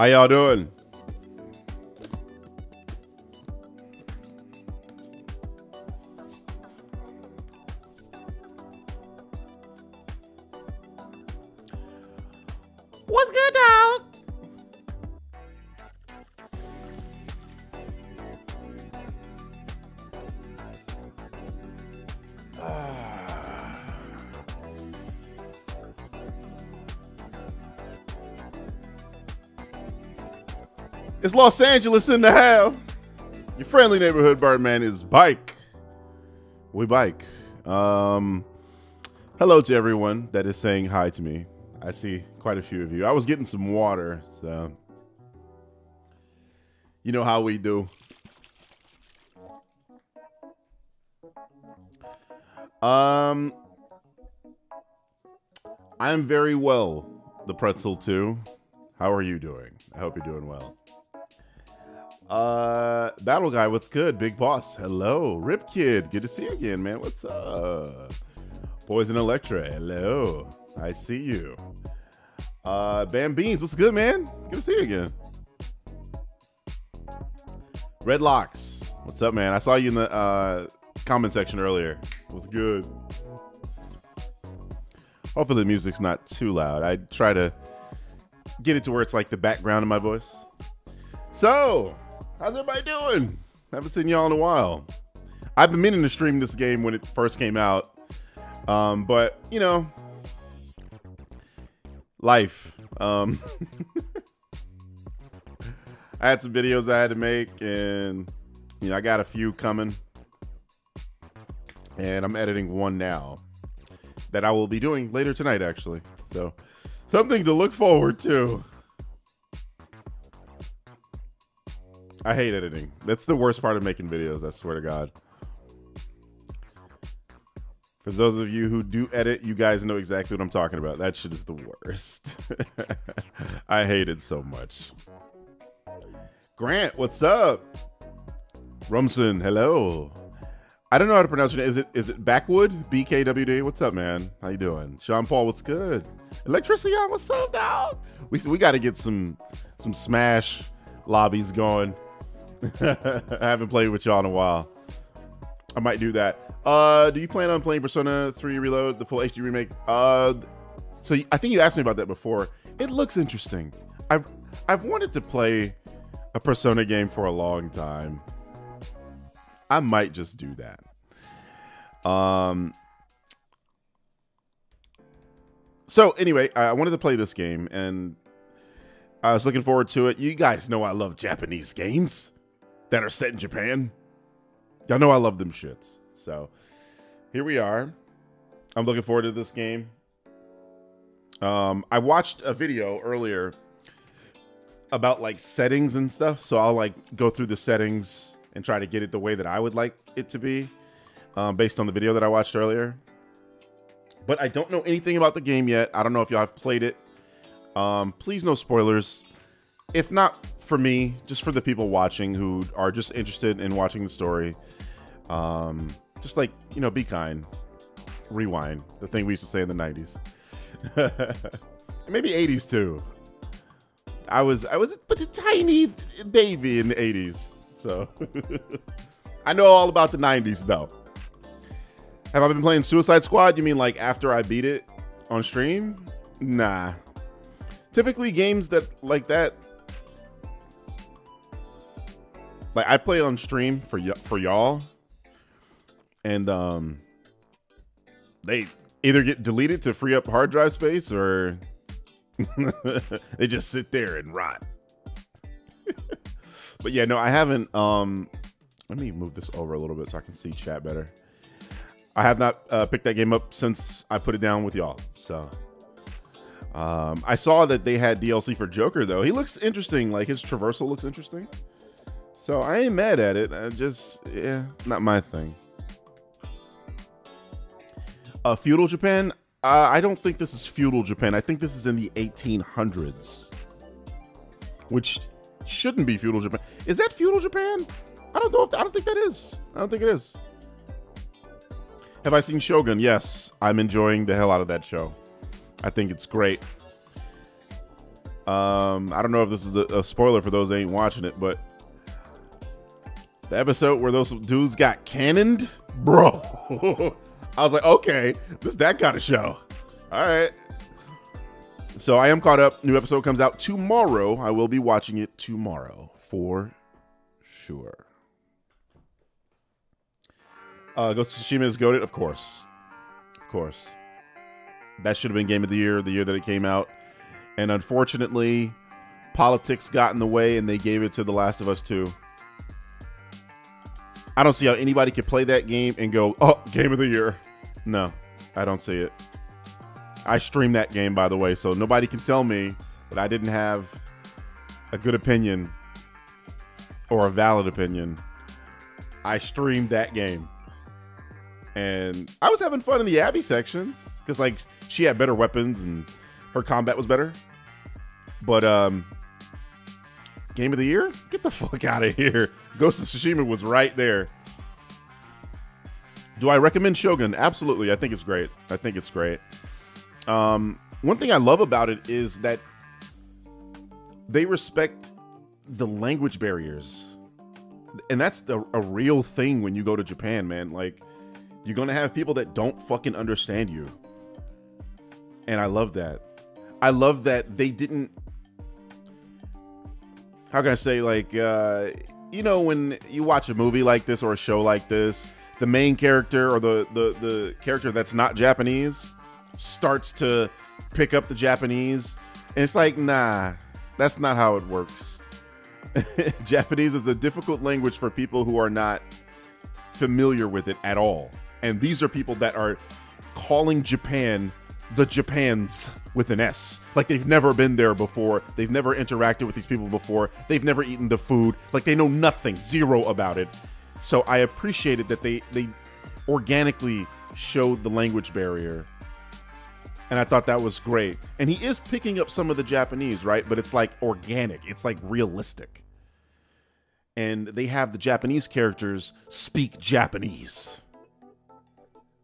How y'all doing? It's Los Angeles in the house. Your friendly neighborhood Birdman is bike. We bike. Um, hello to everyone that is saying hi to me. I see quite a few of you. I was getting some water, so you know how we do. Um, I'm very well. The pretzel too. How are you doing? I hope you're doing well. Uh, Battle Guy, what's good? Big Boss, hello. Rip Kid, good to see you again, man. What's up? Poison Electra, hello. I see you. Uh, Bam Beans, what's good, man? Good to see you again. Red Locks, what's up, man? I saw you in the uh, comment section earlier. What's good? Hopefully the music's not too loud. I try to get it to where it's like the background of my voice. So, how's everybody doing? Haven't seen y'all in a while. I've been meaning to stream this game when it first came out, um, but you know, life. Um, I had some videos I had to make, and you know, I got a few coming, and I'm editing one now that I will be doing later tonight, actually. So, something to look forward to. I hate editing. That's the worst part of making videos, I swear to God. For those of you who do edit, you guys know exactly what I'm talking about. That shit is the worst. I hate it so much. Grant, what's up? Rumson, hello. I don't know how to pronounce your name. Is it is it Backwood? BKWD? What's up, man? How you doing? Sean Paul, what's good? Electricity what's up, dog? We we got to get some some Smash lobbies going. I haven't played with y'all in a while. I might do that. Uh, do you plan on playing Persona 3 Reload, the full HD remake? Uh, so I think you asked me about that before. It looks interesting. I've I've wanted to play a Persona game for a long time. I might just do that. Um. So anyway, I wanted to play this game, and I was looking forward to it. You guys know I love Japanese games that are set in Japan. Y'all know I love them shits. So here we are. I'm looking forward to this game. Um, I watched a video earlier about like settings and stuff. So I'll like go through the settings and try to get it the way that I would like it to be um, based on the video that I watched earlier. But I don't know anything about the game yet. I don't know if y'all have played it. Um, please, no spoilers. If not for me, just for the people watching who are just interested in watching the story. Um, just like, you know, be kind. Rewind. The thing we used to say in the 90s. Maybe 80s too. I was I was but a tiny baby in the 80s. So I know all about the 90s though. Have I been playing Suicide Squad? You mean like after I beat it on stream? Nah. Typically games that like that like I play on stream for y- for y'all and um they either get deleted to free up hard drive space or they just sit there and rot. but yeah, no, I haven't um let me move this over a little bit so I can see chat better. I have not uh, picked that game up since I put it down with y'all. So um, I saw that they had DLC for Joker though. He looks interesting. Like his traversal looks interesting. So I ain't mad at it. I just yeah, not my thing. Uh, feudal Japan. Uh, I don't think this is feudal Japan. I think this is in the 1800s, which shouldn't be feudal Japan. Is that feudal Japan? I don't know if I don't think that is. I don't think it is. Have I seen Shogun? Yes, I'm enjoying the hell out of that show. I think it's great. Um, I don't know if this is a, a spoiler for those that ain't watching it, but the episode where those dudes got cannoned, bro. I was like, okay, this that kind of show. All right. So I am caught up. New episode comes out tomorrow. I will be watching it tomorrow for sure. Uh, Ghost of Tsushima is goaded, of course, of course. That should have been game of the year, the year that it came out, and unfortunately, politics got in the way, and they gave it to The Last of Us Two. I don't see how anybody could play that game and go, "Oh, game of the year." No, I don't see it. I streamed that game, by the way, so nobody can tell me that I didn't have a good opinion or a valid opinion. I streamed that game and I was having fun in the Abby sections because like she had better weapons and her combat was better. But um, game of the year, get the fuck out of here. Ghost of Tsushima was right there. Do I recommend Shogun? Absolutely. I think it's great. I think it's great. Um, one thing I love about it is that they respect the language barriers. And that's the, a real thing when you go to Japan, man. Like, you're gonna have people that don't fucking understand you. And I love that. I love that they didn't how can I say like uh you know when you watch a movie like this or a show like this, the main character or the the the character that's not Japanese starts to pick up the Japanese and it's like nah, that's not how it works. Japanese is a difficult language for people who are not familiar with it at all. And these are people that are calling Japan the Japans with an S. Like they've never been there before. They've never interacted with these people before. They've never eaten the food. Like they know nothing, zero about it. So I appreciated that they they organically showed the language barrier. And I thought that was great. And he is picking up some of the Japanese, right? But it's like organic. It's like realistic. And they have the Japanese characters speak Japanese.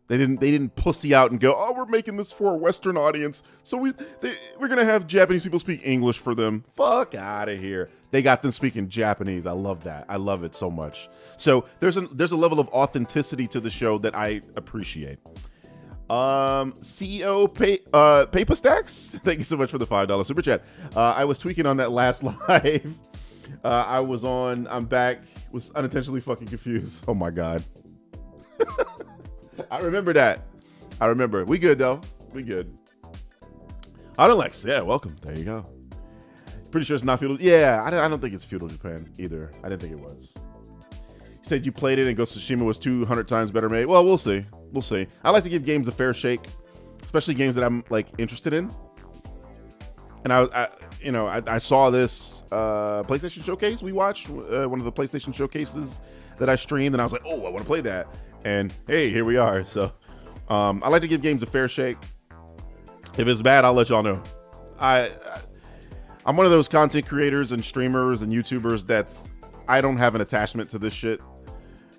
They didn't they didn't pussy out and go, "Oh, we're making this for a Western audience, so we they, we're gonna have Japanese people speak English for them." Fuck out of here. They got them speaking Japanese. I love that. I love it so much. So there's a there's a level of authenticity to the show that I appreciate. Um, CEO Pay uh Paper Stacks, thank you so much for the five dollar super chat. Uh, I was tweaking on that last live. Uh, I was on. I'm back. Was unintentionally fucking confused. Oh my god. I remember that. I remember. We good though. We good. I don't like. Yeah, welcome. There you go. Pretty sure it's not feudal. Yeah, I don't, I don't think it's feudal Japan either. I didn't think it was. You said you played it and Ghost of Tsushima was 200 times better made. Well, we'll see. We'll see. I like to give games a fair shake, especially games that I'm like interested in. And I, I you know, I, I, saw this uh, PlayStation showcase we watched, uh, one of the PlayStation showcases that I streamed, and I was like, oh, I want to play that and hey, here we are. So um, I like to give games a fair shake. If it's bad, I'll let y'all know. I, I I'm one of those content creators and streamers and YouTubers that's I don't have an attachment to this shit.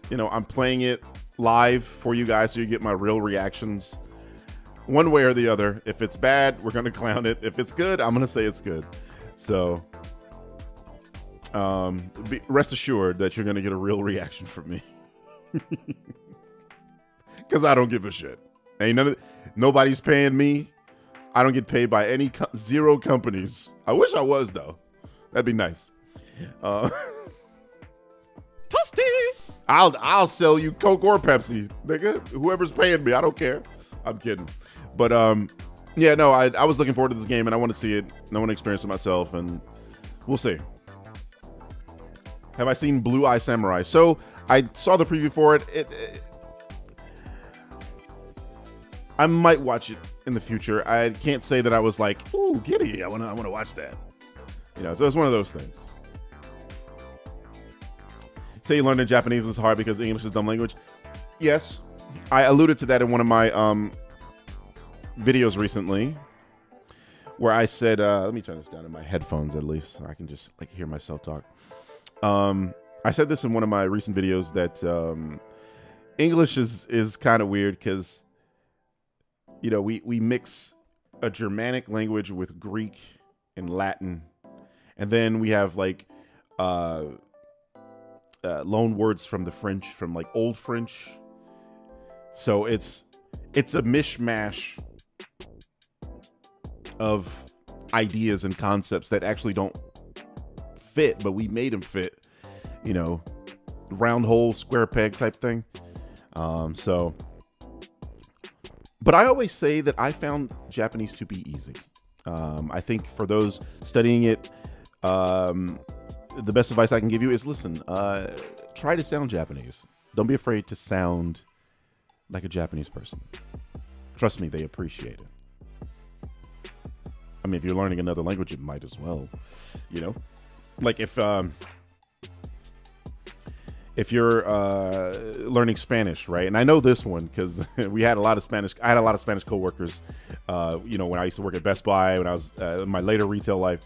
You know, I'm playing it live for you guys so you get my real reactions. One way or the other. If it's bad, we're gonna clown it. If it's good, I'm gonna say it's good. So um, be, rest assured that you're gonna get a real reaction from me. Cause I don't give a shit. Ain't none of nobody's paying me. I don't get paid by any co- zero companies. I wish I was though. That'd be nice. Uh, I'll I'll sell you Coke or Pepsi, nigga. Whoever's paying me, I don't care. I'm kidding, but um, yeah, no, I I was looking forward to this game and I want to see it. I want to experience it myself, and we'll see. Have I seen Blue Eye Samurai? So I saw the preview for it. It, it I might watch it in the future. I can't say that I was like, "Ooh, giddy! I want to, I want to watch that." You know, so it's one of those things. Say learning Japanese is hard because English is dumb language. Yes, I alluded to that in one of my um, videos recently, where I said, uh, "Let me turn this down in my headphones at least, so I can just like hear myself talk." Um, I said this in one of my recent videos that um, English is is kind of weird because you know, we we mix a Germanic language with Greek and Latin, and then we have like uh, uh, loan words from the French, from like Old French. So it's it's a mishmash of ideas and concepts that actually don't fit, but we made them fit. You know, round hole, square peg type thing. Um, so but I always say that I found Japanese to be easy. Um, I think for those studying it, um, the best advice I can give you is listen, uh, try to sound Japanese. Don't be afraid to sound like a Japanese person. Trust me, they appreciate it. I mean, if you're learning another language, you might as well, you know? Like if um, if you're uh, learning Spanish, right? And I know this one because we had a lot of Spanish. I had a lot of Spanish coworkers. Uh, you know, when I used to work at Best Buy, when I was uh, in my later retail life.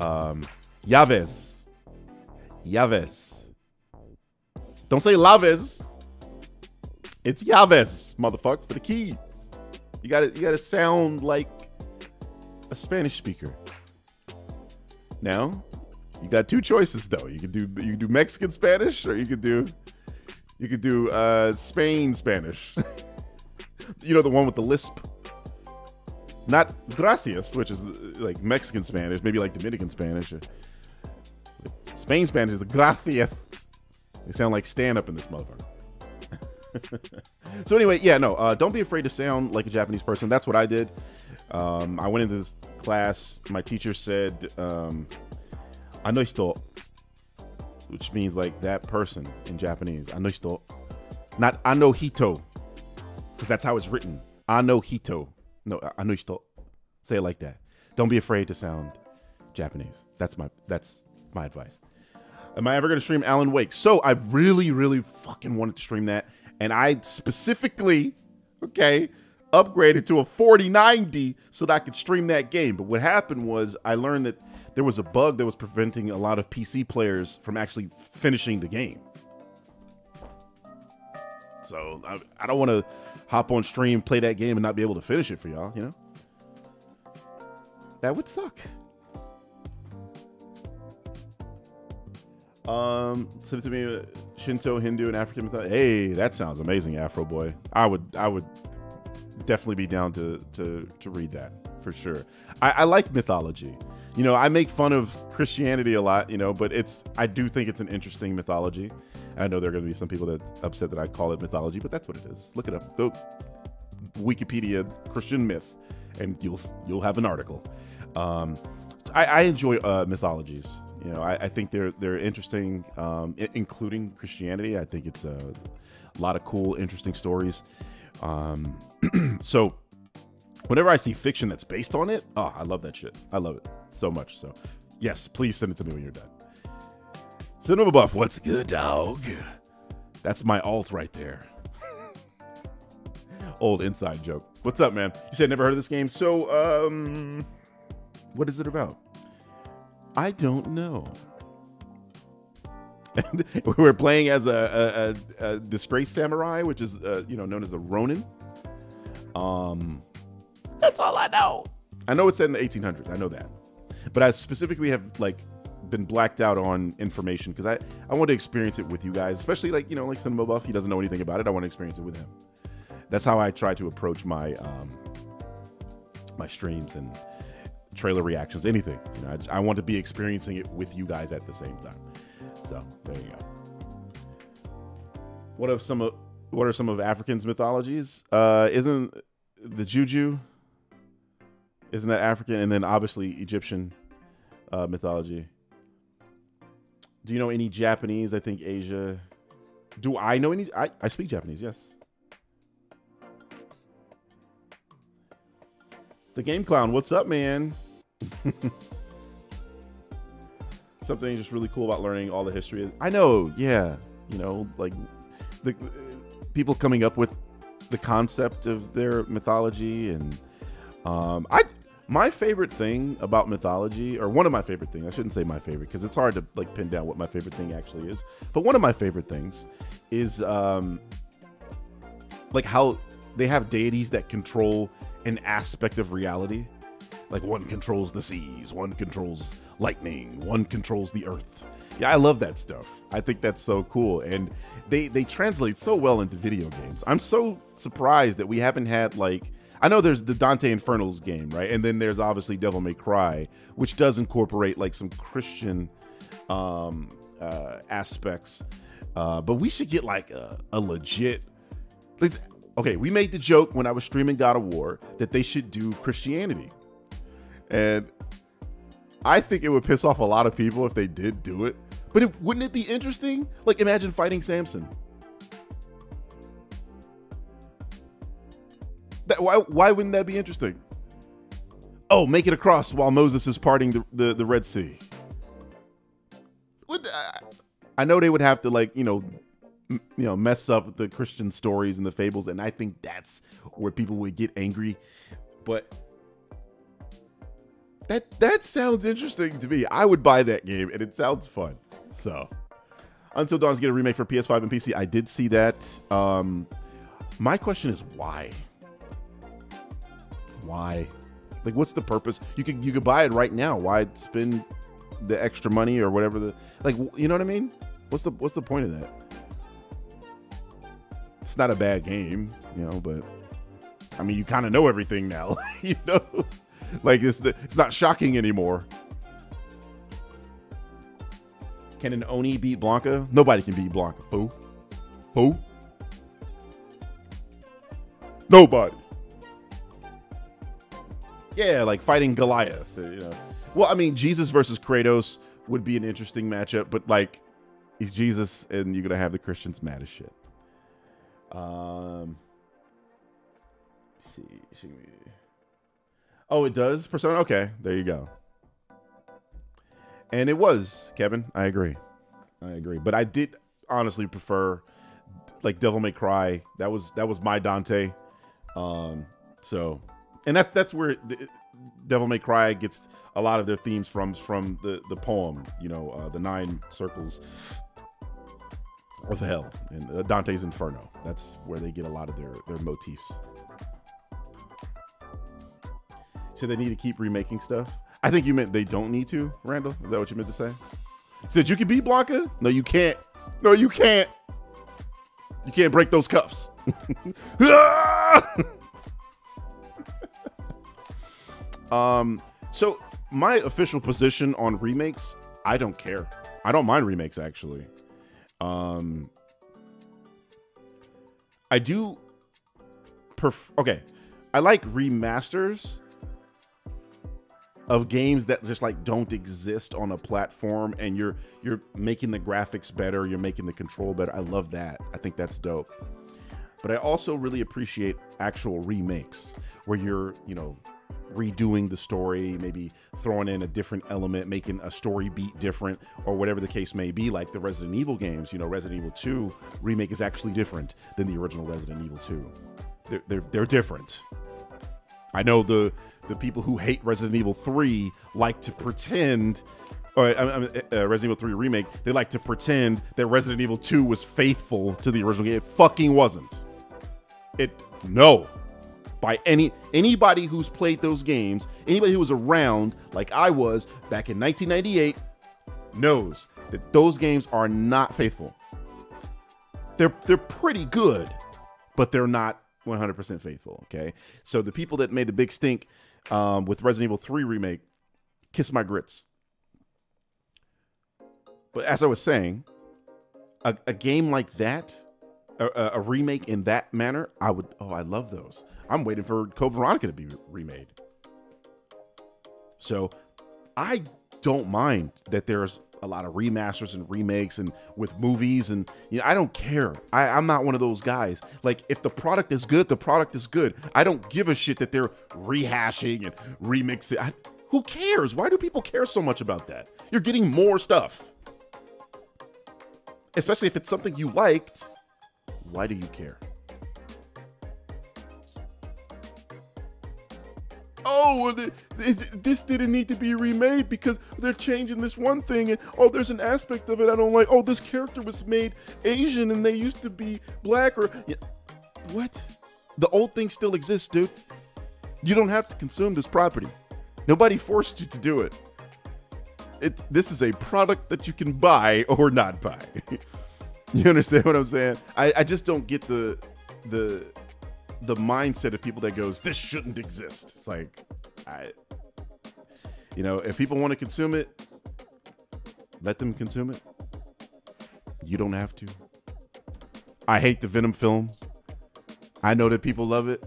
Um, llaves, llaves. Don't say laves. It's llaves, motherfucker, for the keys. You got to you got to sound like a Spanish speaker. Now, you got two choices though. You could do you could do Mexican Spanish or you could do you could do uh, Spain Spanish. you know the one with the lisp. Not gracias, which is like Mexican Spanish, maybe like Dominican Spanish. Or, Spain Spanish is gracias. They sound like stand up in this motherfucker. so anyway, yeah, no, uh, don't be afraid to sound like a Japanese person. That's what I did. Um, I went into this class. My teacher said, um, Anohito, which means like that person in Japanese. Anohito, not Anohito, because that's how it's written. Anohito. No, Anohito. Say it like that. Don't be afraid to sound Japanese. That's my that's my advice. Am I ever gonna stream Alan Wake? So I really, really fucking wanted to stream that, and I specifically, okay, upgraded to a 4090 so that I could stream that game. But what happened was I learned that there was a bug that was preventing a lot of PC players from actually finishing the game. So I, I don't want to hop on stream, play that game, and not be able to finish it for y'all, you know? That would suck. Um, send it to me. Uh, Shinto, Hindu, and African mythology. Hey, that sounds amazing, Afro boy. I would, I would definitely be down to to to read that for sure. I, I like mythology you know, I make fun of Christianity a lot, you know, but it's I do think it's an interesting mythology. I know there are going to be some people that upset that I call it mythology, but that's what it is. Look it up. Go Wikipedia Christian myth, and you'll you'll have an article. Um, I, I enjoy uh, mythologies. You know, I, I, think they're they're interesting, um, I- including Christianity. I think it's a, a lot of cool, interesting stories. Um, so whenever I see fiction that's based on it, oh, I love that shit. I love it so much. So, yes, please send it to me when you're done. Cinema Buff, what's good, dog? That's my alt right there. Old inside joke. What's up, man? You said never heard of this game. So, um, what is it about? I don't know. we're playing as a, a, a, a disgraced samurai, which is uh, you know known as a Ronin. Um, that's all I know. I know it's set in the 1800s. I know that, but I specifically have like been blacked out on information because I I want to experience it with you guys, especially like you know like Cinema Buff. He doesn't know anything about it. I want to experience it with him. That's how I try to approach my um, my streams and trailer reactions, anything. You know, I, I want to be experiencing it with you guys at the same time. So there you go. What of some of what are some of Africans' mythologies? Uh, isn't the Juju? Isn't that African? And then obviously Egyptian uh, mythology. Do you know any Japanese? I think Asia. Do I know any? I, I speak Japanese, yes. The Game Clown, what's up, man? Something just really cool about learning all the history. I know, yeah. You know, like the people coming up with the concept of their mythology and um, I my favorite thing about mythology, or one of my favorite things, I shouldn't say my favorite because it's hard to like pin down what my favorite thing actually is. But one of my favorite things is um, like how they have deities that control an aspect of reality. Like one controls the seas, one controls lightning, one controls the earth. Yeah, I love that stuff. I think that's so cool, and they they translate so well into video games. I'm so surprised that we haven't had like I know there's the Dante Inferno's game, right? And then there's obviously Devil May Cry, which does incorporate like some Christian um, uh, aspects. Uh, but we should get like a, a legit. Okay, we made the joke when I was streaming God of War that they should do Christianity. And I think it would piss off a lot of people if they did do it. But it, wouldn't it be interesting? Like, imagine fighting Samson. That, why, why wouldn't that be interesting? Oh, make it across while Moses is parting the, the, the Red Sea. Would, uh, I know they would have to like, you know, you know, mess up the Christian stories and the fables, and I think that's where people would get angry. But that that sounds interesting to me. I would buy that game, and it sounds fun. So, Until Dawn's get a remake for PS5 and PC. I did see that. Um, my question is why? Why? Like, what's the purpose? You could you could buy it right now. Why spend the extra money or whatever the like? You know what I mean? What's the what's the point of that? It's not a bad game, you know, but I mean, you kind of know everything now, you know. like it's the, it's not shocking anymore. Can an Oni beat Blanka? Nobody can beat Blanka. Who? Who? Nobody. Yeah, like fighting Goliath. Uh, you know. Well, I mean, Jesus versus Kratos would be an interesting matchup, but like, he's Jesus, and you're gonna have the Christians mad as shit. Um, see, oh, it does Persona. Okay, there you go. And it was Kevin. I agree. I agree. But I did honestly prefer like Devil May Cry. That was that was my Dante. Um, so and that's that's where Devil May Cry gets a lot of their themes from from the the poem, you know, uh, the nine circles of hell and uh, Dante's Inferno. That's where they get a lot of their their motifs. So they need to keep remaking stuff. I think you meant they don't need to, Randall. Is that what you meant to say? Said you can beat Blanka. No, you can't. No, you can't. You can't break those cuffs. Um, so my official position on remakes, I don't care. I don't mind remakes actually. Um, I do. Perf- okay, I like remasters of games that just like don't exist on a platform and you're you're making the graphics better you're making the control better i love that i think that's dope but i also really appreciate actual remakes where you're you know redoing the story, maybe throwing in a different element, making a story beat different, or whatever the case may be. Like the Resident Evil games, you know, Resident Evil 2 remake is actually different than the original Resident Evil 2. They're, they're, they're different. I know the the people who hate Resident Evil 3 like to pretend or uh, uh, Resident Evil 3 remake, they like to pretend that Resident Evil 2 was faithful to the original game. It fucking wasn't. It no by any anybody who's played those games, anybody who was around like I was back in 1998, knows that those games are not faithful. They're they're pretty good, but they're not 100% faithful. Okay, so the people that made the big stink um, with Resident Evil 3 remake, kiss my grits. But as I was saying, a, a game like that, a, a, remake in that manner, I would. Oh, I love those. I'm waiting for Code Veronica to be remade. So, I don't mind that there's a lot of remasters and remakes and with movies and you know I don't care. I, I'm not one of those guys. Like if the product is good, the product is good. I don't give a shit that they're rehashing and remixing. I, who cares? Why do people care so much about that? You're getting more stuff. Especially if it's something you liked. Why do you care? Oh, this didn't need to be remade because they're changing this one thing, and oh, there's an aspect of it I don't like. Oh, this character was made Asian and they used to be black, or yeah. what? The old thing still exists, dude. You don't have to consume this property. Nobody forced you to do it. It's this is a product that you can buy or not buy. you understand what I'm saying? I, I just don't get the the the mindset of people that goes, this shouldn't exist. It's like, I, you know, if people want to consume it, let them consume it. You don't have to. I hate the Venom film. I know that people love it.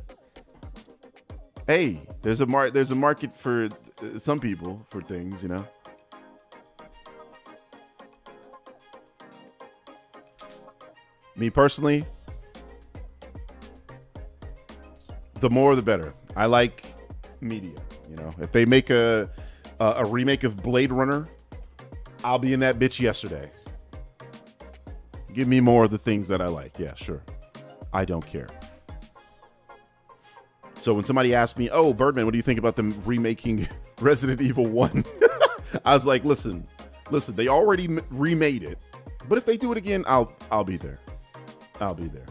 Hey, there's a mar- there's a market for uh, some people for things, you know. Me personally, the more the better. I like media. You know, if they make a a, a remake of Blade Runner, I'll be in that bitch yesterday. Give me more of the things that I like. Yeah, sure. I don't care. So when somebody asked me, "Oh, Birdman, what do you think about them remaking Resident Evil 1?" I was like, "Listen, listen, they already remade it. But if they do it again, I'll I'll be there. I'll be there."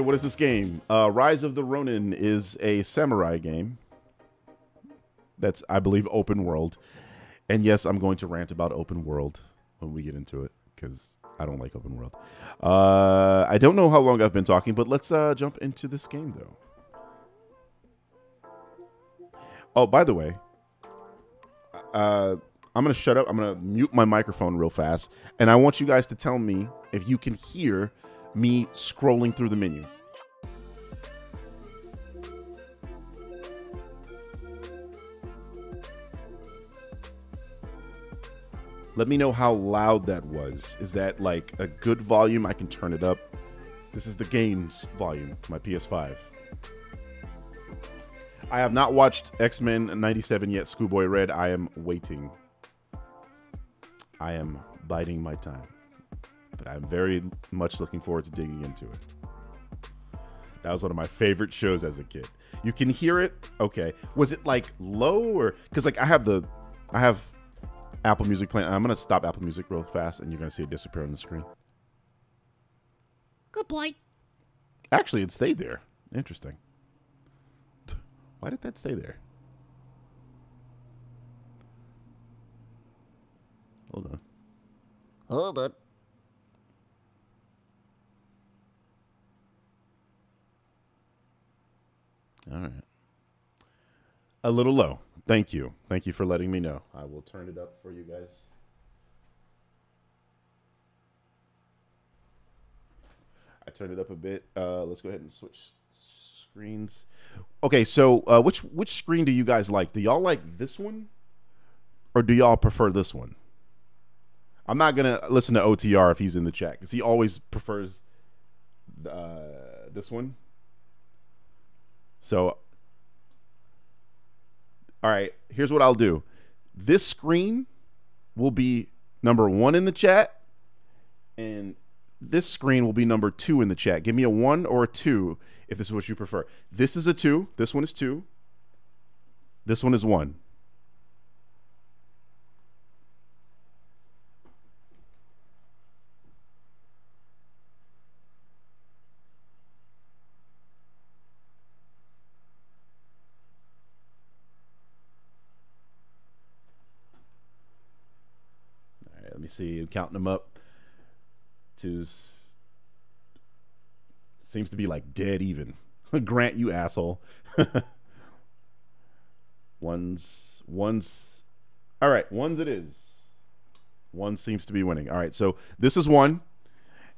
What is this game? Uh, Rise of the Ronin is a samurai game. That's, I believe, open world. And yes, I'm going to rant about open world when we get into it because I don't like open world. Uh, I don't know how long I've been talking, but let's uh, jump into this game though. Oh, by the way, uh, I'm gonna shut up. I'm gonna mute my microphone real fast, and I want you guys to tell me if you can hear me scrolling through the menu. Let me know how loud that was. Is that like a good volume? I can turn it up. This is the games volume, my PS5. I have not watched X Men 97 yet, Schoolboy Red. I am waiting. I am biding my time but I'm very much looking forward to digging into it. That was one of my favorite shows as a kid. You can hear it. Okay. Was it like low or because like I have the I have Apple Music playing. I'm gonna stop Apple Music real fast and you're gonna see it disappear on the screen. Good boy. Actually, it stayed there. Interesting. Why did that stay there? Hold on. Hold on. All right. A little low. Thank you. Thank you for letting me know. I will turn it up for you guys. I turned it up a bit. Uh, let's go ahead and switch screens. Okay, so uh, which which screen do you guys like? Do y'all like this one, or do y'all prefer this one? I'm not gonna listen to OTR if he's in the chat because he always prefers uh, this one. So, all right, here's what I'll do. This screen will be number one in the chat, and this screen will be number two in the chat. Give me a one or a two if this is what you prefer. This is a two. This one is two. This one is one. me see. I'm counting them up. Two seems to be like dead even. Grant, you asshole. one's one's all right. One's it is. One seems to be winning. All right, so this is one,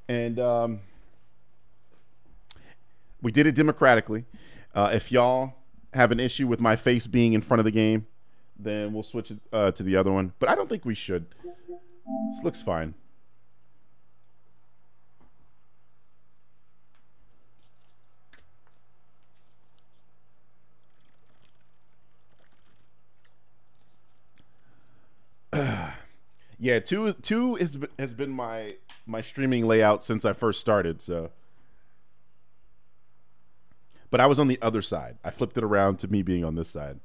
and um, we did it democratically. Uh, if y'all have an issue with my face being in front of the game, then we'll switch it uh, to the other one. But I don't think we should. This looks fine. yeah, two two is has been my my streaming layout since I first started. So, but I was on the other side. I flipped it around to me being on this side.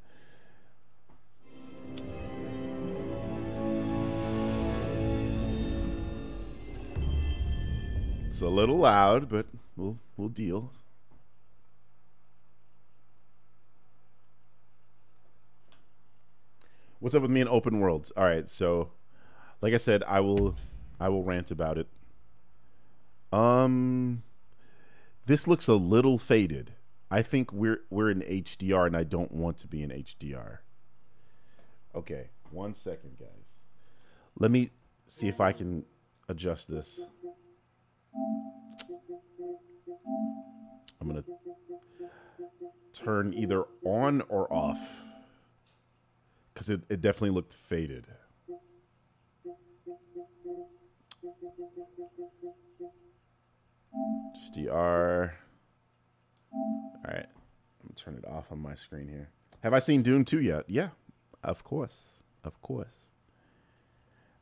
It's a little loud, but we'll we'll deal. What's up with me in open worlds? All right, so like I said, I will I will rant about it. Um this looks a little faded. I think we're we're in HDR and I don't want to be in HDR. Okay, one second, guys. Let me see if I can adjust this. I'm going to turn either on or off because it, it definitely looked faded. HDR. All right. I'm going to turn it off on my screen here. Have I seen Dune 2 yet? Yeah, of course. Of course.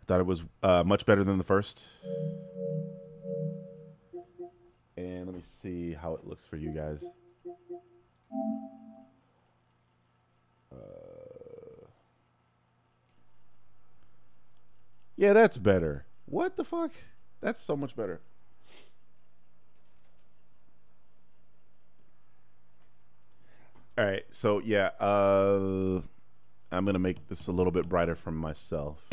I thought it was uh, much better than the first. And let me see how it looks for you guys. Uh, yeah, that's better. What the fuck? That's so much better. All right, so yeah, uh, I'm gonna make this a little bit brighter for myself.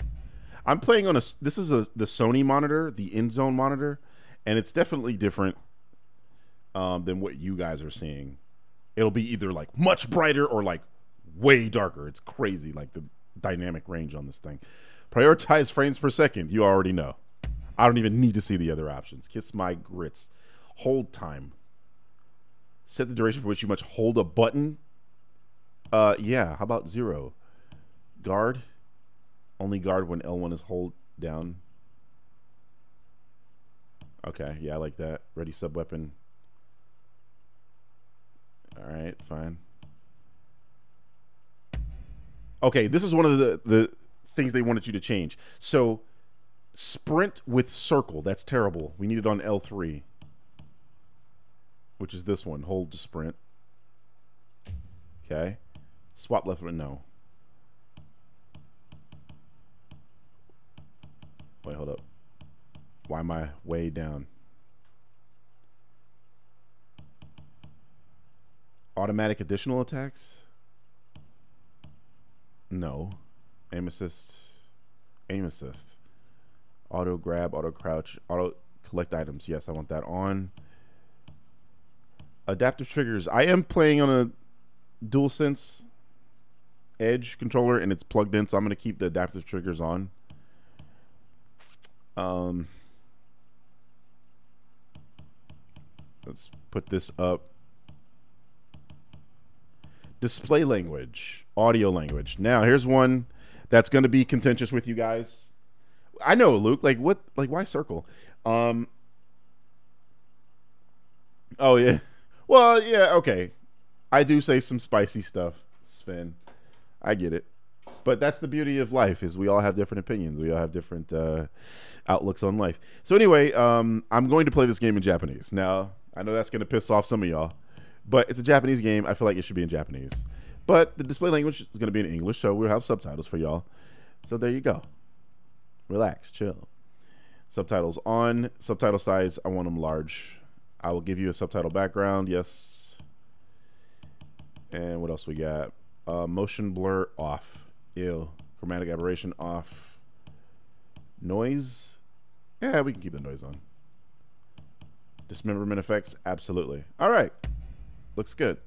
I'm playing on a. This is a the Sony monitor, the INZONE monitor, and it's definitely different um, than what you guys are seeing. It'll be either like much brighter or like way darker. It's crazy, like the dynamic range on this thing. Prioritize frames per second. You already know. I don't even need to see the other options. Kiss my grits. Hold time. Set the duration for which you must hold a button. Uh, yeah. How about zero? Guard. Only guard when L1 is hold down. Okay, yeah, I like that. Ready sub weapon. All right, fine. Okay, this is one of the the things they wanted you to change. So, sprint with circle. That's terrible. We need it on L3, which is this one. Hold to sprint. Okay. Swap left. No. Wait, hold up. Why am I way down? Automatic additional attacks? No. Aim assist. Aim assist. Auto grab, auto crouch, auto collect items. Yes, I want that on. Adaptive triggers. I am playing on a DualSense Edge controller and it's plugged in, so I'm going to keep the adaptive triggers on. Um, let's put this up. Display language, audio language. Now, here's one that's going to be contentious with you guys. I know, Luke. Like what? Like why circle? Um. Oh yeah. Well, yeah. Okay. I do say some spicy stuff, Sven. I get it but that's the beauty of life is we all have different opinions we all have different uh, outlooks on life so anyway um, i'm going to play this game in japanese now i know that's going to piss off some of y'all but it's a japanese game i feel like it should be in japanese but the display language is going to be in english so we'll have subtitles for y'all so there you go relax chill subtitles on subtitle size i want them large i will give you a subtitle background yes and what else we got uh, motion blur off Ew. Chromatic aberration off. Noise? Yeah, we can keep the noise on. Dismemberment effects? Absolutely. All right. Looks good.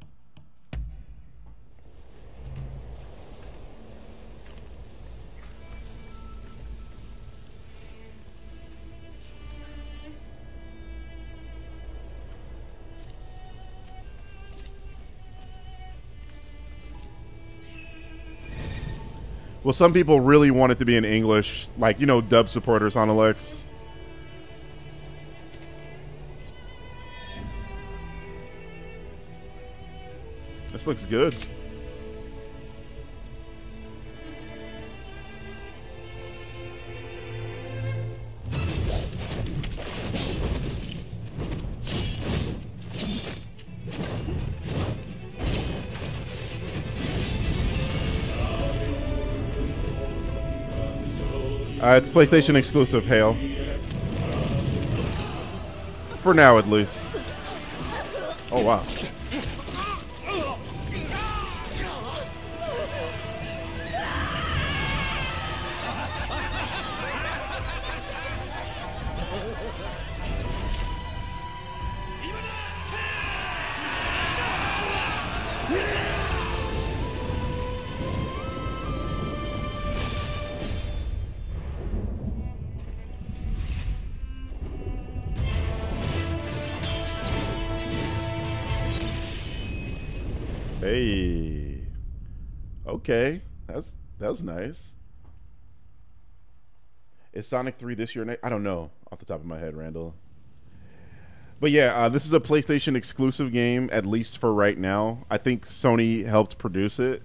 Well, some people really want it to be in English, like you know, dub supporters on Alex. This looks good. Uh, it's PlayStation exclusive, Hail. For now, at least. Oh, wow. Okay. That's that was nice. Is Sonic 3 this year? I don't know off the top of my head, Randall. But yeah, uh, this is a PlayStation exclusive game, at least for right now. I think Sony helped produce it.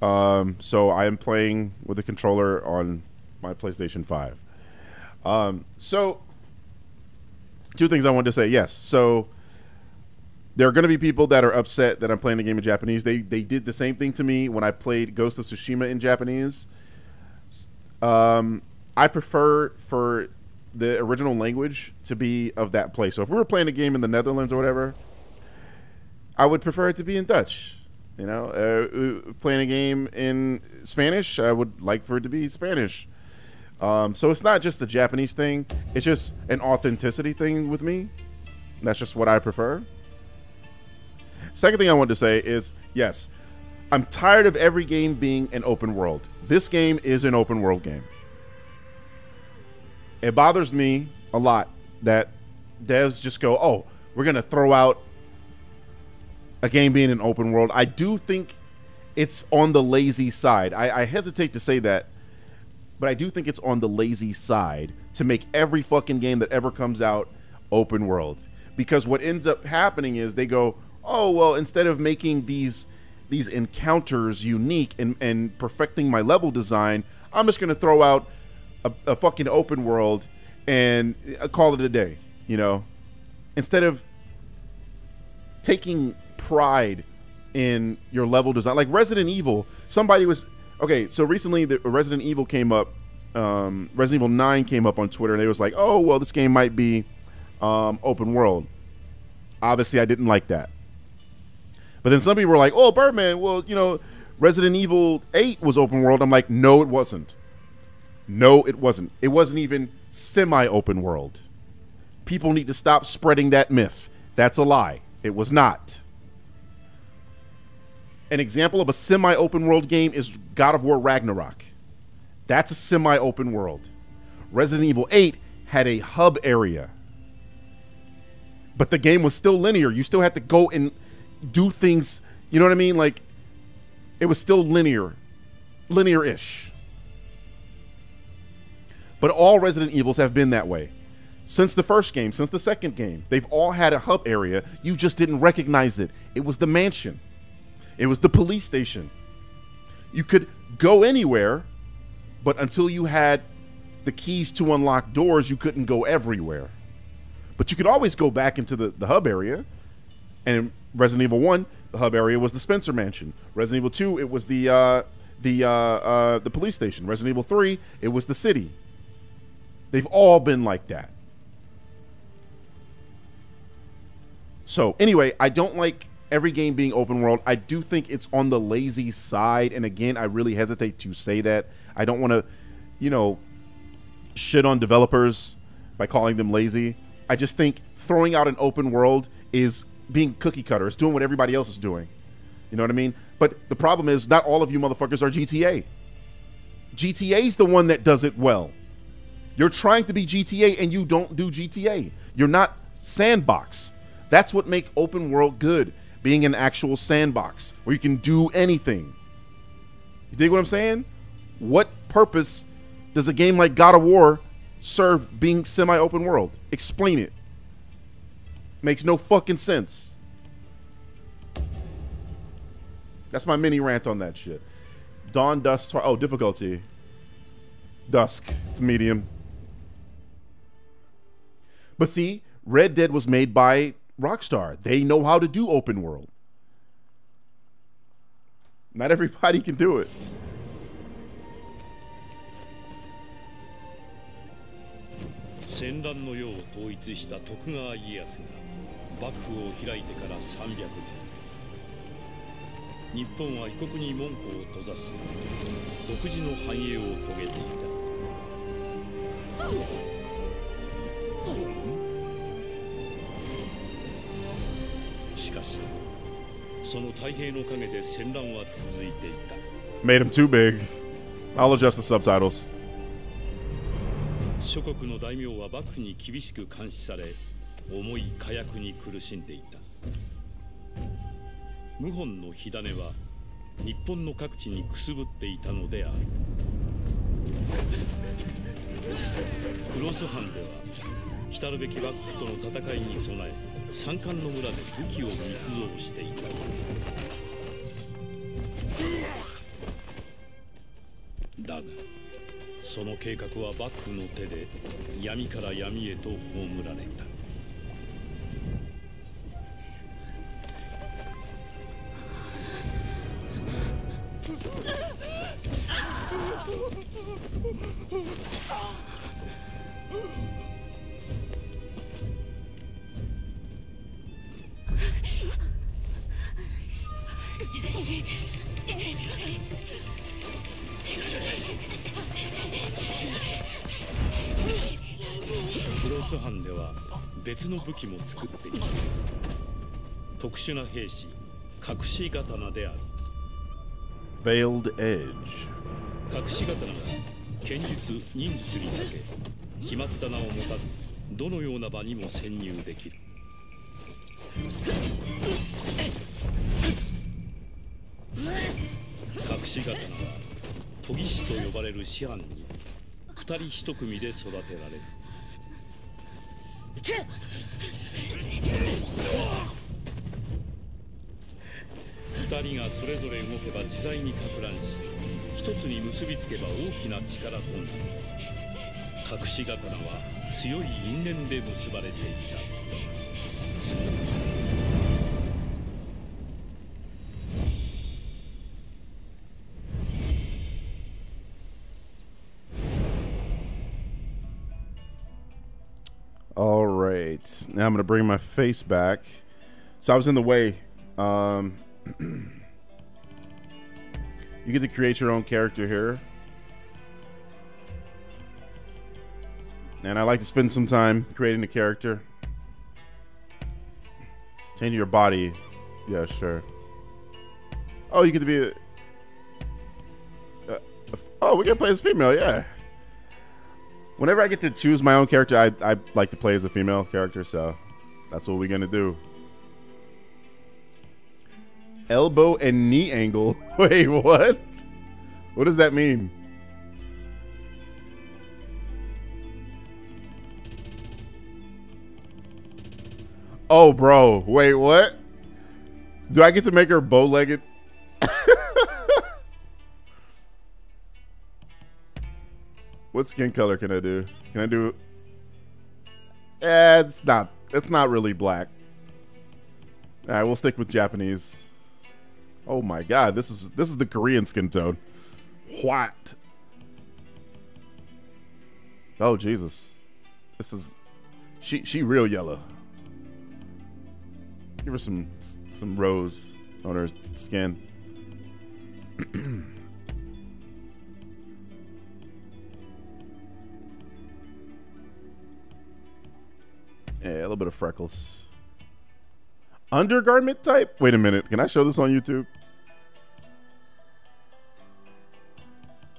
Um, so I am playing with the controller on my PlayStation 5. Um, so, two things I wanted to say. Yes. So, there are going to be people that are upset that I'm playing the game in Japanese. They they did the same thing to me when I played Ghost of Tsushima in Japanese. Um, I prefer for the original language to be of that place. So if we were playing a game in the Netherlands or whatever, I would prefer it to be in Dutch. You know, uh, playing a game in Spanish, I would like for it to be Spanish. Um, so it's not just a Japanese thing; it's just an authenticity thing with me. That's just what I prefer. Second thing I wanted to say is yes, I'm tired of every game being an open world. This game is an open world game. It bothers me a lot that devs just go, oh, we're going to throw out a game being an open world. I do think it's on the lazy side. I, I hesitate to say that, but I do think it's on the lazy side to make every fucking game that ever comes out open world. Because what ends up happening is they go, oh well instead of making these these encounters unique and, and perfecting my level design i'm just going to throw out a, a, fucking open world and uh, call it a day you know? Instead of taking pride in your level design like resident evil somebody was okay so recently the resident evil came up um, resident evil 9 came up on twitter and they was like oh well this game might be um, open world. Obviously i didn't like that but then some people were like, "Oh, Birdman, well, you know, Resident Evil 8 was open world." I'm like, "No, it wasn't. No, it wasn't. It wasn't even semi-open world. People need to stop spreading that myth. That's a lie. It was not." An example of a semi-open world game is God of War Ragnarok. That's a semi-open world. Resident Evil 8 had a hub area. But the game was still linear. You still had to go and do things. You know what I mean? Like it was still linear, linear-ish. But all Resident Evils have been that way. Since the first game, since the second game, they've all had a hub area. You just didn't recognize it. It was the mansion. It was the police station. You could go anywhere, but until you had the keys to unlock doors, you couldn't go everywhere. But you could always go back into the, the hub area and Resident Evil One, the hub area was the Spencer Mansion. Resident Evil Two, it was the uh, the uh, uh, the police station. Resident Evil Three, it was the city. They've all been like that. So anyway, I don't like every game being open world. I do think it's on the lazy side, and again, I really hesitate to say that. I don't want to, you know, shit on developers by calling them lazy. I just think throwing out an open world is being cookie cutter. It's doing what everybody else is doing. You know what I mean? But the problem is, not all of you motherfuckers are GTA. GTA's the one that does it well. You're trying to be GTA and you don't do GTA. You're not sandbox. That's what make open world good. Being an actual sandbox where you can do anything. You dig what I'm saying? What purpose does a game like God of War serve being semi-open world? Explain it. Makes no fucking sense. That's my mini rant on that shit. Dawn, dusk, oh, difficulty. Dusk. It's medium. But see, Red Dead was made by Rockstar. They know how to do open world. Not everybody can do it. 幕府を開いてから300年日本は異国に門戸を閉ざし独自の繁栄を遂げていたしかしその太平の陰で戦乱は続いていた Made him too big. I'll adjust the subtitles. 諸国の大名は幕府に厳しく監視され重い火薬に苦しんでいた。謀反の火種は日本の各地にくすぶっていたのである。クロス藩では来るべき幕府との戦いに備え山間の村で武器を密造していた。だがその計画は幕府の手で闇から闇へと葬られた。ス藩では別の武器も作っている。特殊な兵士隠し刀である。Veiled Edge. 隠し刀は剣術忍術にだけ決まった名を持たずどのような場にも潜入できる隠し刀は研ぎ師と呼ばれる師範に二人一組で育てられる二人がそれぞれ動けば自在にか乱し一つに結びつけば大きな力となる隠し刀は強い因縁で結ばれていた All right. Now I'm going to bring my face back. So I was in the way. Um, you get to create your own character here. And I like to spend some time creating a character. Changing your body. Yeah, sure. Oh, you get to be a. a- a- oh, we get to play as female, yeah whenever I get to choose my own character, I, I like to play as a female character, so that's what we're gonna do. Elbow and knee angle. Wait, what? What does that mean? Oh, bro. Wait, what? Do I get to make her bow legged? What skin color can I do? Can I do? Eh, it's not. It's not really black. All right, we'll stick with Japanese. Oh my god, this is this is the Korean skin tone. What? Oh Jesus. This is she she real yellow. Give her some some rose on her skin. yeah, a little bit of freckles. Undergarment type? Wait a minute. Can I show this on YouTube?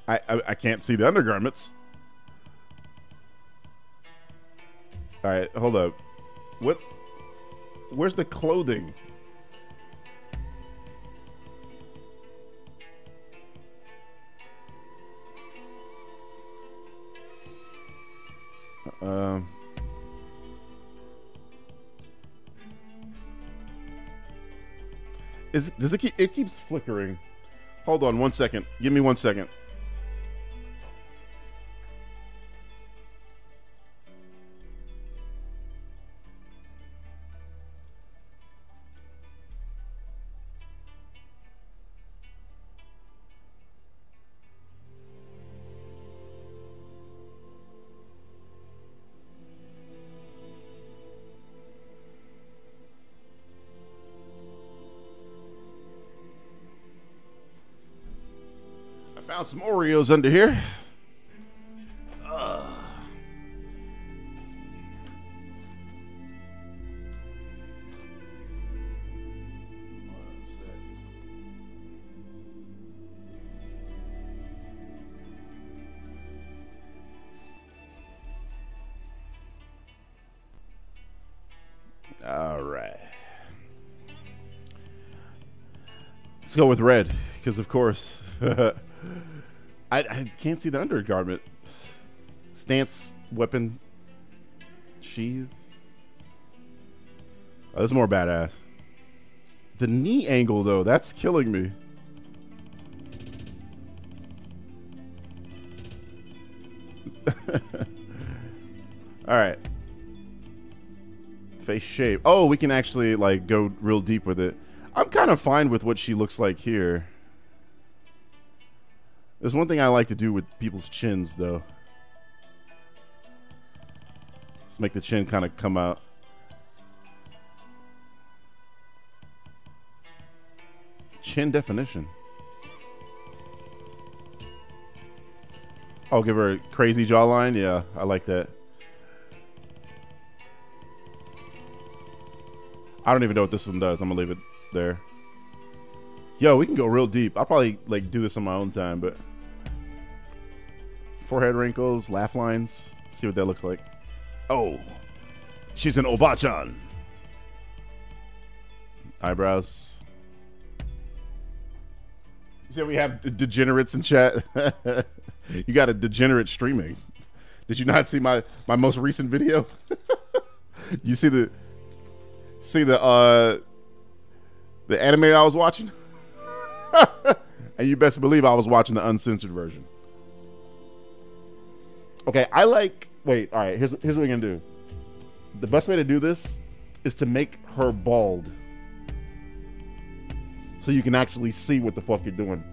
I, I, I can't see the undergarments. All right, hold up. What? Where's the clothing? Um. Is does it keep? It keeps flickering. Hold on one second. Give me one second. Found some Oreos under here. All right. Let's go with red, because of course, I, I can't see the undergarment. Stance, weapon, sheath. Oh, this is more badass. The knee angle, though, that's killing me. All right. Face shape. Oh, we can actually like go real deep with it. I'm kind of fine with what she looks like here. There's one thing I like to do with people's chins, though. Let's make the chin kind of come out. Chin definition. I'll give her a crazy jawline. Yeah, I like that. I don't even know what this one does. I'm gonna leave it there. Yo, we can go real deep. I'll probably like do this on my own time, but forehead wrinkles, laugh lines. See what that looks like. Oh, she's an Obachan. Eyebrows. Said we have degenerates in chat. you got a degenerate streaming. Did you not see my my most recent video? you see the see the uh the anime I was watching? and you best believe I was watching the uncensored version. Okay, I like wait, all right, here's here's what we're gonna do. The best way to do this is to make her bald. So you can actually see what the fuck you're doing.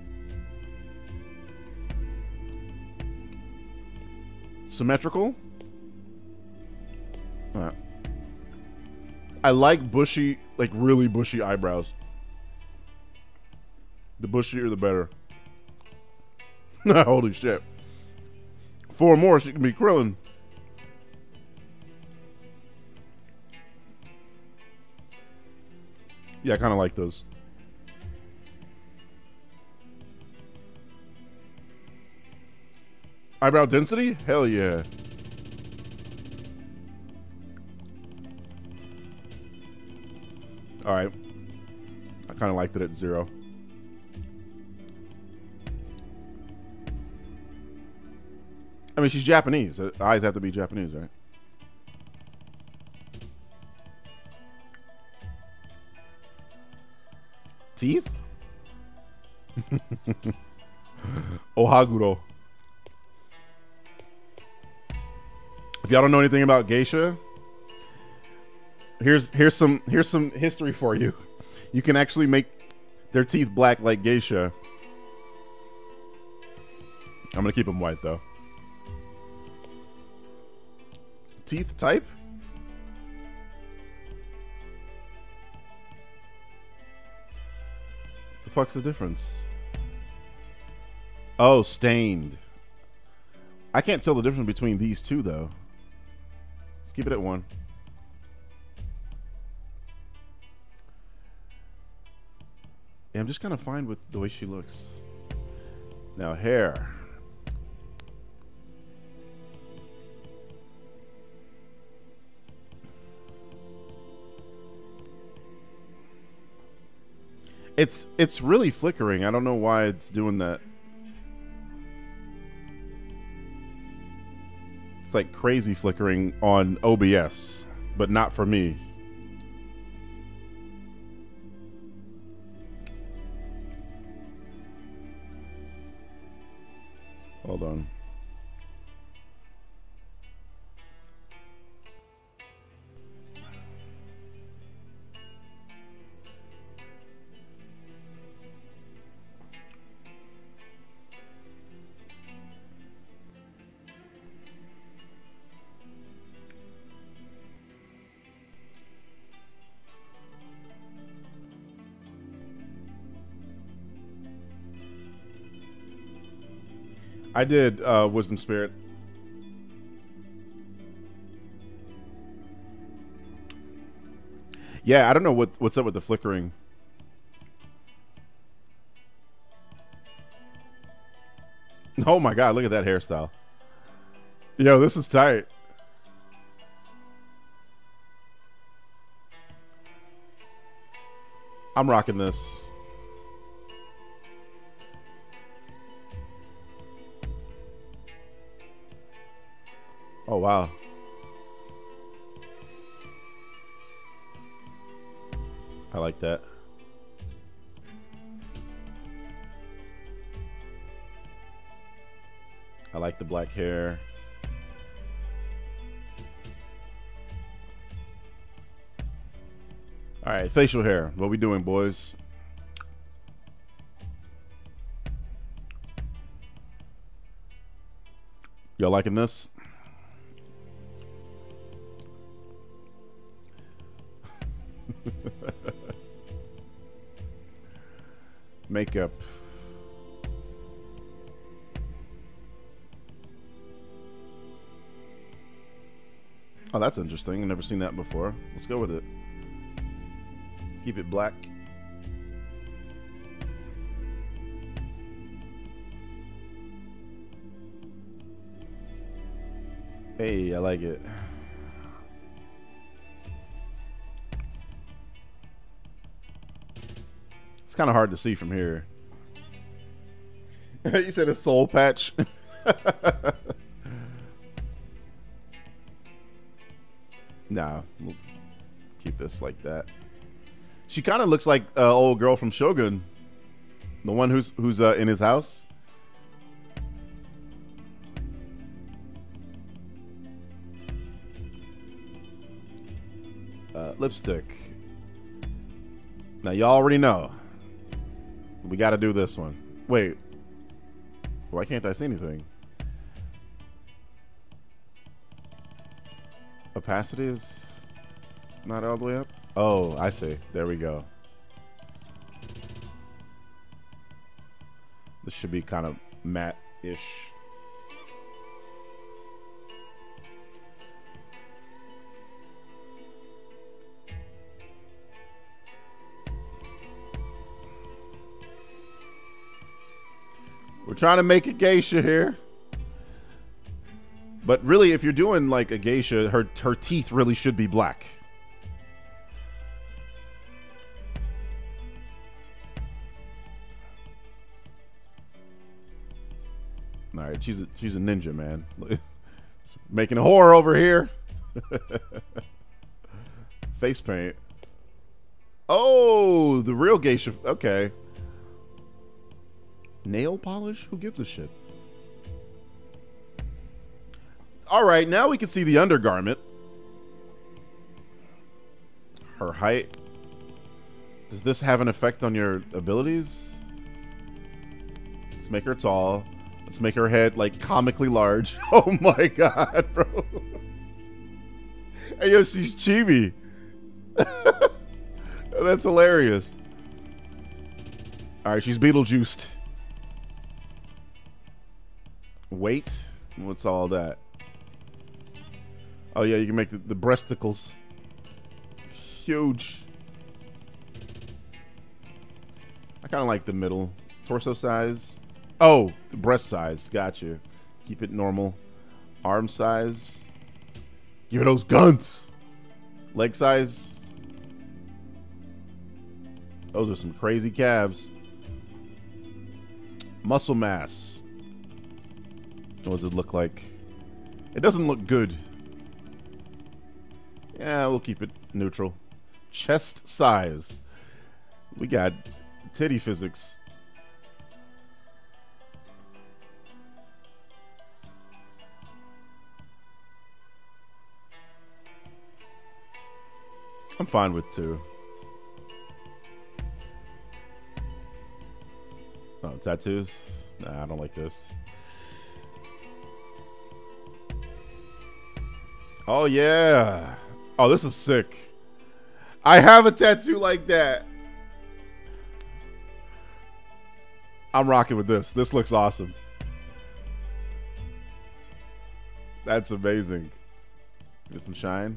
Symmetrical? Alright. I like bushy, like really bushy eyebrows. The bushier, the better. Holy shit. Four more, so she can be Krillin. Yeah, I kind of like those. Eyebrow density? Hell yeah. All right. I kind of liked it at zero. I mean, she's Japanese. The eyes have to be Japanese, right? Teeth? Ohaguro. If y'all don't know anything about geisha, here's here's some here's some history for you. You can actually make their teeth black like geisha. I'm gonna keep them white though. teeth type? The fuck's the difference? Oh, stained. I can't tell the difference between these two, though. Let's keep it at one. Yeah, I'm just kind of fine with the way she looks. Now, hair. It's it's really flickering. I don't know why it's doing that. It's like crazy flickering on OBS, but not for me. I did uh, Wisdom Spirit. Yeah, I don't know what what's up with the flickering. Oh my god, look at that hairstyle. Yo, this is tight. I'm rocking this. Wow. I like that. I like the black hair. All right, facial hair. What we doing, boys? Y'all liking this? Makeup. Oh, that's interesting. I've never seen that before. Let's go with it. Keep it black. Hey, I like it. Kind of hard to see from here. you said a soul patch. nah, we'll keep this like that. She kind of looks like uh, old girl from Shogun, the one who's who's uh, in his house. Uh, lipstick. Now y'all already know. We got to do this one. Wait. Why can't I see anything? Opacity is not all the way up? Oh, I see. There we go. This should be kind of matte-ish. We're trying to make a geisha here. But really, if you're doing like a geisha, her her teeth really should be black. All right, she's a, she's a ninja, man. Making a horror over here. Face paint. Oh, the real geisha. Okay. Nail polish? Who gives a shit? All right, now we can see the undergarment. Her height. Does this have an effect on your abilities? Let's make her tall. Let's make her head like comically large. Oh my god, bro. Hey, yo, she's chibi. That's hilarious. All right, she's Beetlejuiced. Weight? What's all that? Oh yeah, you can make the, the breasticles huge. I kind of like the middle. Torso size. Oh, the breast size. Got you. Keep it normal. Arm size. Give those guns. Leg size. Those are some crazy calves. Muscle mass. What does it look like? It doesn't look good. Yeah, we'll keep it neutral. Chest size. We got titty physics. I'm fine with two. Oh, tattoos? Nah, I don't like this. Oh, yeah. Oh, this is sick. I have a tattoo like that. I'm rocking with this. This looks awesome. That's amazing. Get some shine.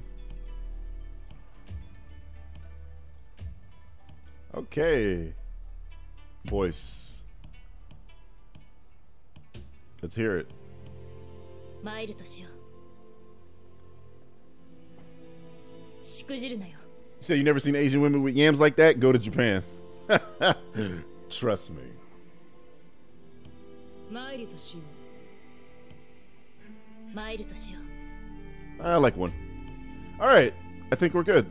Okay. Voice. Let's hear it. You said you never seen Asian women with yams like that? Go to Japan. Trust me. I like one. All right, I think we're good.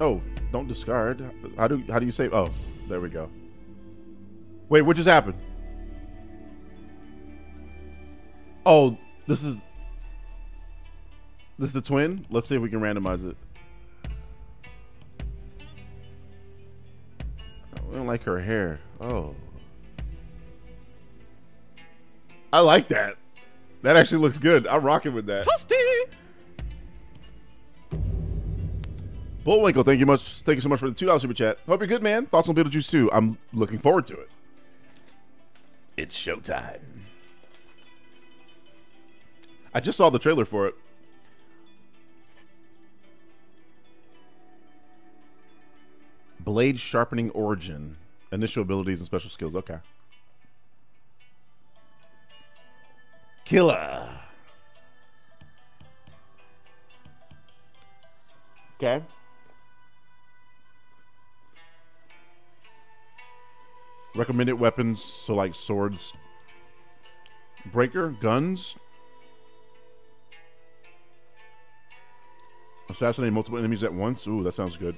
Oh, don't discard. How do how do you save? Oh, there we go. Wait, what just happened? Oh, this is this is the twin. Let's see if we can randomize it. Oh, we don't like her hair. Oh, I like that. That actually looks good. I'm rocking with that. Bullwinkle, thank you much. Thank you so much for the two dollars super chat. Hope you're good, man. Thoughts on Beetlejuice 2? I'm looking forward to it. It's showtime. I just saw the trailer for it. Blade sharpening origin, initial abilities and special skills. Okay. Killer. Okay. Recommended weapons, so like swords, breaker, guns, assassinate multiple enemies at once. Ooh, that sounds good.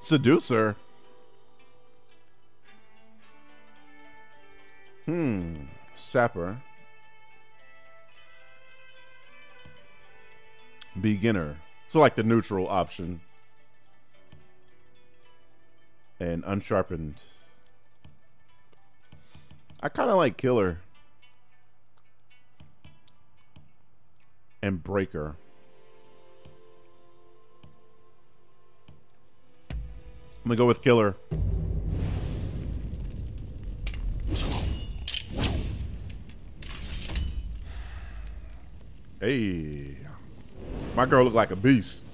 Seducer. Hmm. Sapper. Beginner. So like the neutral option. And unsharpened. I kind of like killer. And breaker. Gonna go with killer. Hey, my girl look like a beast.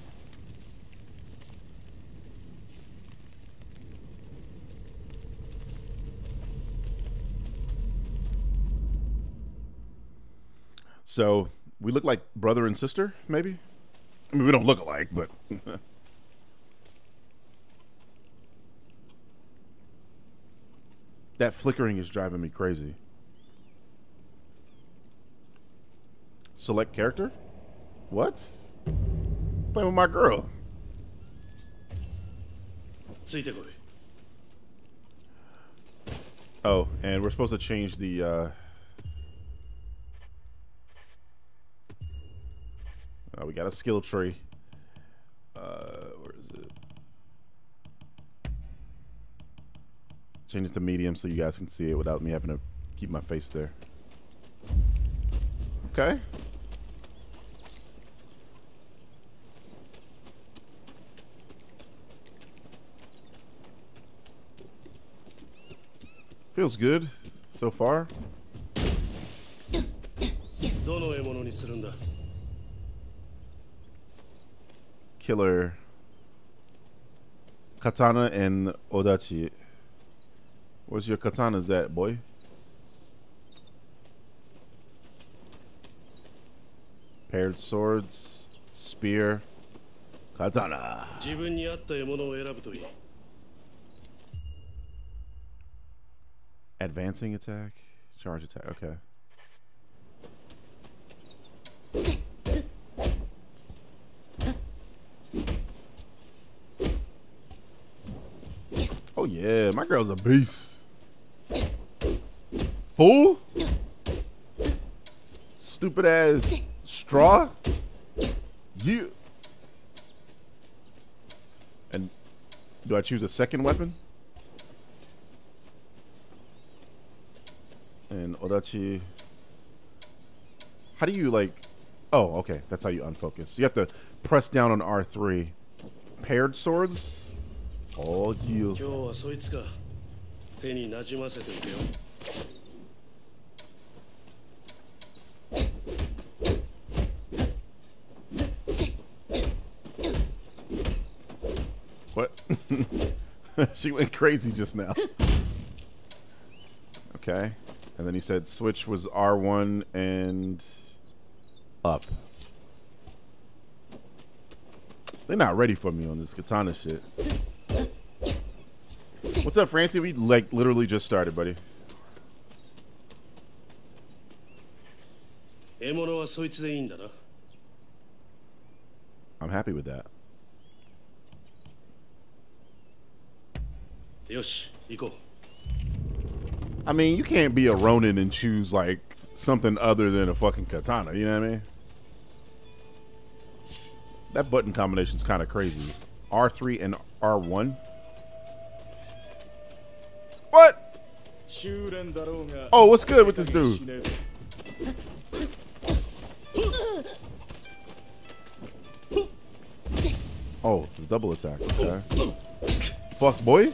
So we look like brother and sister, maybe. I mean, we don't look alike, but That flickering is driving me crazy. Select character? What? Playing with my girl. Oh, and we're supposed to change the uh Oh, we got a skill tree. Uh, change it to medium so you guys can see it without me having to keep my face there. Okay. Feels good so far. Killer Katana and Odachi. Where's your katanas at, boy? Paired swords, spear, katana. Advancing attack, charge attack, okay. Oh yeah, my girl's a beast. Fool? Stupid ass straw? You. And do I choose a second weapon? And Odachi. How do you like? Oh, okay. That's how you unfocus. You have to press down on R3. Paired swords. Oh, you. she went crazy just now. Okay. And then he said switch was R1 and up. They're not ready for me on this katana shit. What's up, Francie? We like literally just started, buddy. 獲物はそいつでいいんだな I'm happy with that. よし行こう I mean, you can't be a Ronin and choose like something other than a fucking katana. You know what I mean? That button combination's kind of crazy. R3 and R1. What? Oh, what's good with this dude? Oh, the double attack. Okay. Fuck, boy.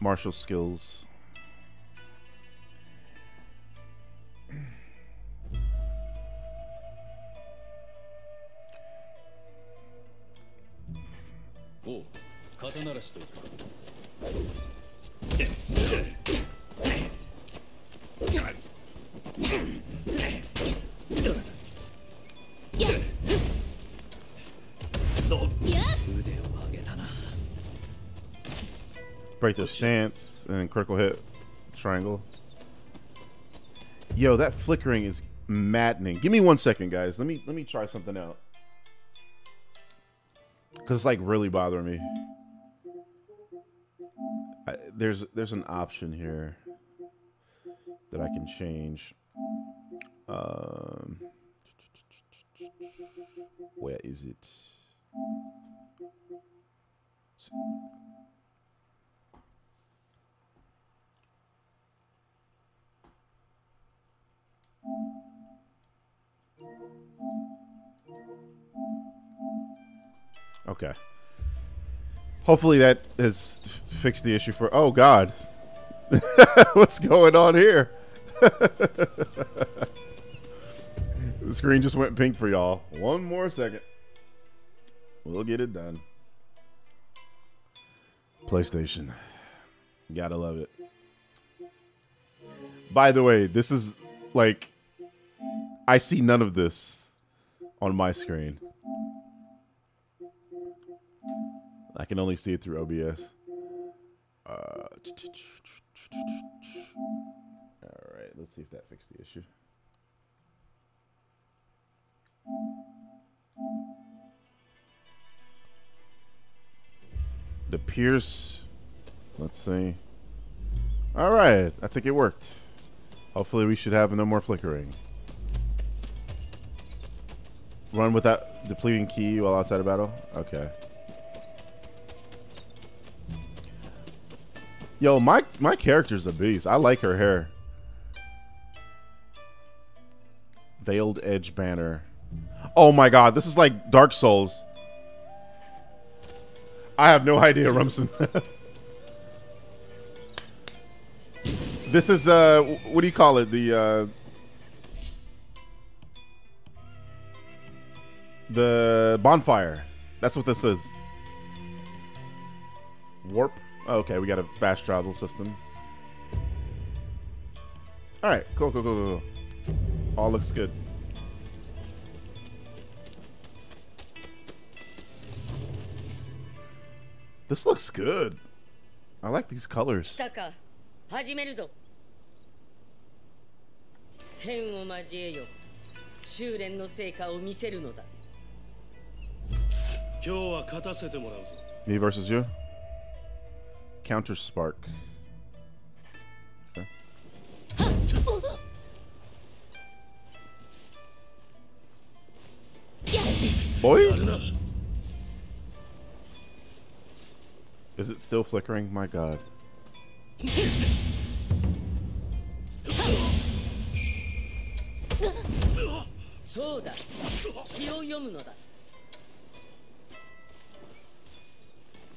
Martial skills.「おう肩慣らしといくか break their stance, and then critical hit triangle. Yo, that flickering is maddening. Give me one second, guys. Let me let me try something out. Cause it's like really bothering me. I, there's there's an option here that I can change. Um, where is it? Okay. Hopefully that has fixed the issue for. Oh God, what's going on here? the screen just went pink for y'all. One more second. We'll get it done. PlayStation. Gotta love it. By the way, this is like I see none of this on my screen. I can only see it through OBS. Uh, all right, let's see if that fixed the issue. The Pierce. Let's see. All right, I think it worked. Hopefully, we should have no more flickering. Run without depleting key while outside of battle? Okay. Yo, my, my character's a beast. I like her hair. Veiled Edge Banner. Oh my god, this is like Dark Souls. I have no idea, Rumson. this is, uh, what do you call it? The, uh... the bonfire. That's what this is. Warp. Oh, okay, we got a fast travel system. All right, cool, cool, cool, cool. All looks good. This looks good. I like these colors. 来たか始めるぞ天を交えよ修練の成果を見せるのだ Me versus you. Counter spark. Okay. Boy. Is it still flickering? My god.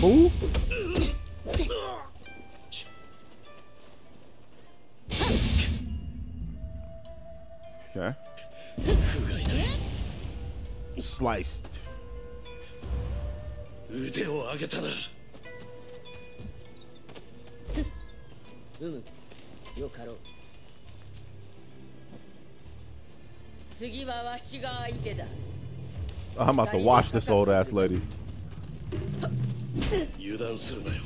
Fool? Okay. Sliced. I'm about to wash this old ass lady. 油断するなよ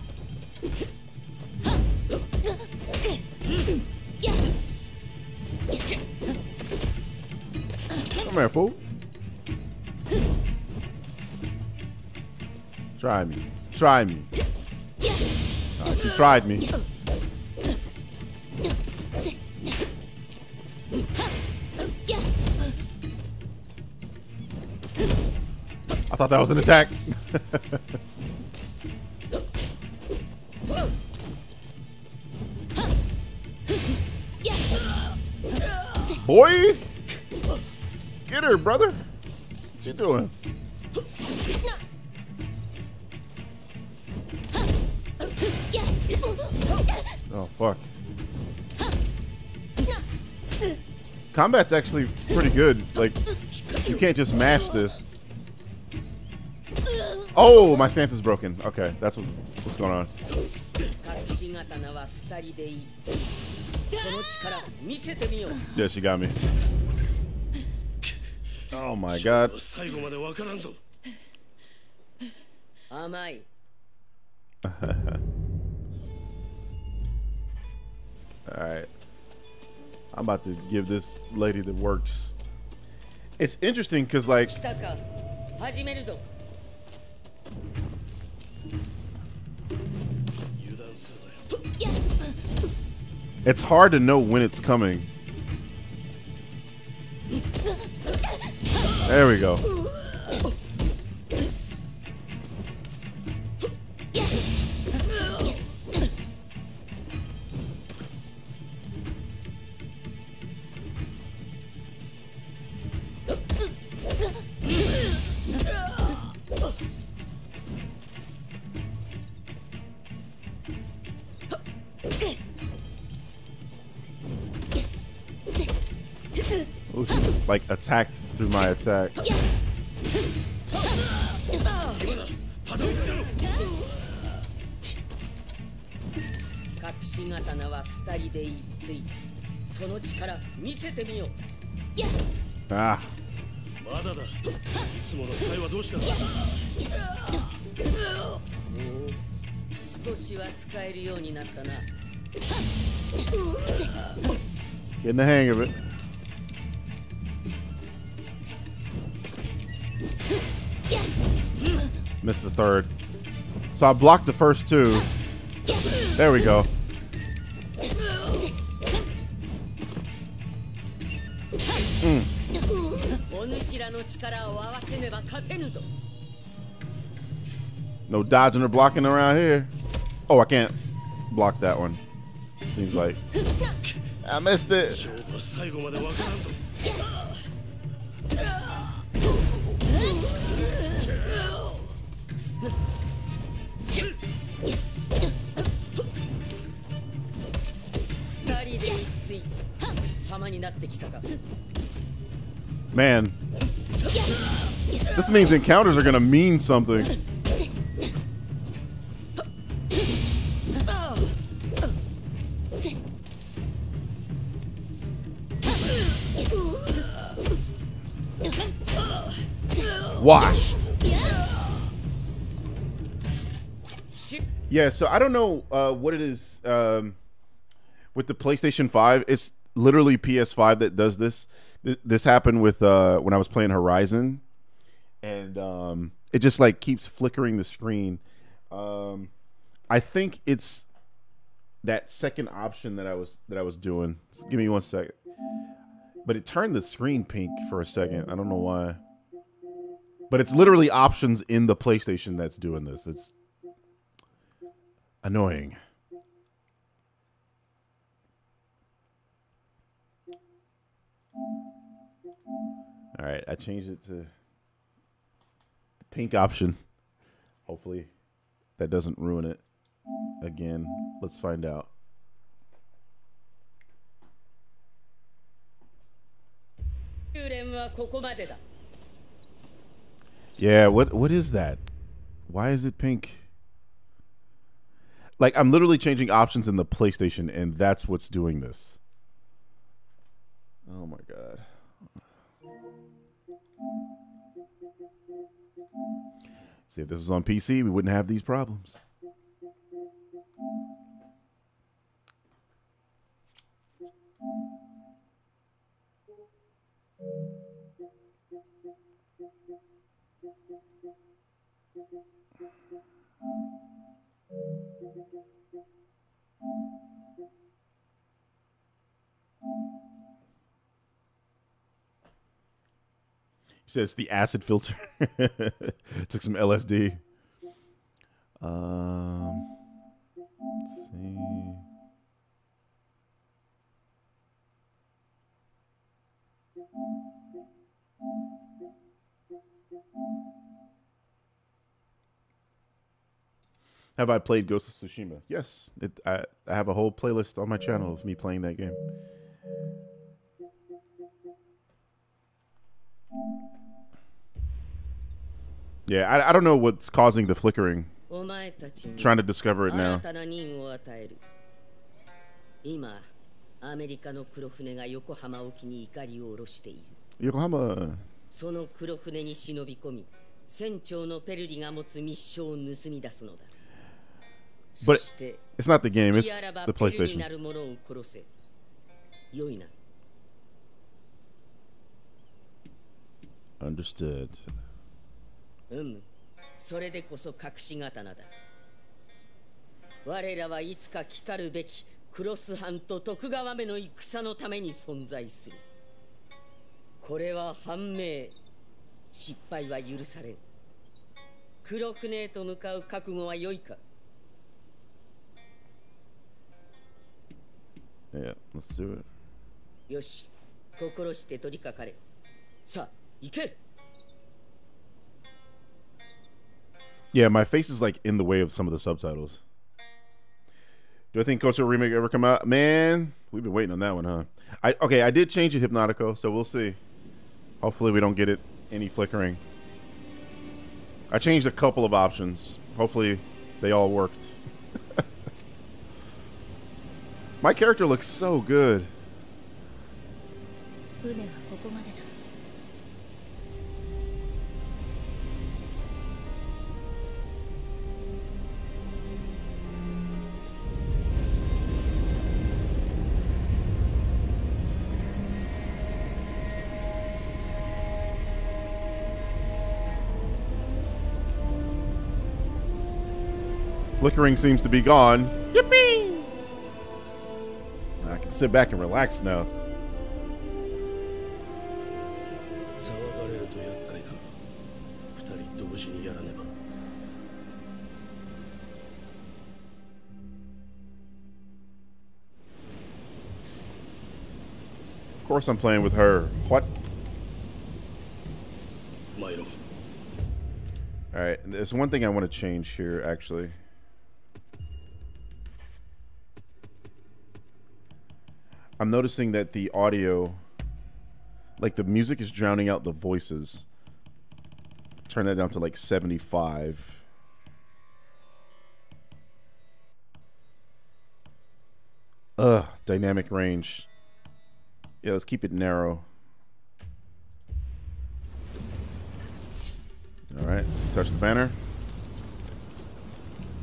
Come here, fool. Try me. Try me. Ah, she tried me. I thought that was an attack. Boy! Get her, brother. What you doing? Oh, fuck. Combat's actually pretty good. Like, you can't just mash this. Oh, my stance is broken. Okay, that's what, what's going on. Yeah, she got me. Oh my god. Alright. I'm about to give this lady the works. It's interesting because, like. It's hard to know when it's coming. There we go. like attacked through my attack. 隠し刀は二人で一致その力見せてみよう Ah, まだだいつもの際はどうした少しは使えるようになったな Getting the hang of it. Missed the third. So I blocked the first two. There we go. Mm. No dodging or blocking around here. Oh, I can't block that one. Seems like. I missed it. Man. This means encounters are gonna mean something. Washed. Yeah, so I don't know uh, what it is um, with the PlayStation 5. It's literally PS5 that does this. This happened with uh, when I was playing Horizon, and um, it just like keeps flickering the screen. Um, I think it's that second option that I was that I was doing. Give me one second. But it turned the screen pink for a second. I don't know why. But it's literally options in the PlayStation that's doing this. It's annoying. All right, I changed it to pink option. Hopefully that doesn't ruin it again. Let's find out. Yeah, what what is that? Why is it pink? Like I'm literally changing options in the PlayStation and that's what's doing this. Oh my god. See if this was on PC, we wouldn't have these problems. It's the acid filter. Took some LSD. Um, let's see. Have I played Ghost of Tsushima? Yes, it, I, I have a whole playlist on my channel of me playing that game. Yeah, I, I don't know what's causing the flickering. お前たちに Trying to discover it 新 now. たな任を与える今アメリカの黒船が横浜沖に怒りを下ろしている Yokohama. その黒船に忍び込み船長のペルリが持つ密書を盗み出すのだ But そして It's not the game, 好 it's the PlayStation. なる者を殺せよいな Understood. うむそれでこそ隠し刀だ我らはいつか来たるべきクロス藩と徳川目の戦のために存在するこれは判明失敗は許されん黒船へと向かう覚悟は良いか Yeah, let's do it. よし心して取りかかれさあ行け Yeah, my face is like in the way of some of the subtitles. Do I think Kocho remake ever come out? Man, we've been waiting on that one, huh? I okay, I did change it Hypnotico, so we'll see. Hopefully we don't get it any flickering. I changed a couple of options. Hopefully they all worked. My character looks so good. Flickering seems to be gone. Yippee! sit back and relax now. Of course I'm playing with her. What? Alright, there's one thing I want to change here, actually. I'm noticing that the audio, like the music is drowning out the voices. Turn that down to like 75. Ugh, dynamic range. Yeah, let's keep it narrow. All right, touch the banner.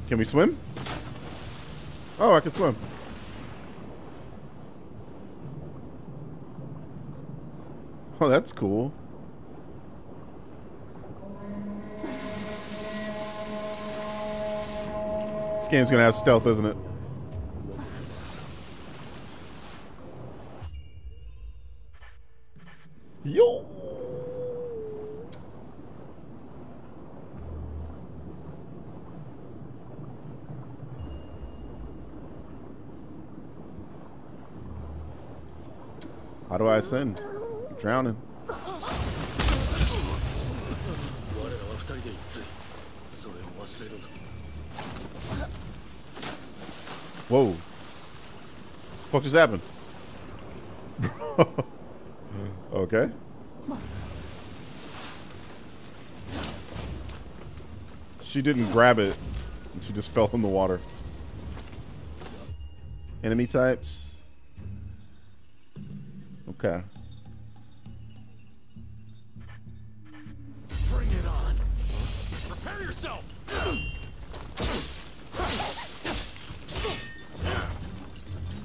Can we swim? Oh, I can swim. Oh, that's cool. This game's gonna have stealth, isn't it? Yo! How do I ascend? drowning. Whoa. Fuck just happened? okay. She didn't grab it. She just fell in the water. Enemy types. Okay.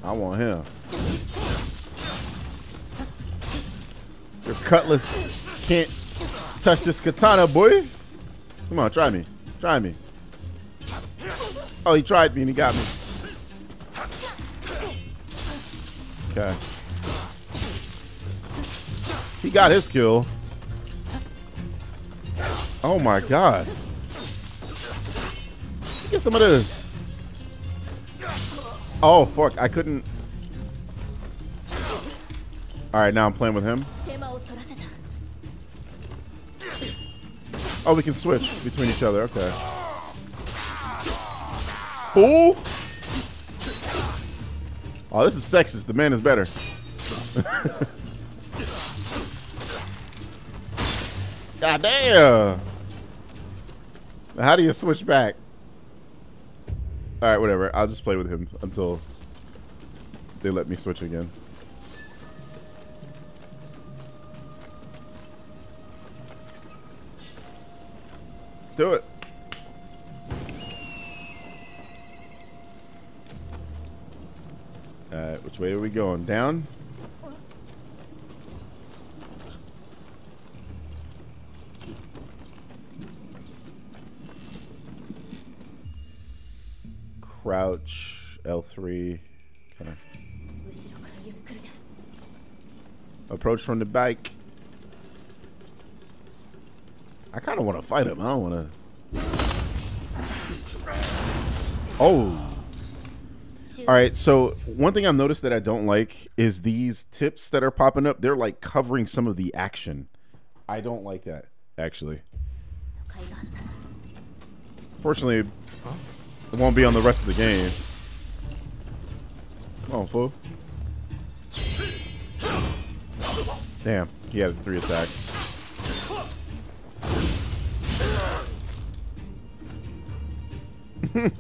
I want him. Your cutlass can't touch this katana, boy. Come on, try me. Try me. Oh, he tried me and he got me. Okay. He got his kill. Oh my god. Get some of this. Oh, fuck. I couldn't... Alright, now I'm playing with him. Oh, we can switch between each other. Okay. Fool! Oh, this is sexist. The man is better. God damn! How do you switch back? All right, whatever. I'll just play with him until they let me switch again. Do it. Alright, which way are we going? Down? crouch, L3, kind of. Approach from the back. I kind of want to fight him. I don't want to. Oh. All right, so one thing I've noticed that I don't like is these tips that are popping up. They're like covering some of the action. I don't like that, actually. Fortunately, it won't be on the rest of the game. Come on, fool. Damn, he had three attacks.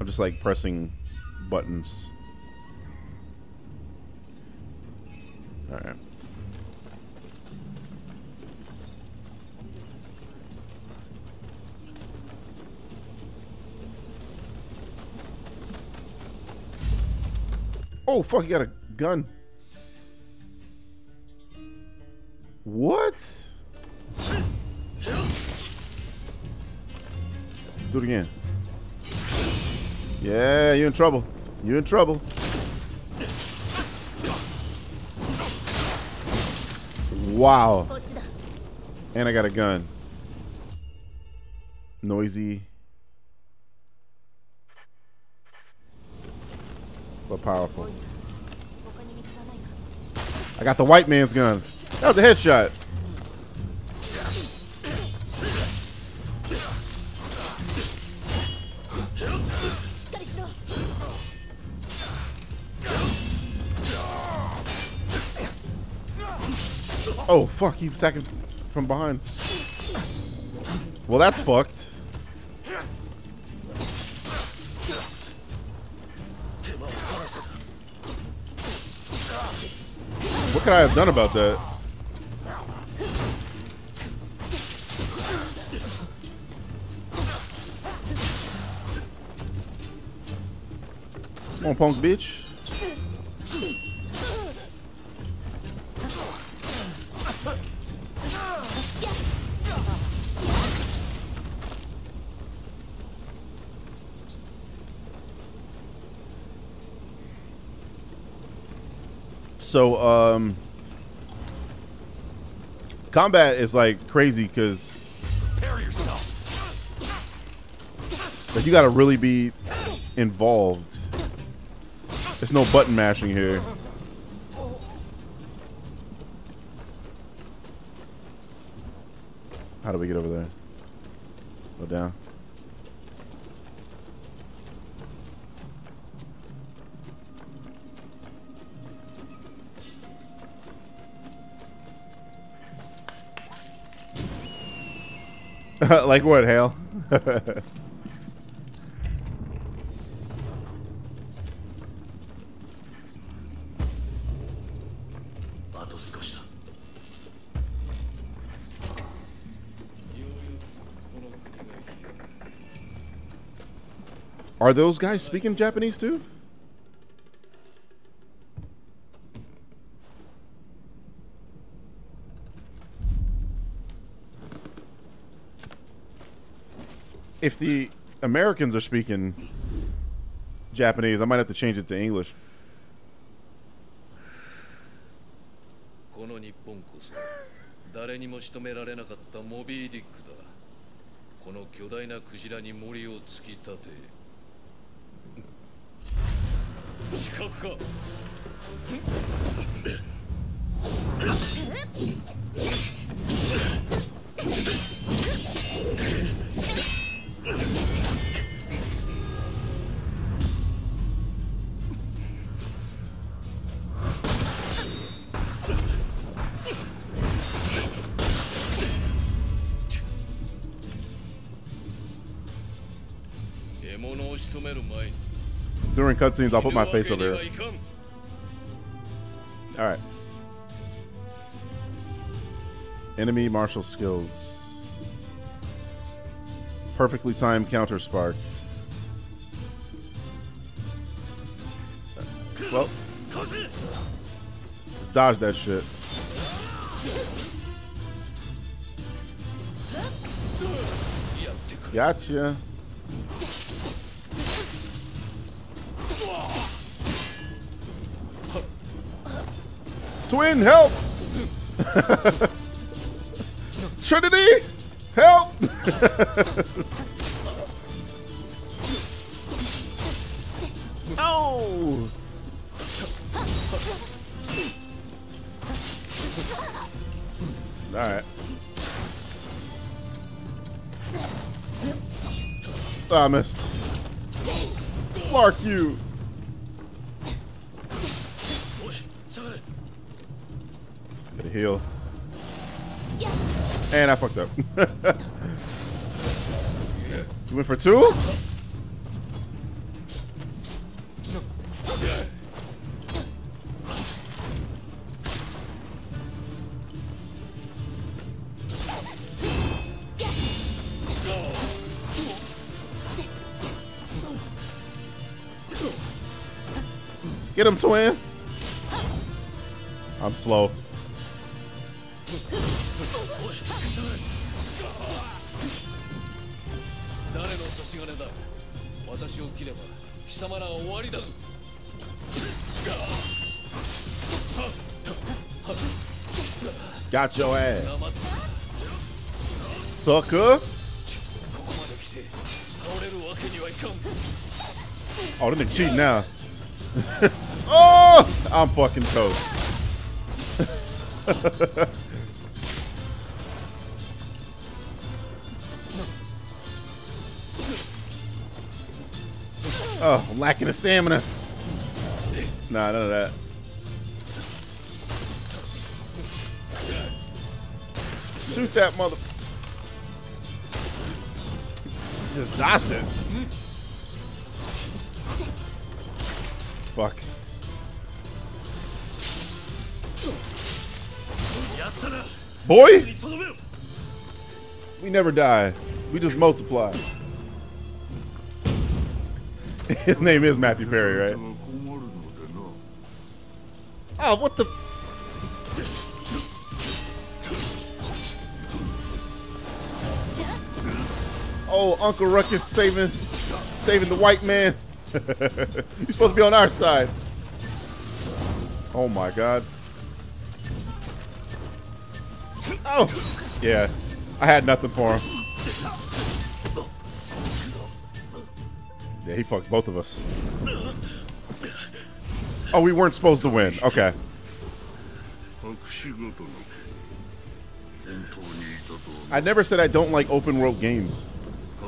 I'm just like pressing buttons. All right. Oh fuck, you got a gun. What? Do it again. Yeah, you're in trouble. You're in trouble. Wow. And I got a gun. Noisy. But powerful. I got the white man's gun. That was a headshot. Oh fuck, he's attacking from behind. Well, that's fucked. What could I have done about that? Come on, punk bitch. So, um, combat is like crazy because like you got to really be involved. There's no button mashing here. How do we get over there? Go down. like what, Hale? Are those guys speaking Japanese too? If the Americans are speaking Japanese, I might have to change it to English. この日本こそ誰にも仕留められなかったモビーディックだこの巨大なクジラに森を突き立て死角か During cutscenes, I'll put my face over here. Alright. Enemy martial skills. Perfectly timed counter spark. Well, just dodge that shit. Gotcha. Twin, help! Trinity, Help! oh! Alright. Oh, ah, I missed. Mark you! Gotta heal. And I fucked up. you went for two? Get him, twin. I'm slow. Got your ass. Sucker. Oh, they're cheating now. oh, I'm fucking toast. oh, lacking the stamina. Nah, none of that. Shoot that mother. Just dodged it. Fuck. Boy! We never die. We just multiply. His name is Matthew Perry, right? Oh, what the? old Uncle Ruckus saving saving the white man. You're supposed to be on our side. Oh my god. Oh! Yeah. I had nothing for him. Yeah, he fucked both of us. Oh, we weren't supposed to win. Okay. I never said I don't like open world games.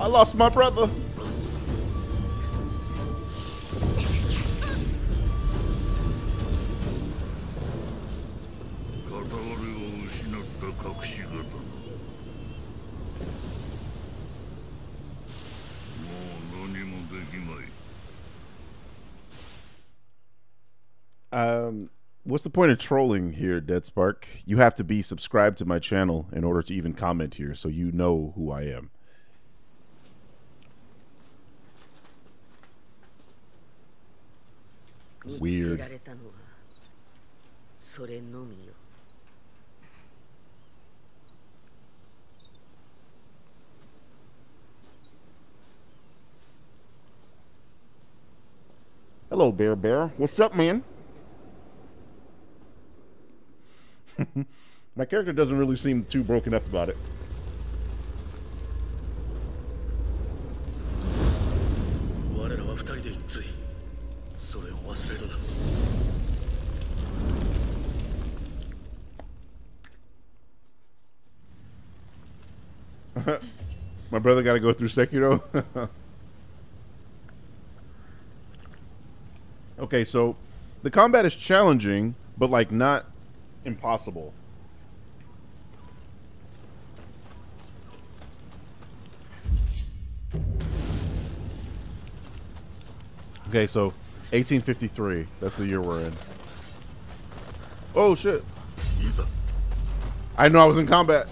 I lost my brother. Um, what's the point of trolling here, Dead Spark? You have to be subscribed to my channel in order to even comment here, so you know who I am. weird. Hello, Bear Bear. What's up, man? My character doesn't really seem too broken up about it. My brother got to go through Sekiro. okay, so the combat is challenging, but like not impossible. Okay, so 1853. That's the year we're in. Oh shit! I know I was in combat.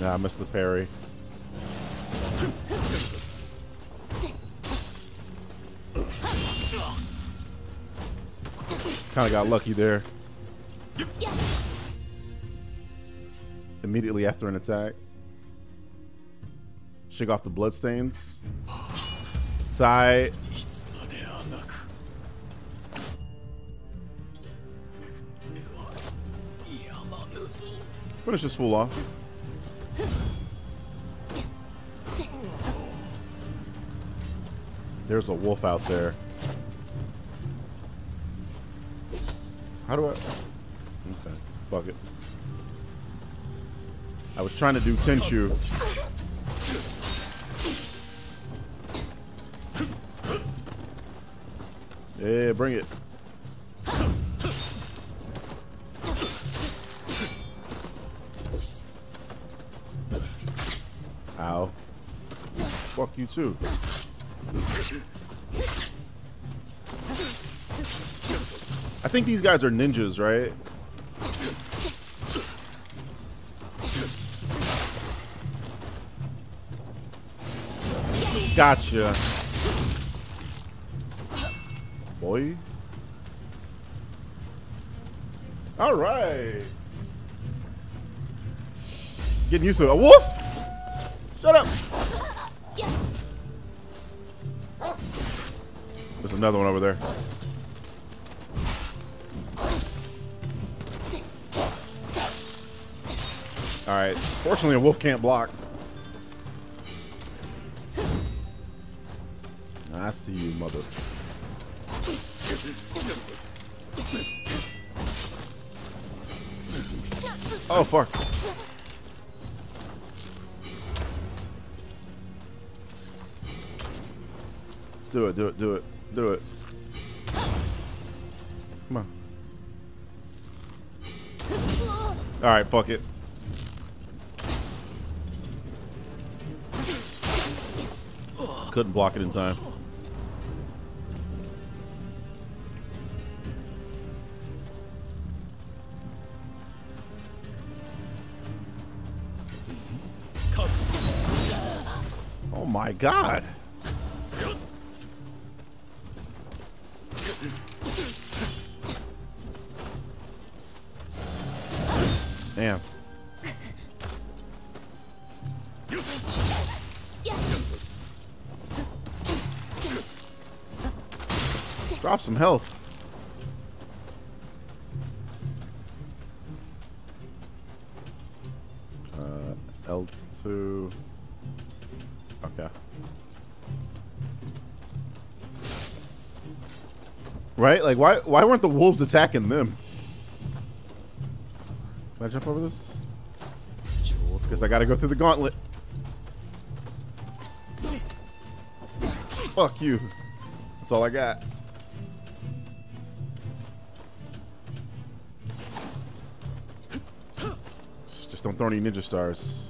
Nah, I missed the parry. Kinda got lucky there. Immediately after an attack. Shake off the bloodstains. Tie. Finish this fool off. There's a wolf out there. How do I... Okay, fuck it. I was trying to do Tenchu. Yeah, bring it. Ow. Fuck you too. I think these guys are ninjas, right? Gotcha. Boy. All right. Getting used to. A wolf? Shut up. There's another one over there. All right. Fortunately, a wolf can't block. I see you, mother. Oh, fuck. Do it, do it, do it, do it. Come on. Alright, fuck it. Couldn't block it in time. Oh my god. Damn. Drop some health. Uh, L2. Okay. Right? Like, why why weren't the wolves attacking them? Can I jump over this? Because I gotta go through the gauntlet. Fuck you. That's all I got. Just don't throw any ninja stars.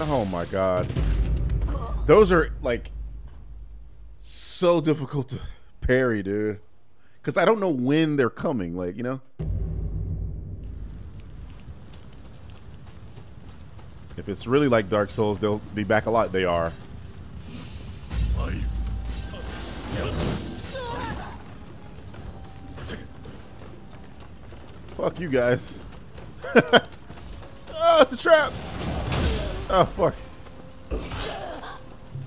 Oh my god. Those are like so difficult to parry, dude. Cause I don't know when they're coming, like, you know? If it's really like Dark Souls, they'll be back a lot. They are. Fuck you guys. oh, it's a trap. Oh, fuck.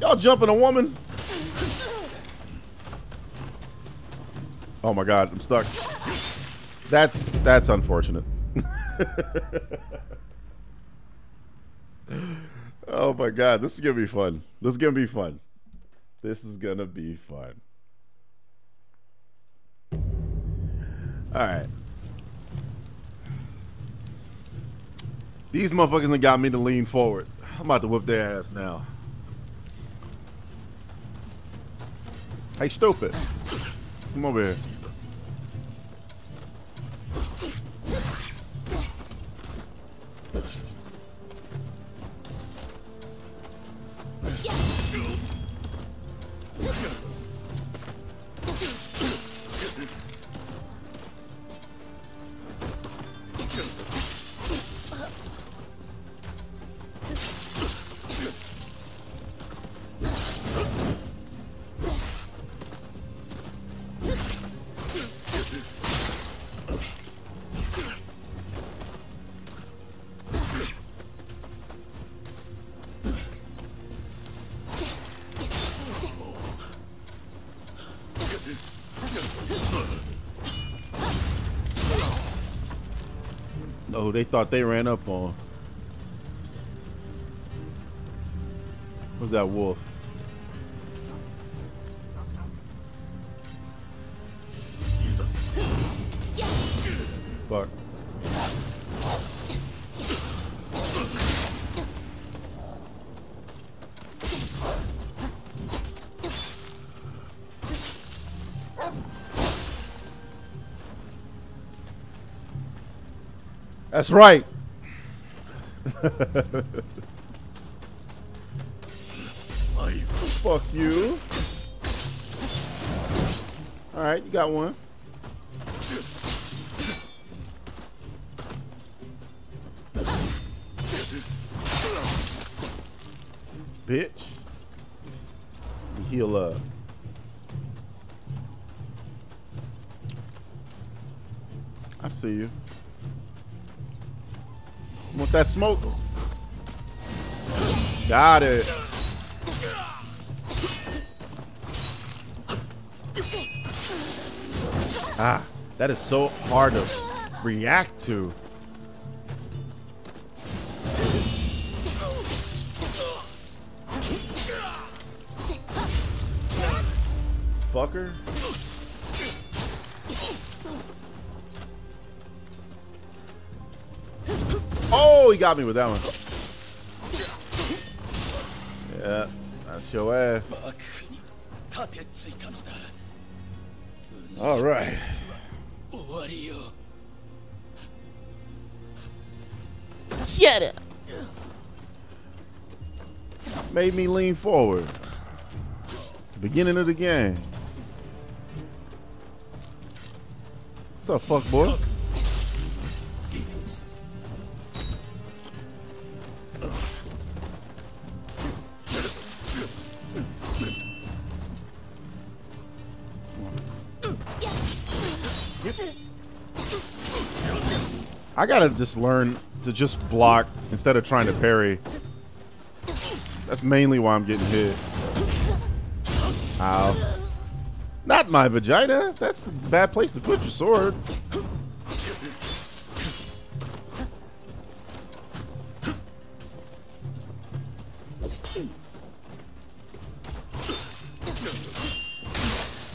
Y'all jumping a woman? Oh my god, I'm stuck. That's that's unfortunate. oh my god, this is gonna be fun. This is gonna be fun. This is gonna be fun. Alright. These motherfuckers done got me to lean forward. I'm about to whip their ass now. Hey, stupid. Come over here. No, they thought they ran up on. What's that wolf? That's right. Fuck you. All right, you got one. Bitch. Heal up. I see you. Want that smoke? Got it. Ah, that is so hard to react to. Fucker. he got me with that one. Yeah, that's your ass. All right. Shut up. Made me lean forward. Beginning of the game. What's up, fuck boy? I gotta just learn to just block instead of trying to parry. That's mainly why I'm getting hit. Ow. Not my vagina. That's a bad place to put your sword.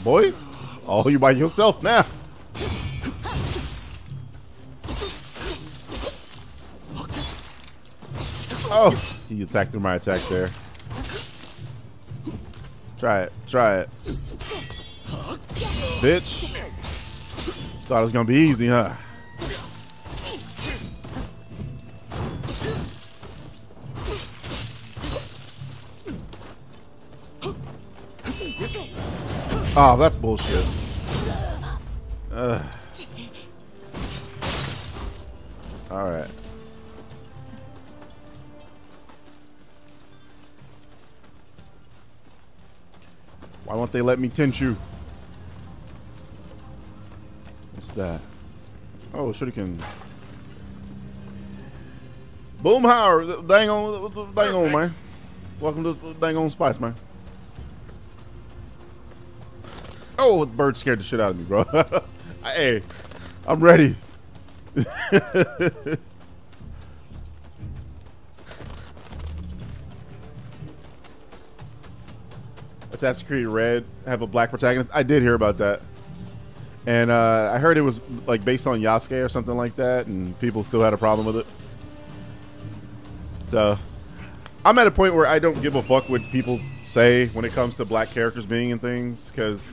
Boy, all you by yourself now. Oh, he attacked through my attack there. Try it. Try it. Bitch. Thought it was gonna be easy, huh? Oh, that's bullshit. Ugh. Won't they let me tint you? What's that? Oh, shuriken. Boomhauer, dang on, dang on, man. Welcome to dang on spice, man. Oh, the bird scared the shit out of me, bro. hey, I'm ready. Assassin's Creed Red have a black protagonist. I did hear about that, and uh, I heard it was like based on Yasuke or something like that, and people still had a problem with it. So, I'm at a point where I don't give a fuck what people say when it comes to black characters being in things, because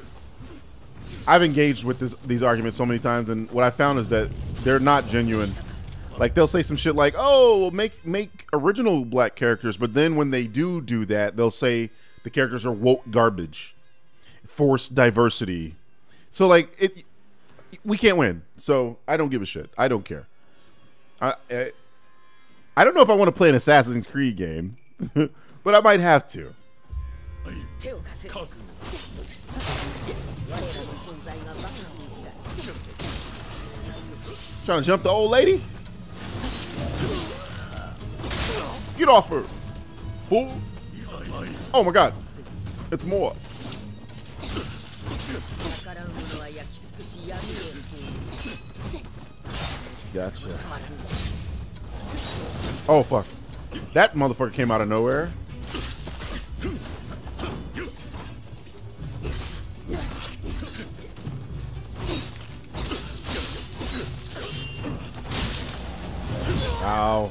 I've engaged with this, these arguments so many times, and what I found is that they're not genuine. Like they'll say some shit like, "Oh, make make original black characters," but then when they do do that, they'll say the characters are woke garbage, forced diversity. So like it, we can't win. So I don't give a shit. I don't care. I I, I don't know if I want to play an Assassin's Creed game, but I might have to. Trying to jump the old lady? Get off her, fool. Oh my god. It's more. Gotcha. Oh fuck. That motherfucker came out of nowhere. Ow.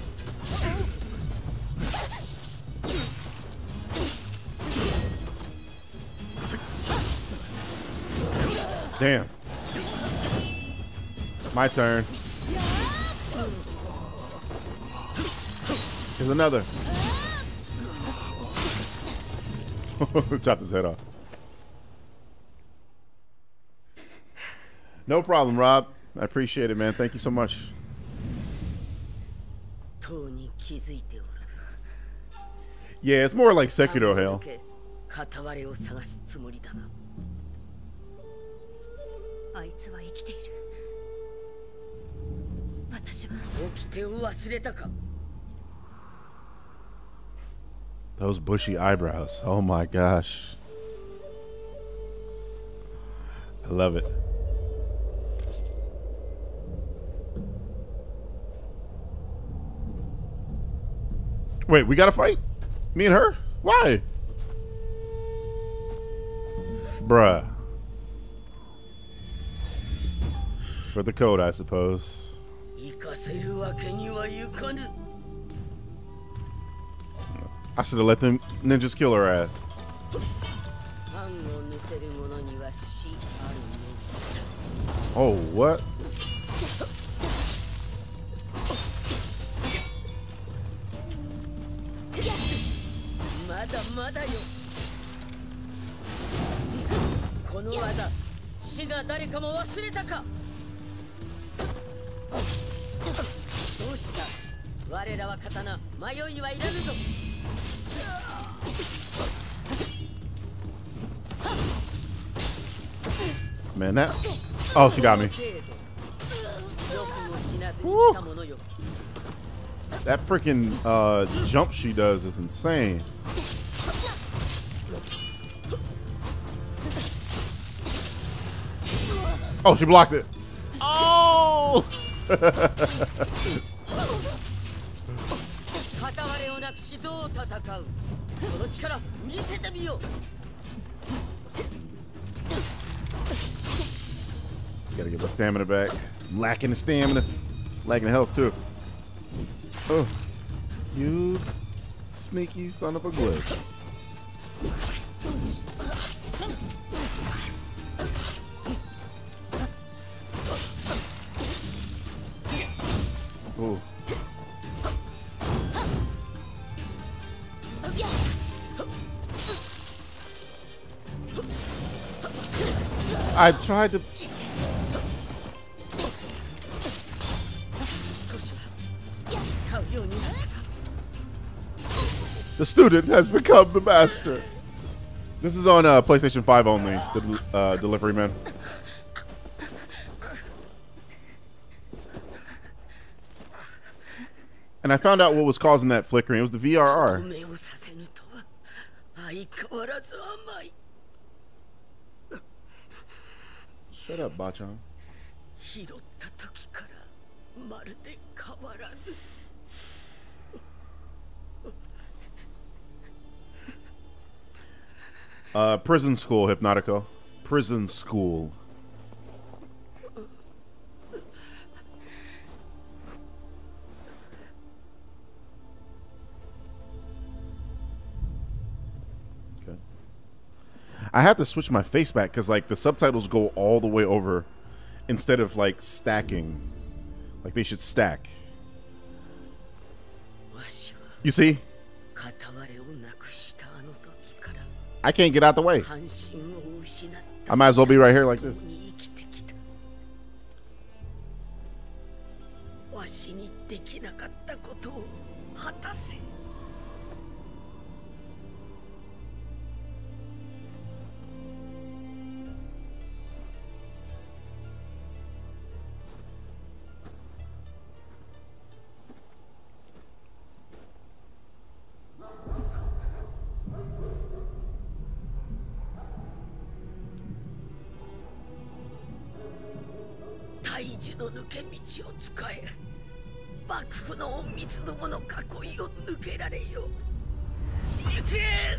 Damn. My turn. Here's another. Chopped his head off. No problem, Rob. I appreciate it, man. Thank you so much. Yeah, it's more like Sekiro hell. 私は起きてを忘れたか Those bushy eyebrows. Oh my gosh. I love it. Wait, we gotta fight? Me and her? Why? Bruh. For the code, I suppose. 行かせるわけにはいかぬ I should have let them ninjas kill her ass. パンを抜ける者には死ある Oh, what? のまだまだよこの技死が誰かも忘れたかどうした我らは刀迷いはいらぬぞ Man, that. Oh, she got me. 程度よくも死なずに来たものよ That freaking uh, jump she does is insane. Oh, she blocked it. Oh! Gotta get my stamina back. Lacking the stamina. Lacking the health too. Oh. You sneaky son of a glitch. Ooh. I tried to... The student has become the master. This is on uh, PlayStation 5 only, the uh, delivery man. And I found out what was causing that flickering. It was the VRR. Shut up, Bachan. Uh, prison school, Hypnotico. Prison school. I have to switch my face back because like the subtitles go all the way over instead of like stacking. Like they should stack. You see? I can't get out the way. I might as well be right here like this. 抜け道を使え幕府の隠密どもの囲いを抜けられよ行け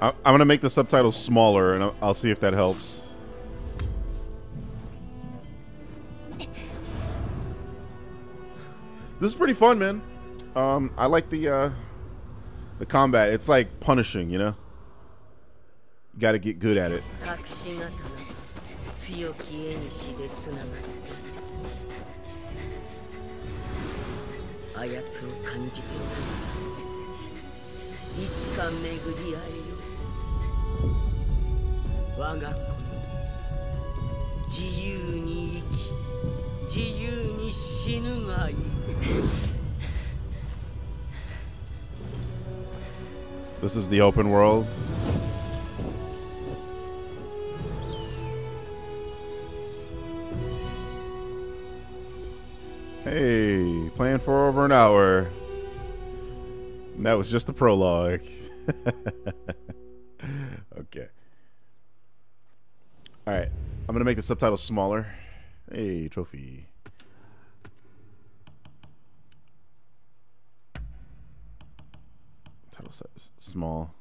I- I'm gonna make the subtitles smaller, and I'll, I'll see if that helps. This is pretty fun, man. Um, I like the uh, the combat. It's like punishing, you know. You got to get good at it. 隠し刀強き縁でつながっているあやつを感じておるいつか巡り合えよ我が子自由に生き自由に死ぬがいい This is the open world. Hey, playing for over an hour. And that was just the prologue. okay. All right. I'm to make the subtitles smaller. Hey, trophy. Size small.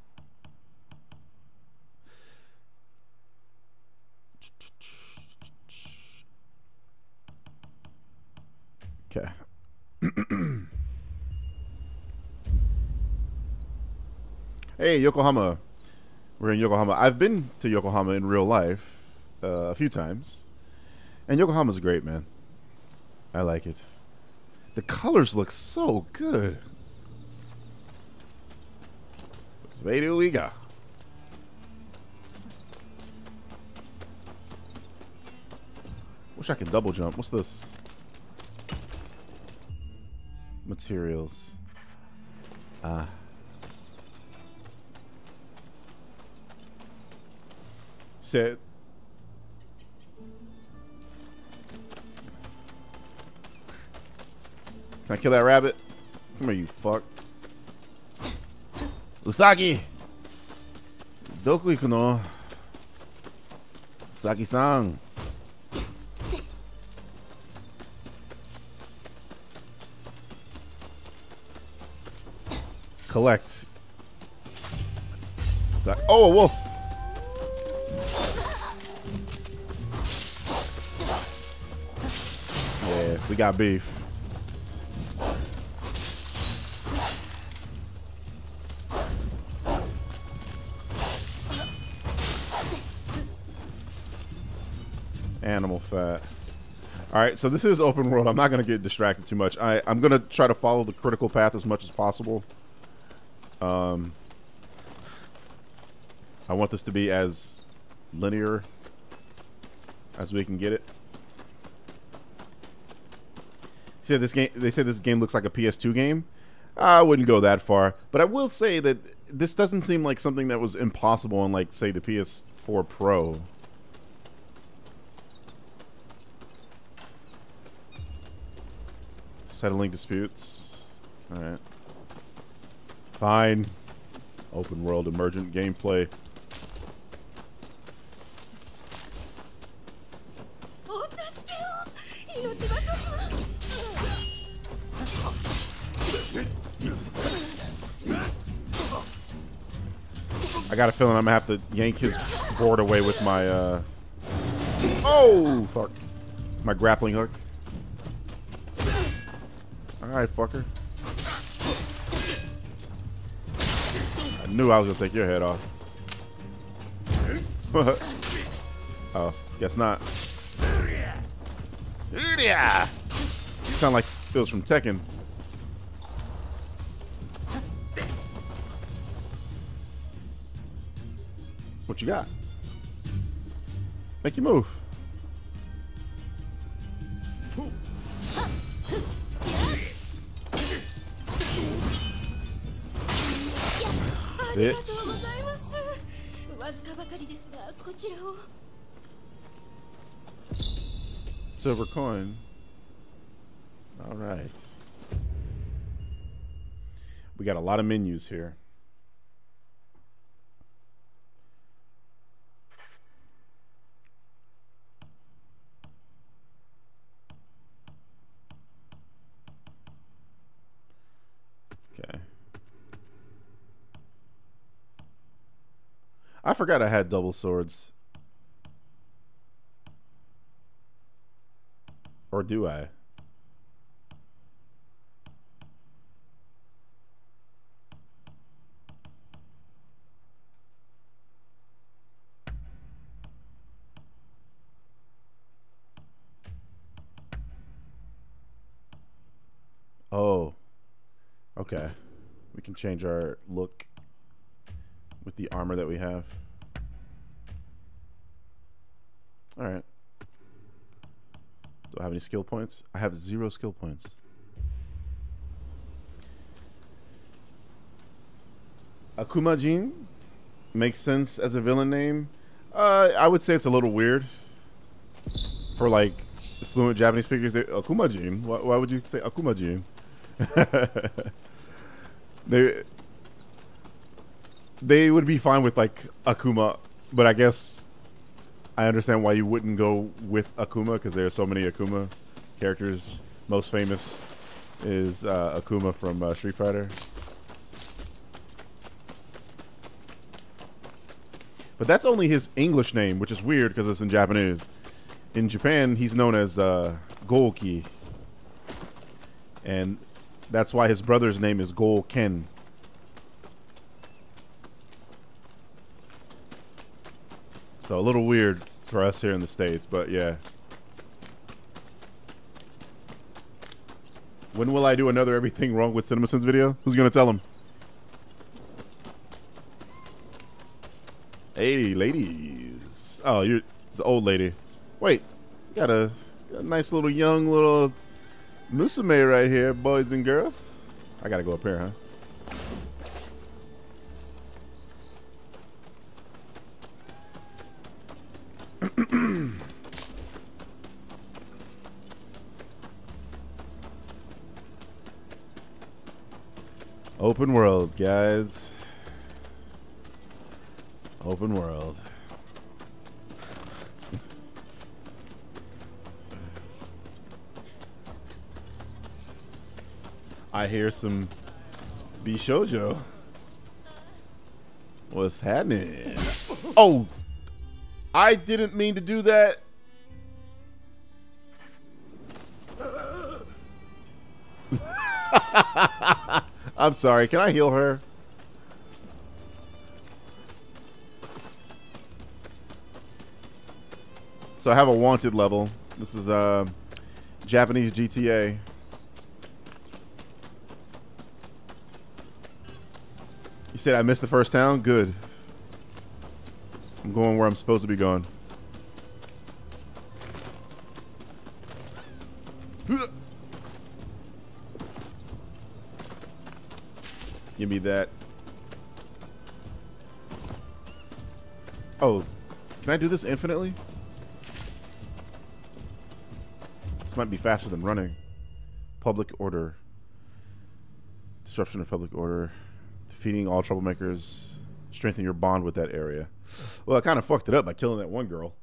Okay. hey, Yokohama. We're in Yokohama. I've been to Yokohama in real life uh, a few times. And Yokohama's great, man. I like it. The colors look so good. Way do we go? Wish I could double jump. What's this? Materials. Ah. Said. Can I kill that rabbit? Come here, you fuck. Usagi! どこ行くのうさぎさん。Collect. Sa- oh, a wolf! Yeah, we got beef. Animal fat. All right, so this is open world. I'm not going to get distracted too much. I, I'm going to try to follow the critical path as much as possible. Um, I want this to be as linear as we can get it. Said this game. They said this game looks like a PS2 game. I wouldn't go that far, but I will say that this doesn't seem like something that was impossible on, like, say, the PS4 Pro. Settling disputes. Alright. Fine. Open world emergent gameplay. I got a feeling I'm gonna have to yank his board away with my, uh... Oh! Fuck. My grappling hook. Alright, fucker. I knew I was gonna take your head off. oh, guess not. You sound like was from Tekken. What you got? Make you move. bitch. Silver coin. All right. We got a lot of menus here. I forgot I had double swords. Or do I? Oh. Okay. We can change our look with the armor that we have. All right. Do I have any skill points? I have zero skill points. Akumajin makes sense as a villain name. Uh, I would say it's a little weird for like fluent Japanese speakers. They, Akumajin. Why, why would you say Akumajin? they they would be fine with like Akuma, but I guess I understand why you wouldn't go with Akuma because there are so many Akuma characters. Most famous is uh, Akuma from uh, Street Fighter. But that's only his English name, which is weird because it's in Japanese. In Japan, he's known as uh, Gouki. And that's why his brother's name is Gouken. So a little weird for us here in the States, but yeah. When will I do another Everything Wrong with CinemaSins video? Who's going to tell him? Hey, ladies. Oh, you're it's the old lady. Wait, got a, got a nice little young little Musume right here, boys and girls. I gotta go up here, huh? Open world, guys. Open world. I hear some Bishojo. What's happening? Oh, I didn't mean to do that. I'm sorry. Can I heal her? So I have a wanted level. This is uh, Japanese GTA. You said I missed the first town? Good. I'm going where I'm supposed to be going. Give me that. Oh, can I do this infinitely? This might be faster than running. Public order. Disruption of public order. Defeating all troublemakers. Strengthen your bond with that area. Well, I kind of fucked it up by killing that one girl.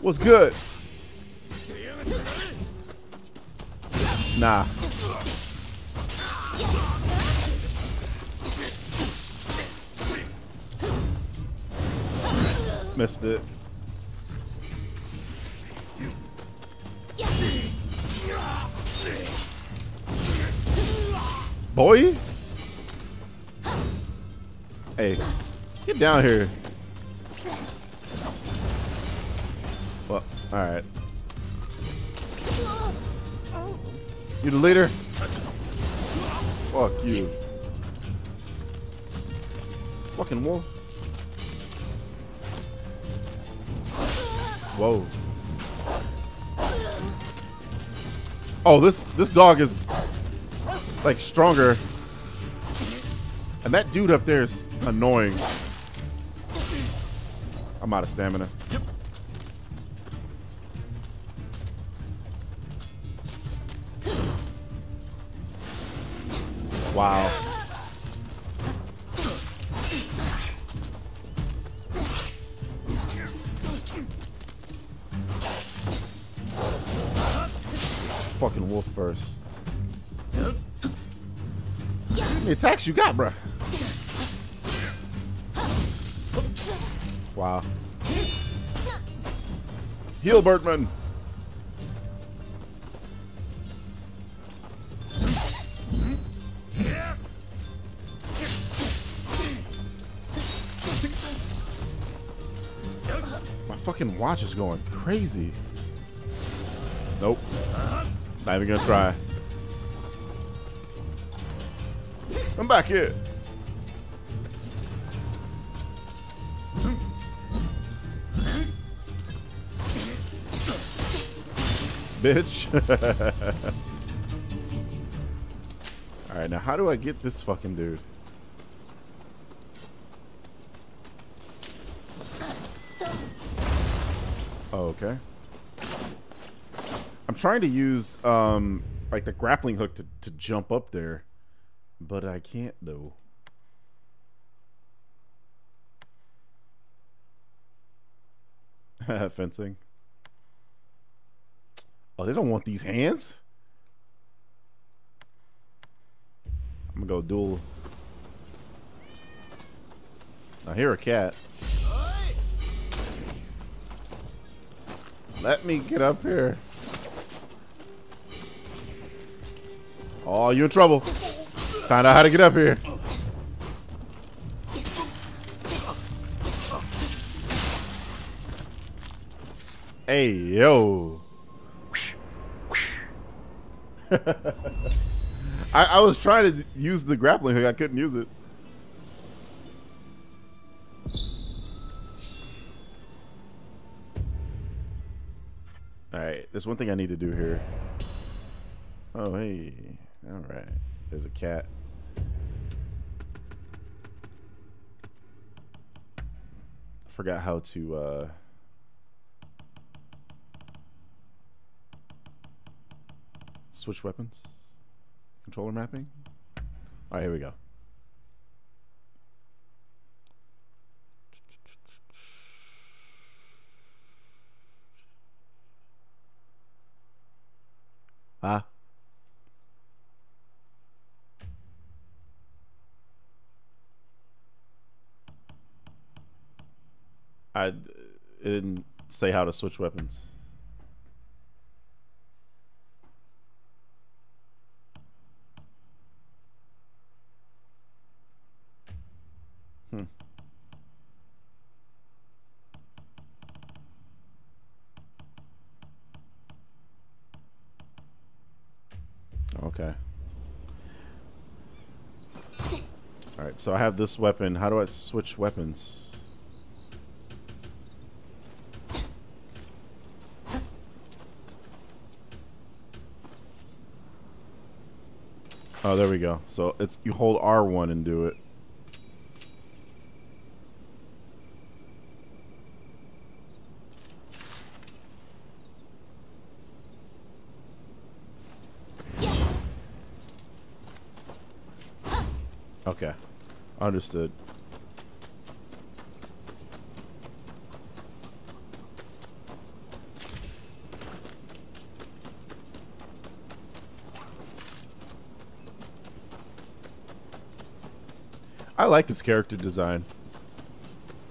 What's good? Nah. Missed it. Boy? Hey, get down here. Well, alright. You the leader? Fuck you. Fucking wolf. Whoa. Oh, this this dog is like stronger. And that dude up there is annoying. I'm out of stamina. Wow. Fucking wolf first. How many attacks you got, bruh? Wow. Heal, Birdman. Watch is going crazy. Nope. Not even gonna try. I'm back here. Bitch. Alright, now how do I get this fucking dude? Oh, okay. I'm trying to use um like the grappling hook to, to jump up there, but I can't though. Fencing. Oh, they don't want these hands? I'm gonna go duel. I hear a cat. Let me get up here. Oh, you in trouble. Find out how to get up here. Hey, yo. I, I was trying to use the grappling hook. I couldn't use it. There's one thing I need to do here. Oh, hey. Alright. There's a cat. Forgot how to, uh... Switch weapons? Controller mapping? Alright, here we go. Ah. I didn't say how to switch weapons. Hmm. Okay. All right, so I have this weapon. How do I switch weapons? Oh, there we go. So it's you hold R1 and do it. Okay. Understood. I like this character design.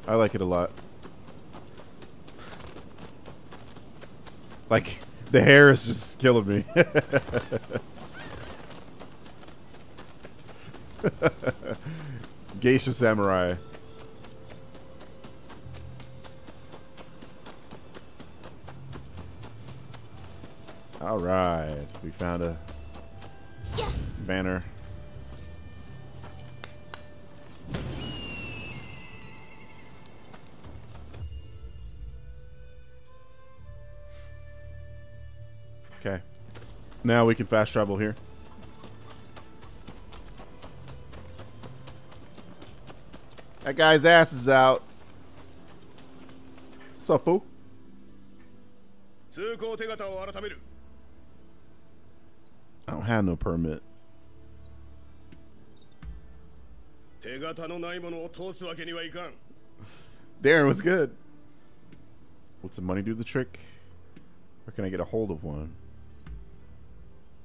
I like it a lot. Like, the hair is just killing me. Geisha Samurai. All right, we found a banner. Okay. Now we can fast travel here. That guy's ass is out. What's up, fool? 通行手形を改める I don't have no permit. 手形のないものを通すわけにはいかん Darren, what's good? What's the money do the trick? Where can I get a hold of one?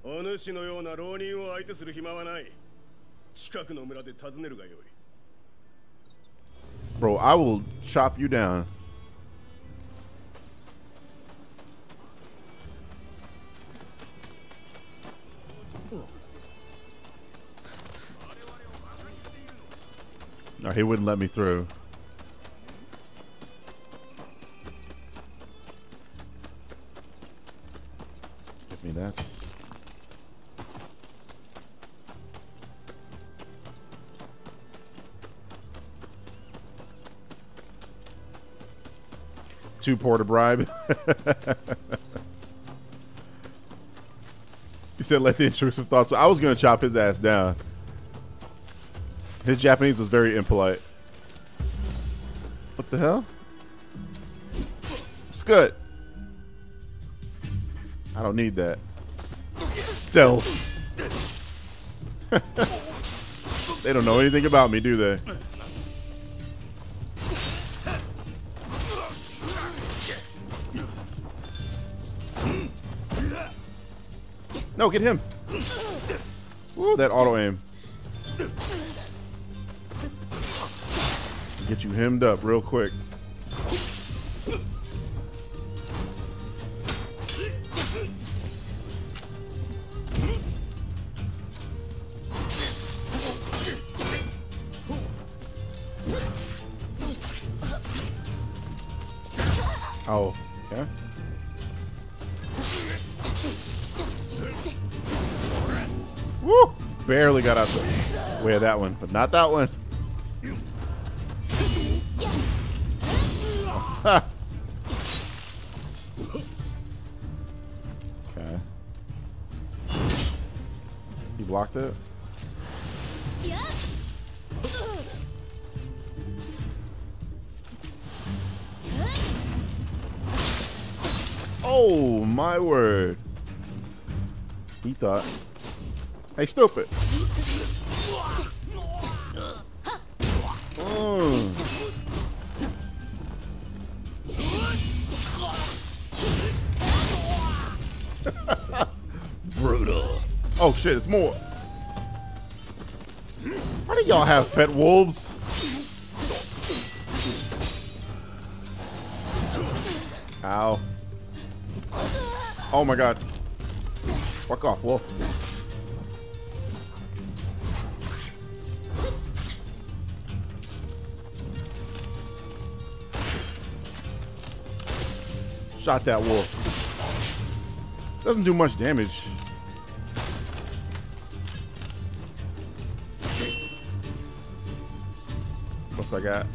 お主のような浪人を相手する暇はない近くの村で尋ねるがよい Bro, I will chop you down. No, he wouldn't let me through. Give me that. Too poor to bribe. he said, let the intrusive thoughts. I was going to chop his ass down. His Japanese was very impolite. What the hell? It's good. I don't need that. Stealth. they don't know anything about me, do they? No, get him. Ooh, that auto aim. Get you hemmed up real quick. Way that one, but not that one. Okay. He blocked it? Oh, my word. He thought. Hey, stupid. Shit, it's more. Why do y'all have pet wolves? Ow. Oh my god. Fuck off, wolf. Shot that wolf. Doesn't do much damage. What's I got?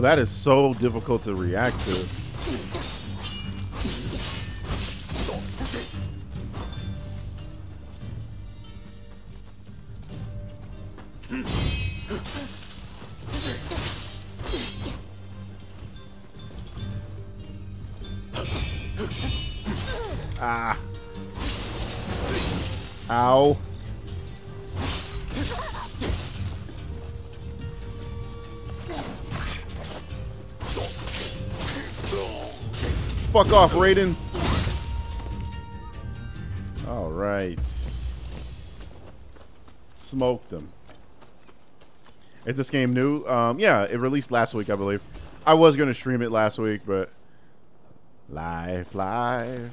That is so difficult to react to. Fuck off, Raiden. All right. Smoked him. Is this game new? Um, yeah, it released last week, I believe. I was going to stream it last week, but live, live.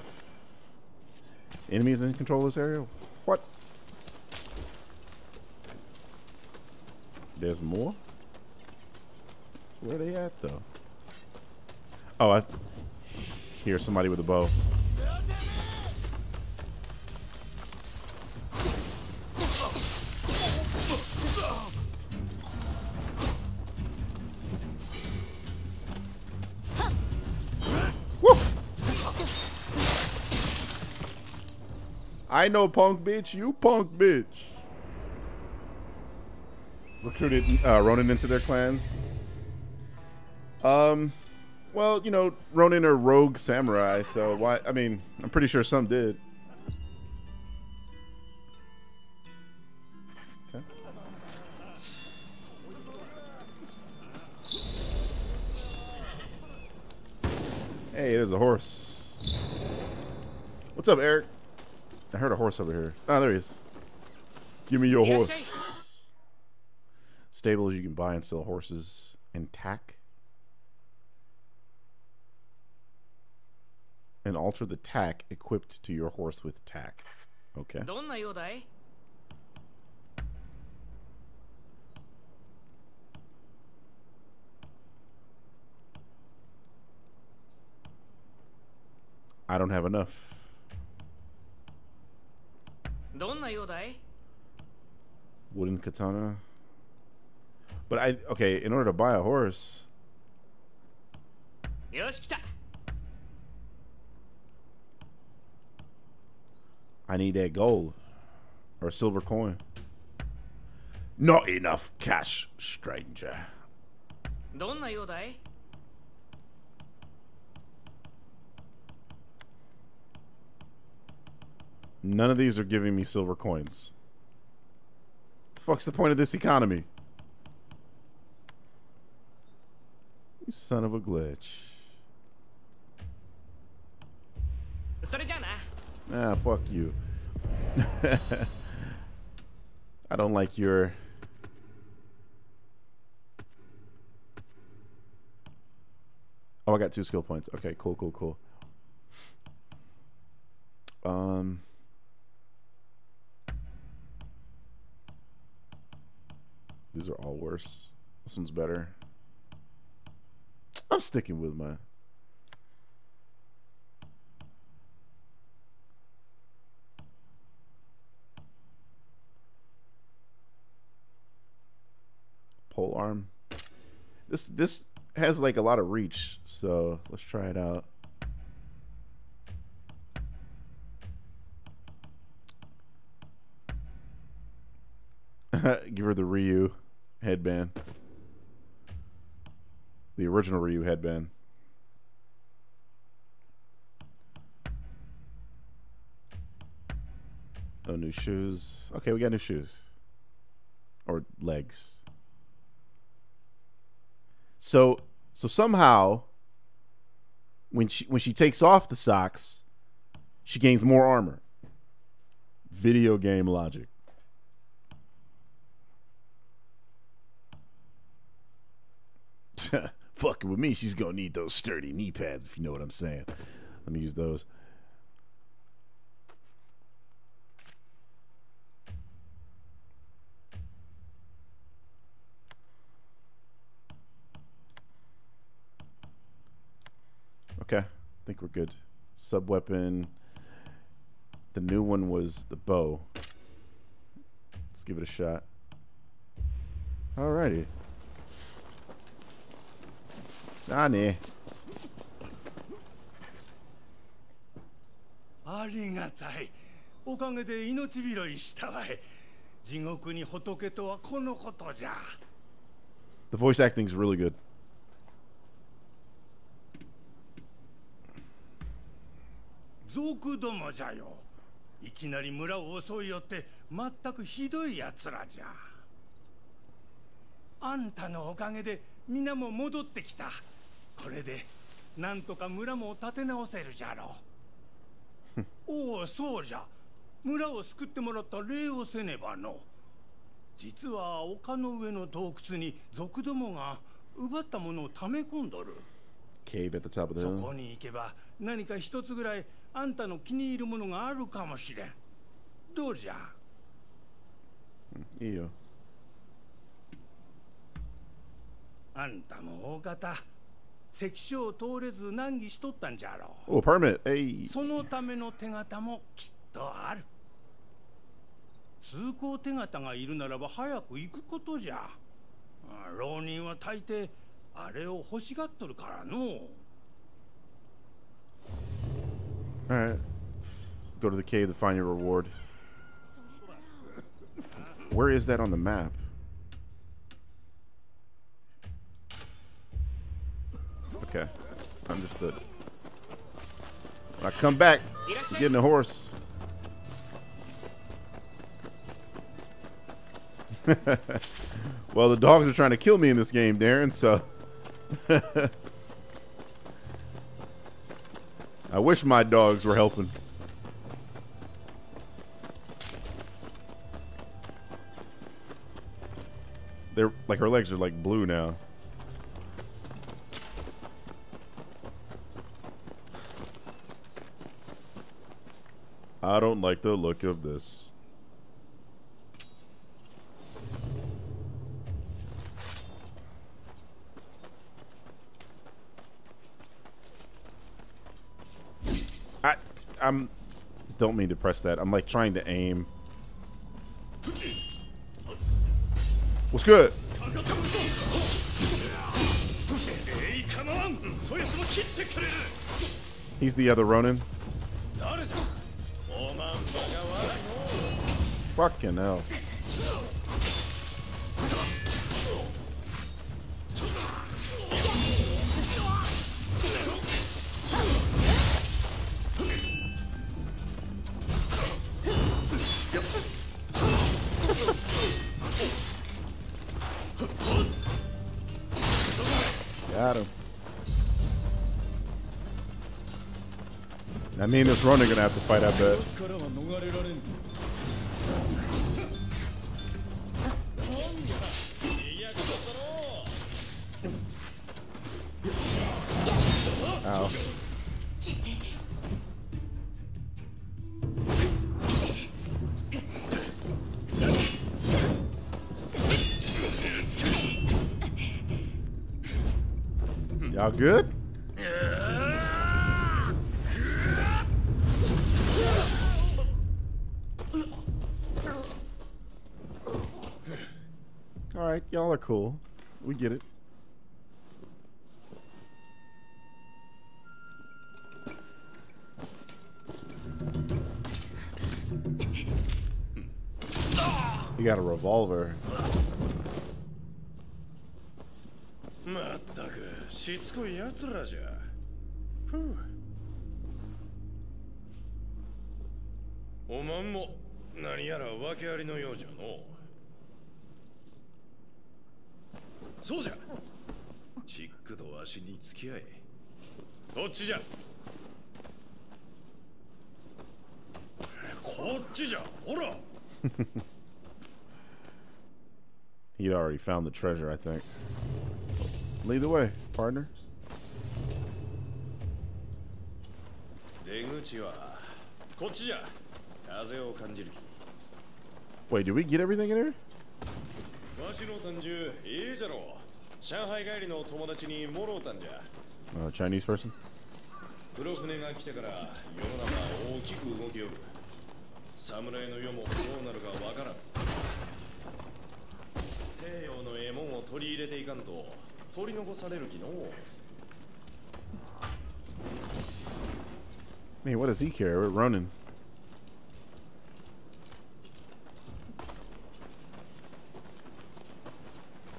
Enemies in control of this area? What? There's more? Where they at, though? Oh, I hear somebody with a bow. I know punk bitch, you punk bitch. Recruited uh, Ronin into their clans. Um, well, you know, Ronin are rogue samurai, so why? I mean, I'm pretty sure some did. Okay. Hey, there's a horse. What's up, Eric? I heard a horse over here. Ah, there he is. Give me your horse. Stables you can buy and sell horses intact. and alter the tack equipped to your horse with tack. Okay. どんな用だい I don't have enough. どんな用だい Wooden katana. But I okay, in order to buy a horse, よし来た I need that gold or silver coin. Not enough cash, stranger. None of these are giving me silver coins. The fuck's the point of this economy? You son of a glitch. Ah, fuck you. I don't like your... Oh, I got two skill points. Okay, cool, cool, cool. Um... These are all worse. This one's better. I'm sticking with my pole arm. This this has like a lot of reach, so let's try it out. Give her the Ryu headband. The original Ryu headband. No new shoes. Okay, we got new shoes. Or legs. So so somehow when she when she takes off the socks, she gains more armor. Video game logic. Fucking with me, she's gonna need those sturdy knee pads if you know what I'm saying. Let me use those. Okay, I think we're good. Sub weapon. The new one was the bow. Let's give it a shot. Alrighty. Nani? ありがたいおかげで命拾いしたわい地獄に仏とはこのことじゃ The voice acting is really good. 族どもじゃよ。いきなり村を襲いよって全くひどいやつらじゃ。あんたのおかげで皆も戻ってきた。これでなんとか村も立て直せるじゃろ。うおおそうじゃ。村を救ってもらった礼をせねばの。実は丘の上の洞窟に族どもが奪ったものを溜め込んどる。Cave at the top of the そ.こに行けば何か一つぐらいあんたの気に入るものがあるかもしれんどうじゃ？いいよ。あんたも大方関所を通れず難儀しとったんじゃろ Oh, permit. Hey. そのための手形もきっとある通行手形がいるならば早く行くことじゃあ浪人は大抵あれを欲しがっとるからの Alright. Go to the cave to find your reward. Where is that on the map? Okay. Understood. When I come back, getting a horse. well, the dogs are trying to kill me in this game, Darren, so. I wish my dogs were helping. They're like her legs are like blue now. I don't like the look of this. I, I'm, don't mean to press that. I'm like trying to aim. What's good? He's the other Ronin. Fucking hell. me and this Ronin gonna have to fight, I bet. Ow. Y'all good? y'all are cool. We get it. He got a revolver. まったくしつこい奴らじゃふう っちじゃこっちじゃほら He'd already found the treasure, I think. Lead the way, partner. 出口はこっちじゃ風を感じる Wait, did we get everything in here? わしの誕生いいじゃろ上海帰りの友達にもろうたんじゃ Uh, Chinese person? 黒船が来てから世の中大きく動きよる。侍の世もどうなるかわからん。西洋のええもんを取り入れていかんと取り残される気の Man, what does he care? We're running.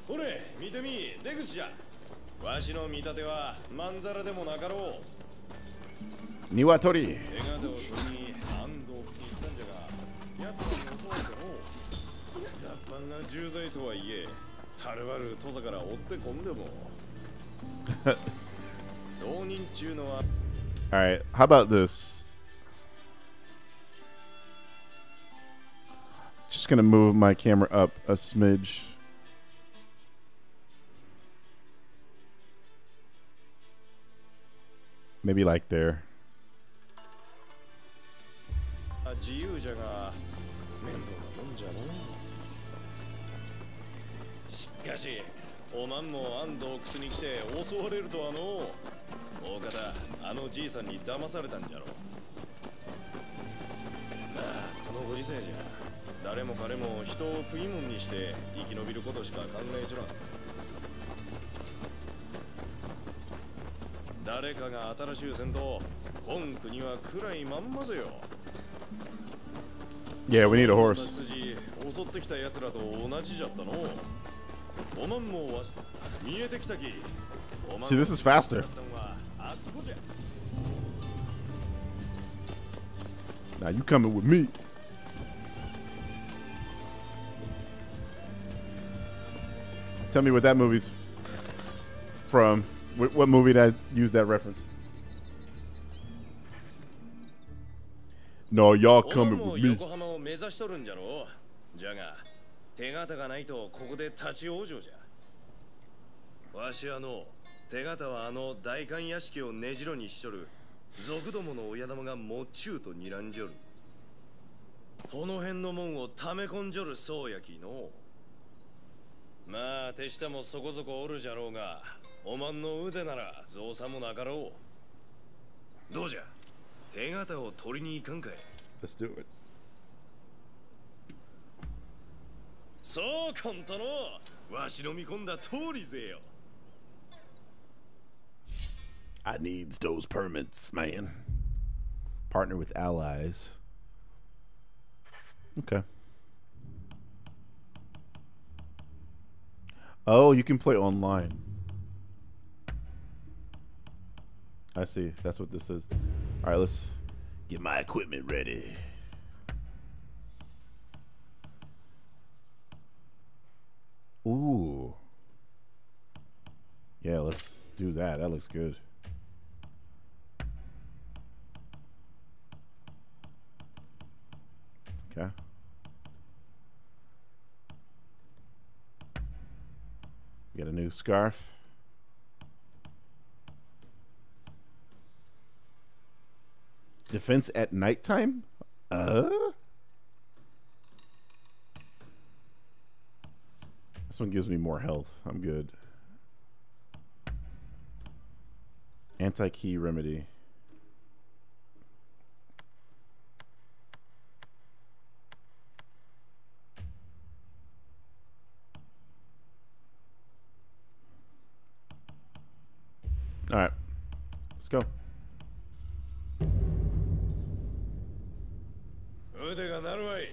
ほれ見てみ出口じゃわしの見立てはまんざらでもなかろうNiwatori. 手形を取りに安藤に行ったんじゃが奴らに襲われての脱藩が重罪とはいえはるばる土佐から追ってこんでも浪人っちゅうのは All right, how about this? Just gonna move my camera up a smidge. Maybe like there. 自由じゃが面倒なもんじゃの。しかしおまんも安藤くすに来て襲われるとはの大方あのじいさんに騙されたんじゃろまあこのご時世じゃ誰も彼も人を食い物にして生き延びることしか考えちょらん。誰かが新しゅうせんと本国は暗いまんまぜよ。Yeah, we need a horse. See, this is faster. Now you coming with me. Tell me what that movie's from. What movie that used that reference? No, y'all coming も with me. 横浜を目指しとるんじゃろ。じゃが手形がないとここで立ち往生じゃ。わしはの手形はあの代官屋敷を根城にしとる。族どもの親玉がもっちゅうと睨んじょる。この辺のもんを溜め込んじょるそうやきの。まあ手下もそこそこおるじゃろうがおまんの腕なら造作もなかろう。どうじゃ？手形を取りに行かんかい Let's do it. そうコントのわしの見込んだ通りぜよ I needs those permits, man. Partner with allies. Okay. Oh, you can play online. I see. That's what this is. All right, let's get my equipment ready. Ooh. Yeah, let's do that. That looks good. Okay. Get a new scarf. Defense at nighttime? Uh? This one gives me more health. I'm good. Anti-key remedy. All right. Let's go. 腕が鳴るわい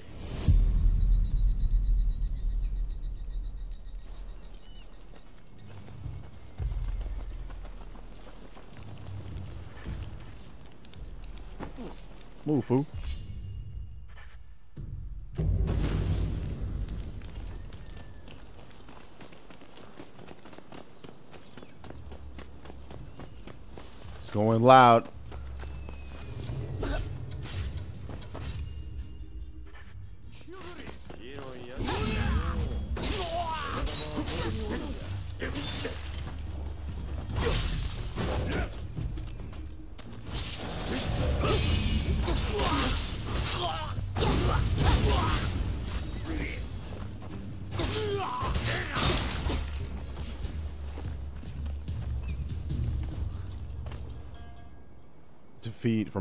Move, fool. It's going loud.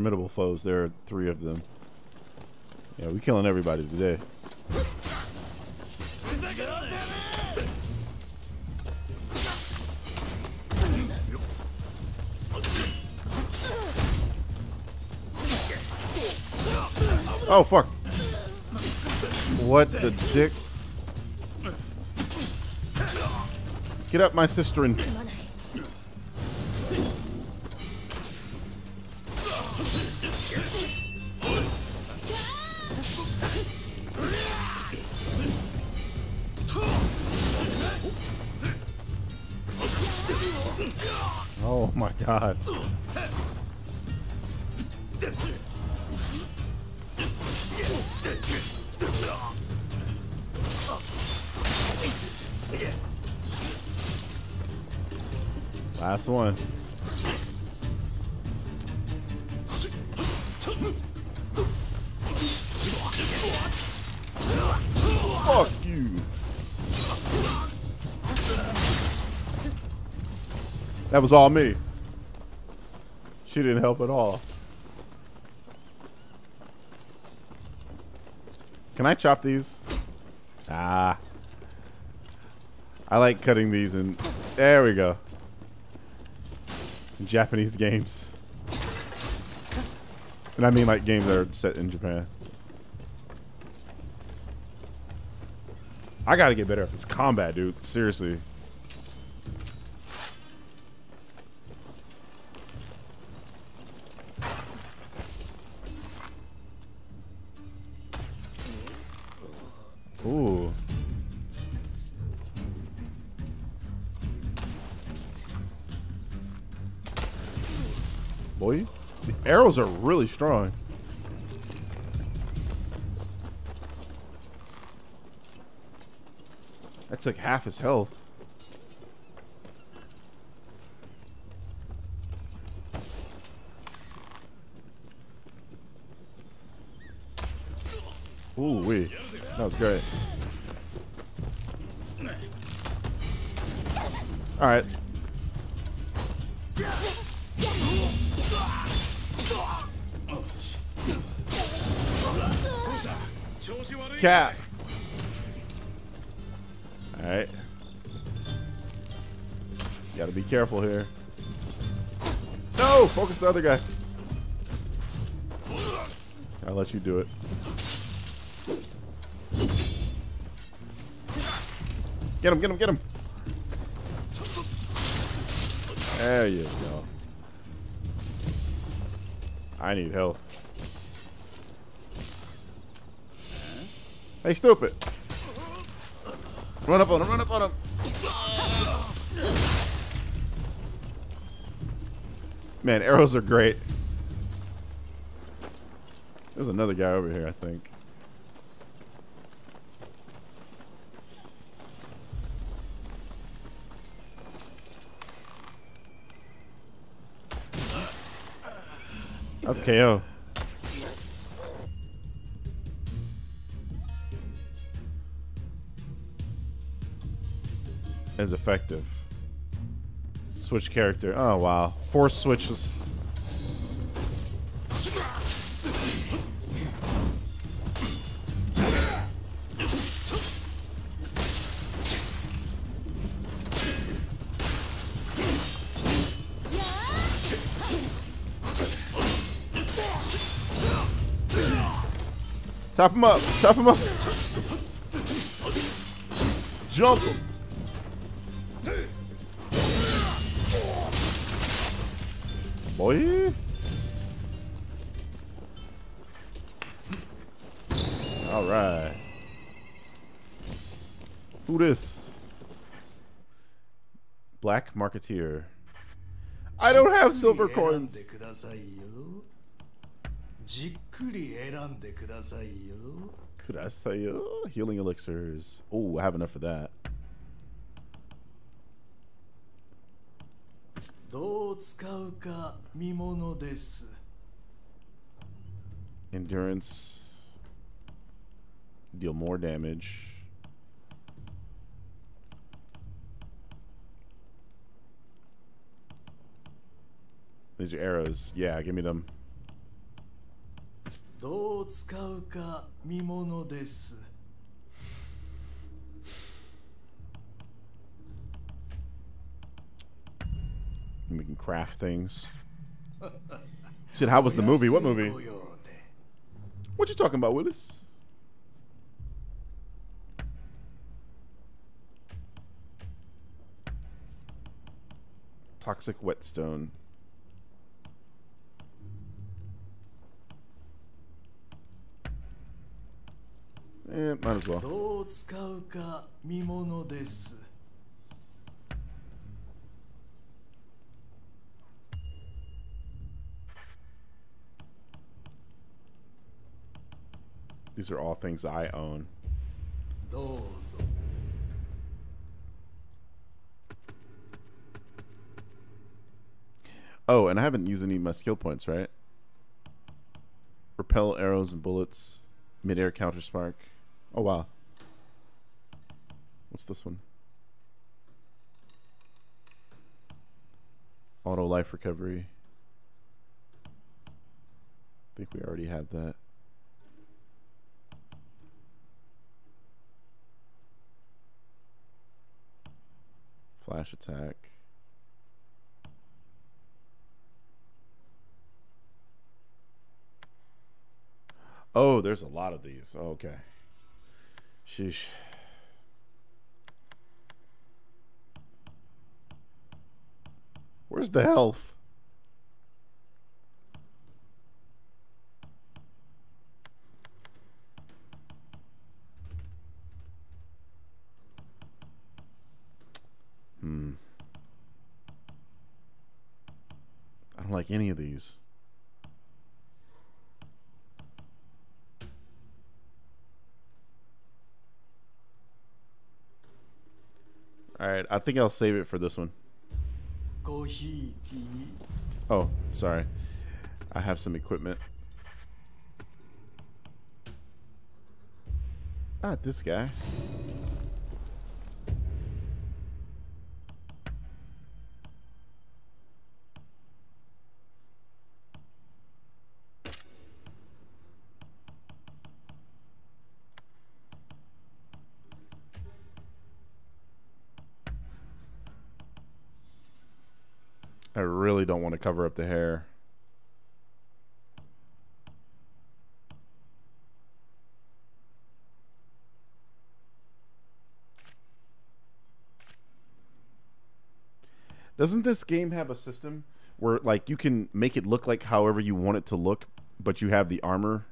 Formidable foes. There are three of them. Yeah, we killing everybody today. Oh fuck! What the dick? Get up, my sister, and Last one. Fuck you. That was all me. She didn't help at all. Can I chop these? Ah. I like cutting these and there we go. Japanese games. And I mean like games that are set in Japan. I gotta get better at this combat, dude. Seriously. Arrows are really strong. That took half his health. Ooh, wee. That was great. All Cap. All right. Got to be careful here. No, focus the other guy. I'll let you do it. Get him, get him, get him. There you go. I need health. Hey, stupid. Run up on him, run up on him. Man, arrows are great. There's another guy over here, I think. That's KO. Is effective. Switch character. Oh wow. Force switches. Top him up. Top him up. Jump him. boy. All right. Who this? Black Marketeer. I don't have silver coins. Kudasayo? Healing elixirs. Oh, I have enough for that. どう使うか見ものです Endurance. Deal more damage. These are arrows. Yeah, give me them. どう使うか見ものです And we can craft things. Shit, how was the movie? What movie? What you talking about, Willis? Toxic whetstone. Eh, might as well. These are all things I own. Oh, and I haven't used any of my skill points, right? Repel arrows and bullets, mid air counter spark. Oh wow. What's this one? Auto life recovery. I think we already have that. Flash attack. Oh, there's a lot of these. Oh, okay. Sheesh. Where's the health? Hmm. I don't like any of these. All right, I think I'll save it for this one. Oh, sorry. I have some equipment. Not this guy. Really don't want to cover up the hair. Doesn't this game have a system where like you can make it look like however you want it to look, but you have the armor?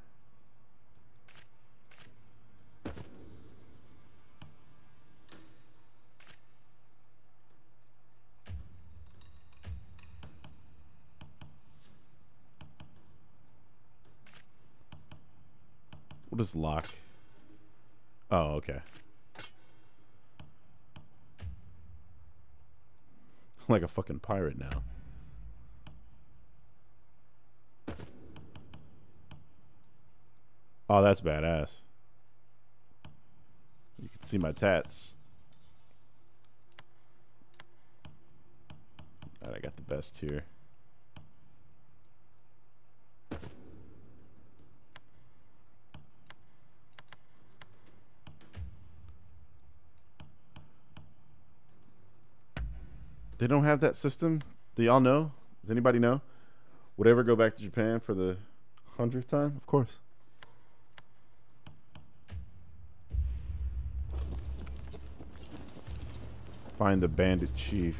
Is lock? Oh, okay. like a fucking pirate now. Oh, that's badass. You can see my tats. I got the best here. They don't have that system. Do y'all know? Does anybody know? Would ever go back to Japan for the hundredth time? Of course. Find the bandit chief.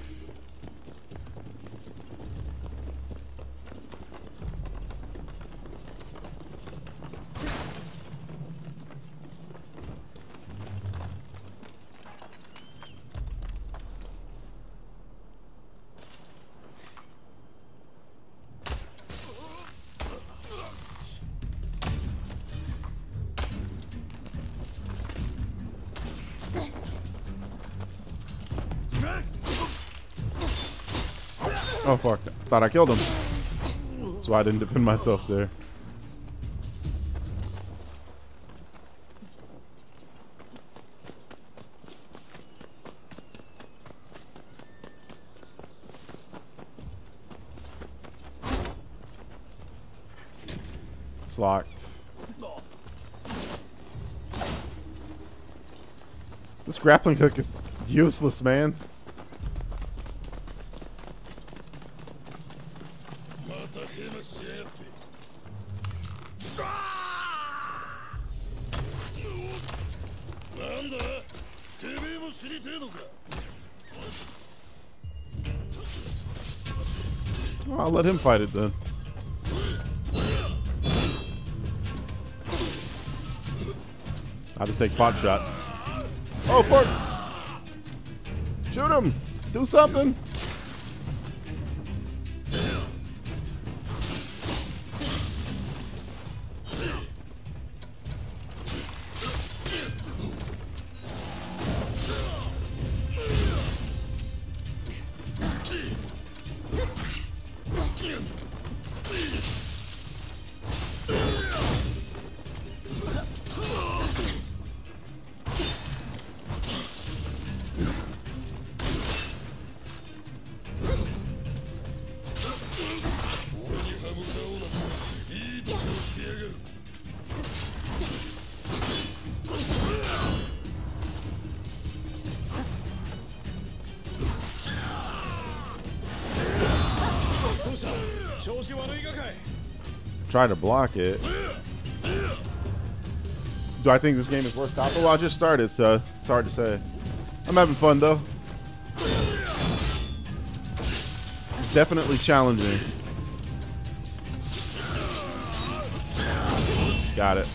Thought I killed him. That's why I didn't defend myself there. It's locked. This grappling hook is useless, man. Let him fight it then. I'll just take spot shots. Oh, fuck! Shoot him! Do something! Try to block it. Do I think this game is worth stopping? Well, I just started, so it's hard to say. I'm having fun though. Definitely challenging. Got it.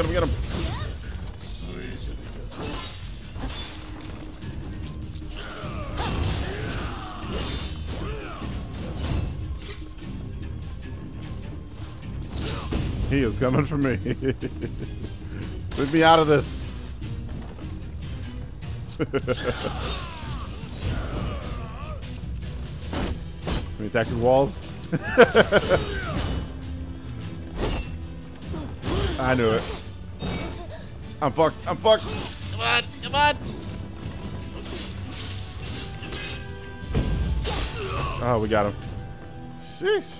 Get him, get him. He is coming for me. Put me out of this. Can we attack the walls? I knew it. I'm fucked. I'm fucked. Come on, come on. Oh, we got him. Sheesh.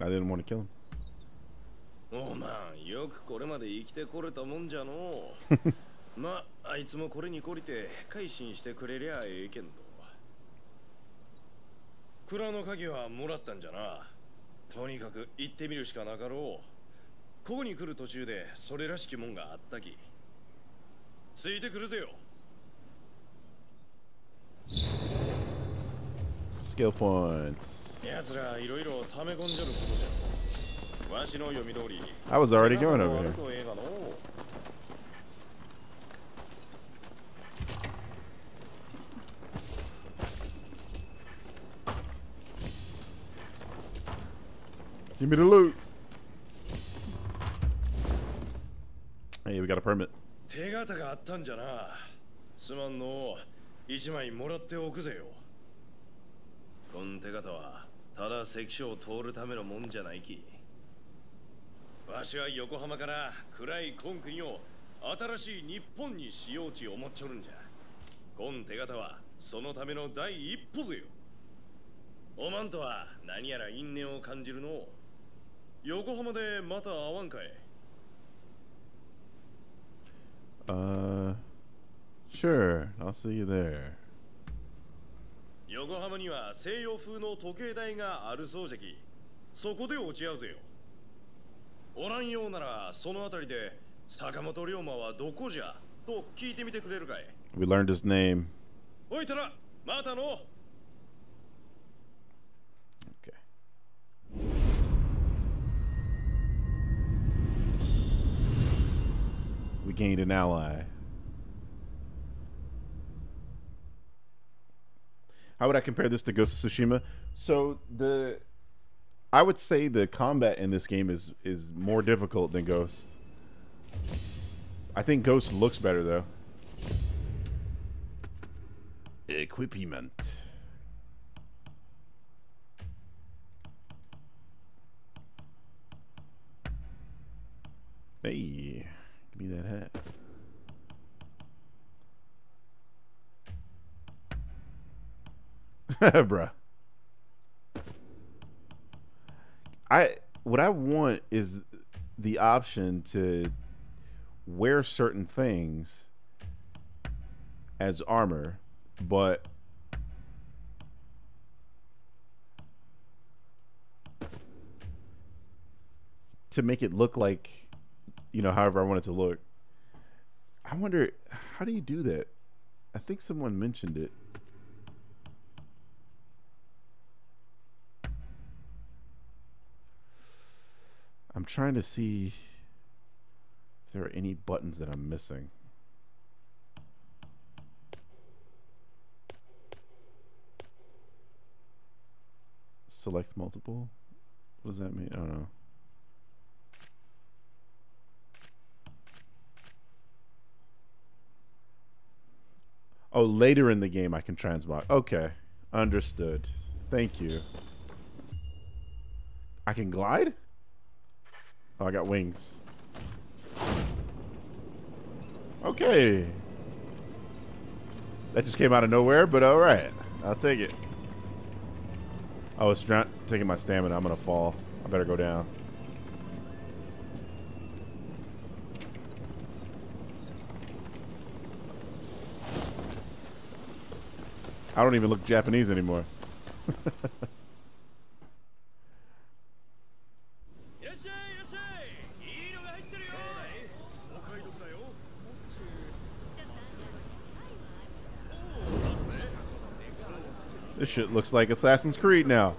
I didn't want to kill him. おまんよくこれまで生きてこれたもんじゃの まあいつもこれに懲りて改心してくれりゃええけんど。蔵の鍵はもらったんじゃな。とにかく行ってみるしかなかろう。ここに来る途中でそれらしきもんがあったき。ついてくるぜよ 通り I was already 怪我 going も over ある here. とええがの Give me the loot. Hey, we got a permit. 手形があったんじゃなすまんの一枚もらっておくぜよ こん手形はただ関所を通るためのもんじゃないきわしは横浜から暗いコンクリを新しい日本に使用地を持っちょるんじゃこん手形はそのための第一歩ぜよおまんとは何やら因縁を感じるの？横浜でまた会わんかい Uh, sure. I'll see you there. 横浜には西洋風の時計台があるそうじゃきそこで落ち合うぜよおらんようならそのあたりで坂本龍馬はどこじゃと聞いてみてくれるかい We learned his name. おいたらまたの Okay. We gained an ally. How would I compare this to Ghost of Tsushima? So the I would say the combat in this game is is more difficult than Ghost. I think Ghost looks better though. Equipment. Hey, give me that hat. Bruh. I what I want is the option to wear certain things as armor, but to make it look like you know however I want it to look. I wonder how do you do that? I think someone mentioned it. I'm trying to see if there are any buttons that I'm missing. Select multiple? What does that mean? I don't know. Oh, later in the game I can transmog. Okay. Understood. Thank you. I can glide? Oh, I got wings. Okay. That just came out of nowhere, but alright. I'll take it. Oh, it's taking my stamina. I'm going to fall. I better go down. I don't even look Japanese anymore. this shit looks like Assassin's Creed now.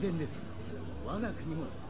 然です。我が国も。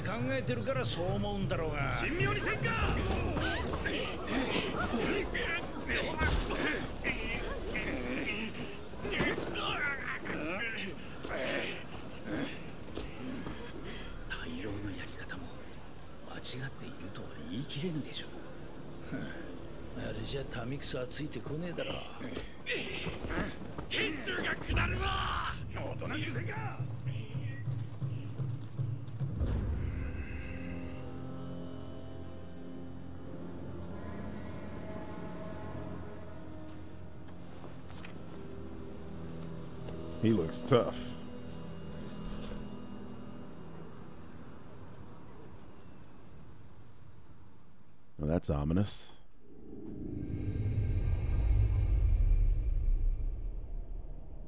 で考えてるからそう思うんだろうが。神妙にせんか！やり方も間違ってとは言い切れでしょ あれじゃ民はついてこねえだろう。He looks tough. Well, that's ominous.「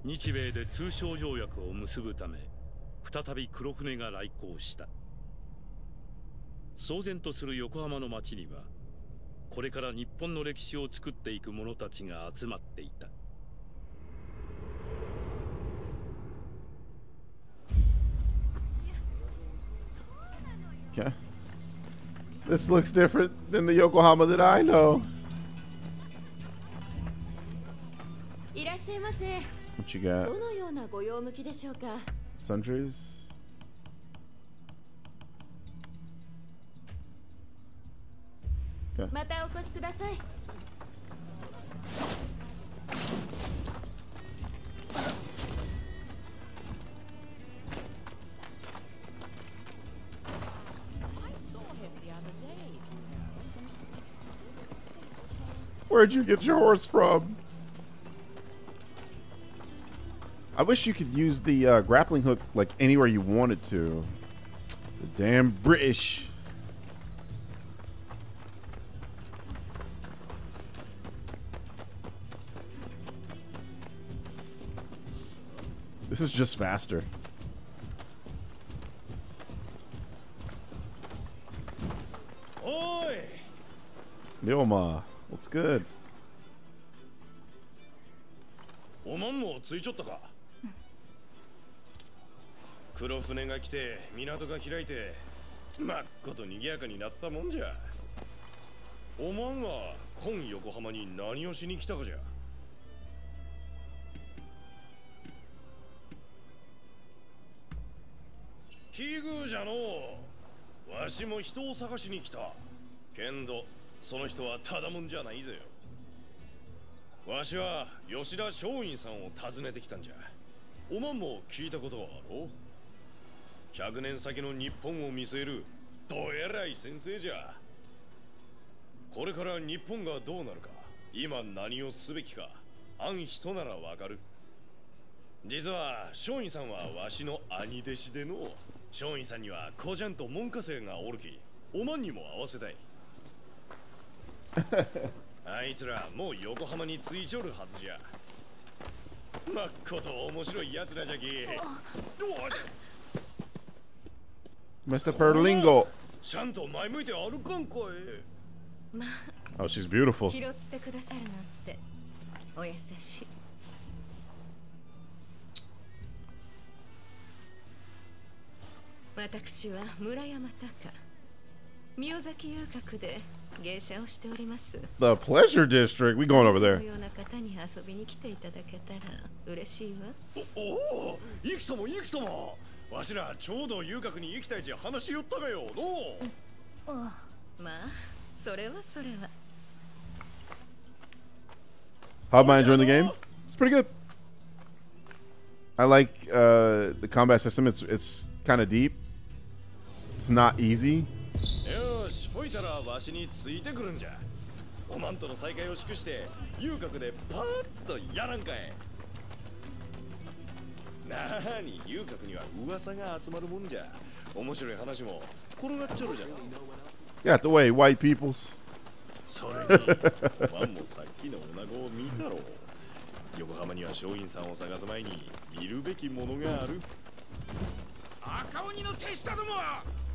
日米で通商条約を結ぶため再び黒船が来航した騒然とする横浜の町にはこれから日本の歴史を作っていく者たちが集まっていた Okay. This looks different than the Yokohama that I know. What you got? Sundries? Okay. Where'd you get your horse from? I wish you could use the uh, grappling hook like anywhere you wanted to. The damn British. This is just faster. Oi! Nilma, what's good? ついちょったか？黒船が来て港が開いてまっこと賑やかになったもんじゃ。おまんは今横浜に何をしに来たかじゃ？奇遇じゃのう。わしも人を探しに来た。けんどその人はただもんじゃないぜよ。わしは吉田松陰さんを訪ねてきたんじゃ。おまんも聞いたことはあろう？100年先の日本を見据えるどえらい先生じゃ。これから日本がどうなるか今何をすべきかあん人ならわかる。実は松陰さんはわしの兄弟子での。松陰さんには小ジャンと門下生がおるきおまんにも会わせたい。あいつらもう横浜についちょるはずじゃ。まっこと面白い奴らじゃき。Mr. Perlingo. ちゃんと前向いて歩かんかい。ま Oh, she's beautiful. あ拾ってくださるなんて。お優しい。私は村山隆宮崎遊郭で 芸者をしております The Pleasure District. We going over こ there. のような方に遊びに来ていただけたら嬉しいわおお生き様生き様わしらちょうど遊郭に行きたいち話しよったがよのまあそれはそれは How am I enjoying the game? It's pretty good. I like uh, the combat system. It's it's kind of deep. It's not easy. よ しほいたらわしについてくるんじゃ。おまんとの再会を祝して遊郭でパーッとやらんかい。なーに遊郭には噂が集まるもんじゃ。面白い話も転がっちょるじゃ。ろ Get out the way, white peoples. それにワンもさっきの女子を見たろ。う横浜には松陰さんを探す前に見るべきものがある。赤鬼の手下ども Uh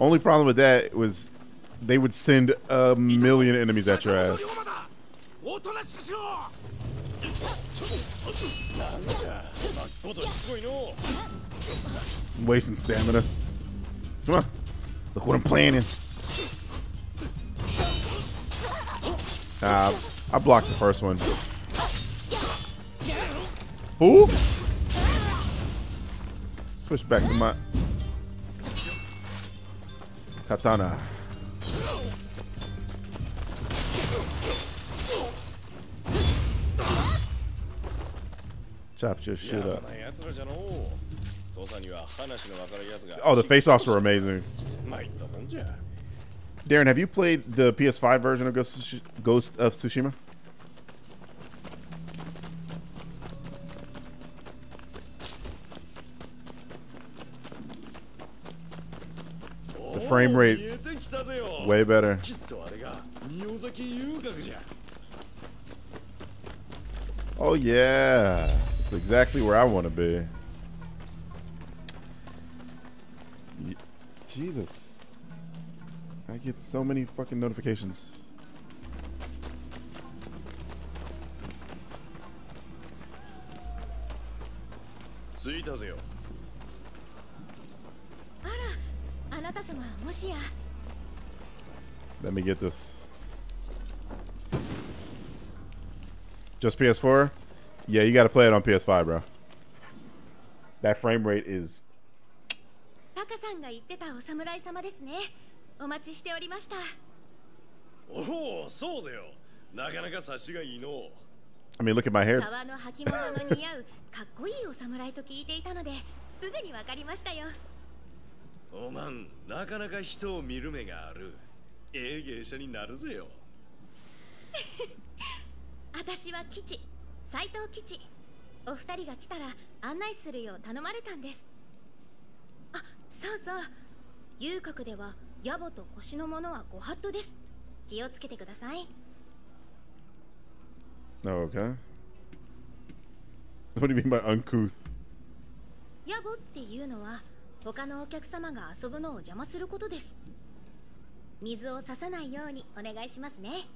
Only problem with that was they would send a million enemies at your ass. I'm wasting stamina. Come on. Look what I'm planning. Ah, I blocked the first one. Fool? Switch back to my... Katana. Chop your shit up. Oh, the face-offs were amazing. Darren, have you played the PS5 version of Ghost of Tsushima? frame rate way better. Oh yeah, it's exactly where I want to be. Y Jesus, I get so many fucking notifications. Let me get this. Just PS4? Yeah, you got to play it on PS5, bro. That frame rate is タカさんが言ってたお侍様ですねお待ちしておりましたおおそうだよなかなか察しがいいの I mean, look at my hair. 革の履物の似合うかっこいいお侍と聞いていたのですぐにわかりましたよ おまんなかなか人を見る目がある。ええ芸者になるぜよ。私は吉斎藤吉。お二人が来たら案内するよう頼まれたんです。あそうそう。遊郭では野暮と腰のものはご法度です。気をつけてください。Oh, okay. What do you mean by uncouth? 野暮っていうのは他のお客様が遊ぶのを邪魔することです。水を差さないようにお願いしますね。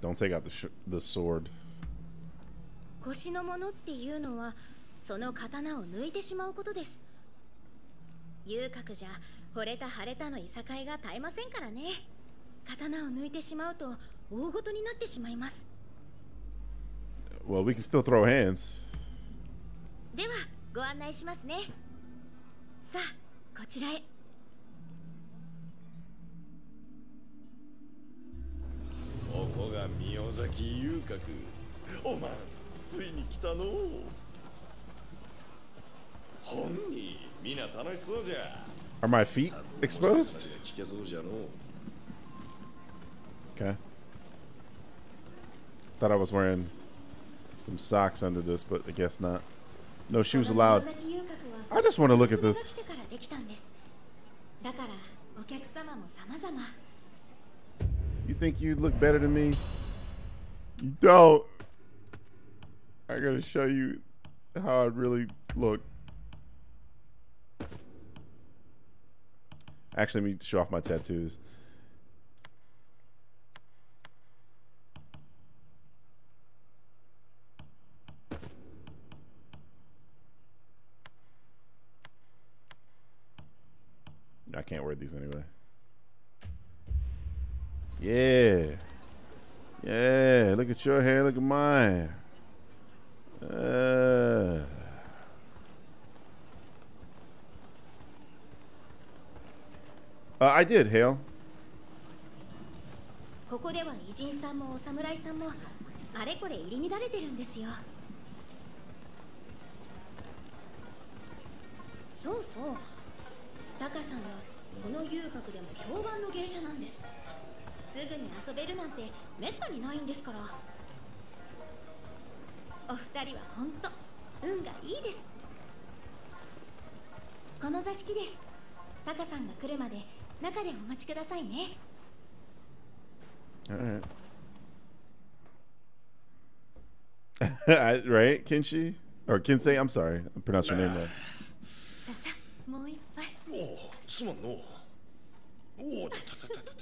Don't take out the the sword. 腰のものっていうのはその刀を抜いてしまうことです。遊郭じゃ惚れた腫れたのいさかいが絶えませんからね。刀を抜いてしまうと大ごとになってしまいます。Well, we can still throw hands. ではご案内しますねさあこちらへここが宮崎遊郭おまんついに来たのほんにみんな楽しそうじゃ Are my feet exposed? 聞けそうじゃの Okay. Thought I was wearing some socks under this, but I guess not. No shoes allowed. I just want to look at this. You think you look better than me? You don't. I gotta show you how I really look. Actually, let me show off my tattoos. I can't wear these anyway. Yeah. Yeah. Look at your hair. Look at mine. Uh. Uh, I did, Hale. ここでは偉人さんもお侍さんもあれこれ入り乱れてるんですよそうそう タカさんはこの遊郭でも評判の芸者なんですすぐに遊べるなんてめったにないんですからお二人は本当運がいいですこの座敷ですタカさんが来るまで中でお待ちくださいね right, Kinshi? Or Kinsei? I'm sorry. I pronounced your name wrong. すまんのおおたたたたた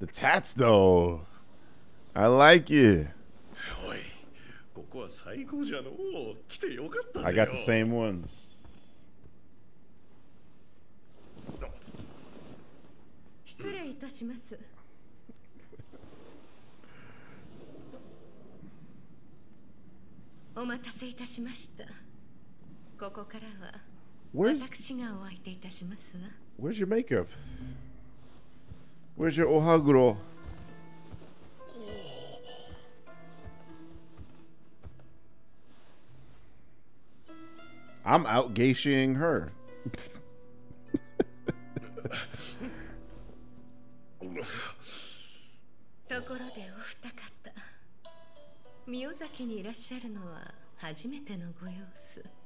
The tats, though. I like it. おいここは最高じゃの。来てよかったぜよ。I got the same ones. 失礼いたします。お待たせいたしました。ここからは Where's Where's your makeup? Where's your ohaguro? I'm out geishing her. Miyazaki にいらっしゃるのは初めてのご様子。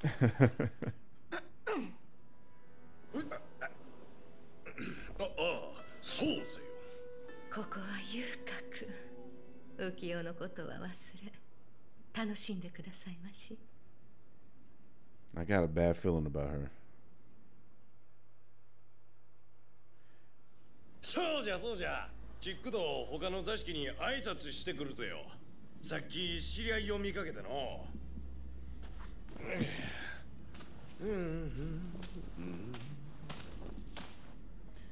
あああそうぜよ。ここは遊郭。浮世のことは忘れ。楽しんでくださいまし。I got a bad feeling about her. そうじゃそうじゃ。チックと他の座敷に挨拶してくるぜよさっき知り合いを見かけてのうんうんうん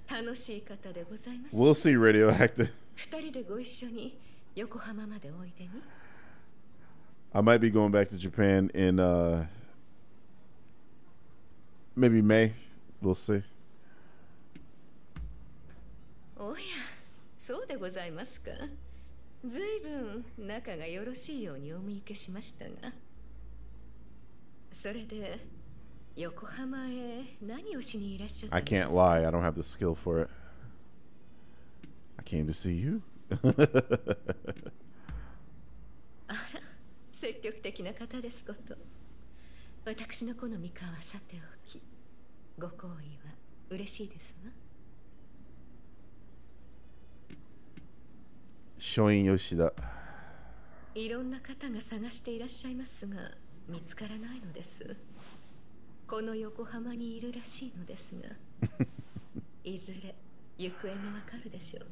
楽しい方でございます We'll see, radioactive. 二人でご一緒に横浜までおいでに I might be going back to Japan in uh maybe May. We'll see. おやそうでございますか ずいぶん仲がよろしいようにお見受けしましたがそれで横浜へ何をしにいらっしゃった I can't lie. I don't have the skill for it. came to see you. あら積極的な方ですこと私の好みかはさておきご好意は嬉しいですわ Shoin Yoshida. いろんな方が探していらっしゃいますが見つからないのですこの横浜にいるらしいのですがいずれ行方がわかるでしょう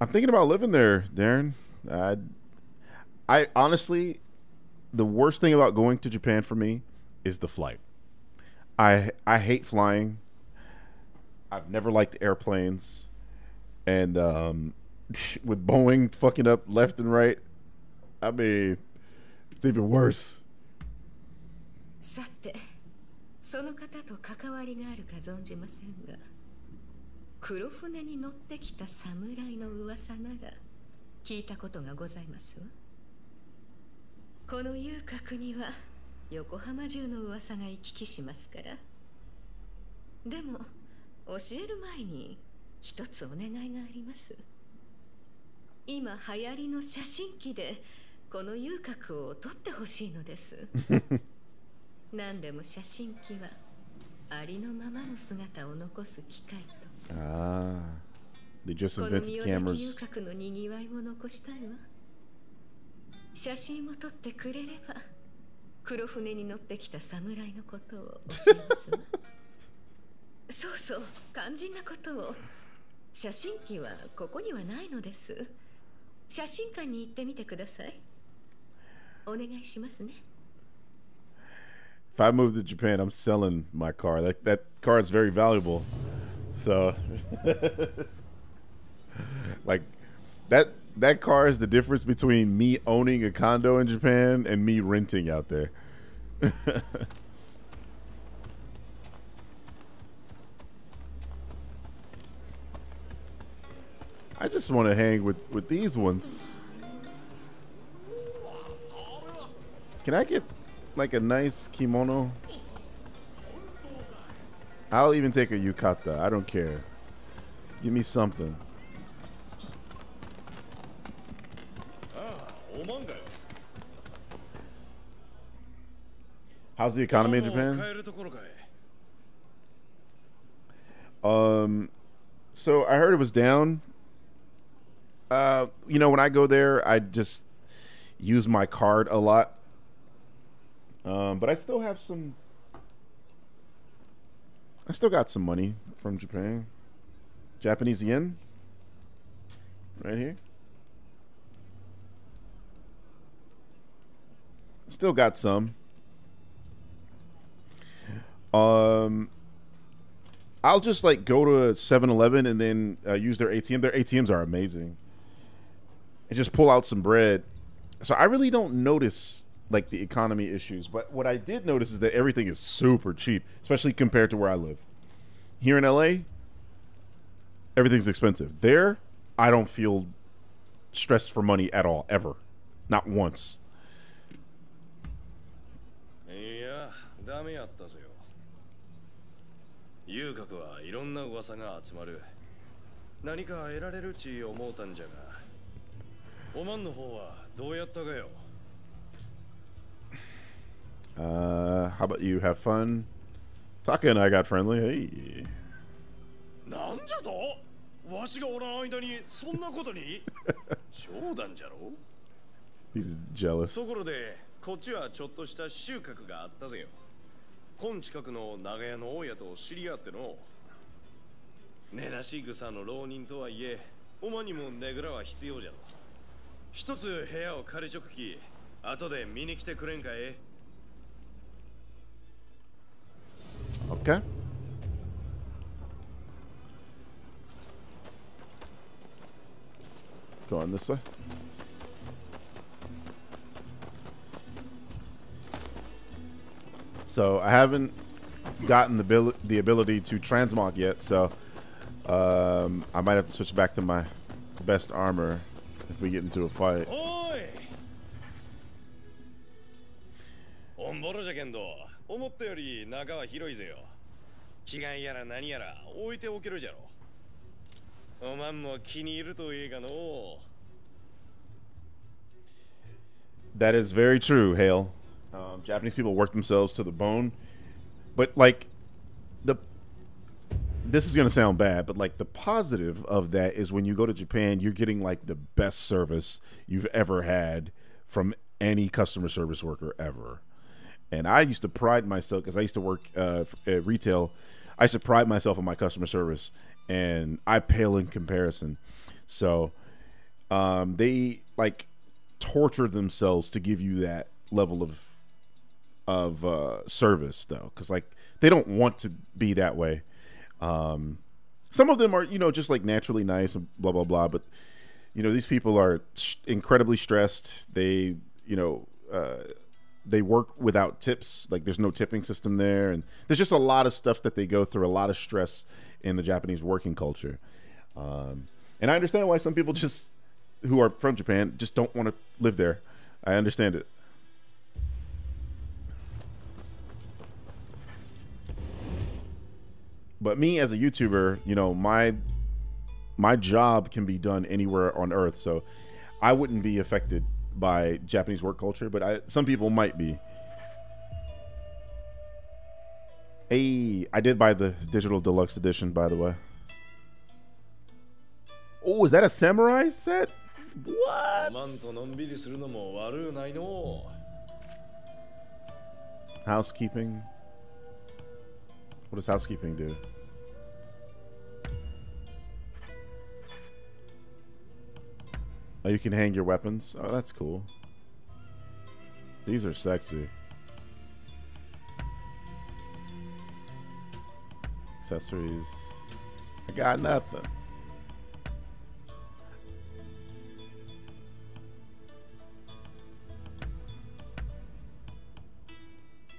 I'm thinking about living there, Darren. I, I honestly, the worst thing about going to Japan for me is the flight. I I hate flying. I've never liked airplanes, and um, with Boeing fucking up left and right, I mean, it's even worse. さてその方と関わりがあるか存じませんが黒船に乗ってきた侍の噂なら聞いたことがございますわ。この遊郭には横浜中の噂が行き来しますから。でも教える前に一つお願いがあります。今流行りの写真機でこの遊郭を撮ってほしいのです。何でも写真機はありのままの姿を残す機会と。Ah, they just この invented 宮崎遊 cameras. 郭のにぎわいを残したいわ。写真を撮ってくれれば黒船に乗ってきた侍のことを教えますわ。そうそう肝心なことを。写真機はここにはないのです写真館に行ってみてくださいお願いしますね If I move to Japan, I'm selling my car. That that car is very valuable. So, like that that car is the difference between me owning a condo in Japan and me renting out there. I just want to hang with, with these ones. Can I get like a nice kimono? I'll even take a yukata. I don't care. Give me something. How's the economy in Japan? Um, so I heard it was down uh, you know, when I go there, I just use my card a lot. Um, but I still have some. I still got some money from Japan. Japanese yen. Right here. Still got some. Um, I'll just like go to a 7-Eleven and then uh, use their ATM. Their ATMs are amazing And just pull out some bread. So I really don't notice like the economy issues, but what I did notice is that everything is super cheap, especially compared to where I live. Here in LA, everything's expensive. There, I don't feel stressed for money at all ever. Not once. いやダメやったぜよ遊郭はいろんな噂が集まる何か得られるち思うたんじゃが おまんの方はどうやったがよ？Uh, how about you have fun? Taka and I got friendly. Hey. なんじゃと？わしがおらん間にそんなことに？冗談じゃろ？He's jealous. ところでこっちはちょっとした収穫があったぜよ今近くの長屋の大家と知り合っての根なし草の浪人とはいえおまにもねぐらは必要じゃろ一つ部屋を借りちょくき後で見に来てくれんかい Okay. Going this way. So I haven't gotten the abil- the ability to transmog yet, so um, I might have to switch back to my best armor if we get into a fight. おいおんぼろじゃけんど思ったより中は広いぜよ着替えやら何やら置いておけるじゃろ おまんも気に入るといいがの That is very true, Hale. Um, Japanese people work themselves to the bone, but like the this is gonna sound bad, but like the positive of that is when you go to Japan, you're getting like the best service you've ever had from any customer service worker ever. And I used to pride myself because I used to work uh, at retail. I used to pride myself on my customer service, and I pale in comparison. So um, they like torture themselves to give you that level of of uh, service though because like they don't want to be that way um, some of them are you know just like naturally nice and blah blah blah but you know these people are incredibly stressed. They you know uh, they work without tips. Like there's no tipping system there and there's just a lot of stuff that they go through a lot of stress in the japanese working culture. Um, and i understand why some people just who are from japan just don't want to live there. I understand it But me as a YouTuber, you know, my my job can be done anywhere on earth, so I wouldn't be affected by Japanese work culture, but I, some people might be. Hey, I did buy the digital deluxe edition, by the way. Oh, is that a samurai set? What? Housekeeping. What does housekeeping do? Oh, you can hang your weapons. Oh, that's cool. These are sexy. Accessories. I got nothing.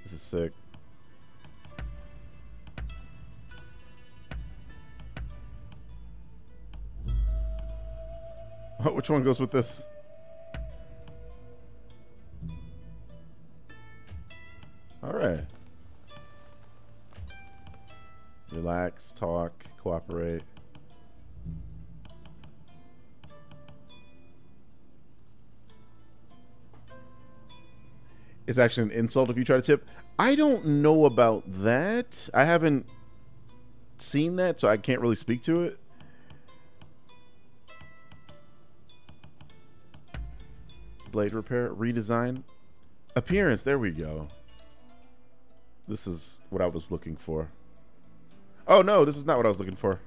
This is sick. Which one goes with this? All right. Relax, talk, cooperate. It's actually an insult if you try to tip. I don't know about that. I haven't seen that, so I can't really speak to it. Blade repair, redesign, appearance. There we go. This is what I was looking for. Oh no, this is not what I was looking for.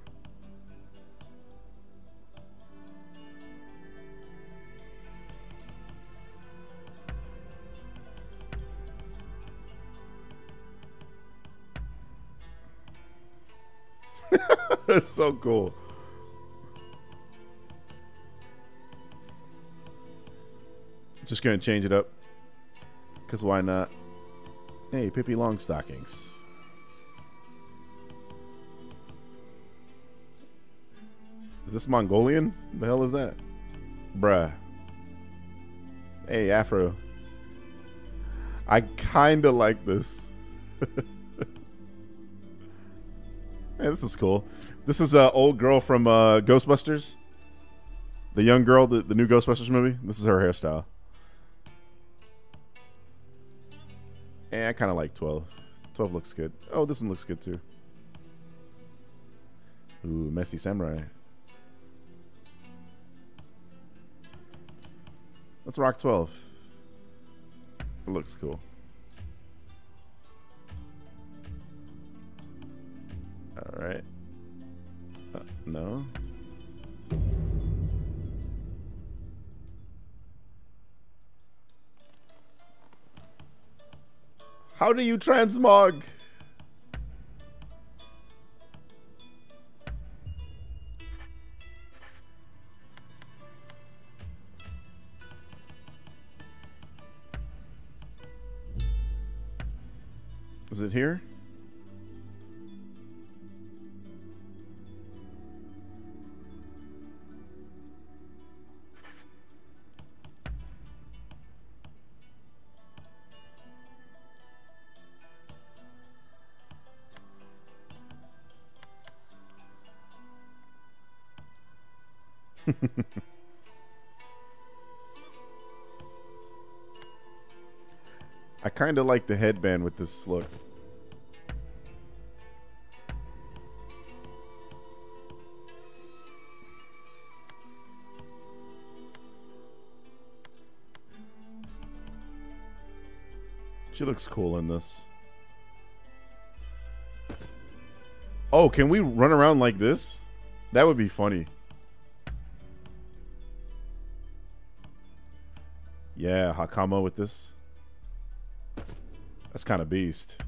That's so cool. Just gonna change it up. Cause why not? Hey, Pippi Longstockings. Is this Mongolian? The hell is that? Bruh. Hey, Afro. I kinda like this. hey, this is cool. This is an uh, old girl from uh, Ghostbusters. The young girl, the, the new Ghostbusters movie. This is her hairstyle. Eh, I kind of like 12. 12 looks good. Oh, this one looks good too. Ooh, Messy Samurai. Let's rock 12. It looks cool. All right. Uh, no. How do you transmog? Is it here? Kind of like the headband with this look. She looks cool in this. Oh, can we run around like this? That would be funny. Yeah, Hakama with this. That's kind of beast.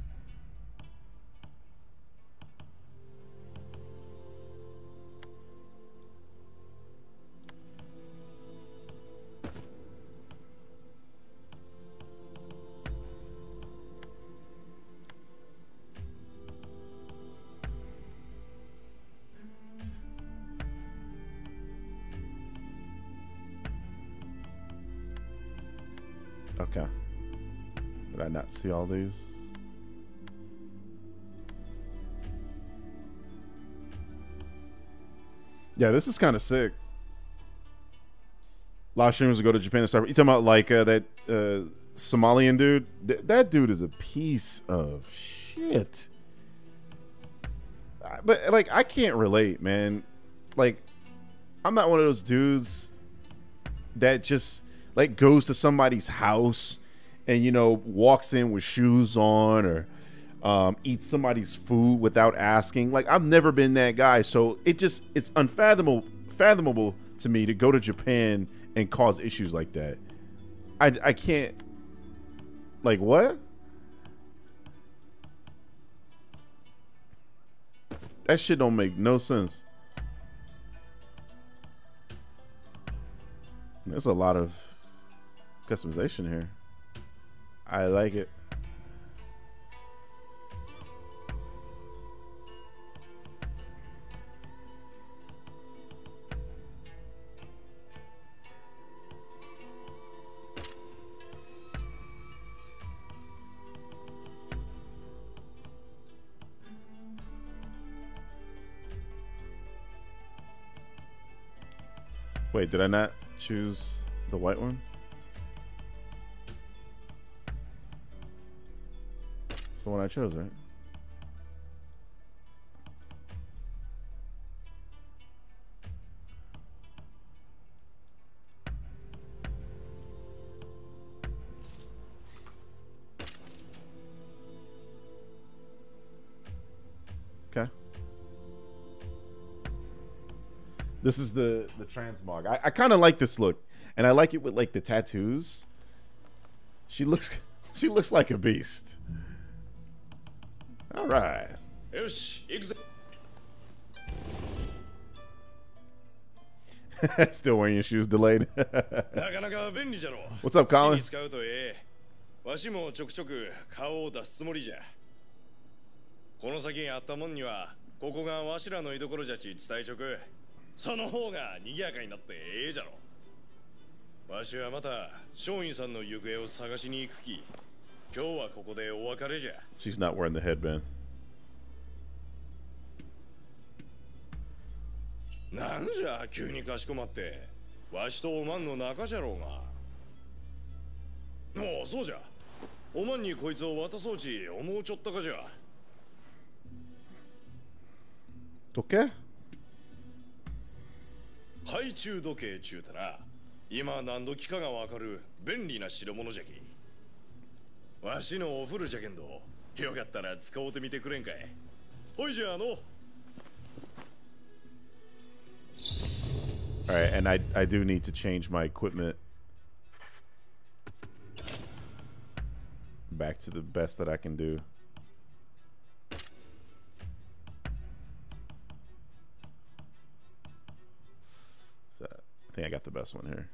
See all these? Yeah, this is kind of sick. Of streamers go to Japan and start. You talking about like uh, that uh, Somalian dude? Th- that dude is a piece of shit. But like, I can't relate, man. Like, I'm not one of those dudes that just like goes to somebody's house and you know walks in with shoes on or um, eats somebody's food without asking. Like I've never been that guy, so it just it's unfathomable fathomable to me to go to Japan and cause issues like that. I I can't. Like what? That shit don't make no sense. There's a lot of customization here. I like it. Wait, did I not choose the white one? The one I chose, right? Okay. This is the the transmog. I, I kind of like this look, and I like it with like the tattoos. She looks she looks like a beast. All right. Yes, exactly. Still wearing your shoes delayed. What's up, Colin? She's not wearing the headband. なんじゃ急にかしこまって。わしとおまんの仲じゃろうが。もうそうじゃ。おまんにこいつを渡そうち思うちょったかじゃ。時け懐中時計ちゅうたら今何時かがわかる便利な代物じゃき。わしのお風呂じゃけんどよかったら使おうてみてくれんかいほいじゃあの All right, and I I do need to change my equipment back to the best that I can do. So I think I got the best one here.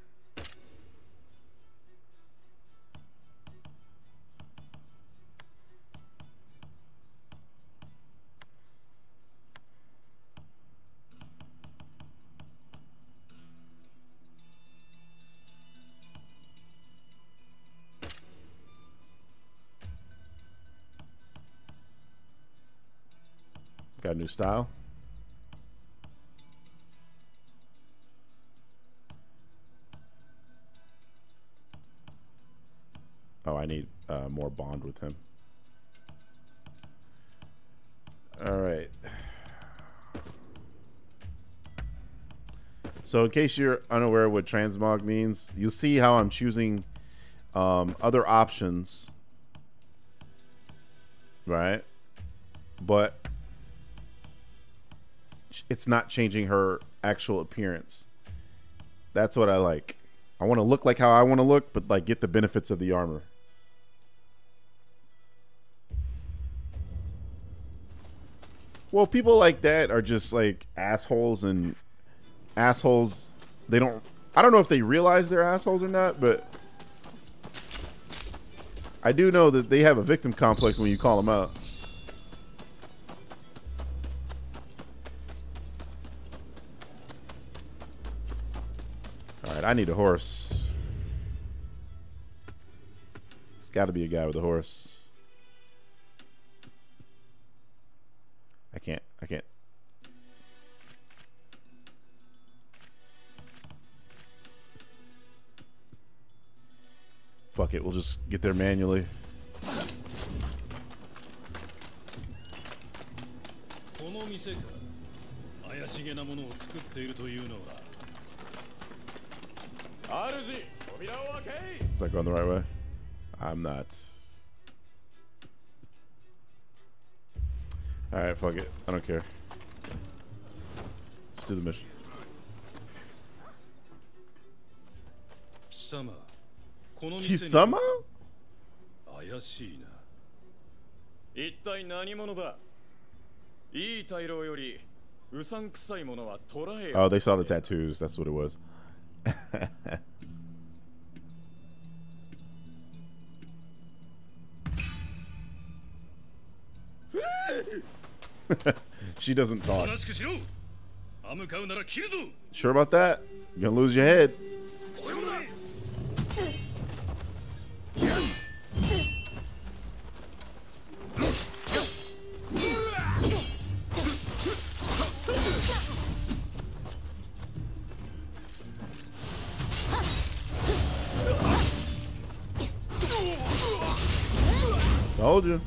new style. Oh, I need uh, more bond with him. All right. So in case you're unaware what transmog means, you'll see how I'm choosing um, other options, right? But it's not changing her actual appearance. That's what I like. I want to look like how I want to look, but like get the benefits of the armor. Well, people like that are just like assholes and assholes. They don't. I don't know if they realize they're assholes or not, but I do know that they have a victim complex when you call them out. I need a horse. It's got to be a guy with a horse. I can't. I can't. Fuck it. We'll just get there manually. Is that going the right way? I'm not. Alright, fuck it. I don't care. Let's do the mission. 貴様この貴店に様怪しいな一体何者だいい大老よりうさんくさいものは捕らえよ Oh, they saw the tattoos. That's what it was. she doesn't talk. Sure about that? You're gonna lose your head. Told you.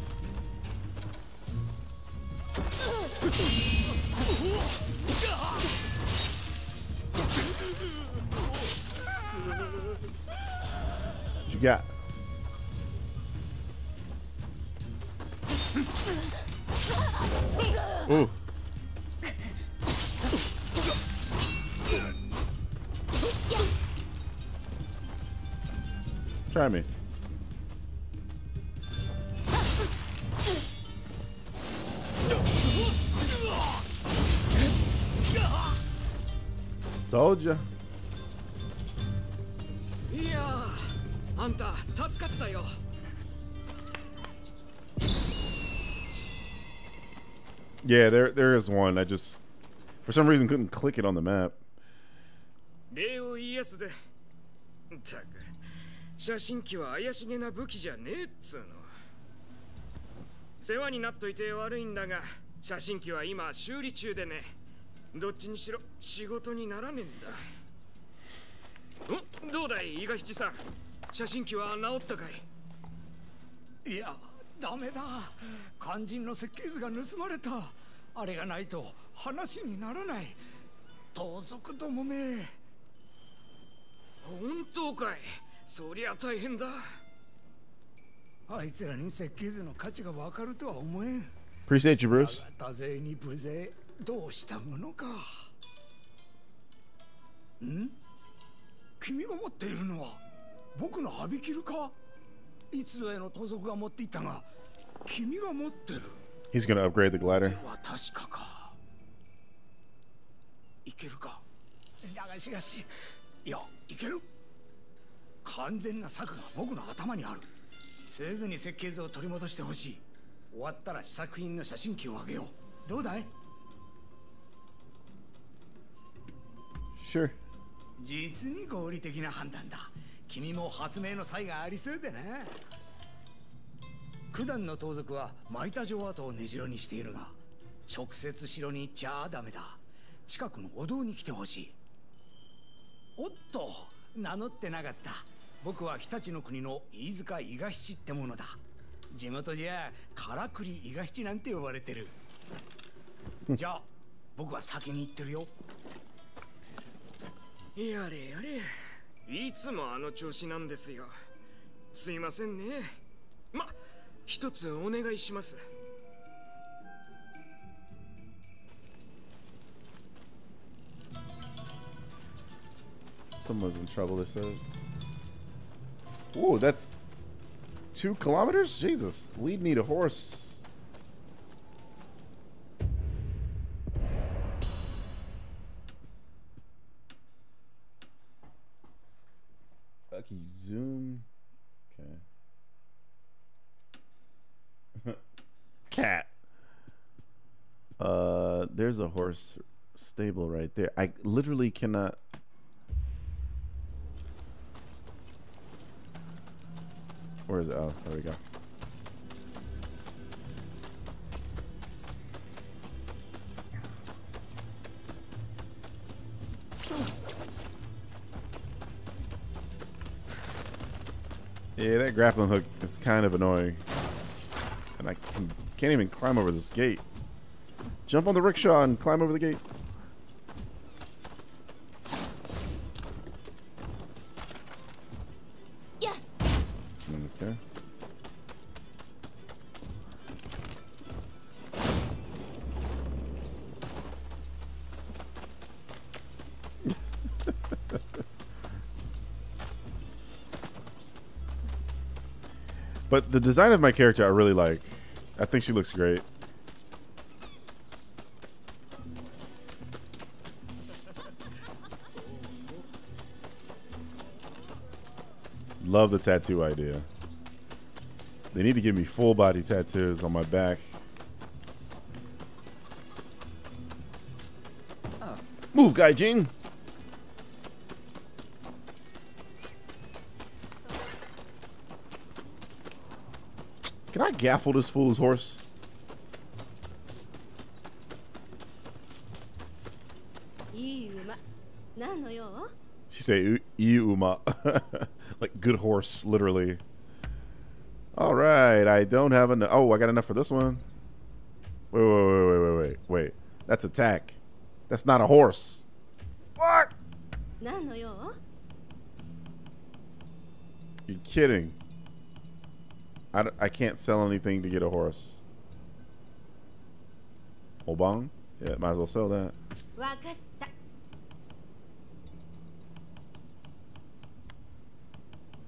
What you got? Ooh. Try me. Told you. いやーあんた助かったよ Yeah, there there is one. I just for some reason couldn't click it on the map. 礼を言いやすぜったく写真機は怪しげな武器じゃねえっつうの世話になっといて悪いんだが写真機は今修理中でねどっちにしろ仕事にならねえんだ。んどうだい伊賀七さん。写真機は治ったかい？いやダメだ。肝心の設計図が盗まれた。あれがないと話にならない。盗賊どもめ。本当かい？そりゃ大変だ。あいつらに設計図の価値がわかるとは思えん。Appreciate you, Bruce. どうしたものか。ん？君が持っているのは僕の羽びきるか？いつぞやの盗賊が持っていたが君が持ってる。He's gonna upgrade the glider. は確かか。いけるか？だがしかしいやいける。完全な策が僕の頭にある。すぐに設計図を取り戻してほしい。終わったら試作品の写真機をあげよう。どうだい？Sure. 実に合理的な判断だ。君も発明の才がありそうでな九段の盗賊は巻いた城跡を根城にしているが直接城に行っちゃダメだ。近くのお堂に来てほしい。おっと名乗ってなかった。僕は日立の国の飯塚伊賀七ってものだ。地元じゃからくり伊賀七なんて呼ばれてる。じゃあ僕は先に行ってるよ。やれやれいつもあの調子なんですよすいませんねま一つお願いします Someone's in trouble, they said. Ooh, that's two kilometers? Jesus. We'd need a horse. Okay, zoom. Okay. Cat. Uh, there's a horse stable right there. I literally cannot. Where is it? Oh, there we go. Yeah, that grappling hook is kind of annoying. And I can, can't even climb over this gate. Jump on the rickshaw and climb over the gate. But the design of my character I really like. I think she looks great. Love the tattoo idea. They need to give me full body tattoos on my back. Oh. Move, Gaijin! I gaffle this fool's horse? She say iuma, like good horse, literally. All right, I don't have enough. Oh, I got enough for this one. Wait, wait, wait, wait, wait, wait, wait. That's attack. That's not a horse. What? You're kidding. I, I can't sell anything to get a horse. Obong? Yeah, might as well sell that.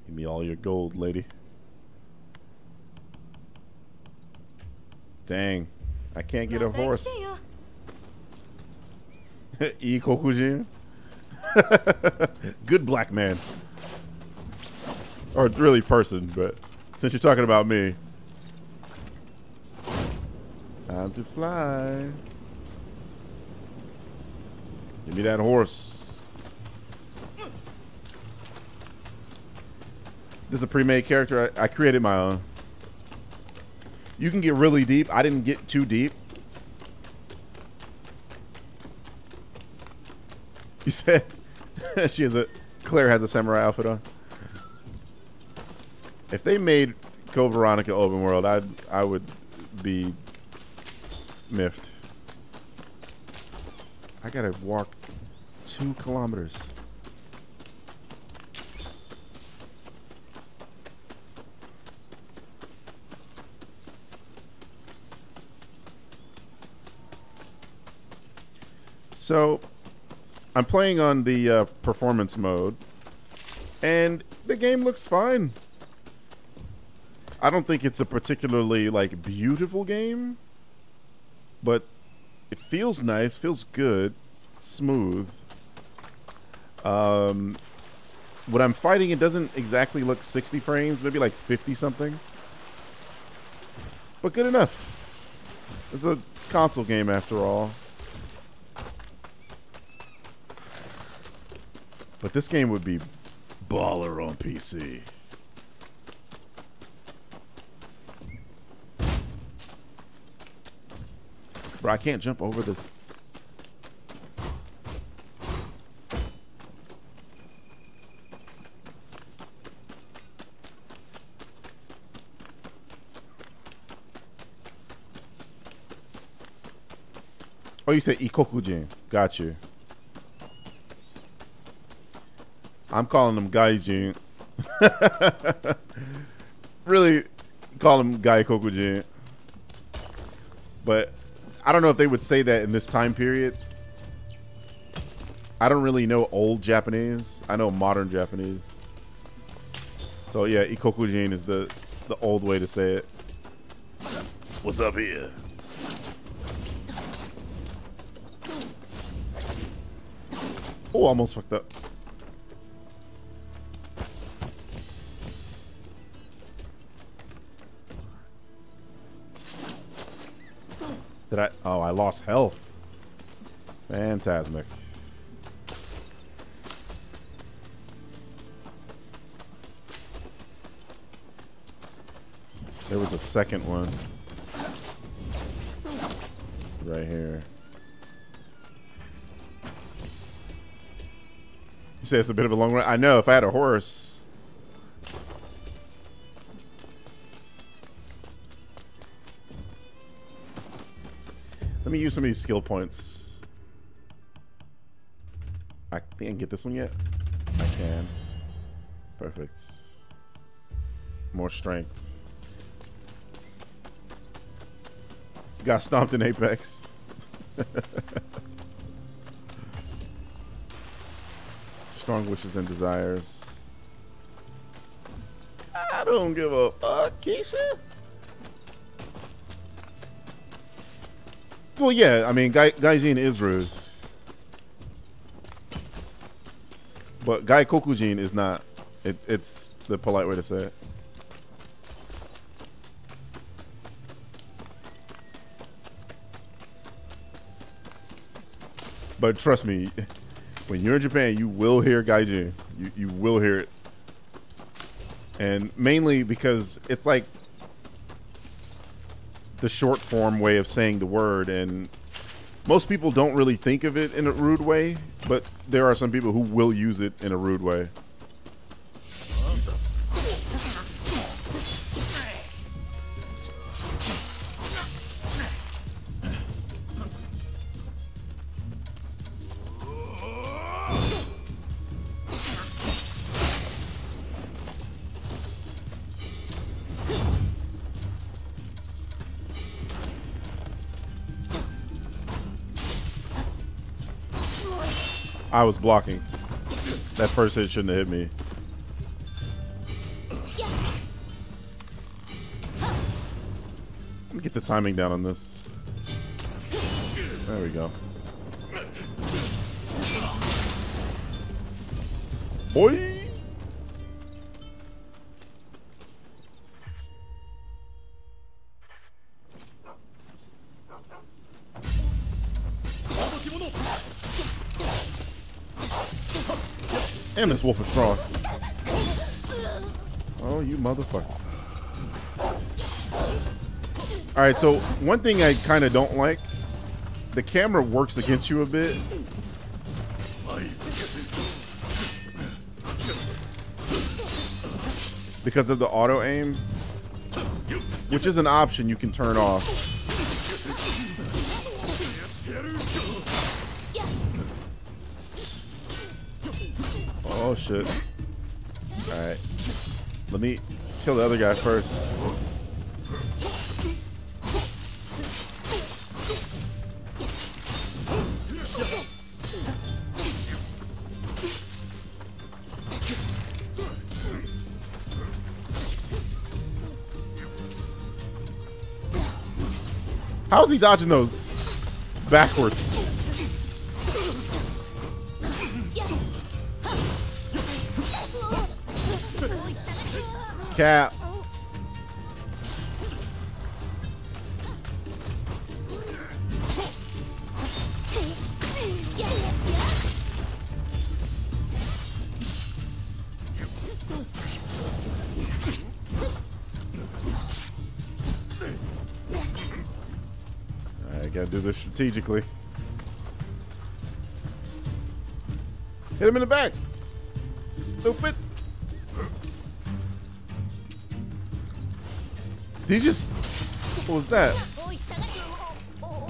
Give me all your gold, lady. Dang. I can't get a horse. e Kokujin. Good black man. Or really person, but since you're talking about me. Time to fly. Give me that horse. This is a pre-made character. I, I created my own. You can get really deep. I didn't get too deep. You said she has a Claire has a samurai outfit on. If they made Code Veronica open world, I'd I would be miffed. I gotta walk two kilometers. So, I'm playing on the uh, performance mode, and the game looks fine. I don't think it's a particularly like beautiful game, but it feels nice, feels good, smooth. Um, when I'm fighting, it doesn't exactly look 60 frames, maybe like 50 something, but good enough. It's a console game after all. But this game would be baller on PC. Bro, I can't jump over this. Oh, you said Ikokujin. Got you. I'm calling them Gaijin. really call them Gaikokujin. But I don't know if they would say that in this time period. I don't really know old Japanese. I know modern Japanese. So yeah, Ikokujin is the the old way to say it. What's up here? Oh, almost fucked up. Did I? Oh, I lost health. Phantasmic. There was a second one. Right here. You say it's a bit of a long run. I know. If I had a horse. Let me use some of these skill points. I think I can get this one yet. I can. Perfect. More strength. Got stomped in Apex. Strong wishes and desires. I don't give a fuck, Keisha. Well, yeah, I mean, Gai Gaijin is rude. But Gai Kokujin is not. It, it's the polite way to say it. But trust me, when you're in Japan, you will hear Gaijin. You, you will hear it. And mainly because it's like the short form way of saying the word and most people don't really think of it in a rude way but there are some people who will use it in a rude way I was blocking. That first hit shouldn't have hit me. Let me get the timing down on this. There we go. Boy! And this wolf is strong. Oh, you motherfucker. Alright, so one thing I kind of don't like, the camera works against you a bit. Because of the auto aim, which is an option you can turn off. Oh shit. Alright. Let me kill the other guy first. How is he dodging those? Backwards. Cap. I gotta do this strategically. Hit him in the back. Stupid. Did he just... What was that?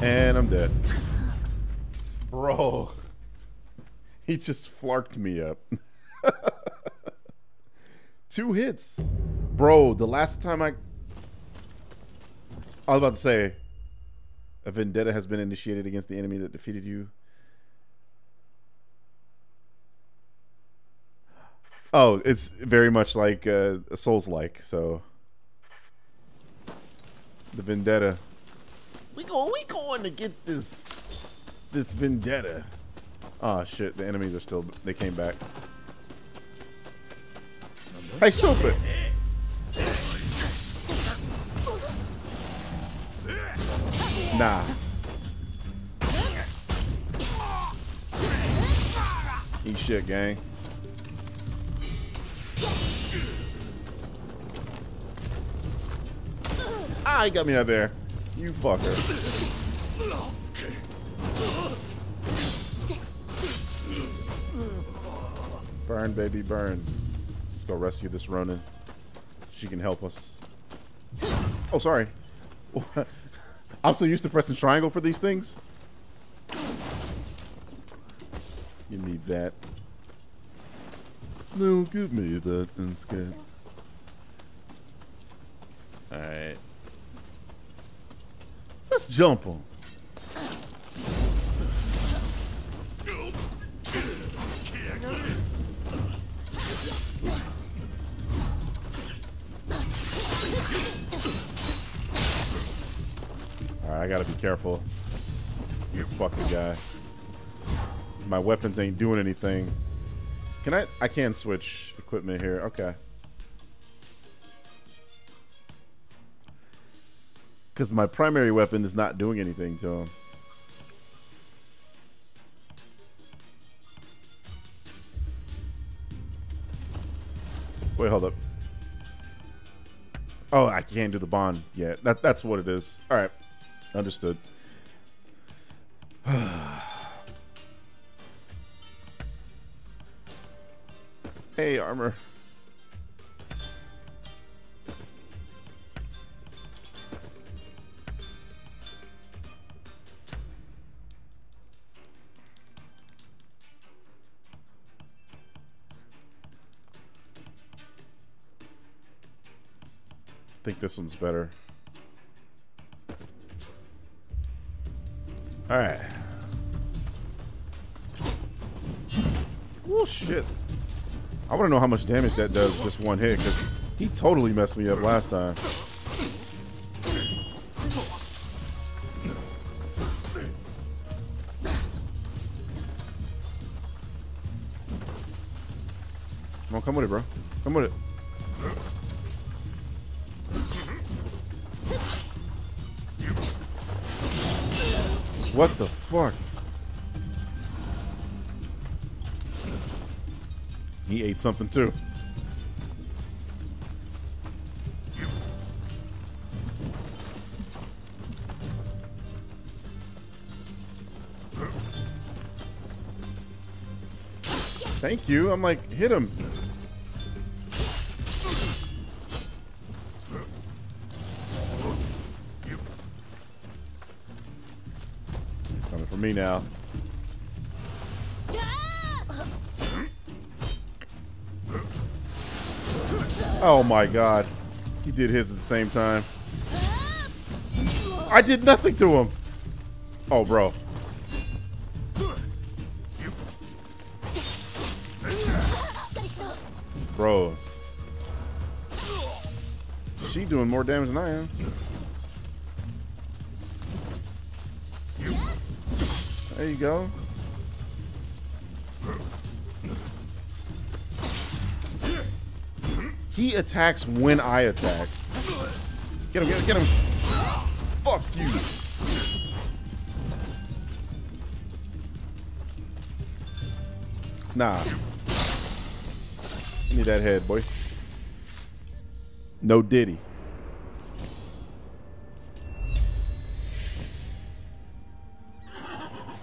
And I'm dead. Bro. He just flarked me up. Two hits. Bro, the last time I I was about to say a vendetta has been initiated against the enemy that defeated you. Oh, it's very much like uh, Souls like, so the vendetta. We go we going to get this this vendetta. Oh shit, the enemies are still they came back. Hey stupid! Nah. Eat shit, gang. Ah, he got me out there. You fucker. Burn, baby, burn. Let's go rescue this Ronin. She can help us. Oh, sorry. I'm so used to pressing triangle for these things. Give me that. No, give me that instead. Alright. Let's jump on. Alright, I gotta be careful. This fucking guy. My weapons ain't doing anything. Can I? I can switch equipment here. Okay. Because my primary weapon is not doing anything to him. Wait, hold up. Oh, I can't do the bond yet. That that's what it is. All right, understood. hey, armor. I think this one's better. All right. Oh shit. I want to know how much damage that does just one hit because he totally messed me up last time. Come on, come with it, bro. Come with it. What the fuck? He ate something too. Thank you. I'm like, hit him. Me now. Oh my god. He did his at the same time. I did nothing to him. Oh, bro. Bro. She doing more damage than I am. There you go. He attacks when I attack. Get him, get him, get him. Fuck you. Nah. Give me that head, boy. No diddy.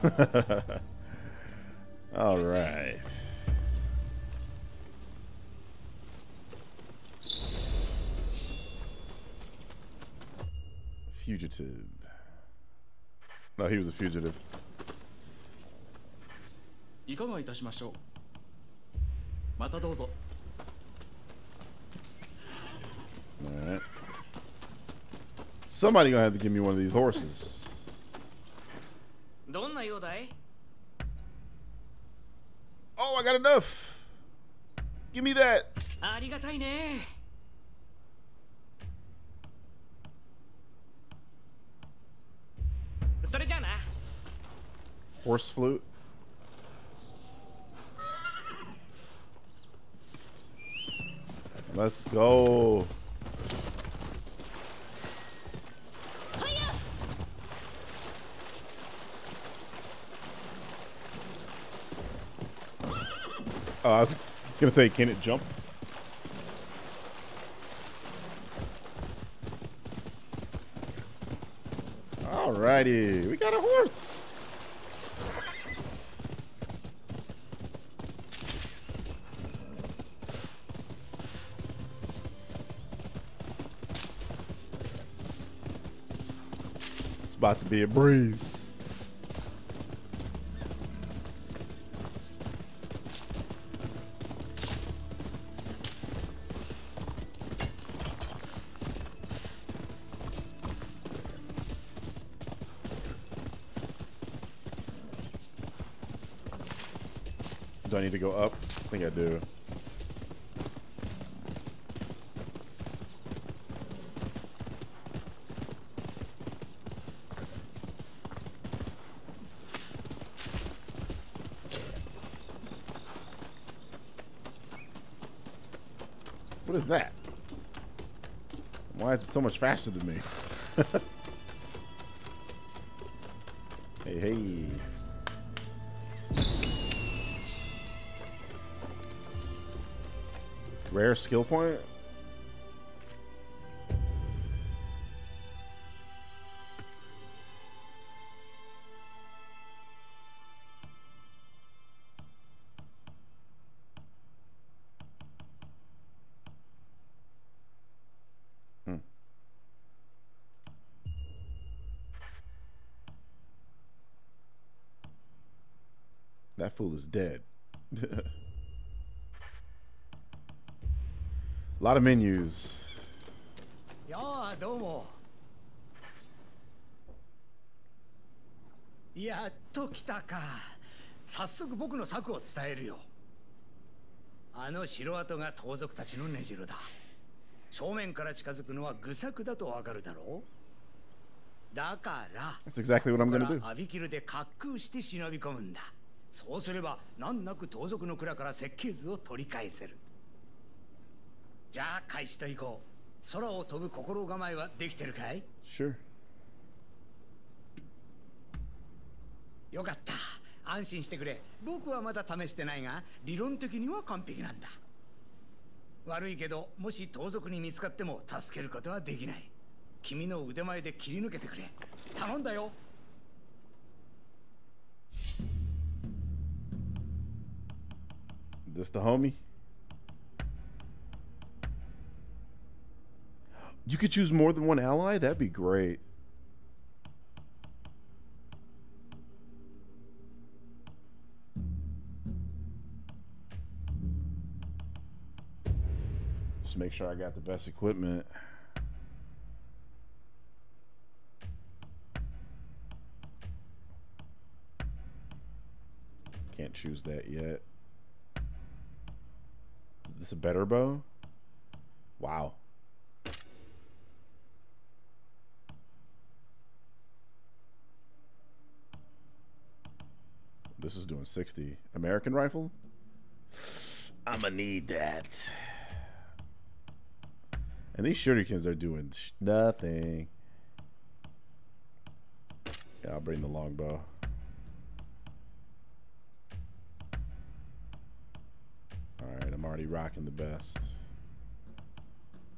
All right. Fugitive. No, he was a fugitive. いかがいたしましょうまたどうぞ Alright. Somebody gonna have to give me one of these horses. enough. Give me that. Horse flute. Let's go. Oh, I was gonna say, can it jump? Alrighty, we got a horse. It's about to be a breeze. To go up? I think I do. What is that? Why is it so much faster than me? Rare skill point? Hmm. That fool is dead. lot of menus. やあどうも。やっと来たか。早速僕の策を伝えるよ。あの城跡が盗賊たちの根城だ。正面から近づくのは愚策だとわかるだろう。だから That's exactly what I'm gonna do. からアビキルで滑空して忍び込むんだ。そうすれば難なく盗賊の蔵から設計図を取り返せるじゃあ開始といこう。空を飛ぶ心構えはできてるかい？Sure. よかった。安心してくれ。僕はまだ試してないが理論的には完璧なんだ。悪いけどもし盗賊に見つかっても助けることはできない。君の腕前で切り抜けてくれ。頼んだよ。This the homie? You could choose more than one ally? That'd be great. Just make sure I got the best equipment. Can't choose that yet. Is this a better bow? Wow. This is doing 60. American rifle? I'ma need that. And these shurikens are doing nothing. Yeah, I'll bring the longbow. Alright, I'm already rocking the best.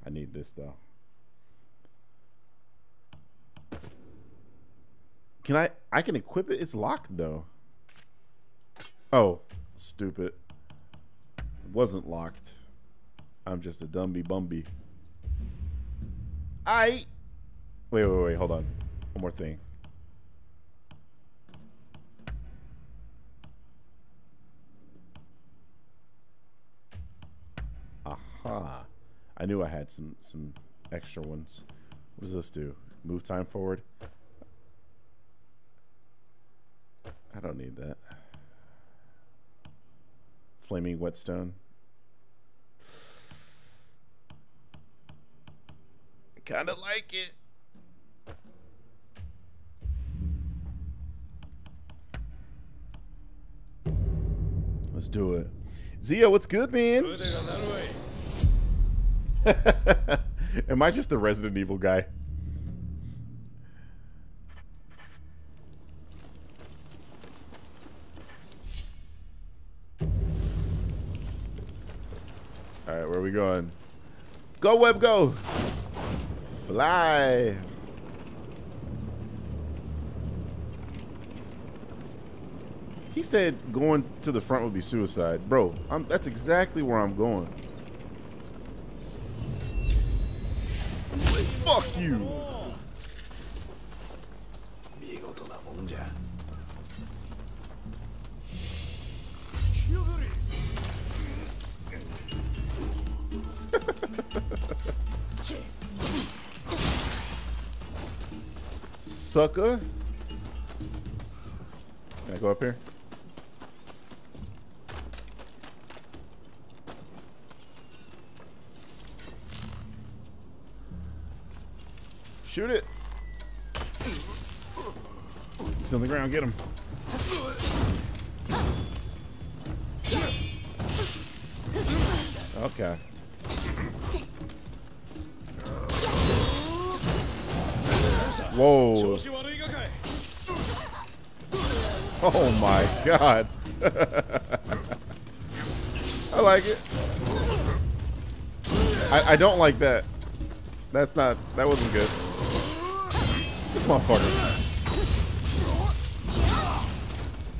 I need this though. Can I I can equip it? It's locked though. Oh, stupid. It wasn't locked. I'm just a dumby bumby. I. Wait, wait, wait. Hold on. One more thing. Aha. I knew I had some some extra ones. What does this do? Move time forward? I don't need that. Flaming whetstone. Kinda like it. Let's do it. Zio, what's good, man? Am I just the Resident Evil guy? All right, where are we going? Go, web, go! Fly! He said going to the front would be suicide. Bro, I'm, that's exactly where I'm going. Fuck you! Sucker. Can I go up here? Shoot it. He's on the ground. Get him. Okay. Whoa. Oh my god. I like it. I, I don't like that. That's not, that wasn't good. This motherfucker.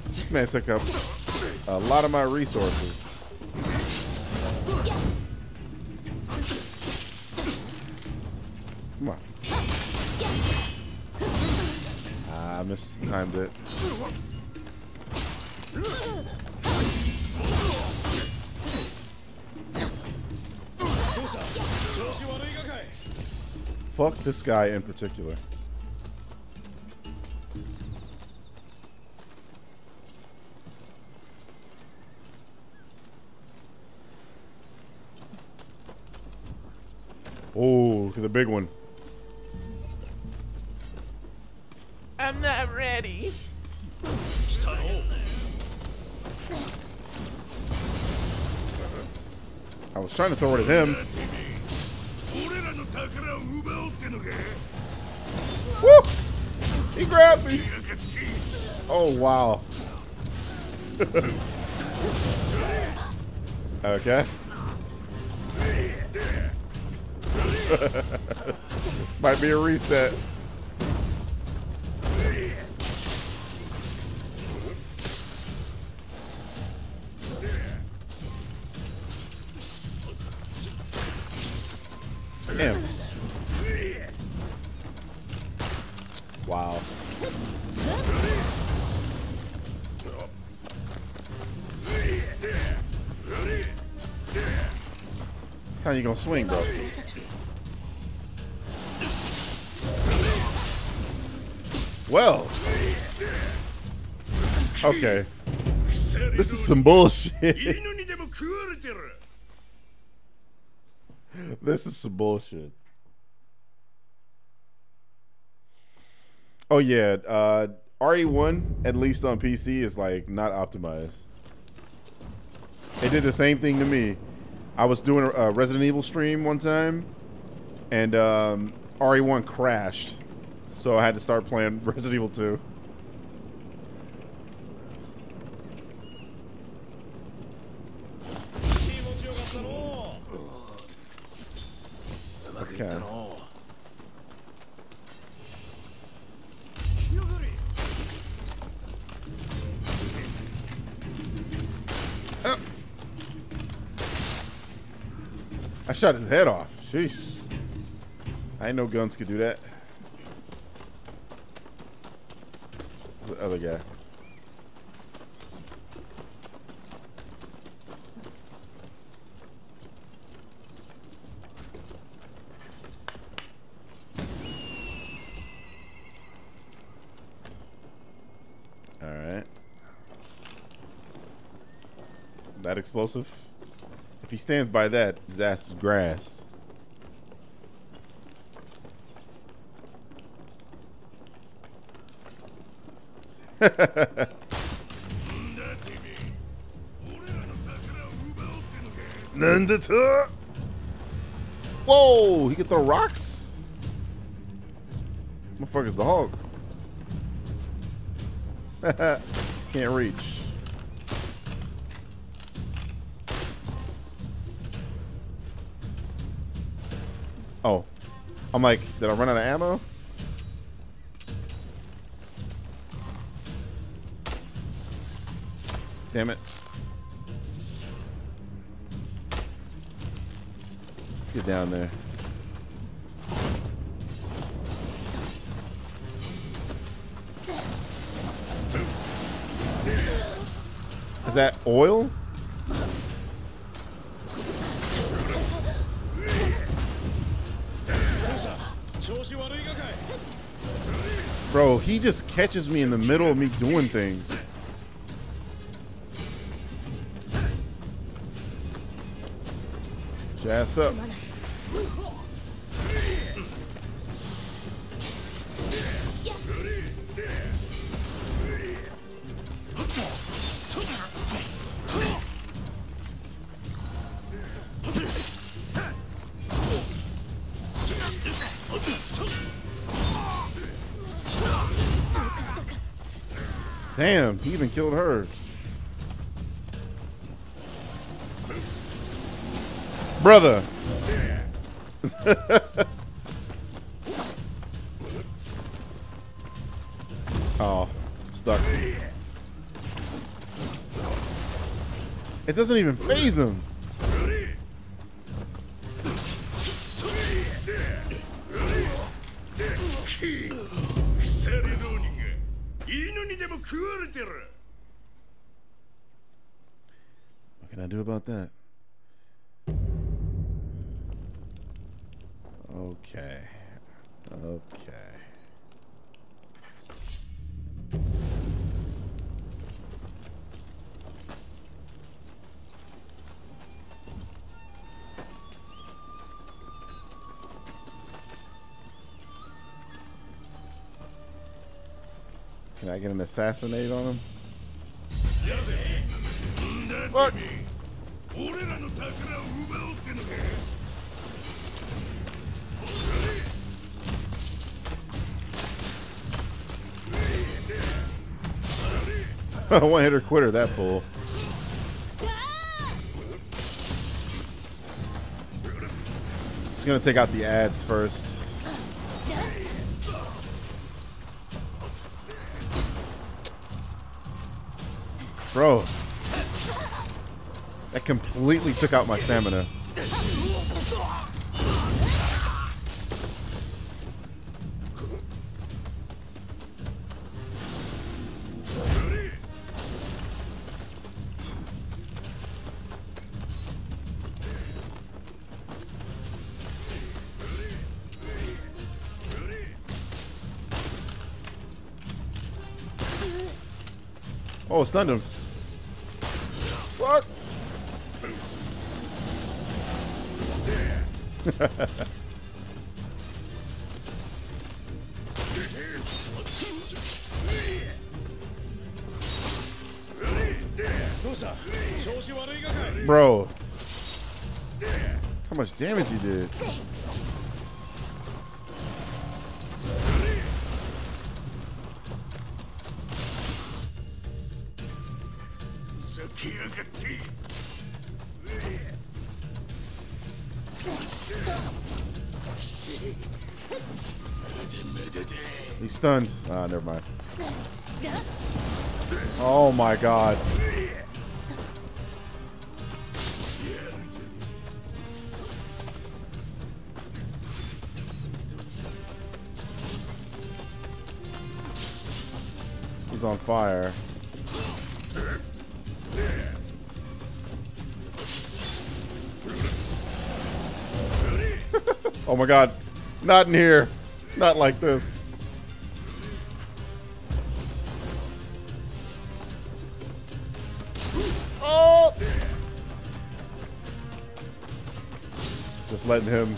This man took up a lot of my resources. I it. Fuck this guy in particular. Oh, look at the big one. trying to throw it at him. Woo! He grabbed me. Oh, wow. okay. Might be a reset. gonna swing, bro. Well. Okay. This is some bullshit. this is some bullshit. Oh yeah, uh, RE1 at least on PC is like not optimized. It did the same thing to me. I was doing a, Resident Evil stream one time, and um, RE1 crashed, so I had to start playing Resident Evil 2. shot his head off. Sheesh. I know guns could do that. The other guy. All right. That explosive? If he stands by that, his ass is grass. Nandata! Whoa! He can throw rocks? Motherfucker's the Hulk. Can't reach. Oh. I'm like, did I run out of ammo? Damn it. Let's get down there. Is that oil? Bro, he just catches me in the middle of me doing things. Jazz up. He even killed her. Brother. oh, stuck. It doesn't even phase him. I can assassinate on him? What? One hitter quitter, that fool. It's gonna take out the ads first. Bro. That completely took out my stamina. Oh, stunned him. My god. He's on fire. oh my god. Not in here. Not like this. Him.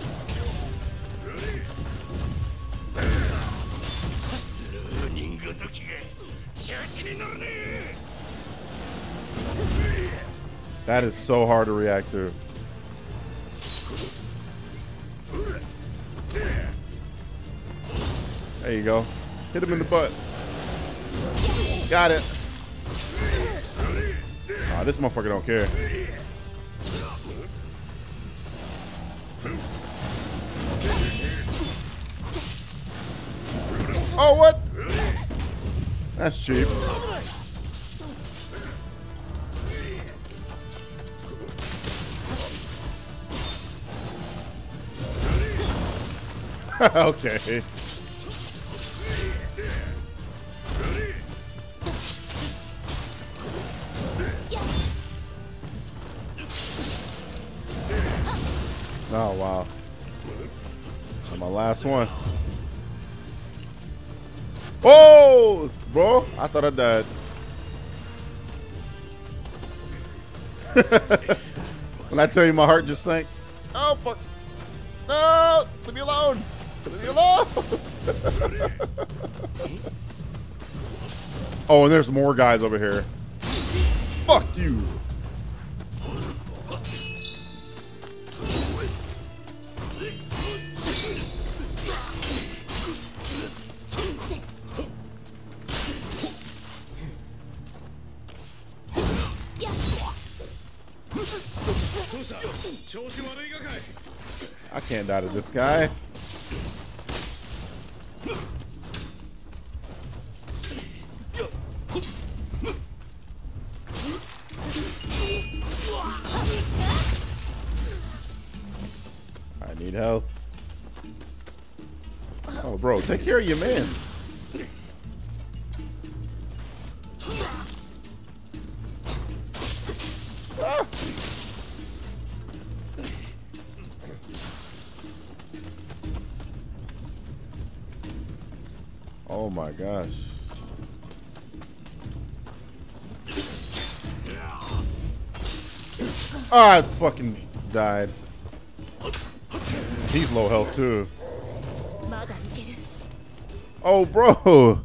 That is so hard to react to. There you go. Hit him in the butt. Got it. This motherfucker don't care. That's cheap. okay. Oh, wow. My last one. I thought I died. when I tell you my heart just sank. Oh, fuck. No, leave me alone. Leave me alone. oh, and there's more guys over here. Fuck you. Can't die to this guy. I need health. Oh, bro, take care of your mans. Gosh. Oh, I fucking died. He's low health too. Oh, bro.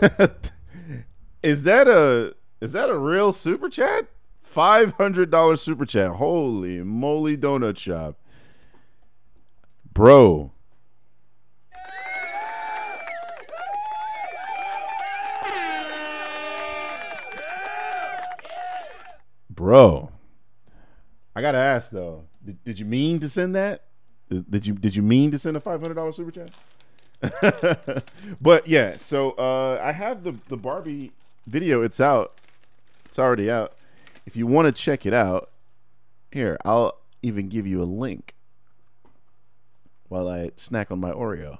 is that a is that a real super chat? Five hundred dollar super chat. Holy moly, donut shop, bro. Bro, I gotta ask though. Did, did you mean to send that? Did did you did you mean to send a five hundred dollar super chat? but yeah, so uh, I have the the Barbie video. It's out. It's already out. If you want to check it out, here I'll even give you a link while I snack on my Oreo.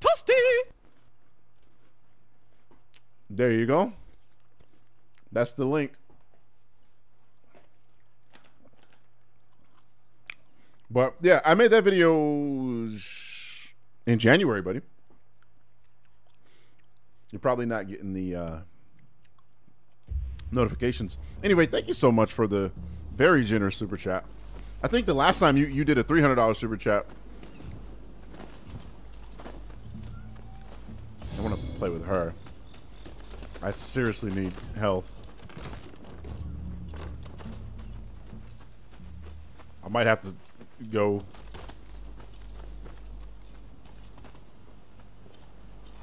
Toasty! There you go. That's the link. But yeah, I made that video in January, buddy. You're probably not getting the uh, notifications. Anyway, thank you so much for the very generous super chat. I think the last time you, you did a $300 super chat. I want to play with her. I seriously need health. I might have to go.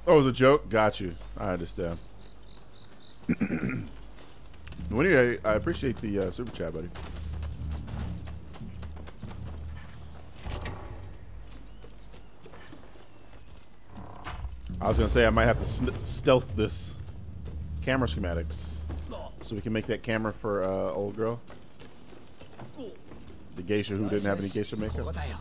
Oh, it was a joke? Got you. I understand. well, anyway, I appreciate the uh, super chat, buddy. I was going to say I might have to stealth this camera schematics so we can make that camera for uh, old girl. The geisha who didn't have any geisha ここ makeup. だよ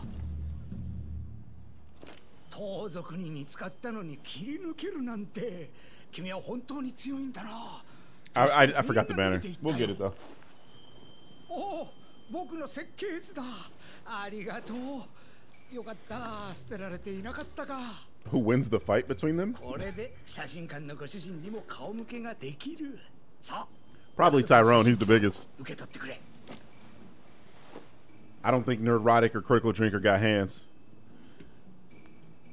盗賊に見つかったのに切り抜けるなんて君は本当に強いんだな I, I, I forgot the banner. We'll get it though. おお僕の設計図だありがとうよかった捨てられていなかったか who wins the fight between them? Probably Tyrone. He's the biggest. I don't think Nerdrotic or Critical Drinker got hands.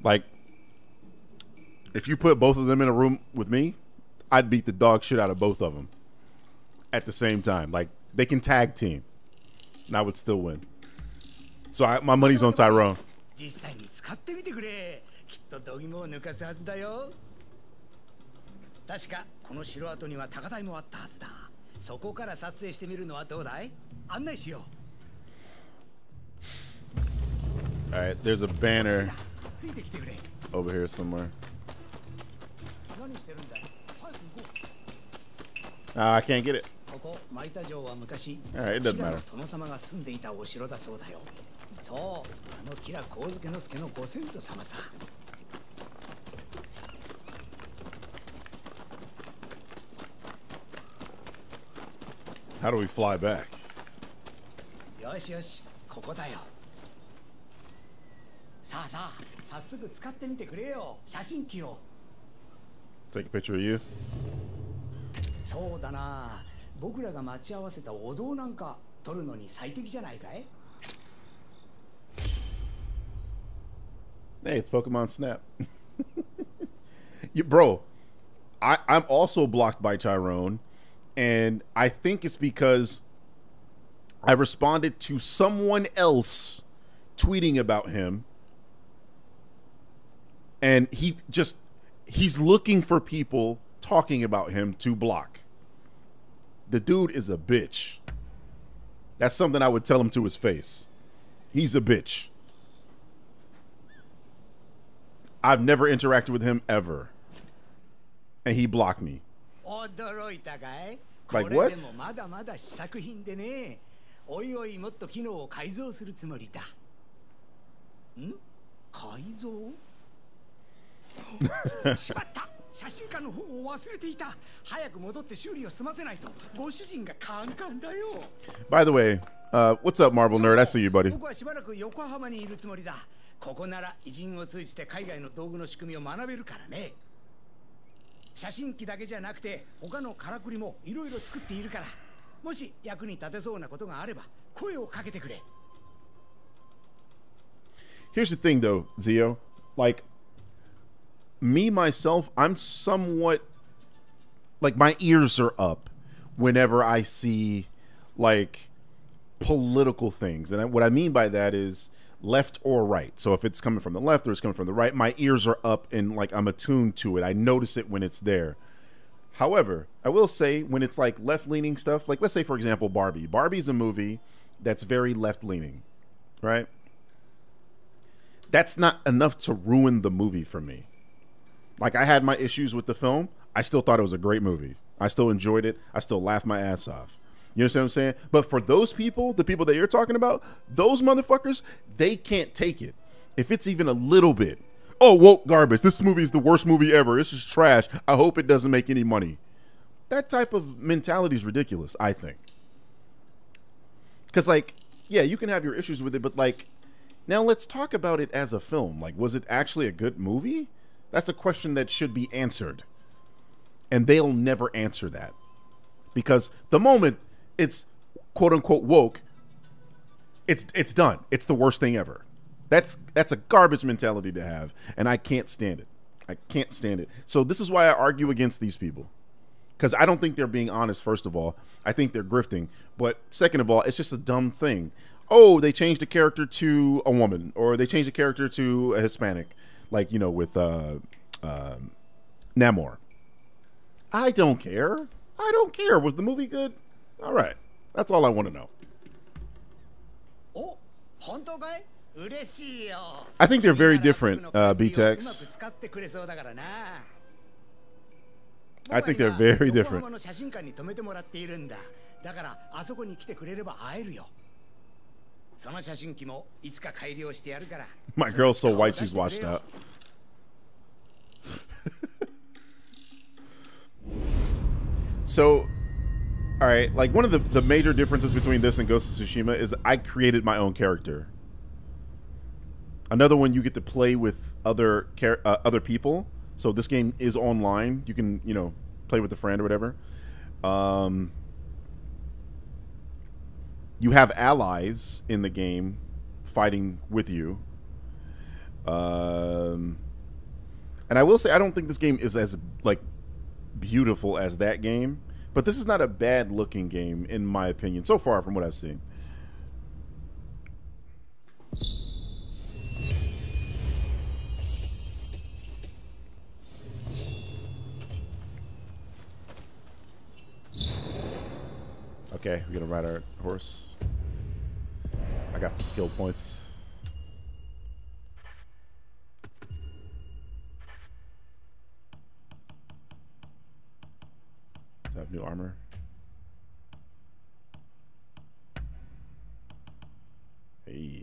Like, if you put both of them in a room with me, I'd beat the dog shit out of both of them at the same time. Like, they can tag team, and I would still win. So I, my money's on Tyrone. と度肝を抜かすはずだよ確かこの城跡には高台もあったはずだそこから撮影してみるのはどうだい？案内しよ All right, there's a banner over here somewhere. Ah, I can't get it. うここマイタ城は昔 Alright, の matter. 殿様が住んでいたお城だそうだよそうあのキラ光介之助のご先祖様さ How do we fly back? よしよしここだよさあさあ早速使ってみてくれよ写真機を Take a picture of you. そうだな僕らが待ち合わせたお堂なんか撮るのに最適じゃないかい Hey, it's Pokemon Snap. you, bro, I, I'm also blocked by Tyrone, and I think it's because I responded to someone else tweeting about him, and he just he's looking for people talking about him to block. The dude is a bitch. That's something I would tell him to his face. He's a bitch. I've never interacted with him ever. And he blocked me. 驚いたかい？こ?れでもまだまだ試作品でね。おいおいもっと機能を改造するつもりだ。ん？改造？しまった。写真館の方を忘れていた。早く戻って修理を済ませないと。ご主人がカンカンだよ。By the way, uh, what's up, Marble Nerd? I see you, buddy. 僕はしばらく横浜にいるつもりだ。ここなら偉人を通じて海外の道具の仕組みを学べるからね写真機だけじゃなくて他のからくりもいろいろ作っているからもし役に立てそうなことがあれば声をかけてくれ Here's the thing, though, Zio. Like, me, myself, I'm somewhat. Like, my ears are up whenever I see, like, political things. And I- what I mean by that is left or right. So if it's coming from the left or it's coming from the right, my ears are up and, like, I'm attuned to it. I notice it when it's there. However, I will say when it's like left leaning stuff, like let's say for example Barbie. Barbie's a movie that's very left leaning, right? That's not enough to ruin the movie for me. Like I had my issues with the film, I still thought it was a great movie. I still enjoyed it. I still laughed my ass off. You understand what I'm saying? But for those people, the people that you're talking about, those motherfuckers, they can't take it. If it's even a little bit, oh, woke garbage. This movie is the worst movie ever. This is trash. I hope it doesn't make any money. That type of mentality is ridiculous, I think. Because, like, yeah, you can have your issues with it, but, like, now let's talk about it as a film. Like, was it actually a good movie? That's a question that should be answered. And they'll never answer that. Because the moment it's quote unquote woke, it's it's done. It's the worst thing ever. That's that's a garbage mentality to have, and I can't stand it. I can't stand it. So this is why I argue against these people. Because I don't think they're being honest, first of all. I think they're grifting. But second of all, it's just a dumb thing. Oh, they changed the character to a woman, or they changed the character to a Hispanic, like, you know, with uh, uh, Namor. I don't care. I don't care. Was the movie good? All right. That's all I want to know. Oh, I think they're very different, uh, BTEX. I think they're very different. My girl's so white she's washed up. so all right, like one of the, the major differences between this and Ghost of Tsushima is I created my own character. Another one you get to play with other uh, other people. So this game is online. You can you know play with a friend or whatever. Um, you have allies in the game fighting with you. Um, and I will say I don't think this game is as like beautiful as that game, but this is not a bad looking game in my opinion so far from what I've seen. Okay, we're gonna ride our horse. I got some skill points. I have new armor? Hey.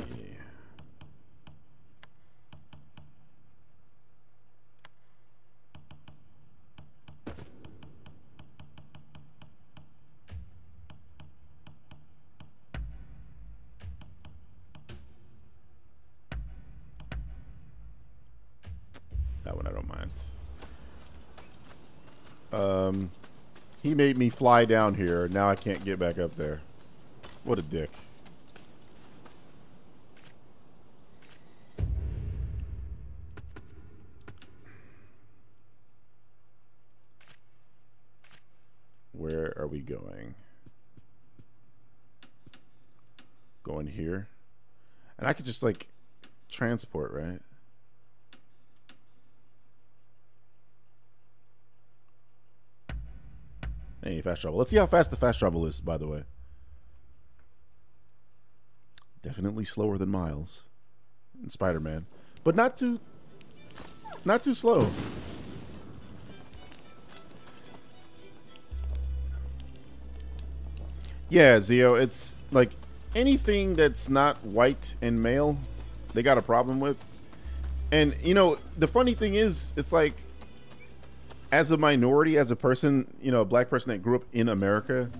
That one I don't mind. Um, he made me fly down here. Now I can't get back up there. What a dick. Where are we going? Going here. And I could just like transport, right? Hey, fast travel. Let's see how fast the fast travel is, by the way. Definitely slower than Miles and Spider-Man. But not too not too slow. Yeah, Zio, it's like anything that's not white and male, they got a problem with. And you know, the funny thing is, it's like as a minority, as a person, you know, a black person that grew up in America,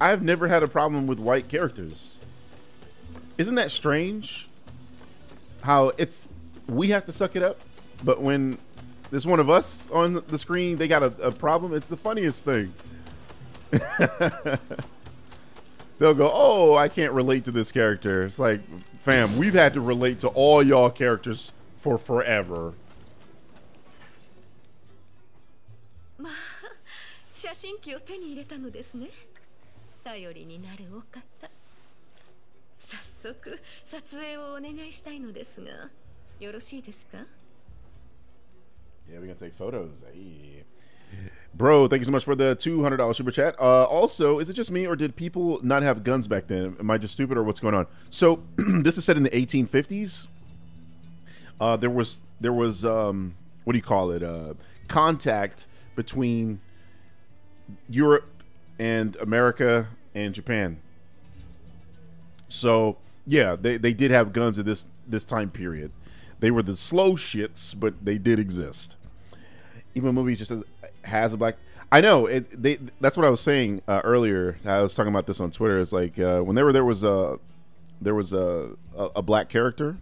I've never had a problem with white characters. Isn't that strange? How it's we have to suck it up, but when there's one of us on the screen, they got a, a problem. It's the funniest thing. They'll go, "Oh, I can't relate to this character." It's like, fam, we've had to relate to all y'all characters for forever. まあ写真機を手に入れたのですね頼りになるお方早速撮影をお願いしたいのですがよろしいですか Yeah, we're gonna take photos. Hey. Bro, thank you so much for the two hundred dollars super chat. Uh, also, is it just me or did people not have guns back then? Am I just stupid or what's going on? So this is set in the eighteen fifties. Uh, there was there was um, what do you call it? Uh, contact between Europe and America and Japan. So yeah, they, they did have guns at this this time period. They were the slow shits, but they did exist. Even movies just has a black. I know it. They that's what I was saying uh, earlier. I was talking about this on Twitter. It's like uh, whenever there was a there was a, a a black character,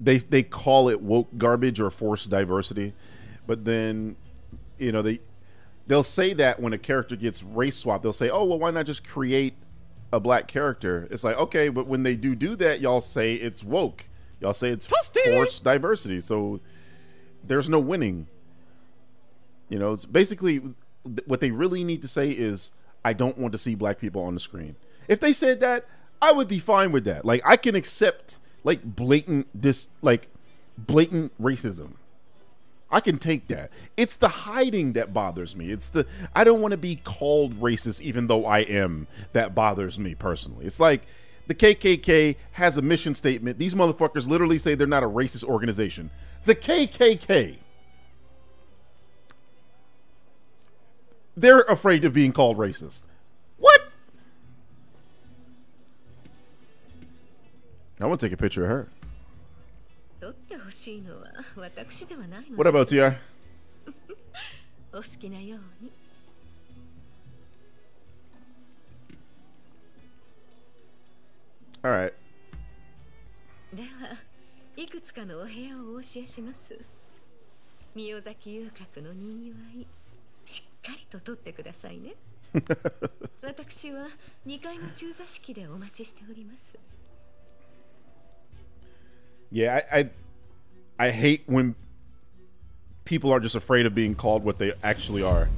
they they call it woke garbage or forced diversity, but then you know they they'll say that when a character gets race swapped, they'll say, "Oh, well, why not just create a black character?" It's like, okay, but when they do do that, y'all say it's woke. Y'all say it's forced diversity. So there's no winning. You know, it's basically what they really need to say is, "I don't want to see black people on the screen." If they said that, I would be fine with that. Like I can accept like blatant this like blatant racism. I can take that. It's the hiding that bothers me. It's the I don't want to be called racist even though I am that bothers me personally. It's like the KKK has a mission statement. These motherfuckers literally say they're not a racist organization. The KKK they're afraid of being called racist. I want to take a picture of her. 撮ってほしいのは私ではないの What about TR? お好きなように All right. ではいくつかのお部屋をお教えします 宮崎遊郭のにぎわいしっかりと取ってくださいね私は2階の中座敷でお待ちしております yeah, I, I I hate when people are just afraid of being called what they actually are.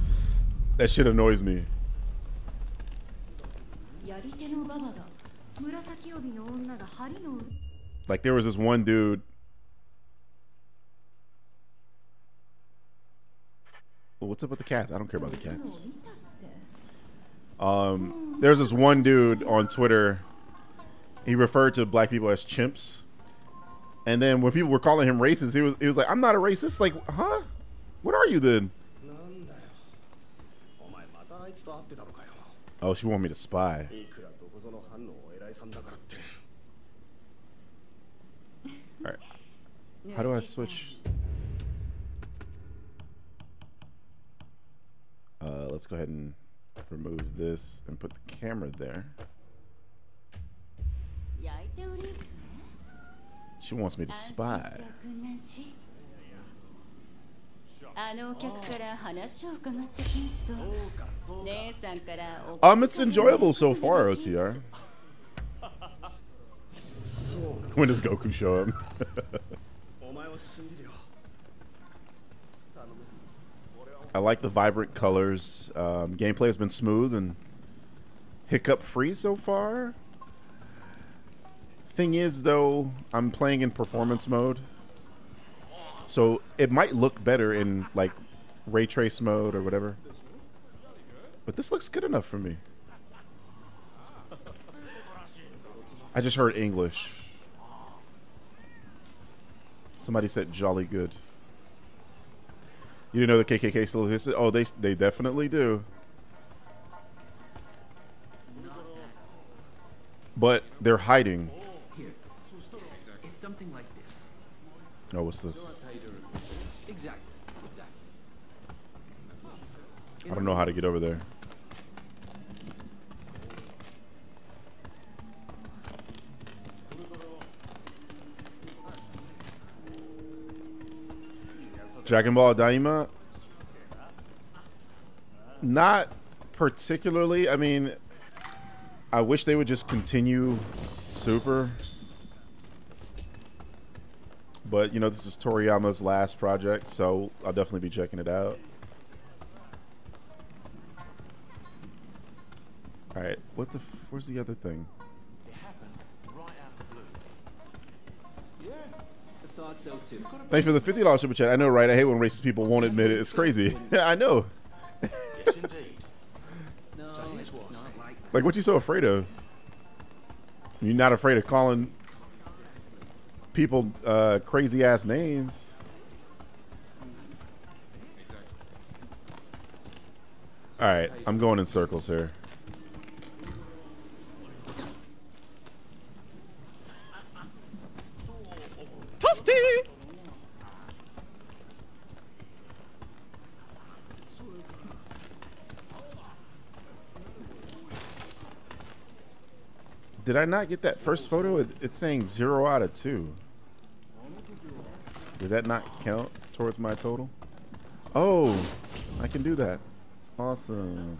That shit annoys me. Like there was this one dude What's up with the cats? I don't care about the cats. Um, there's this one dude on Twitter. He referred to black people as chimps and then when people were calling him racist, he was he was like, "I'm not a racist." Like, huh? What are you then? Oh, she wanted me to spy. Alright. How do I switch? Uh, let's go ahead and remove this and put the camera there. 焼いており She wants me to spy. あのお客から話を伺ってきますと姉さんからお Um, it's enjoyable so far, OTR. When does Goku show up? お前を信じるよ I like the vibrant colors. Um, gameplay has been smooth and hiccup free so far. Thing is, though, I'm playing in performance mode, so it might look better in like ray trace mode or whatever. But this looks good enough for me. I just heard English. Somebody said jolly good. You didn't know the KKK still existed? Oh, they they definitely do. But they're hiding. Something like this. Oh, what's this? Exactly. Exactly. I don't know how to get over there. Dragon Ball Daima? Not particularly. I mean, I wish they would just continue Super. But, you know, this is Toriyama's last project, so I'll definitely be checking it out. All right, what the? F- where's the other thing? I thought so too. Thanks for the fifty dollars super chat. I know, right? I hate when racist people won't admit it. It's crazy. I know. No, it's not like Like, what you so afraid of? You're not afraid of calling people uh, crazy ass names. All right, I'm going in circles here. Did I not get that first photo? It's saying zero out of two. Did that not count towards my total? Oh, I can do that. Awesome.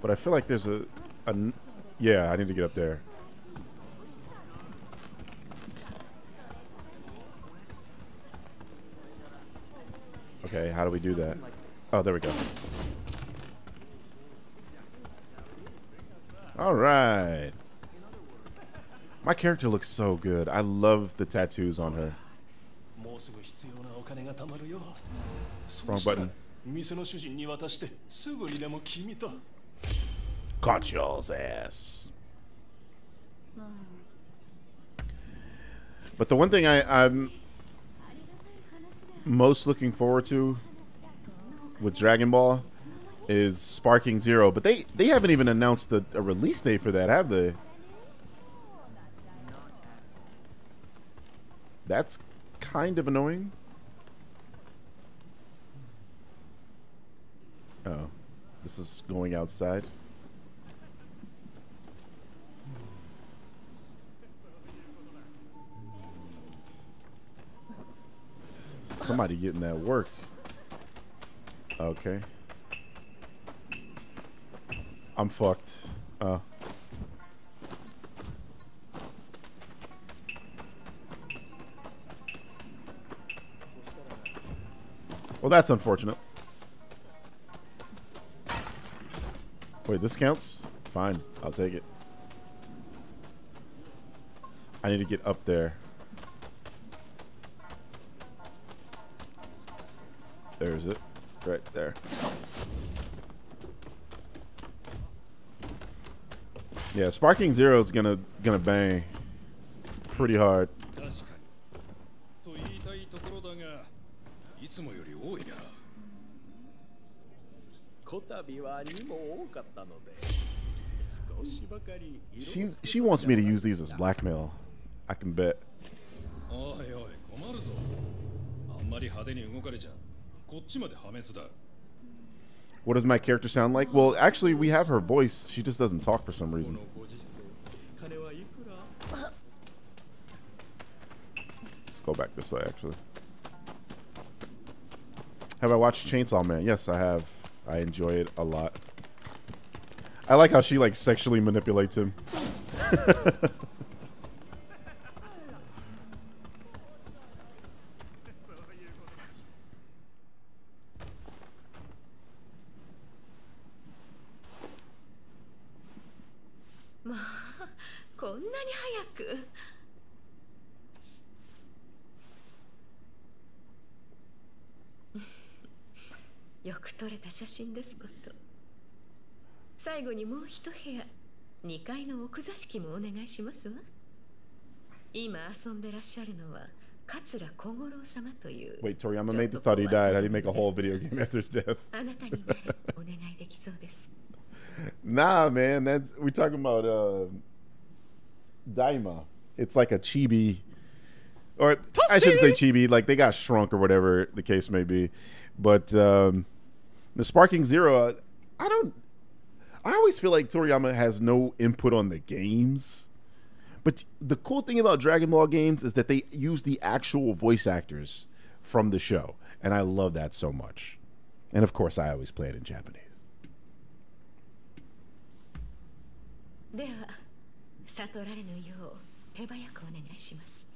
But I feel like there's a, a yeah, I need to get up there. Okay, how do we do that? Oh, there we go. All right. My character looks so good. I love the tattoos on her. もうすぐ必要なお金が貯まるよ Wrong button. 店の主人に渡してすぐにでも君と Caught y'all's ass. But the one thing I, I'm most looking forward to with Dragon Ball is Sparking Zero. But they, they haven't even announced a, a release date for that, have they? That's kind of annoying. Oh, this is going outside. somebody getting that work. Okay. I'm fucked. Uh. Well, that's unfortunate. Wait, this counts? Fine, I'll take it. I need to get up there. There's it. Right there. Yeah, Sparking Zero is gonna gonna bang pretty hard. She's she wants me to use these as blackmail. I can bet. おいおい困るぞあんまり派手に動かれちゃこっちまで破滅だ What does my character sound like? Well, actually, we have her voice. She just doesn't talk for some reason. 金はいくら Let's go back this way, actually. Have I watched Chainsaw Man? Yes, I have. I enjoy it a lot. I like how she like sexually manipulates him. 写真ですこと最後にもう一部屋2階の奥座敷もお願いしますわ今遊んでらっしゃるのは桂小五郎様という Wait, Toriyama made this thought he died. How do you make a whole video game after his death? あなたにならお願いできそうです Nah, man, that's we talking about uh Daima. It's like a chibi or I shouldn't say chibi, like they got shrunk or whatever the case may be. But um the Sparking Zero, uh, I don't I always feel like Toriyama has no input on the games. But the cool thing about Dragon Ball games is that they use the actual voice actors from the show, and I love that so much. And of course, I always play it in Japanese. では悟られぬよう手早くお願いします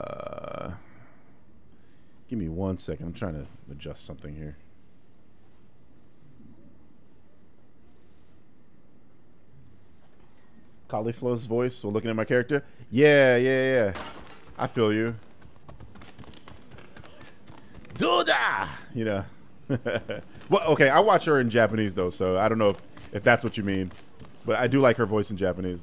Uh, give me one second. I'm trying to adjust something here. Caulifla's voice while looking at my character. Yeah, yeah, yeah. I feel you. Duda! You know. well, okay, I watch her in Japanese though, so I don't know if, if that's what you mean. But I do like her voice in Japanese.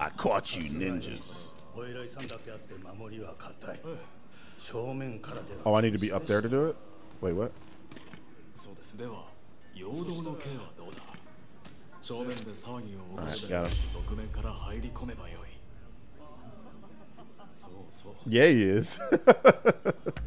I caught you ninjas. Oh, I need to be up there to do it? Wait, what? Alright. Yeah, he is.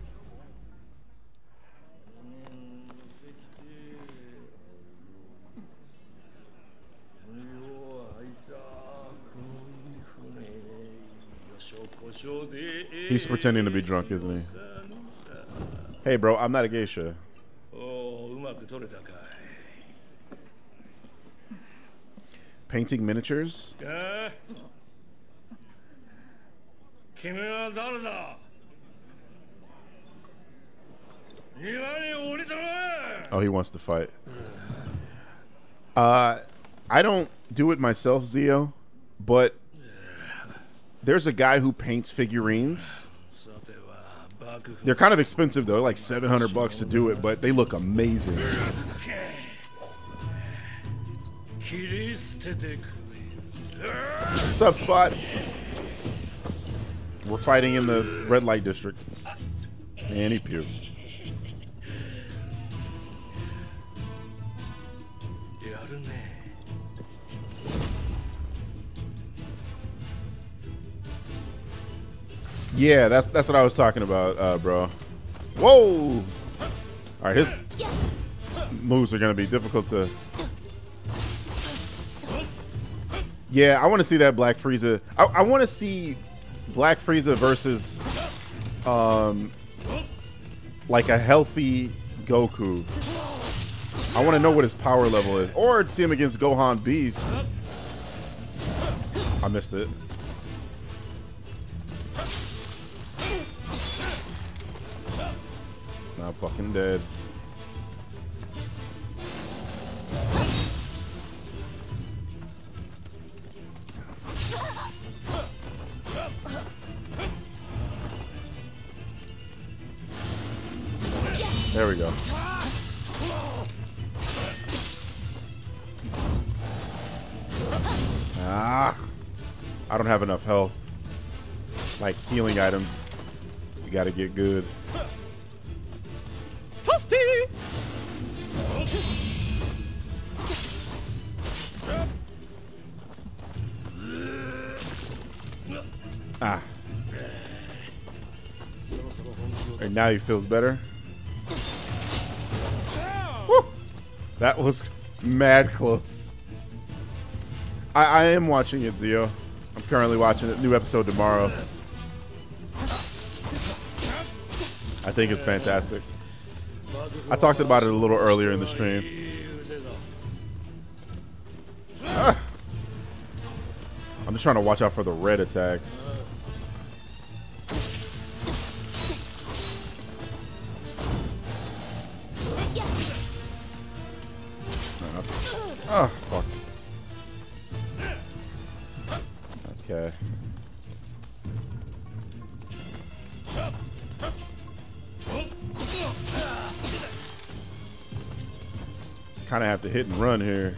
He's pretending to be drunk, isn't he? Hey, bro, I'm not a geisha. Painting miniatures? Oh, he wants to fight. Uh, I don't do it myself, Zio, but there's a guy who paints figurines. They're kind of expensive though, like 700 bucks to do it, but they look amazing. What's up, Spots? We're fighting in the red light district. And he puked. Yeah, that's that's what I was talking about, uh, bro. Whoa! All right, his moves are to be difficult to. Yeah, I want to see that Black Frieza. I, I want to see Black Frieza versus, um, like a healthy Goku. I want to know what his power level is, or see him against Gohan Beast. I missed it. Now fucking dead. There we go. Ah. I don't have enough health. Like healing items. You gotta get good. Toasty! Ah. And now he feels better. Woo! That was mad close. I, I am watching it, Zio. I'm currently watching a new episode tomorrow. I think it's fantastic. I talked about it a little earlier in the stream. Ah. I'm just trying to watch out for the red attacks. Hit and run here.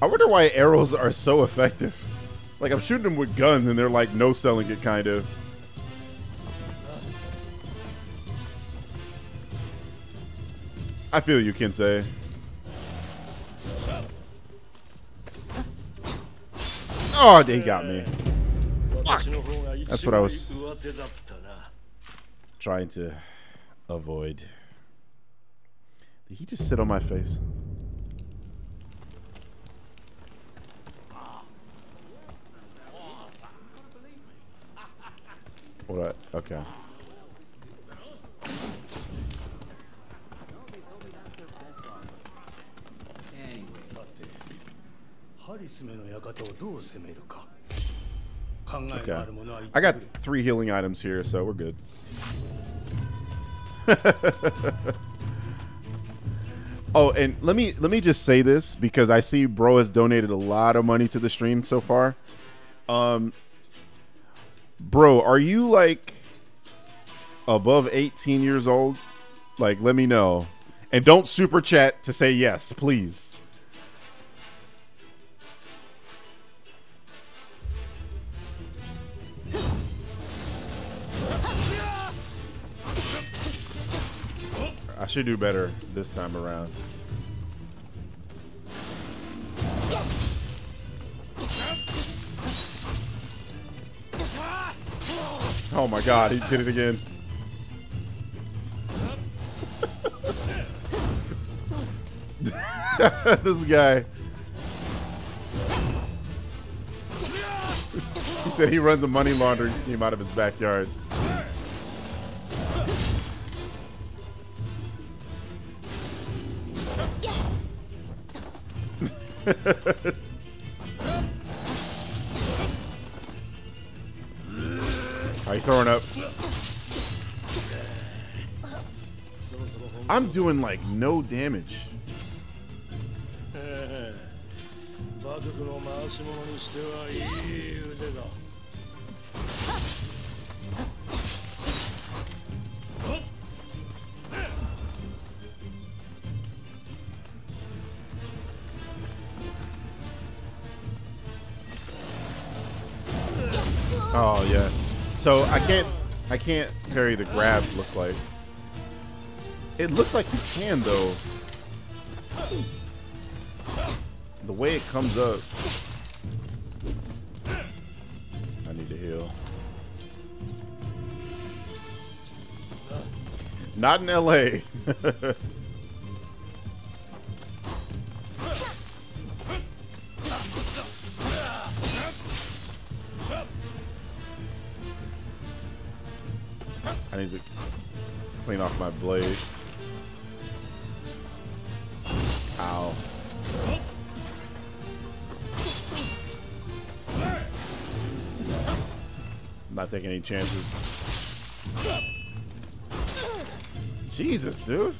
I wonder why arrows are so effective. Like I'm shooting them with guns and they're like no selling it kind of. I feel you, Kinsei. Oh, they got me. Fuck. That's what I was trying to avoid. Did he just sit on my face? I, okay. Okay. I got three healing items here, so we're good. oh, and let me let me just say this because I see bro has donated a lot of money to the stream so far. Um, bro, are you like above 18 years old? Like let me know. And don't super chat to say yes, please. I should do better this time around. Oh my god, he did it again. this guy. He said he runs a money laundering scheme out of his backyard. Are you throwing up? I'm doing like no damage. Oh, yeah. So I can't I can't parry the grabs looks like. It looks like you can though. The way it comes up. I need to heal. Not in LA. I need to clean off my blade. Ow. I'm not taking any chances. Jesus, dude.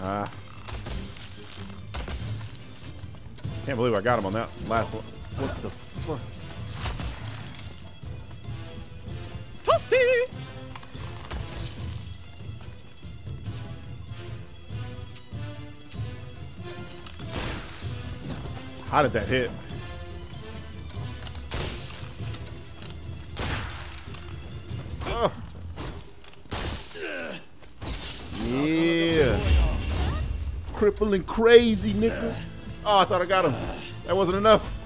Ah. Can't believe I got him on that last one. What the fuck? Toasty! How did that hit? Oh. Yeah. Crippling crazy, nigga. Oh, I thought I got him. That wasn't enough.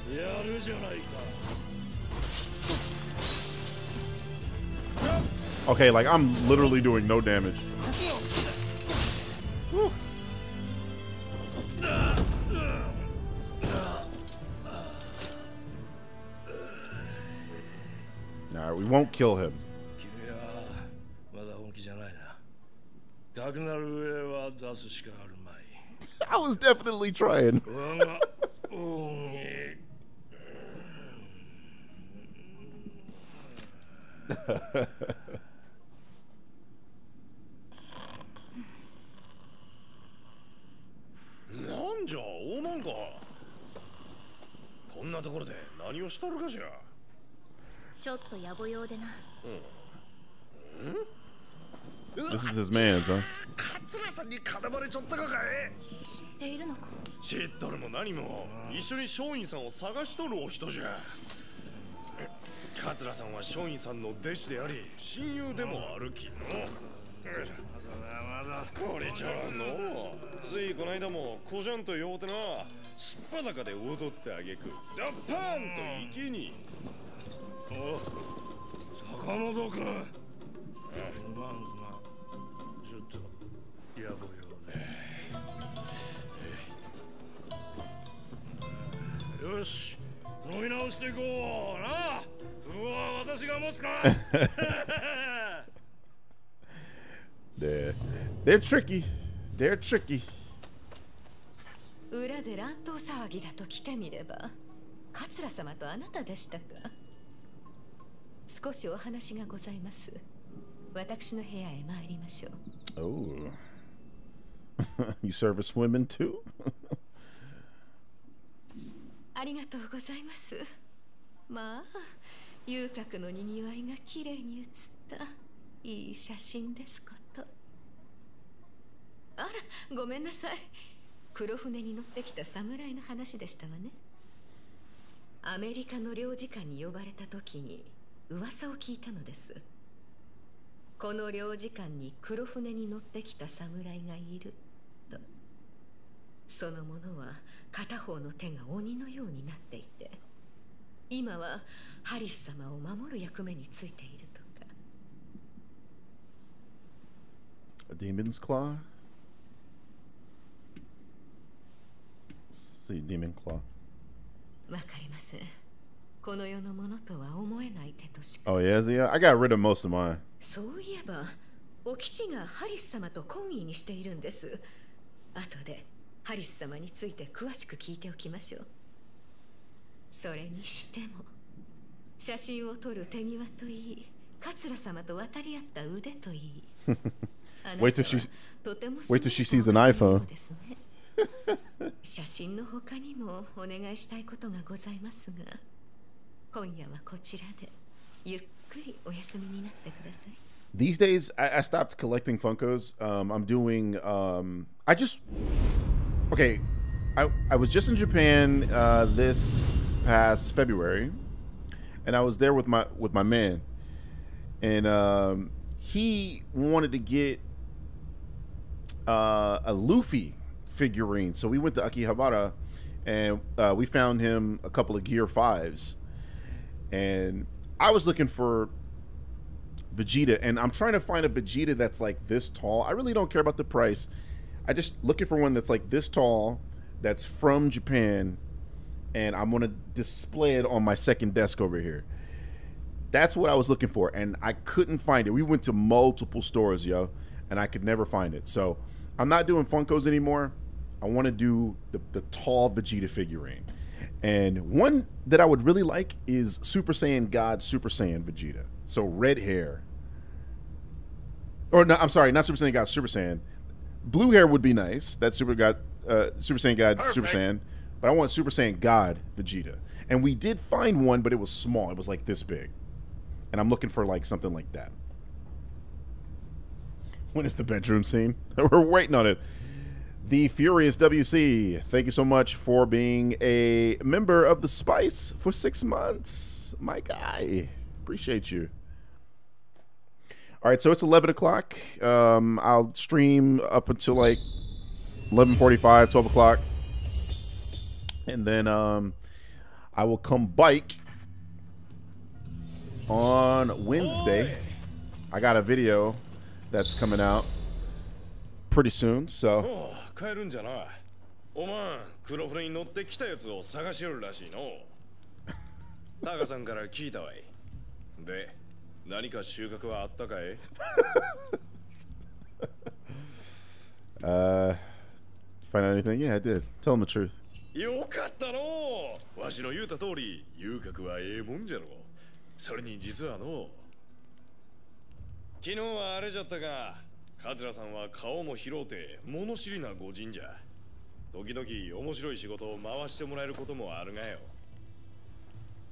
Okay, like I'm literally doing no damage. Whew. We won't kill him. I was definitely trying. なんじゃおまんかこんなところで何をしとるかしらちょっと野暮用でな huh? 桂さんに絡まれちゃったかかい？知っているのか？知っとるも何も。一緒に松陰さんを探しとるお人じゃ。桂さんは松陰さんの弟子であり親友でもあるきの。これちゃらんのついこの間もこじゃんと酔うてなすっぱだかで踊ってあげくダッパーンと池に。お坂本君よし飲み直していこうなうわ私が持つか They're, they're tricky. They're tricky. 裏で乱闘騒ぎだと来てみれば桂様とあなたでしたか少しお話がございます私の部屋へ参りましょう Oh. you service women too? ありがとうございます。まあ遊郭のにぎわいがきれいに写ったいい写真ですこと。あらごめんなさい。黒船に乗ってきた侍の話でしたわね。アメリカの領事館に呼ばれた時に噂を聞いたのです。この領事館に黒船に乗ってきた侍がいる。その者は片方の手が鬼のようになっていて今はハリス様を守る役目についているとか A demon's claw? See, demon claw. わかりませんこの世のものとは思えない手としか Oh yeah, is he? I got rid of most of mine. そういえばお吉がハリス様と懇意にしているんです後でハリス様について詳しく聞いておきましょう。それにしても写真を撮る手際といい桂様と渡り合った腕といい Wait till she とても wait till she sees an iPhone. 写真の他にもお願いしたいことがございますが今夜はこちらでゆっくりお休みになってください These days, I, I stopped collecting Funkos. Um, I'm doing. Um, I just okay. I I was just in Japan uh, this past February, and I was there with my with my man, and um, he wanted to get uh, a Luffy figurine. So we went to Akihabara, and uh, we found him a couple of Gear Fives, and I was looking for Vegeta, and I'm trying to find a Vegeta that's like this tall. I really don't care about the price. I just looking for one that's like this tall, that's from Japan, and I'm gonna display it on my second desk over here. That's what I was looking for, and I couldn't find it. We went to multiple stores, yo, and I could never find it. So I'm not doing Funkos anymore. I want to do the, the tall Vegeta figurine. And one that I would really like is Super Saiyan God Super Saiyan Vegeta. So red hair. Or no, I'm sorry, not Super Saiyan God Super Saiyan. Blue hair would be nice. That's Super God uh, Super Saiyan God Super Saiyan. But I want Super Saiyan God Vegeta. And we did find one, but it was small. It was like this big. And I'm looking for like something like that. When is the bedroom scene? We're waiting on it. The Furious WC, thank you so much for being a member of the Spice for six months. My guy. Appreciate you. All right, so it's 11 o'clock. Um, I'll stream up until like 11.45, 12 o'clock. And then um, I will come bike on Wednesday. I got a video that's coming out pretty soon, so おう帰るんじゃなおまん黒船に乗ってきたやつを探しよるらしいのタカさんから聞いたわいで 何か収穫はあったかい？Uh, find out anything? Yeah, I did. Tell him the truth. よかったのわしの言うた通り遊郭はええもんじゃろ。それに実はの。昨日はあれじゃったが桂さんは顔も拾うて物知りな御人じゃ時々面白い仕事を回してもらえることもあるがよ。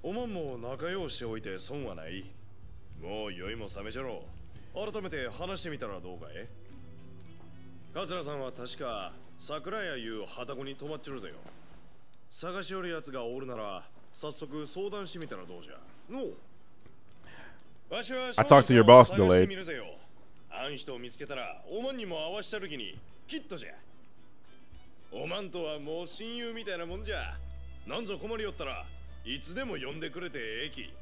おまんも仲良うしておいて損はないもう酔いも冷めちゃろ改めて話してみたらどうかい？桂さんは確か桜屋いう旗子に泊まっちょるぜよ。探し寄るやつがおるなら早速相談してみたらどうじゃ。のう。わしは I talked to your boss delayed. あん人を見つけたらおまんにも会わしたるきにきっとじゃ。おまんとはもう親友みたいなもんじゃ。なんぞ困りよったらいつでも呼んでくれてええき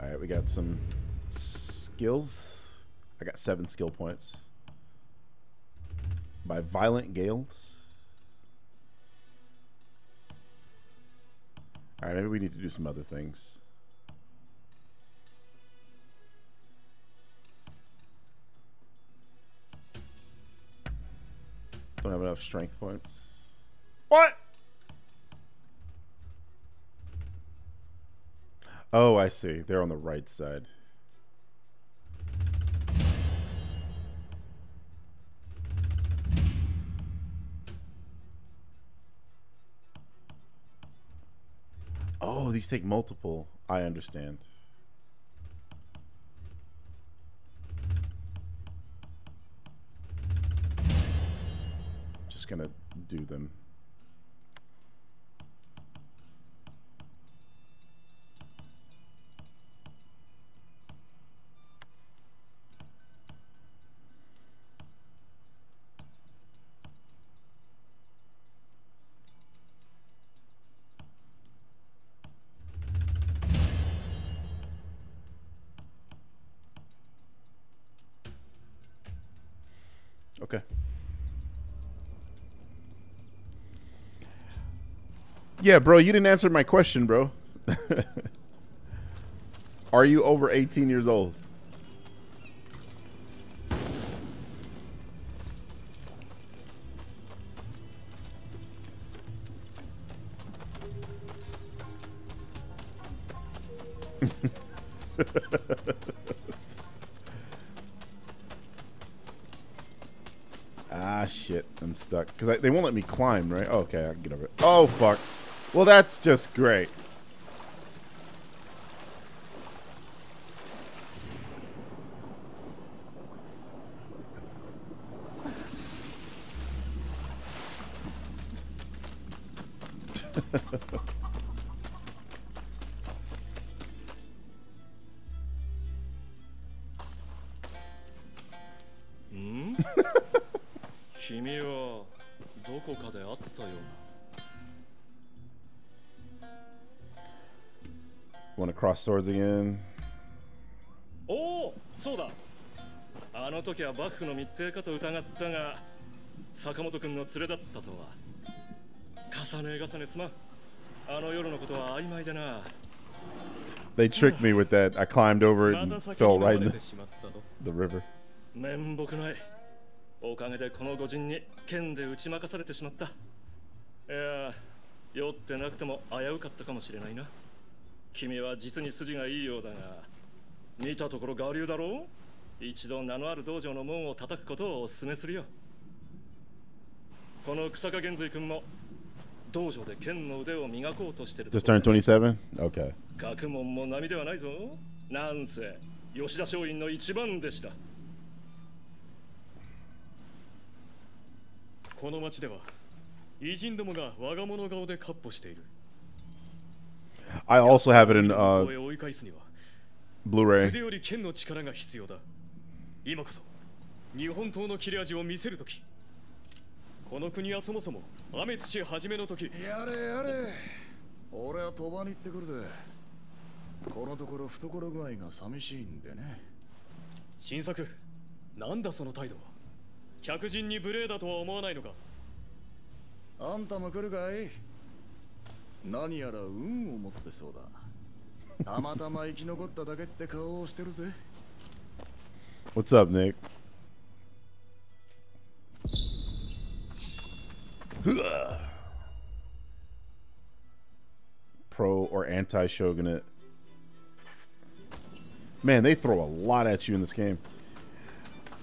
All right, we got some skills. I got seven skill points by Violent Gales. All right, maybe we need to do some other things. Don't have enough strength points. What? Oh, I see. They're on the right side. Oh, these take multiple. I understand. Just gonna do them. Yeah, bro, you didn't answer my question, bro. Are you over 18 years old? ah, shit. I'm stuck. Because they won't let me climb, right? Oh, okay, I can get over it. Oh, fuck. Well, that's just great. Want to cross swords again? おおそうだあの時は幕府の密偵かと疑ったが坂本君の連れだったとは重ね重ねすまんあの夜のことは曖昧でな They tricked me with that. I climbed over it and fell right in the, the river. 面目ないおかげでこの御人に剣で打ち負かされてしまったいや酔ってなくても危うかったかもしれないな 君は実に筋がいいようだが見たところ我流だろう？一度名のある道場の門を叩くことをお勧めするよ。この草加玄瑞君も道場で剣の腕を磨こうとしてる Just turned 27? Okay. 学問も並ではないぞ。なんせ吉田松陰の一番弟子だ。この町では偉人どもが我が物顔で闊歩している I also have it in uh, 追い返すには Blu-ray. 筆より剣の力が必要だ。今こそ日本刀の切れ味を見せる時。この国はそもそも雨土はじめの時。やれやれ。俺は鳥羽に行ってくるぜ。このところ懐具合が寂しいんでね。新作。なんだその態度。は客人に無礼だとは思わないのか。あんたも来るかい？何やら運を持ってそうだたまたま生き残っただけって顔をしてるぜ What's up, Nick? Pro or anti shogunate? Man, they throw a lot at you in this game.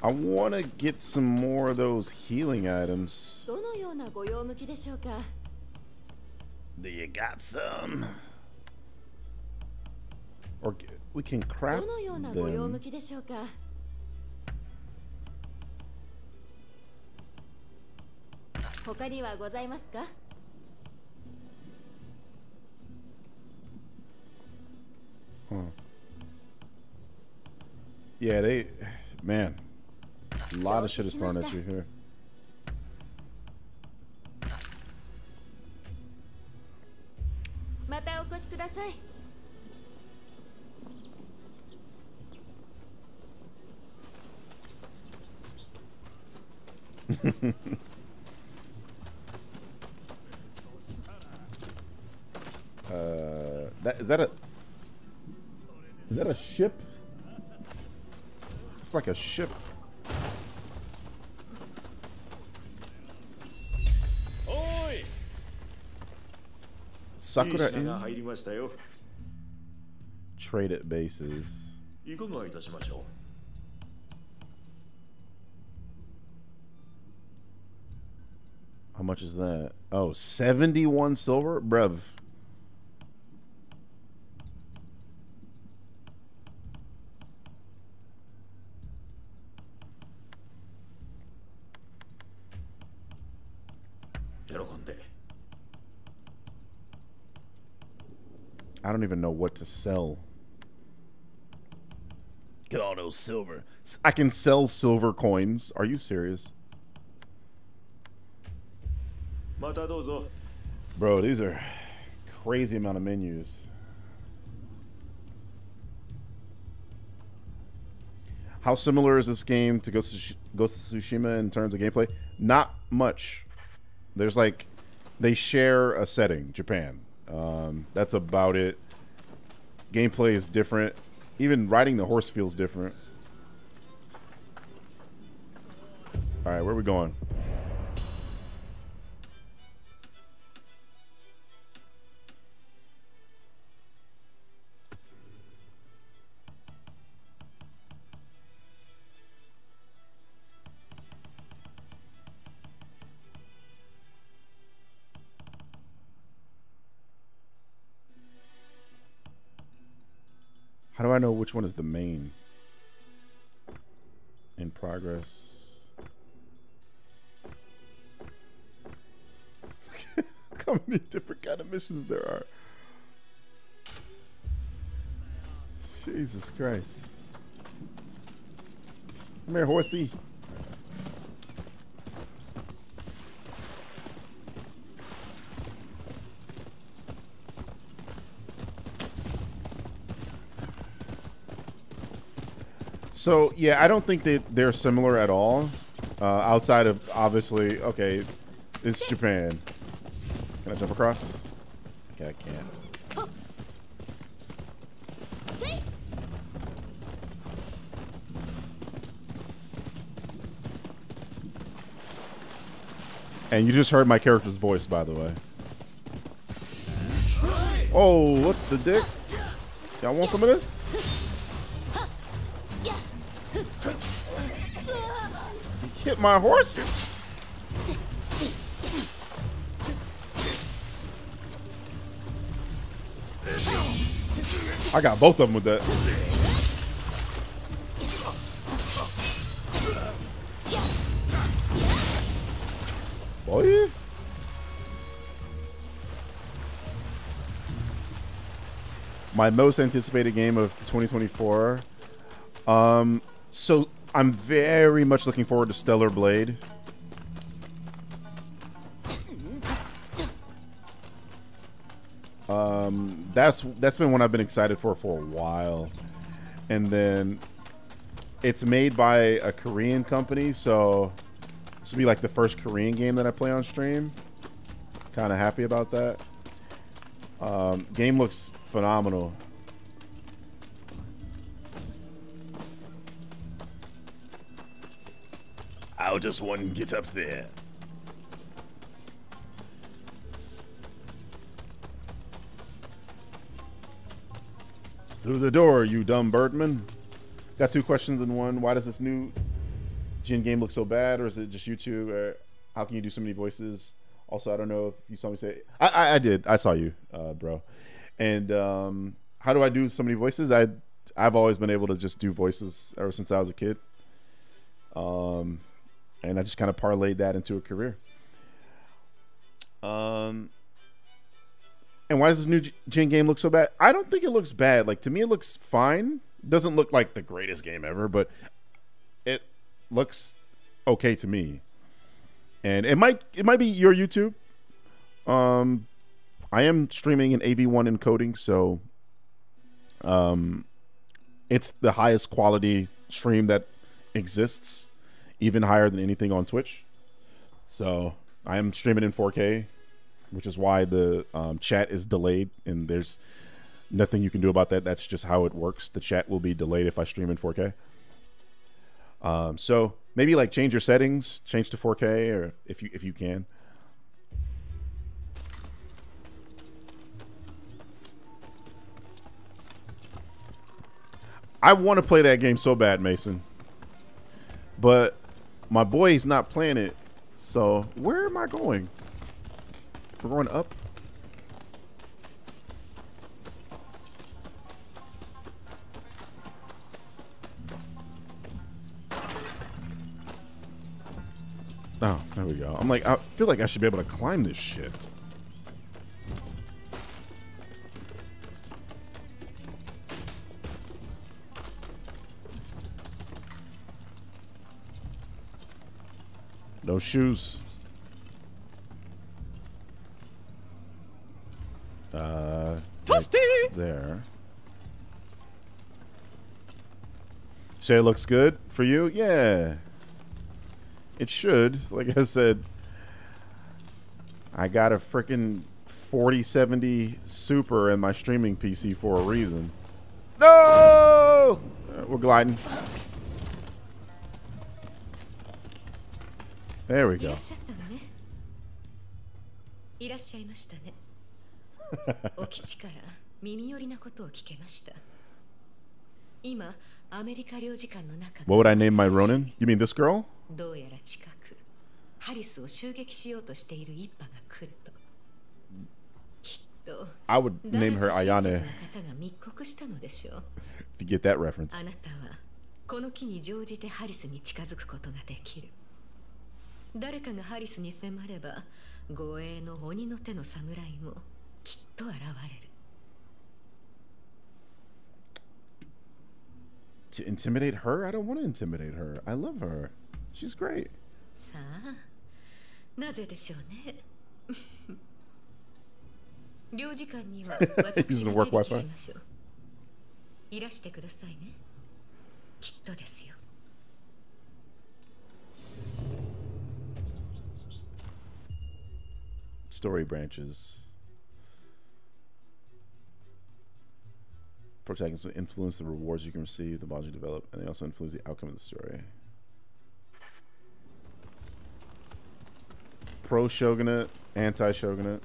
I want to get some more of those healing items. どのようなご用向きでしょうか Do you got some? Or g- we can craft どのようなご用向 them. きでしょうか他にはございますか Huh. Yeah, they, man, a lot of shit is thrown at you here. 越しください Uh, that is that a is that a ship? It's like a ship. Sakura in. Trade at bases. How much is that? Oh, 71 silver? Brev. I don't even know what to sell. Get all those silver. I can sell silver coins. Are you serious? Bro, these are crazy amount of menus. How similar is this game to Ghost of Tsushima in terms of gameplay? Not much. There's like, they share a setting, Japan. Um, that's about it. Gameplay is different. Even riding the horse feels different. All right, where are we going? How do I know which one is the main? In progress. How many different kind of missions there are? Jesus Christ. Come here, horsey. So yeah, I don't think that they're similar at all. Uh, outside of obviously, okay, it's Japan. Can I jump across? Okay, I can't. And you just heard my character's voice, by the way. Oh, what the dick? Y'all want some of this? Hit my horse? I got both of them with that. Boy. My most anticipated game of 2024. Um, so I'm very much looking forward to Stellar Blade. Um, that's that's been one I've been excited for for a while, and then it's made by a Korean company, so this will be like the first Korean game that I play on stream. Kind of happy about that. Um, game looks phenomenal. How does one get up there? Through the door, you dumb birdman. Got two questions in one. Why does this new Jin game look so bad, or is it just YouTube? Or how can you do so many voices? Also, I don't know if you saw me say. I I, I did. I saw you, uh, bro. And um, how do I do so many voices? I I've always been able to just do voices ever since I was a kid. Um, and I just kind of parlayed that into a career. Um, and why does this new Jin game look so bad? I don't think it looks bad. Like to me, it looks fine. Doesn't look like the greatest game ever, but it looks okay to me. And it might it might be your YouTube. Um, I am streaming in AV1 encoding, so um, it's the highest quality stream that exists, even higher than anything on Twitch. So I am streaming in 4K, which is why the um, chat is delayed, and there's nothing you can do about that. That's just how it works. The chat will be delayed if I stream in 4K. Um, so maybe like change your settings, change to 4K, or if you if you can. I want to play that game so bad, Mason. But my boy is not playing it. So where am I going? We're going up. Oh, there we go. I'm like, I feel like I should be able to climb this shit. No shoes. Uh, right there. Say it looks good for you? Yeah. It should. Like I said, I got a freaking 4070 Super in my streaming PC for a reason. No! Uh, we're gliding. There we いら go. っしゃったのねいらっしゃいましたねお吉から耳寄りなことを聞けました今アメリカ領事館の中 What would I name my Ronin? You mean this girl? どうやら近くハリスを襲撃しようとしている一派が来るときっと I would name her 誰か親 Ayane 切な方が密告したのでしょう if you get that reference. あなたはこの機に乗じてハリスに近づくことができる 誰かがハリスに迫れば護衛の鬼の手の侍もきっと現れる To intimidate her? I don't want to intimidate her. I love her. She's great. さあなぜでしょうね領事館には私がいらしてくださいねきっとですよ Story branches. Protagonists influence the rewards you can receive, the bonds you develop, and they also influence the outcome of the story. Pro shogunate, anti shogunate.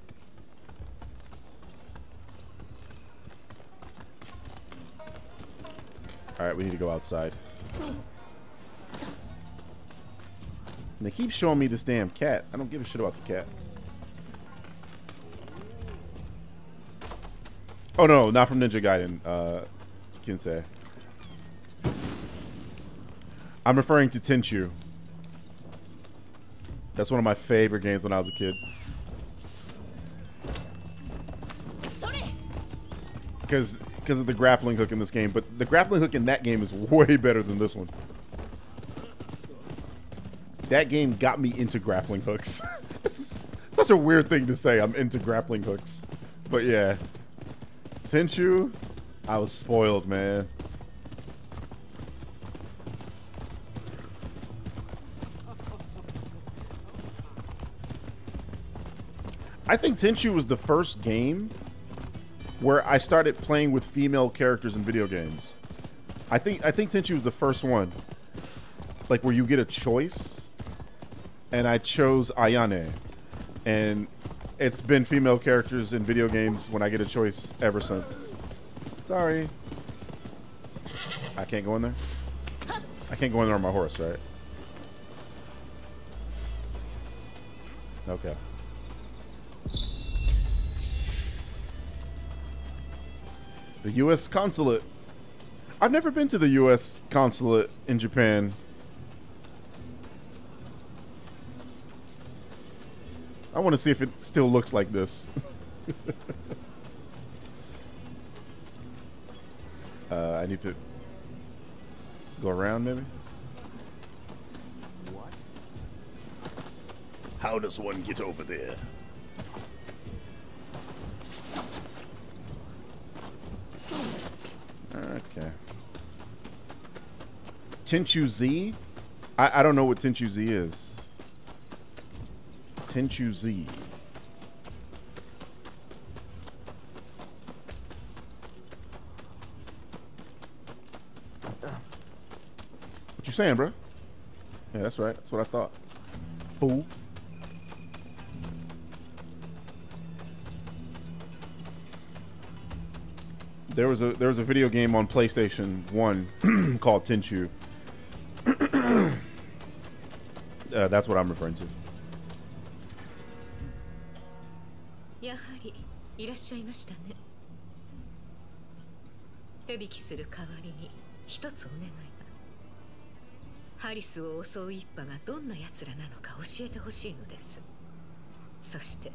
Alright, we need to go outside. And they keep showing me this damn cat. I don't give a shit about the cat. Oh no, not from Ninja Gaiden, uh Kinsei. I'm referring to Tenchu. That's one of my favorite games when I was a kid. Because because of the grappling hook in this game, but the grappling hook in that game is way better than this one. That game got me into grappling hooks. such a weird thing to say. I'm into grappling hooks. But yeah. Tenchu, I was spoiled, man. I think Tenchu was the first game where I started playing with female characters in video games. I think I think Tenchu was the first one. Like where you get a choice. And I chose Ayame. And it's been female characters in video games when I get a choice ever since. Sorry. I can't go in there? I can't go in there on my horse, right? Okay. The U.S. consulate. I've never been to the U.S. consulate in Japan. I want to see if it still looks like this. uh, I need to go around, maybe. What? How does one get over there? Okay. Tenchu Z? I, I don't know what Tenchu Z is. Tenchu Z. What you saying, bro? Yeah, that's right. That's what I thought. Fool. There was a there was a video game on PlayStation One called Tenchu. uh, that's what I'm referring to. いらっしゃいましたね手引きする代わりに一つお願いがハリスを襲う一派がどんな奴らなのか教えてほしいのですそして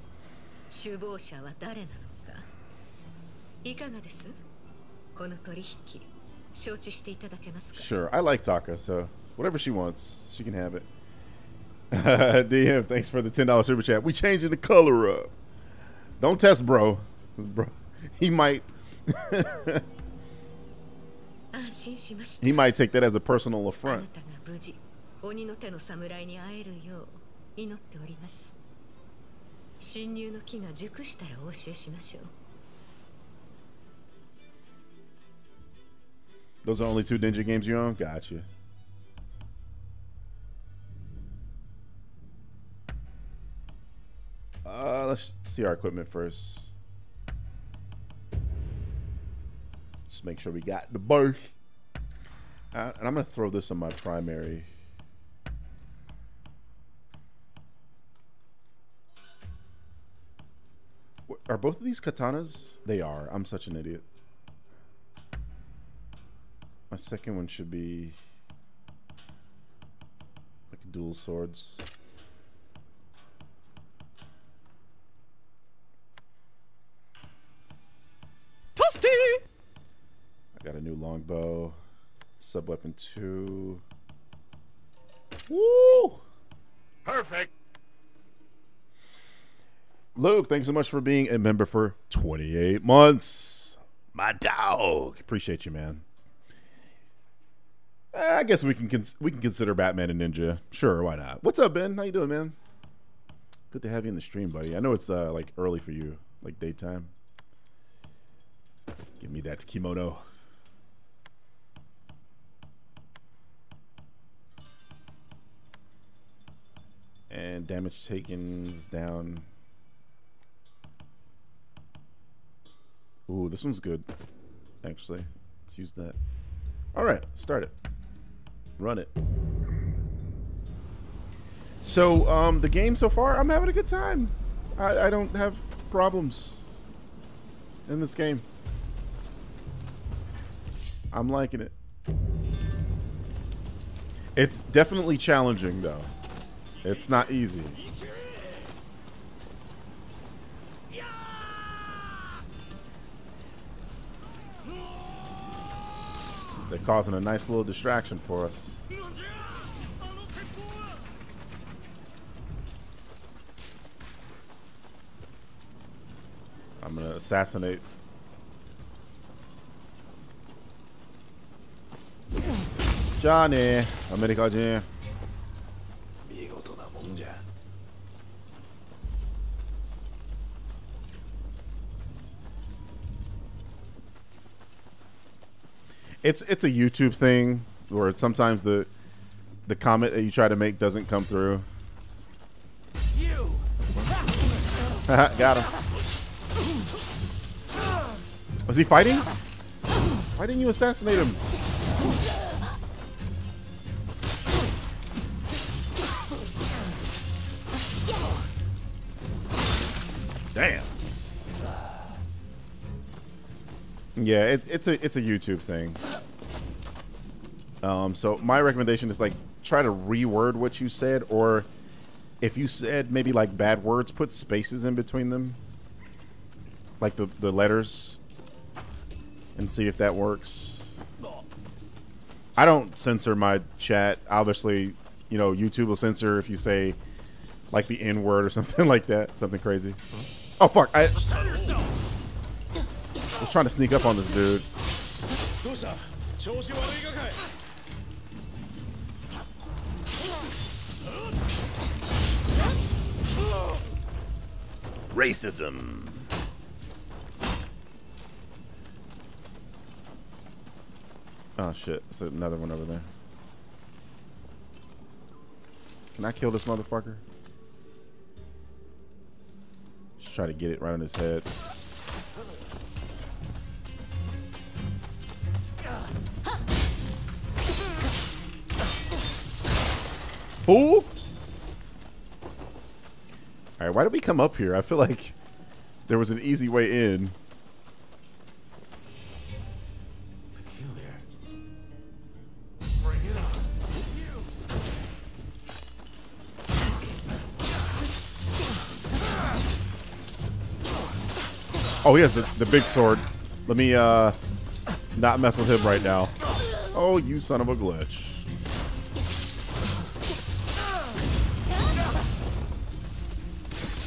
首謀者は誰なのかいかがですこの取引承知していただけますか Sure, I like Taka, so whatever she wants, she can have it. DM, thanks for the ten dollars super chat. We changing the color up. Don't test bro. Bro, he might. he might take that as a personal affront. Those are only two ninja games you own? Gotcha. Uh, let's see our equipment first. Just make sure we got the both. Uh, and I'm gonna throw this on my primary. Are both of these katanas? They are. I'm such an idiot. My second one should be like dual swords. I got a new longbow, sub weapon two. Woo! Perfect. Luke, thanks so much for being a member for 28 months. My dog. Appreciate you, man. Eh, I guess we can cons- we can consider Batman a ninja. Sure, why not? What's up, Ben? How you doing, man? Good to have you in the stream, buddy. I know it's uh, like early for you, like daytime. Give me that kimono. And damage taken is down. Ooh, this one's good. Actually, let's use that. All right, start it. Run it. So, um, the game so far, I'm having a good time. I, I don't have problems in this game. I'm liking it. It's definitely challenging, though. It's not easy. They're causing a nice little distraction for us. I'm gonna assassinate. 짠해 아메리카지 It's it's a YouTube thing where sometimes the the comment that you try to make doesn't come through. Got him. Was he fighting? Why didn't you assassinate him? Yeah, it, it's a it's a YouTube thing. Um, so my recommendation is like try to reword what you said, or if you said maybe like bad words, put spaces in between them, like the the letters, and see if that works. I don't censor my chat. Obviously, you know YouTube will censor if you say like the N word or something like that, something crazy. Oh fuck! I was trying to sneak up on this dude. Racism. Oh shit, it's another one over there. Can I kill this motherfucker? Just try to get it right on his head. Fool! Alright, why did we come up here? I feel like there was an easy way in. Oh, he has the, the big sword. Let me uh not mess with him right now. Oh, you son of a glitch.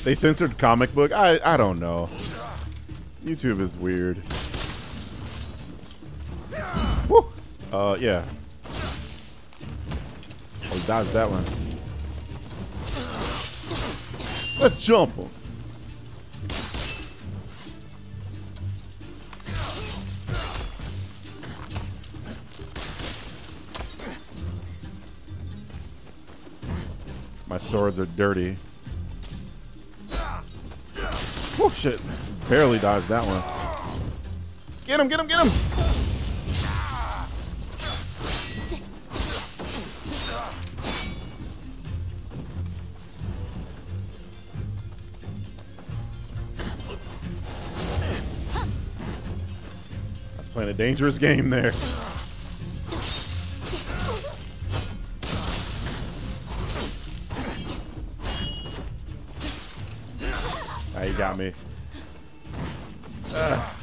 They censored comic book? I I don't know. YouTube is weird. Woo! Uh, yeah. Oh, he dodged that one. Let's jump him. My swords are dirty. Oh shit. Barely dodged that one. Get him, get him, get him! Was playing a dangerous game there. he got me. Ah.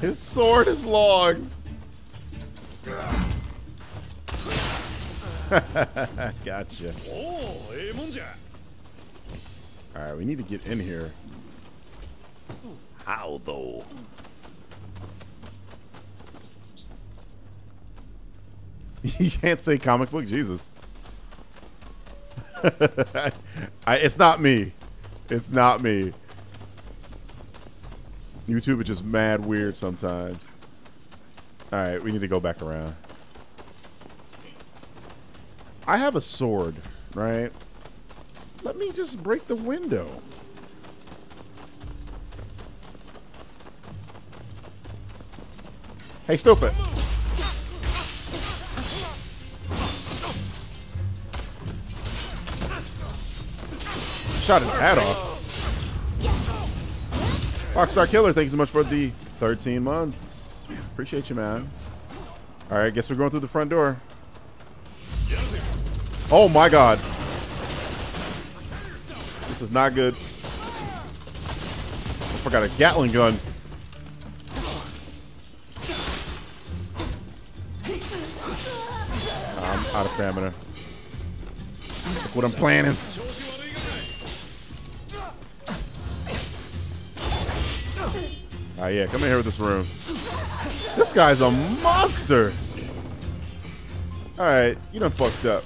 His sword is long. gotcha. Alright, we need to get in here. How though? you can't say comic book Jesus. I, it's not me. It's not me. YouTube is just mad weird sometimes. All right, we need to go back around. I have a sword, right? Let me just break the window. Hey, stupid. Shot his hat off. Rockstar Killer, thank you so much for the 13 months. Appreciate you, man. All right, guess we're going through the front door. Oh my god. This is not good. I forgot a Gatling gun. I'm out of stamina. Look what I'm planning. Ah, yeah, come in here with this room. This guy's a monster. All right, you done fucked up.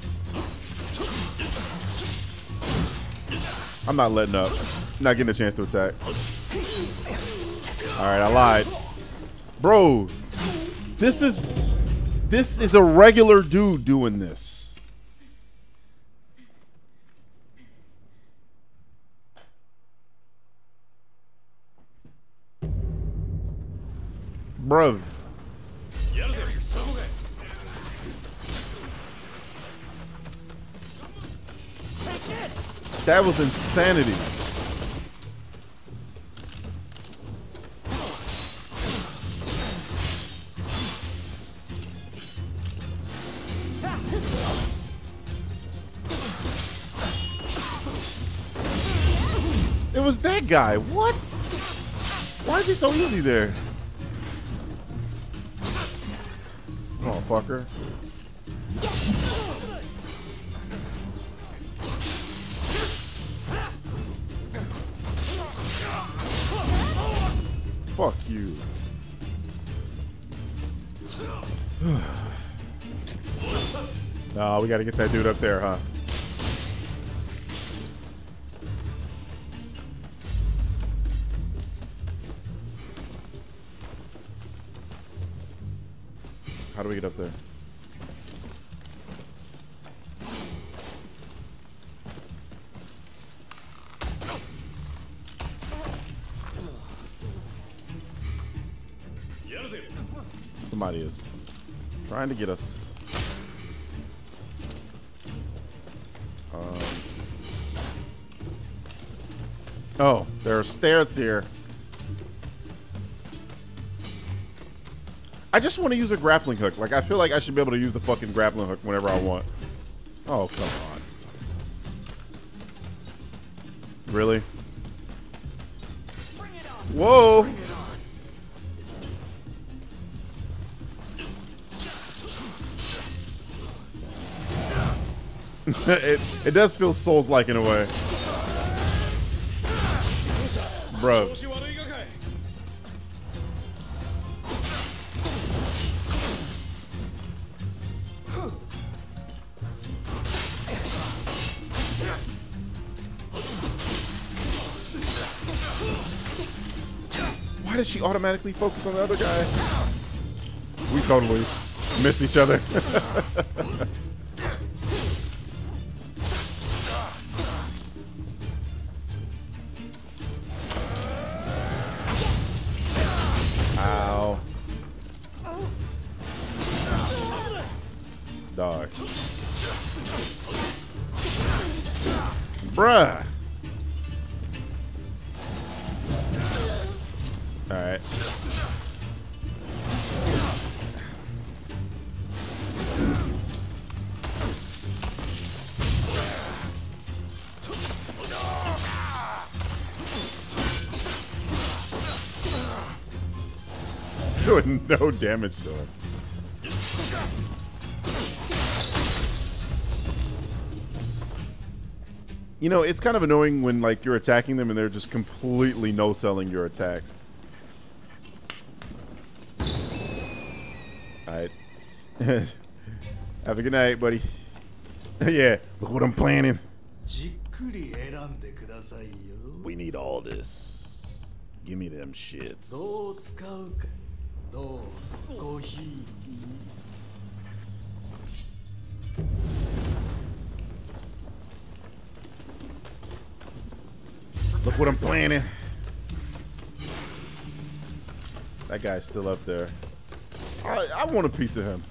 I'm not letting up. not getting a chance to attack. All right, I lied. Bro, this is this is a regular dude doing this. Bruv. That was insanity. It was that guy. What? Why is he so easy there? Oh, fucker. Fuck you. no, we gotta get that dude up there, huh? Do we get up there? Somebody is trying to get us. Um, oh, there are stairs here. I just want to use a grappling hook. Like, I feel like I should be able to use the fucking grappling hook whenever I want. Oh, come on. Really? Whoa! it, it does feel Souls-like in a way. Bro. Automatically focus on the other guy? We totally missed each other. no damage to him. You know, it's kind of annoying when like you're attacking them and they're just completely no-selling your attacks. Alright. Have a good night, buddy. yeah, look what I'm planning. We need all this. Give me them shits. どう使うかどうぞコーヒー Look what I'm planning. That guy's still up there. I, I want a piece of him.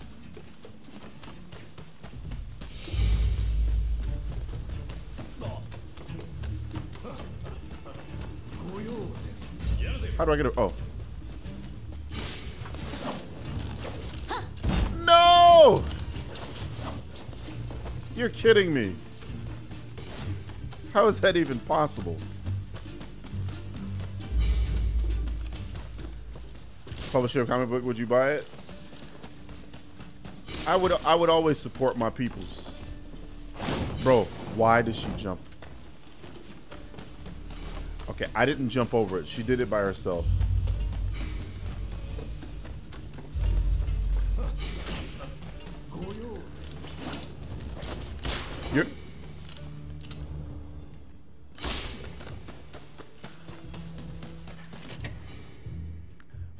How do I get a oh? You're kidding me. How is that even possible? Publisher of comic book, would you buy it? I would I would always support my peoples. Bro, why did she jump? Okay, I didn't jump over it. She did it by herself.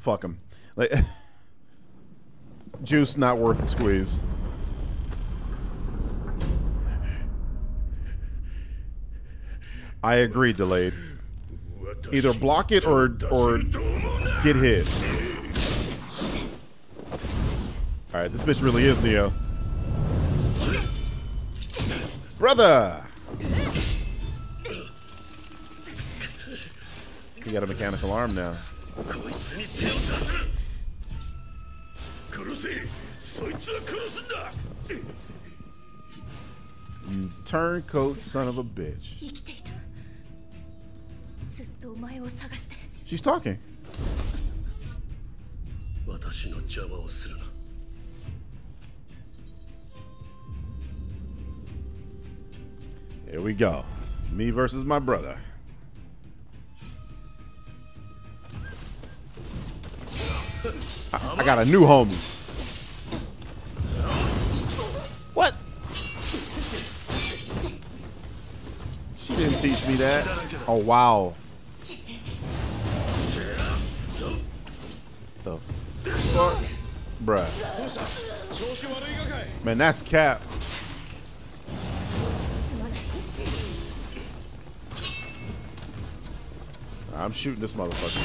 Fuck him. Like juice not worth the squeeze. I agree, delayed. Either block it or or get hit. All right, this bitch really is Neo. Brother. He got a mechanical arm now. こいつに手を出す殺せそいつは殺すんだ You turncoat son of a bitch. 生きていたずっとお前を探して She's talking. 私の邪魔をするな Here we go. Me versus my brother. I, I got a new homie. What? She didn't teach me that. Oh, wow. The fuck? Bruh. Man, that's cap. I'm shooting this motherfucker.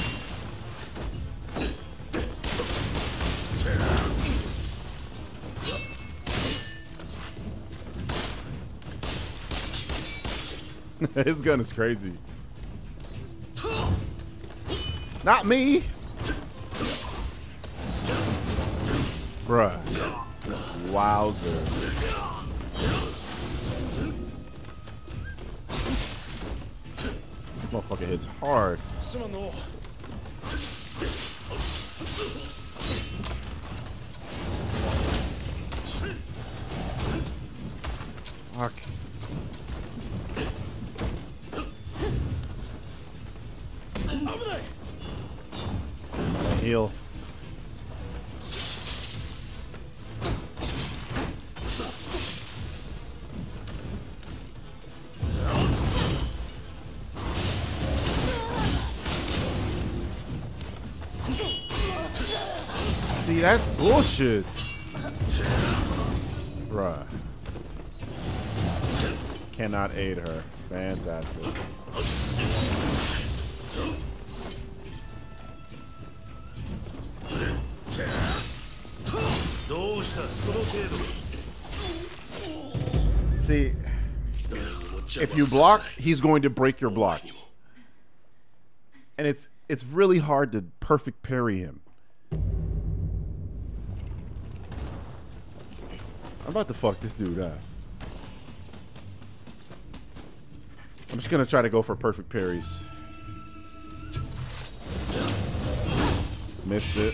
His gun is crazy. Not me. Bruh. Wowzers. This motherfucker hits hard. Fuck. Over there. Heal. See, that's bullshit. Bruh cannot aid her. Fantastic. See, if you block, he's going to break your block. And it's it's really hard to perfect parry him. I'm about to fuck this dude up. I'm just gonna try to go for perfect parries. Missed it.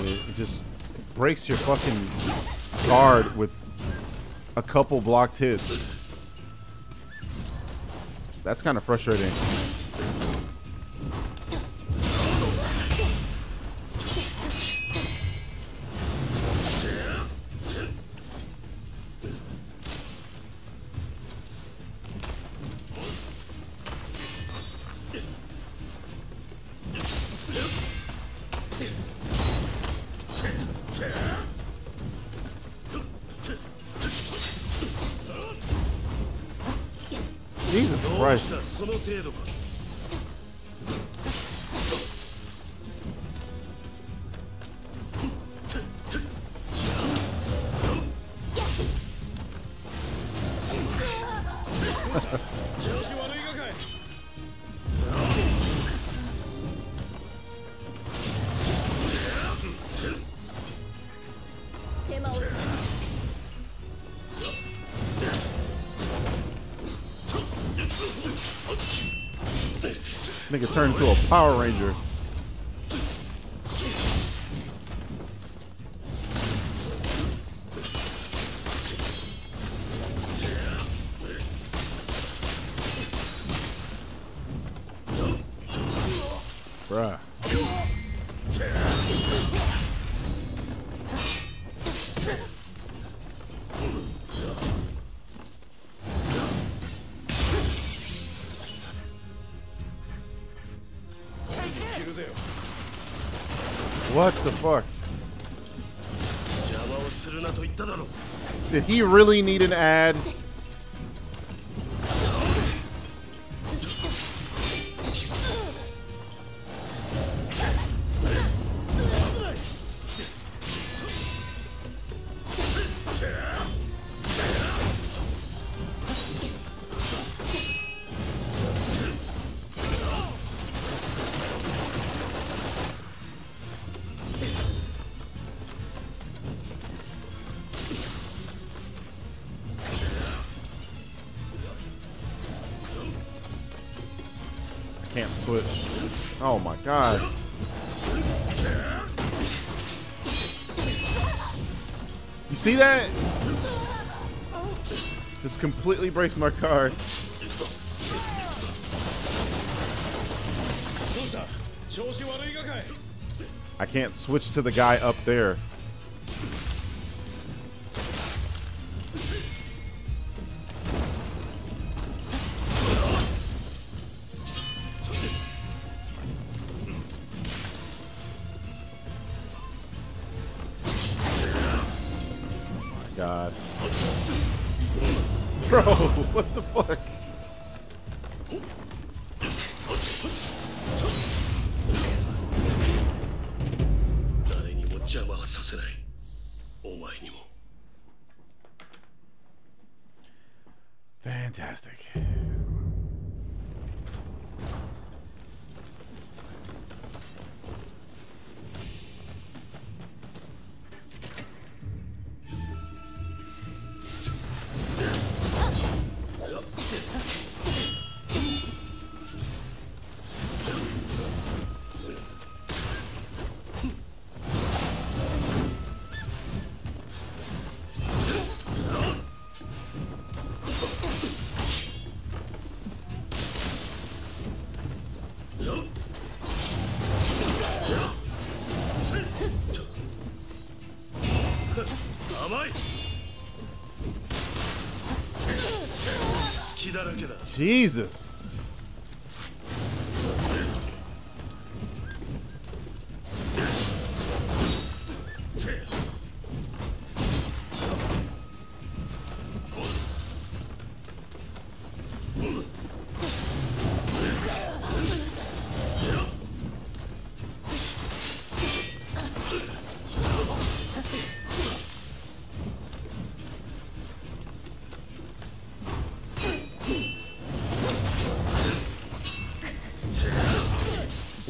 It, just breaks your fucking guard with a couple blocked hits. That's kind of frustrating. Nigga turned into a Power Ranger. Really need an ad? can't switch. Oh my god. You see that? Just completely breaks my car. I can't switch to the guy up there. Jesus.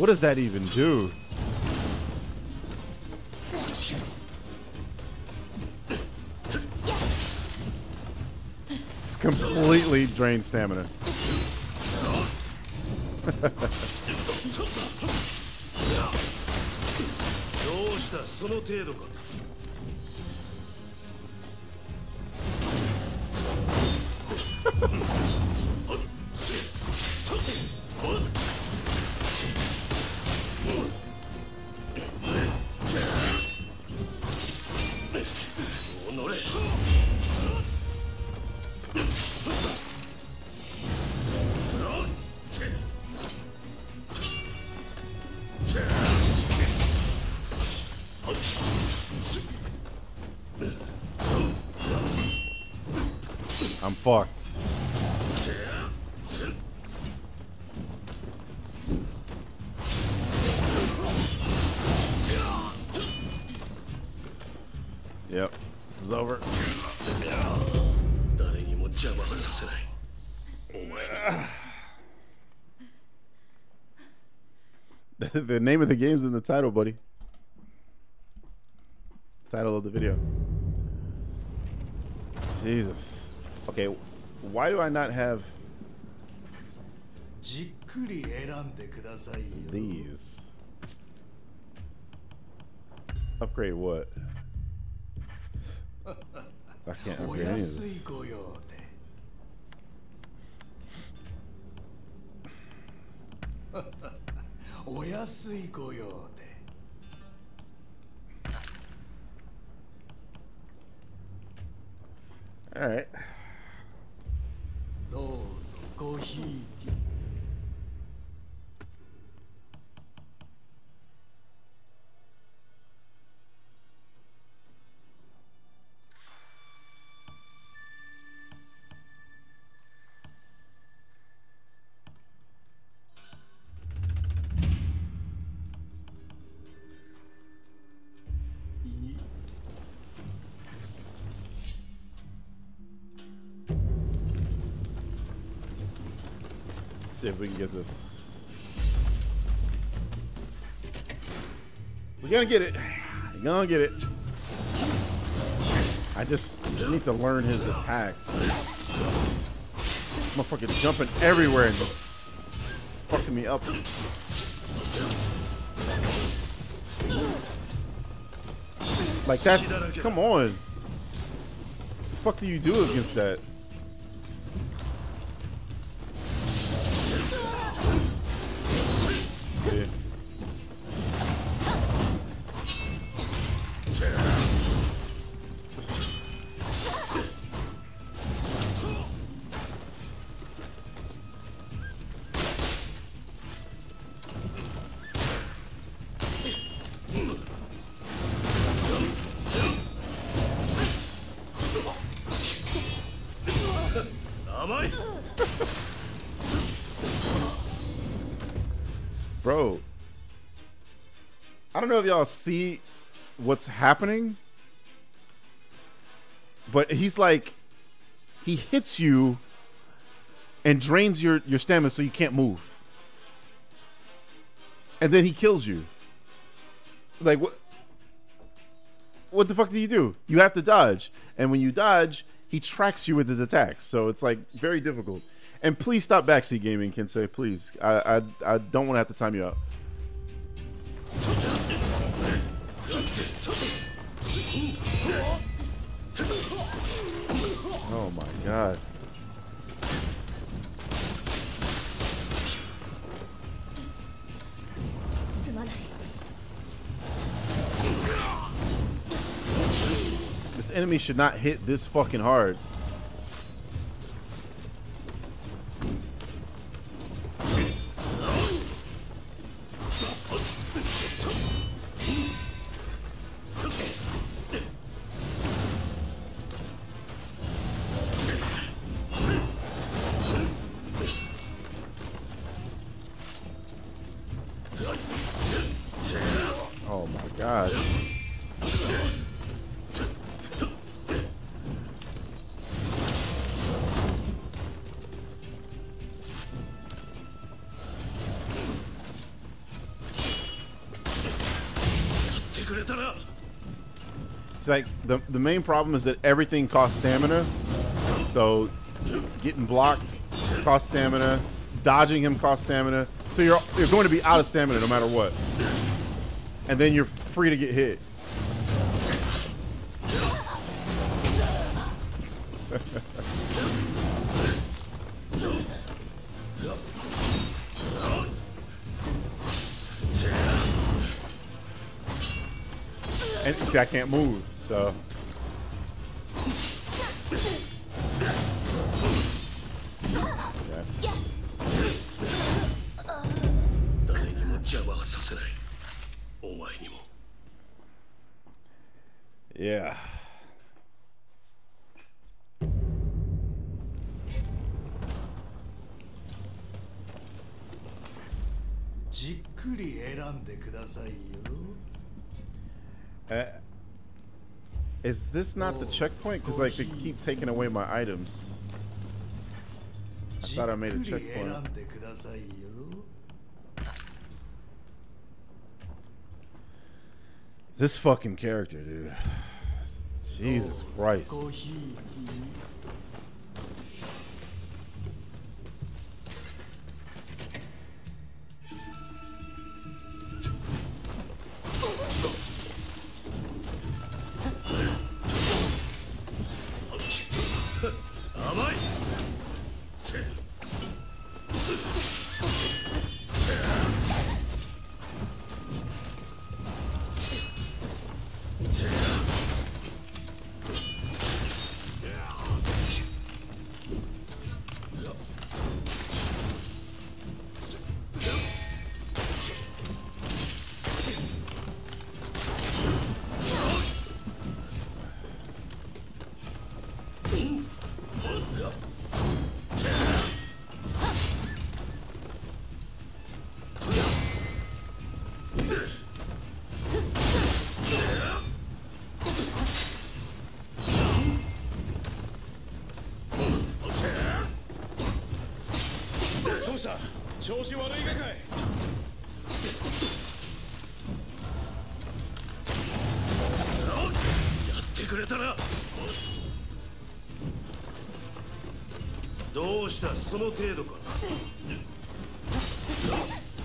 What does that even do? It's completely drained stamina. the name of the game's in the title, buddy. Title of the video. Jesus. Okay, why do I not have these? Upgrade what? I can't upgrade these. お安いご用で Alright. ど If we can get this. We're gonna get it. We're gonna get it. I just need to learn his attacks. Motherfucker jumping everywhere and just fucking me up. Like that. Come on. The fuck do you do against that? Don't know if y'all see what's happening, but he's like, he hits you and drains your, your stamina so you can't move. And then he kills you. Like, what? What the fuck do you do? You have to dodge. And when you dodge, he tracks you with his attacks. So it's like very difficult. And please stop backseat gaming, Can say Please. I, I, I don't want to have to time you out. God. This enemy should not hit this fucking hard. the, the main problem is that everything costs stamina. So getting blocked costs stamina. Dodging him costs stamina. So you're, you're going to be out of stamina no matter what. And then you're free to get hit. and see, I can't move. So. Yeah. 誰にも邪魔はさせないお前にも Yeah. じっくり選んでくださいよ Uh, Is this not oh, the checkpoint? Because like they keep taking away my items. I thought I made a checkpoint. This fucking character, dude. Jesus Christ.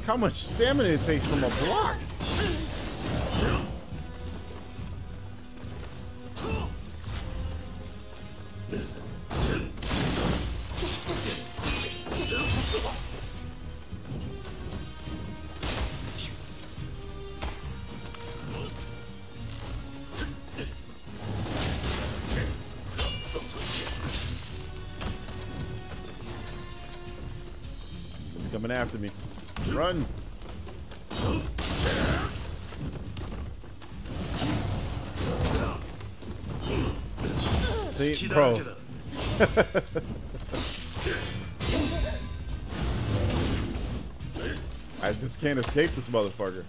How much stamina it takes from a block? Bro. I just can't escape this motherfucker.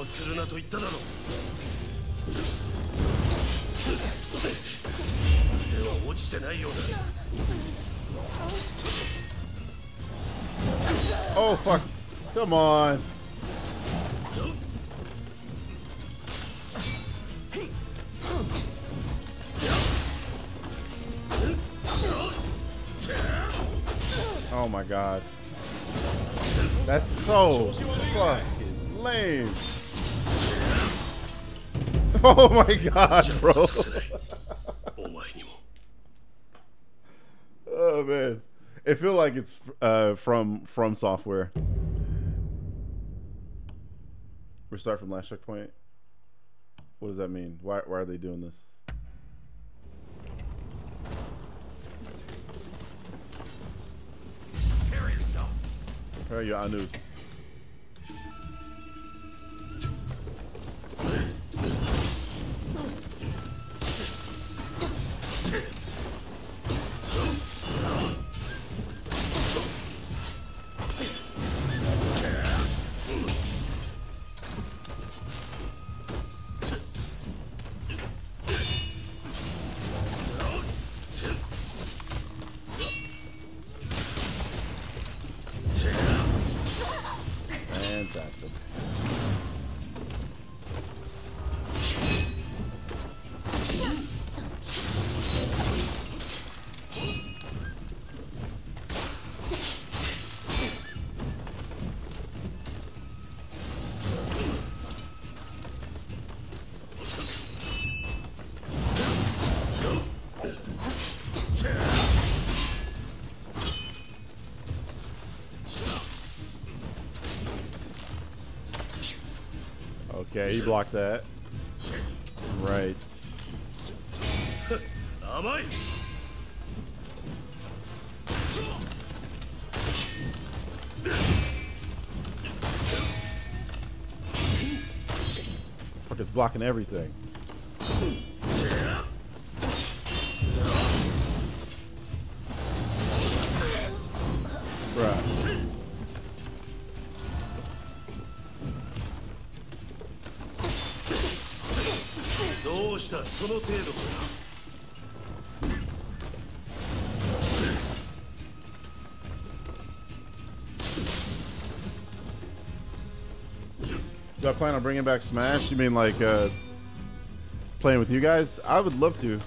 をするなと言っただろでは落ちてないようだ Oh fuck! Come on. Oh my god. That's so fucking lame. Oh my god, bro. oh man. It feel like it's uh, from FromSoftware. Restart from last checkpoint. What does that mean? Why why are they doing this? Prepare yourself. Where are you, He that. Right. Fuck, it's blocking everything. その程度か Do I plan on bringing back Smash? You mean like uh, playing with you guys? I would love to.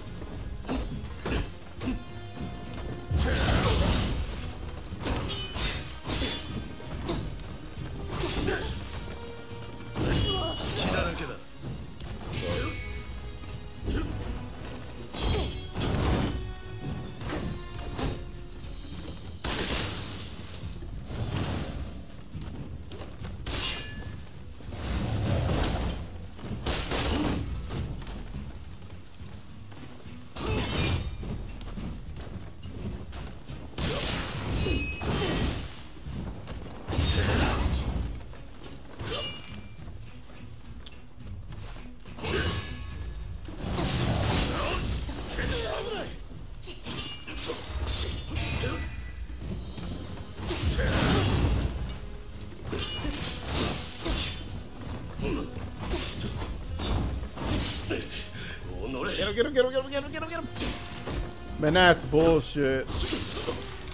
Get him, get him, get him, get him, get him, get him. Man, that's bullshit.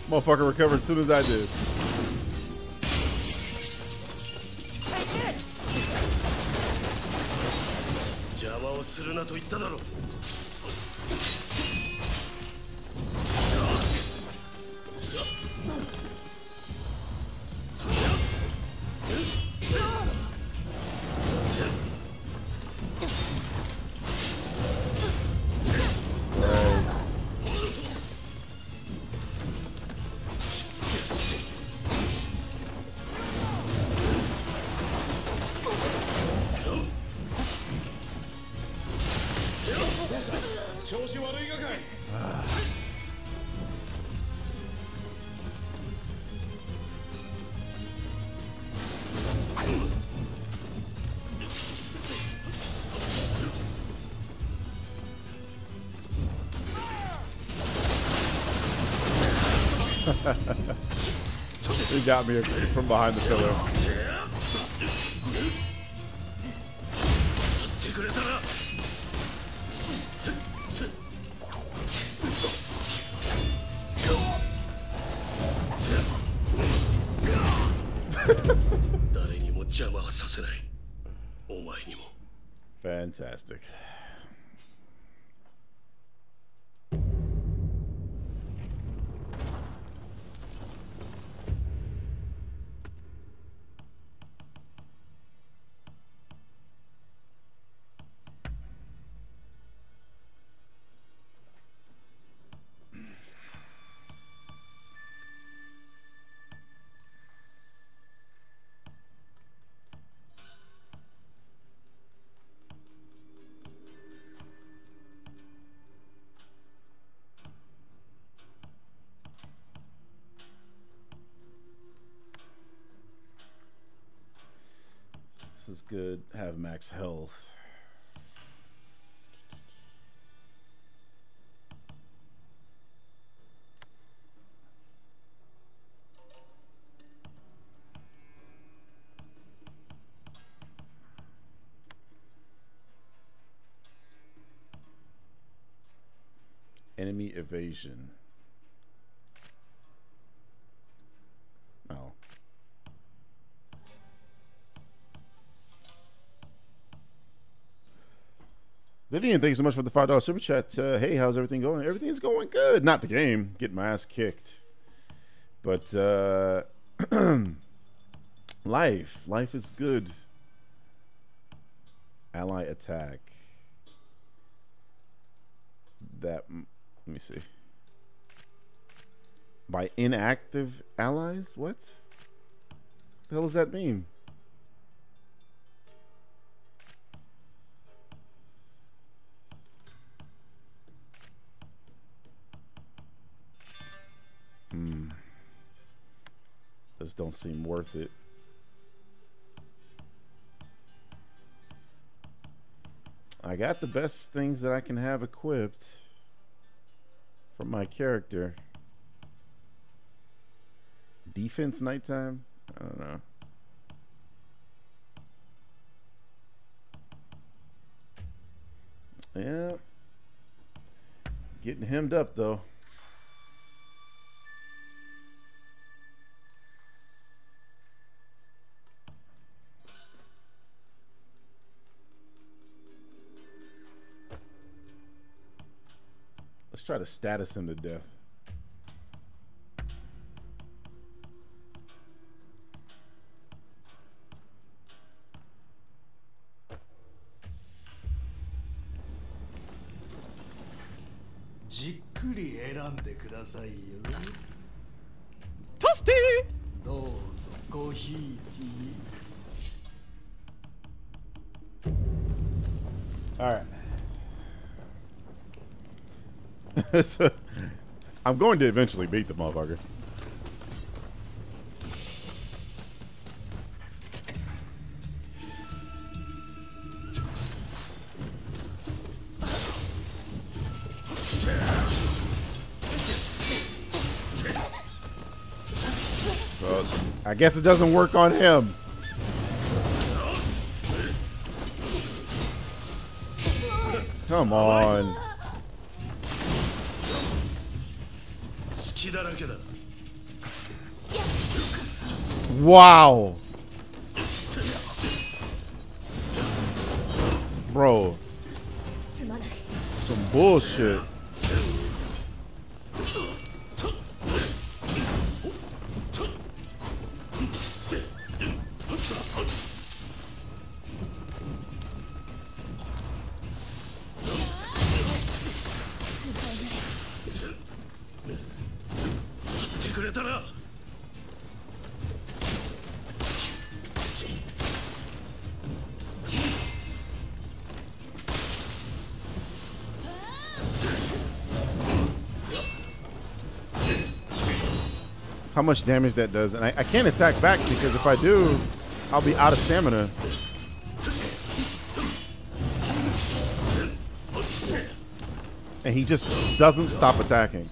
Motherfucker recovered as soon as I did. Got me from behind the pillar. Have max health. Enemy evasion. Vivian, thanks so much for the five dollar super chat. Uh, hey, how's everything going? Everything's going good. Not the game, getting my ass kicked, but uh, life, life is good. Ally attack. That let me see. By inactive allies? What? The hell does that mean? Those don't seem worth it. I got the best things that I can have equipped for my character. Defense nighttime? I don't know. Yeah. Getting hemmed up though. Try to status him to death. All so, I'm going to eventually beat the motherfucker. I guess it doesn't work on him. Come on. Wow. Bro. Some bullshit. Much damage that does. And I, I can't attack back because if I do, I'll be out of stamina. And he just doesn't stop attacking.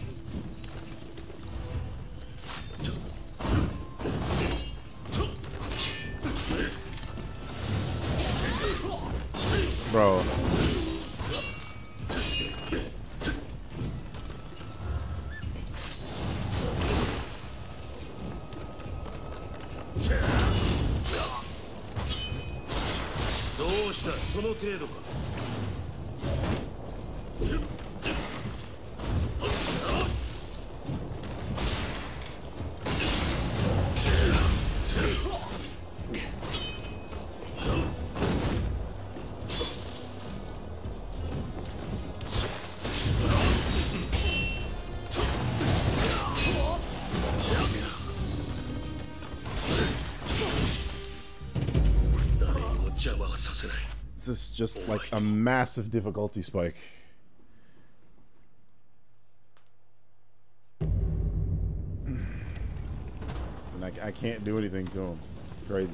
Just like a massive difficulty spike. And I, I can't do anything to him. It's crazy.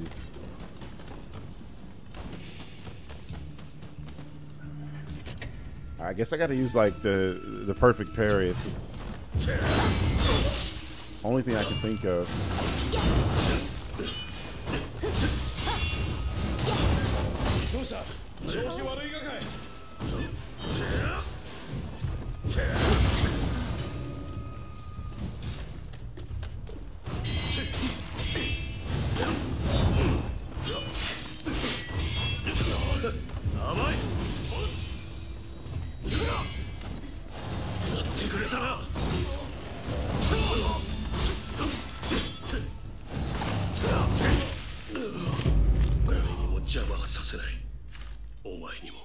I guess I gotta use like the the perfect parry. It's the only thing I can think of. внимания.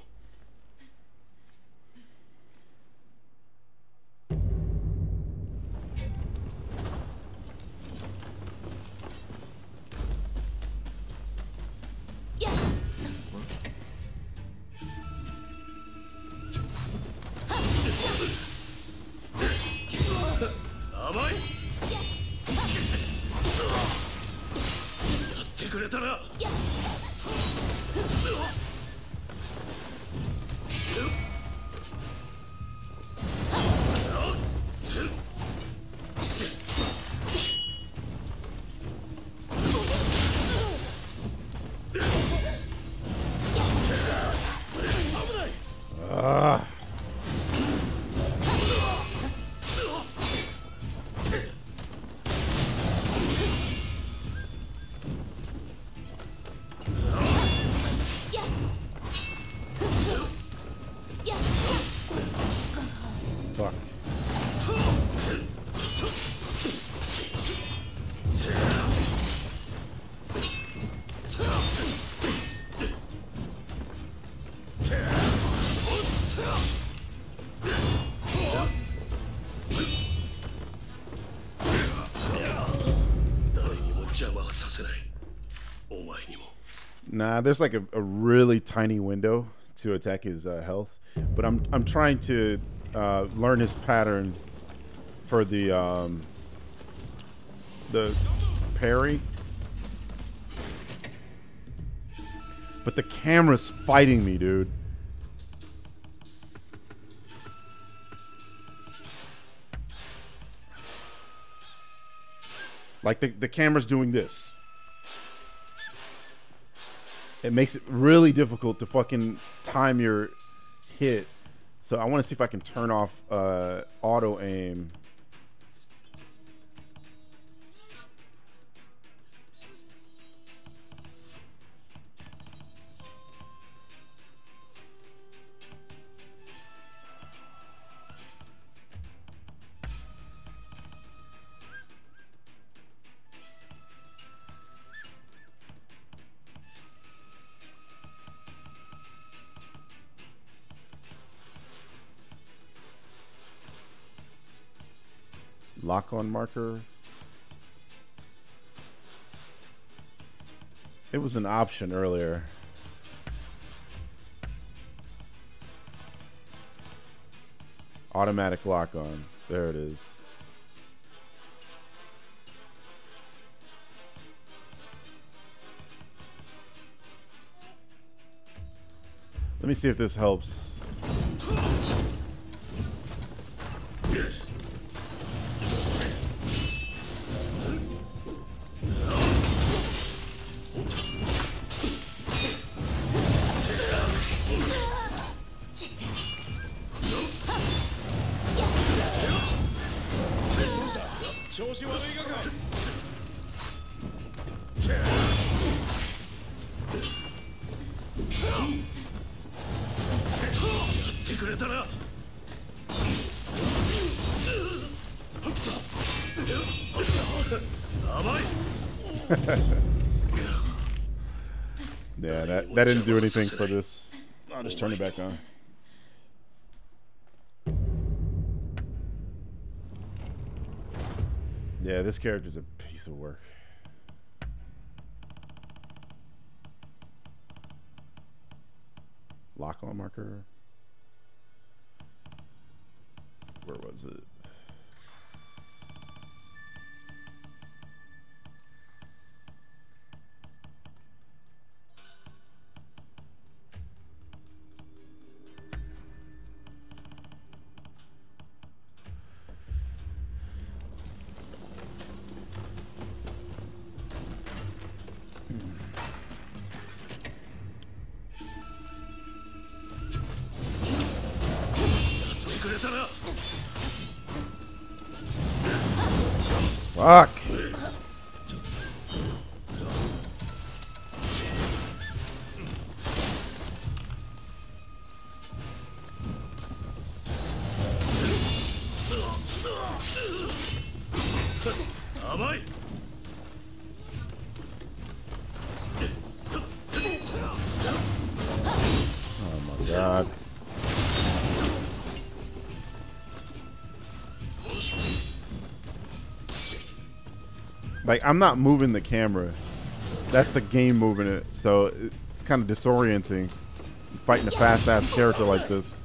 Nah, there's like a, a really tiny window to attack his uh, health, but I'm I'm trying to uh, learn his pattern for the um, the parry. But the camera's fighting me, dude. Like the, the camera's doing this. It makes it really difficult to fucking time your hit. So I want to see if I can turn off uh, auto aim. Lock on marker. It was an option earlier. Automatic lock on. There it is. Let me see if this helps. yeah, that, that didn't do anything for this. I'll just turn it back on. Yeah, this character's a piece of work. Lock on marker. Where was it? Fuck. Like, I'm not moving the camera. That's the game moving it, so it's kind of disorienting fighting a fast-ass character like this.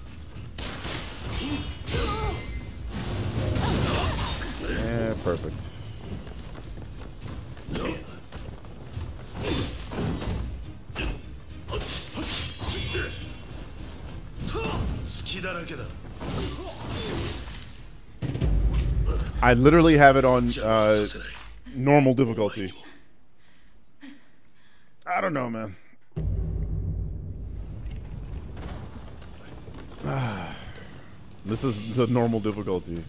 Yeah, perfect. I literally have it on uh, normal difficulty. I don't know, man. this is the normal difficulty.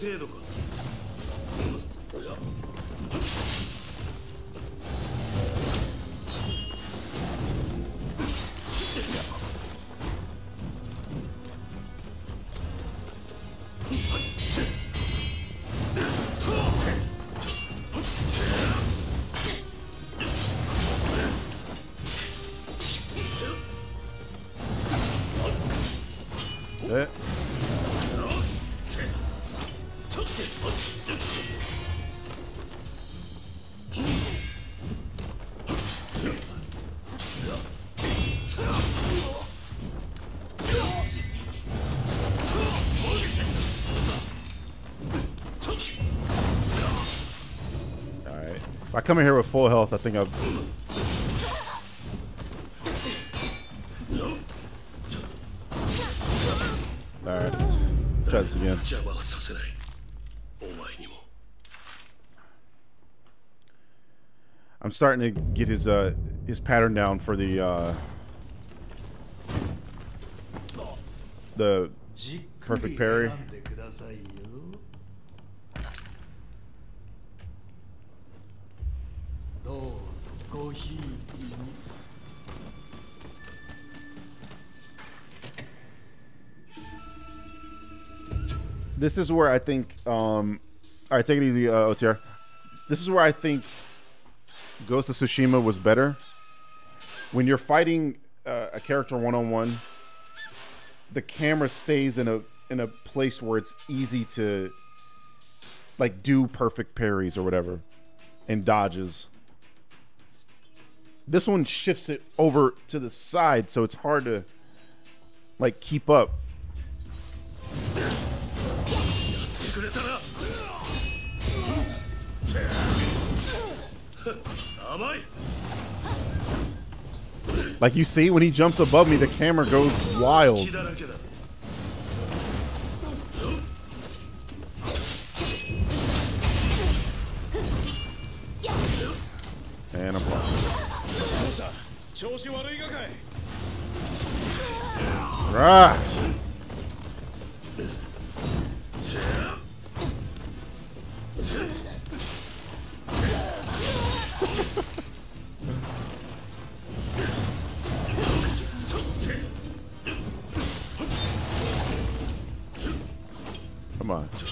し coming here with full health, I think I've... Alright. Try this again. I'm starting to get his uh his pattern down for the uh the perfect parry. This is where I think um all right, take it easy, uh, OTR. This is where I think Ghost of Tsushima was better. When you're fighting uh, a character one on one, the camera stays in a in a place where it's easy to like do perfect parries or whatever and dodges. This one shifts it over to the side, so it's hard to like keep up. Like you see, when he jumps above me, the camera goes wild. And I'm flying. Right. Come on.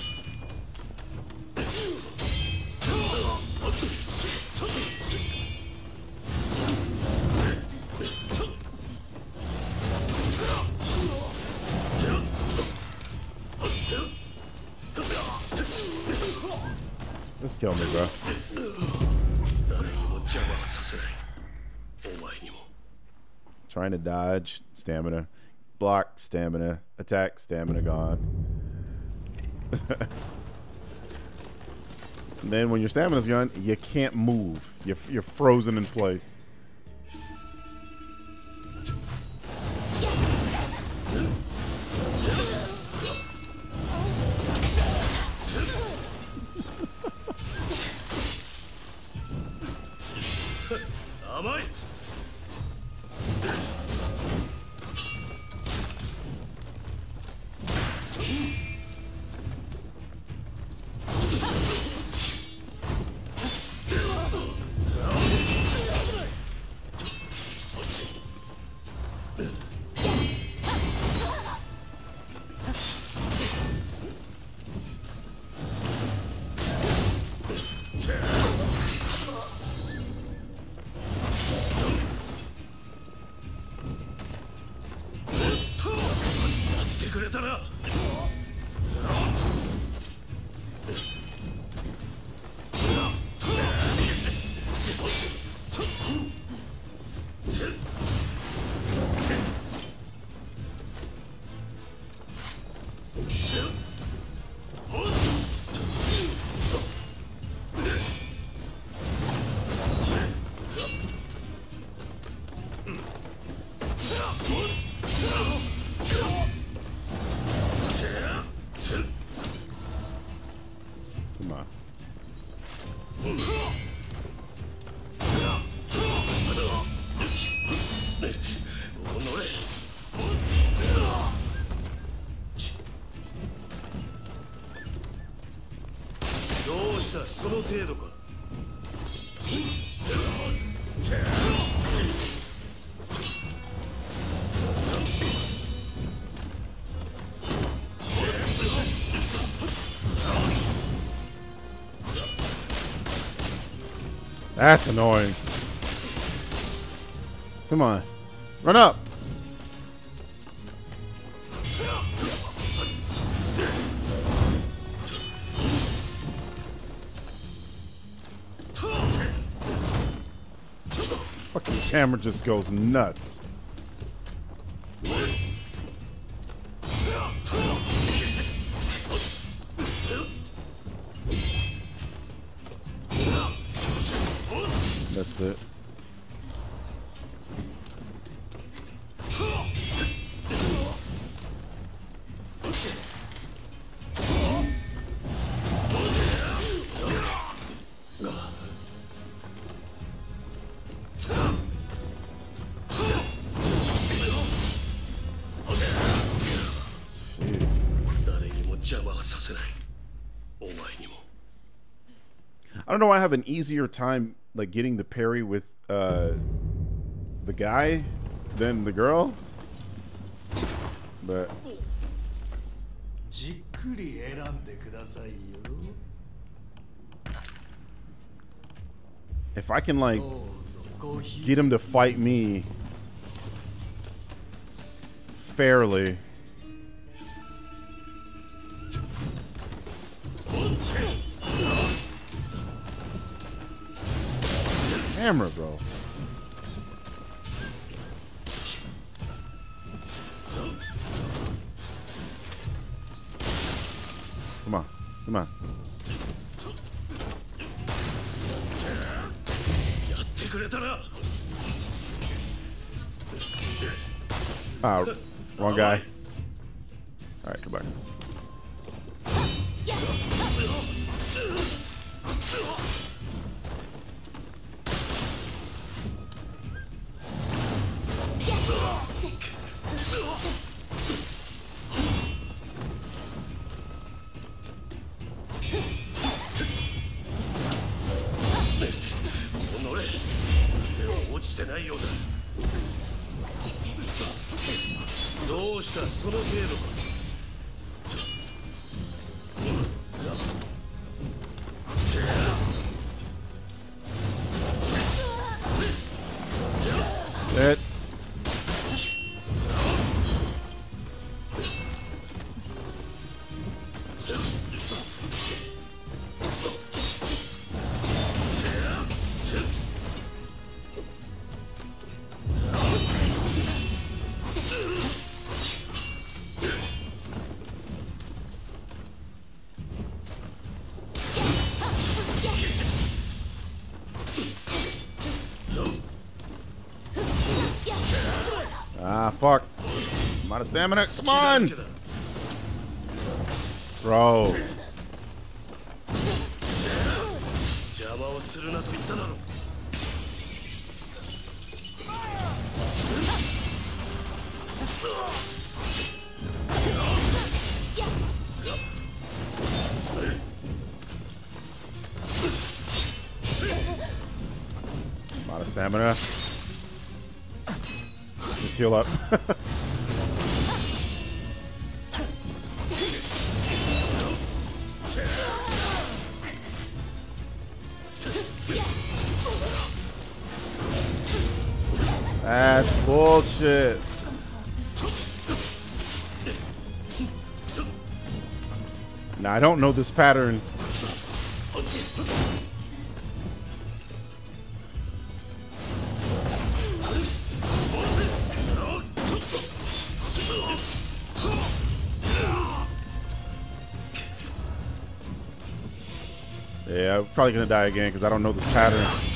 Trying to dodge, stamina. Block, stamina. Attack, stamina gone. Then when your stamina's gone, you can't move. You're, you're frozen in place. That's annoying. Come on. Run up. Camera just goes nuts. don't know why I have an easier time like getting the parry with uh, the guy than the girl. But. If I can like get him to fight me fairly. camera, bro. Come on. Come on. Ah, wrong guy. All right, come back. Stamina. Come on! Bro. I don't know this pattern. Yeah, I'm probably gonna die again because I don't know this pattern.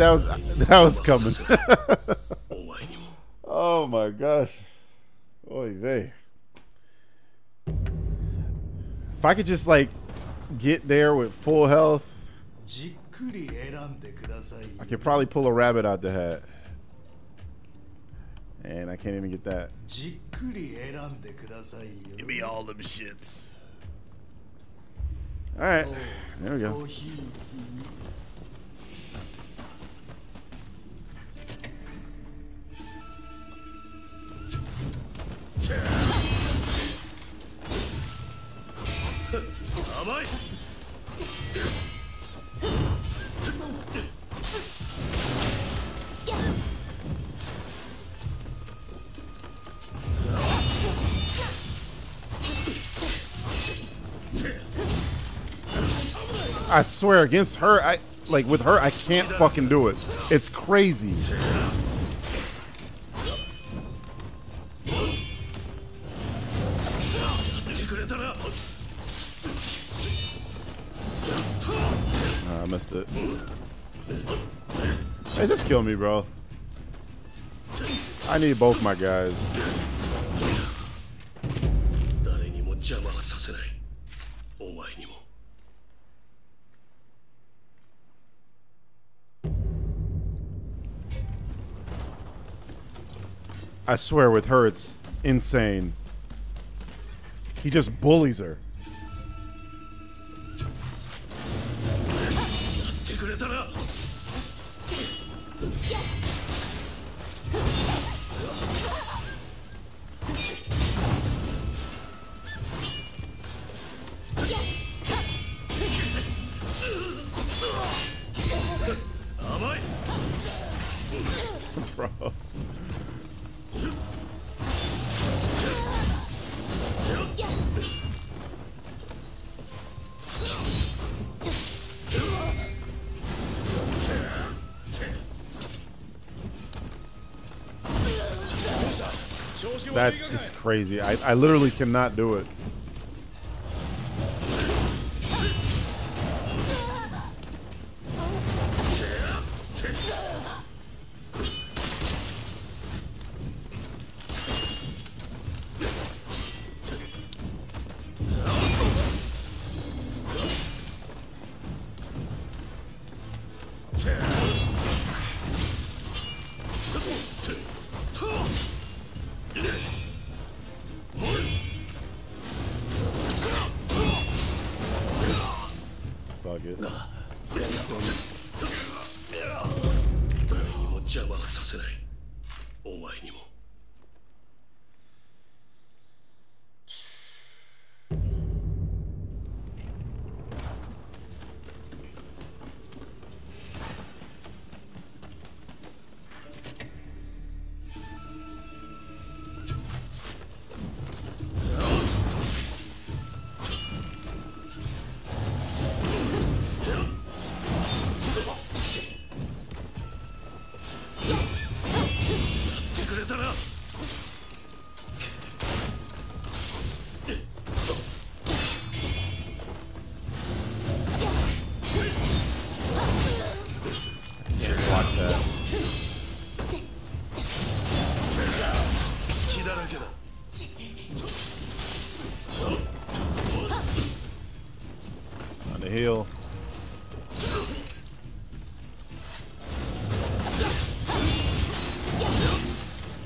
that was that was coming. oh my gosh. Oy vey. If I could just like get there with full health. I could probably pull a rabbit out the hat. And I can't even get that. Give me all them shits. Alright. Oh. There we go. Oh, I swear against her, I like with her, I can't fucking do it. It's crazy. Ah, I missed it. Hey, just kill me, bro. I need both my guys. I swear with her, it's insane. He just bullies her. That's just crazy. I, I literally cannot do it.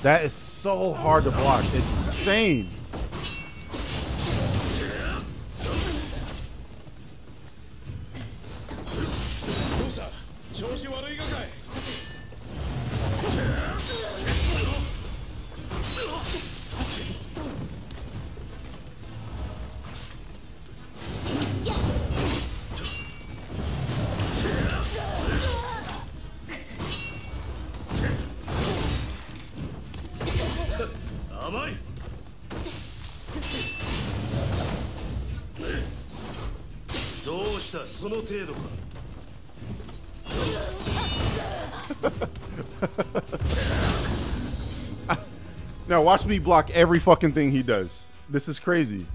That is so hard to block. It's insane. Watch me block every fucking thing he does. This is crazy.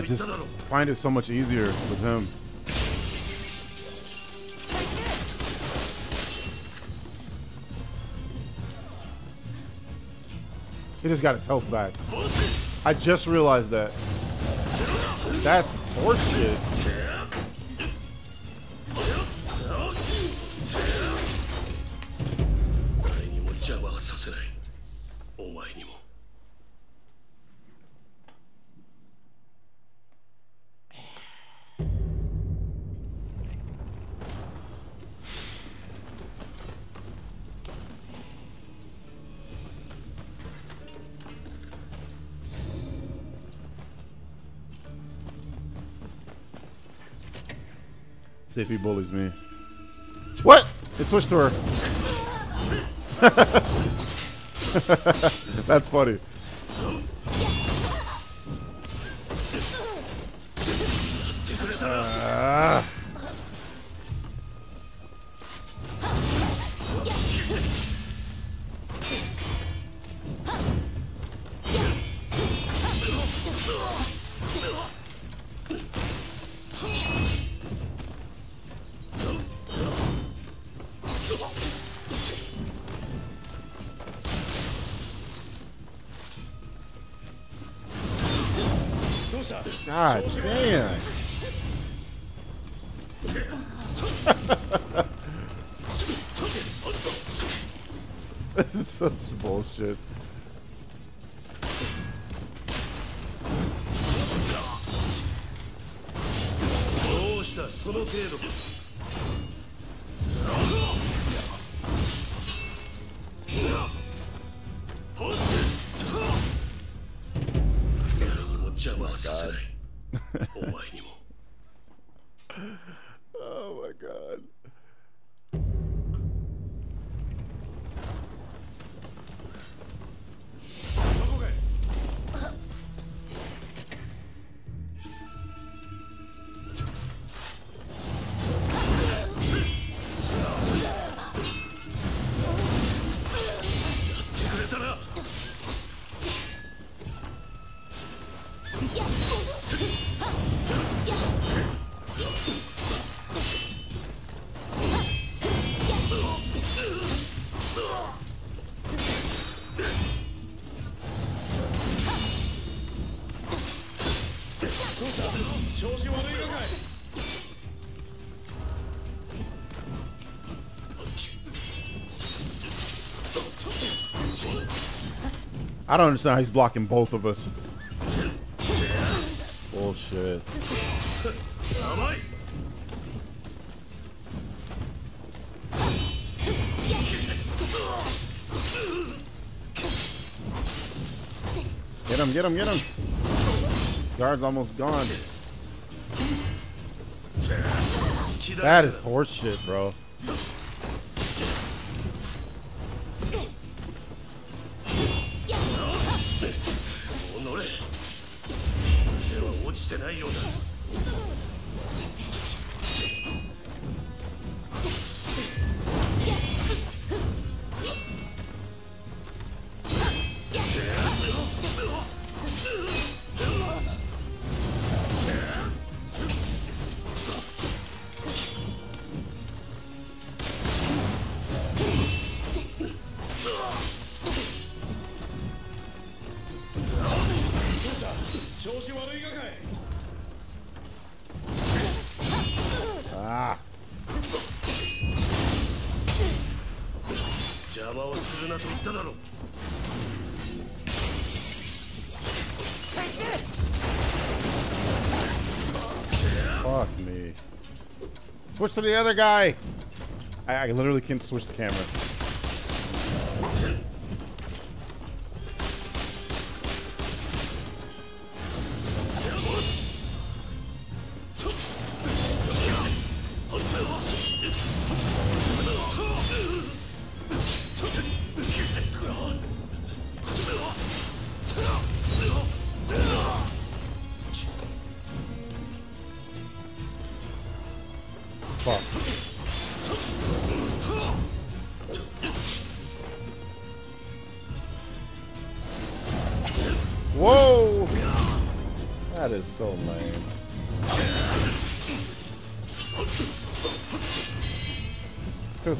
I just find it so much easier with him. He just got his health back. I just realized that. That's horseshit. If he bullies me. What? It switched to her. That's funny. I don't understand how he's blocking both of us. Bullshit. Get him, get him, get him. Guard's almost gone. That is horseshit, bro. Switch to the other guy. I, I literally can't switch the camera.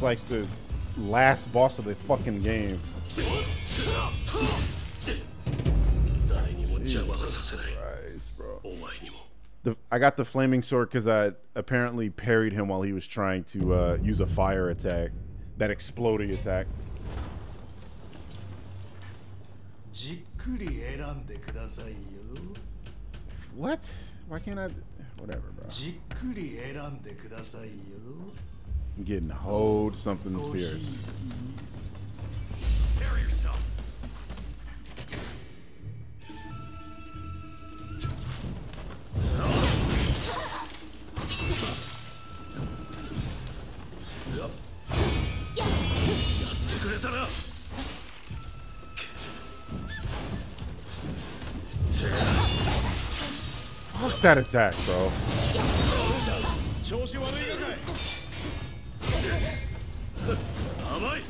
was like the last boss of the fucking game. Christ, bro. The, I got the flaming sword because I apparently parried him while he was trying to uh, use a fire attack, that exploding attack. What? Why can't I? Whatever, bro. I'm getting hold something Go fierce. Prepare yourself. Fuck that attack, bro. 甘い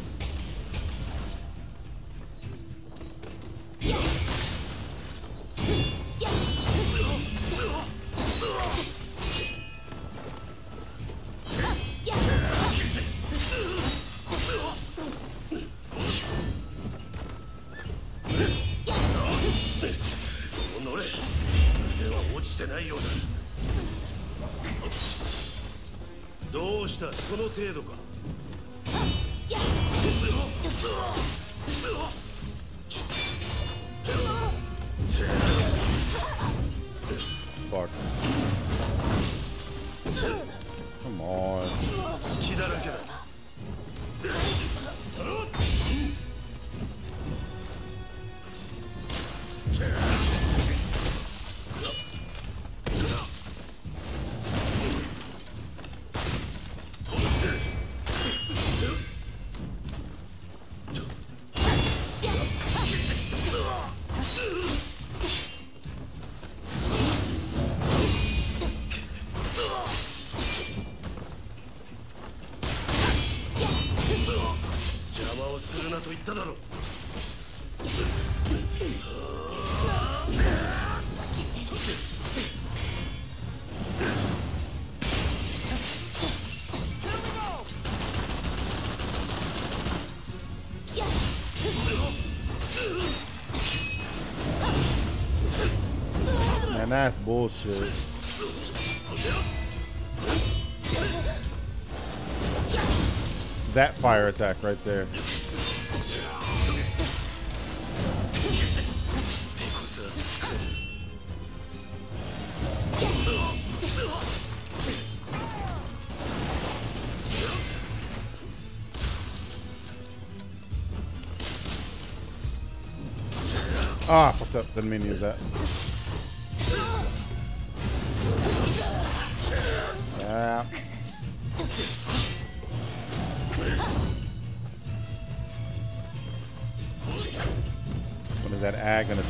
落ちてないようだ。どうしたその程度か。Bullshit. That fire attack right there. Ah, fucked up. Didn't mean to use that.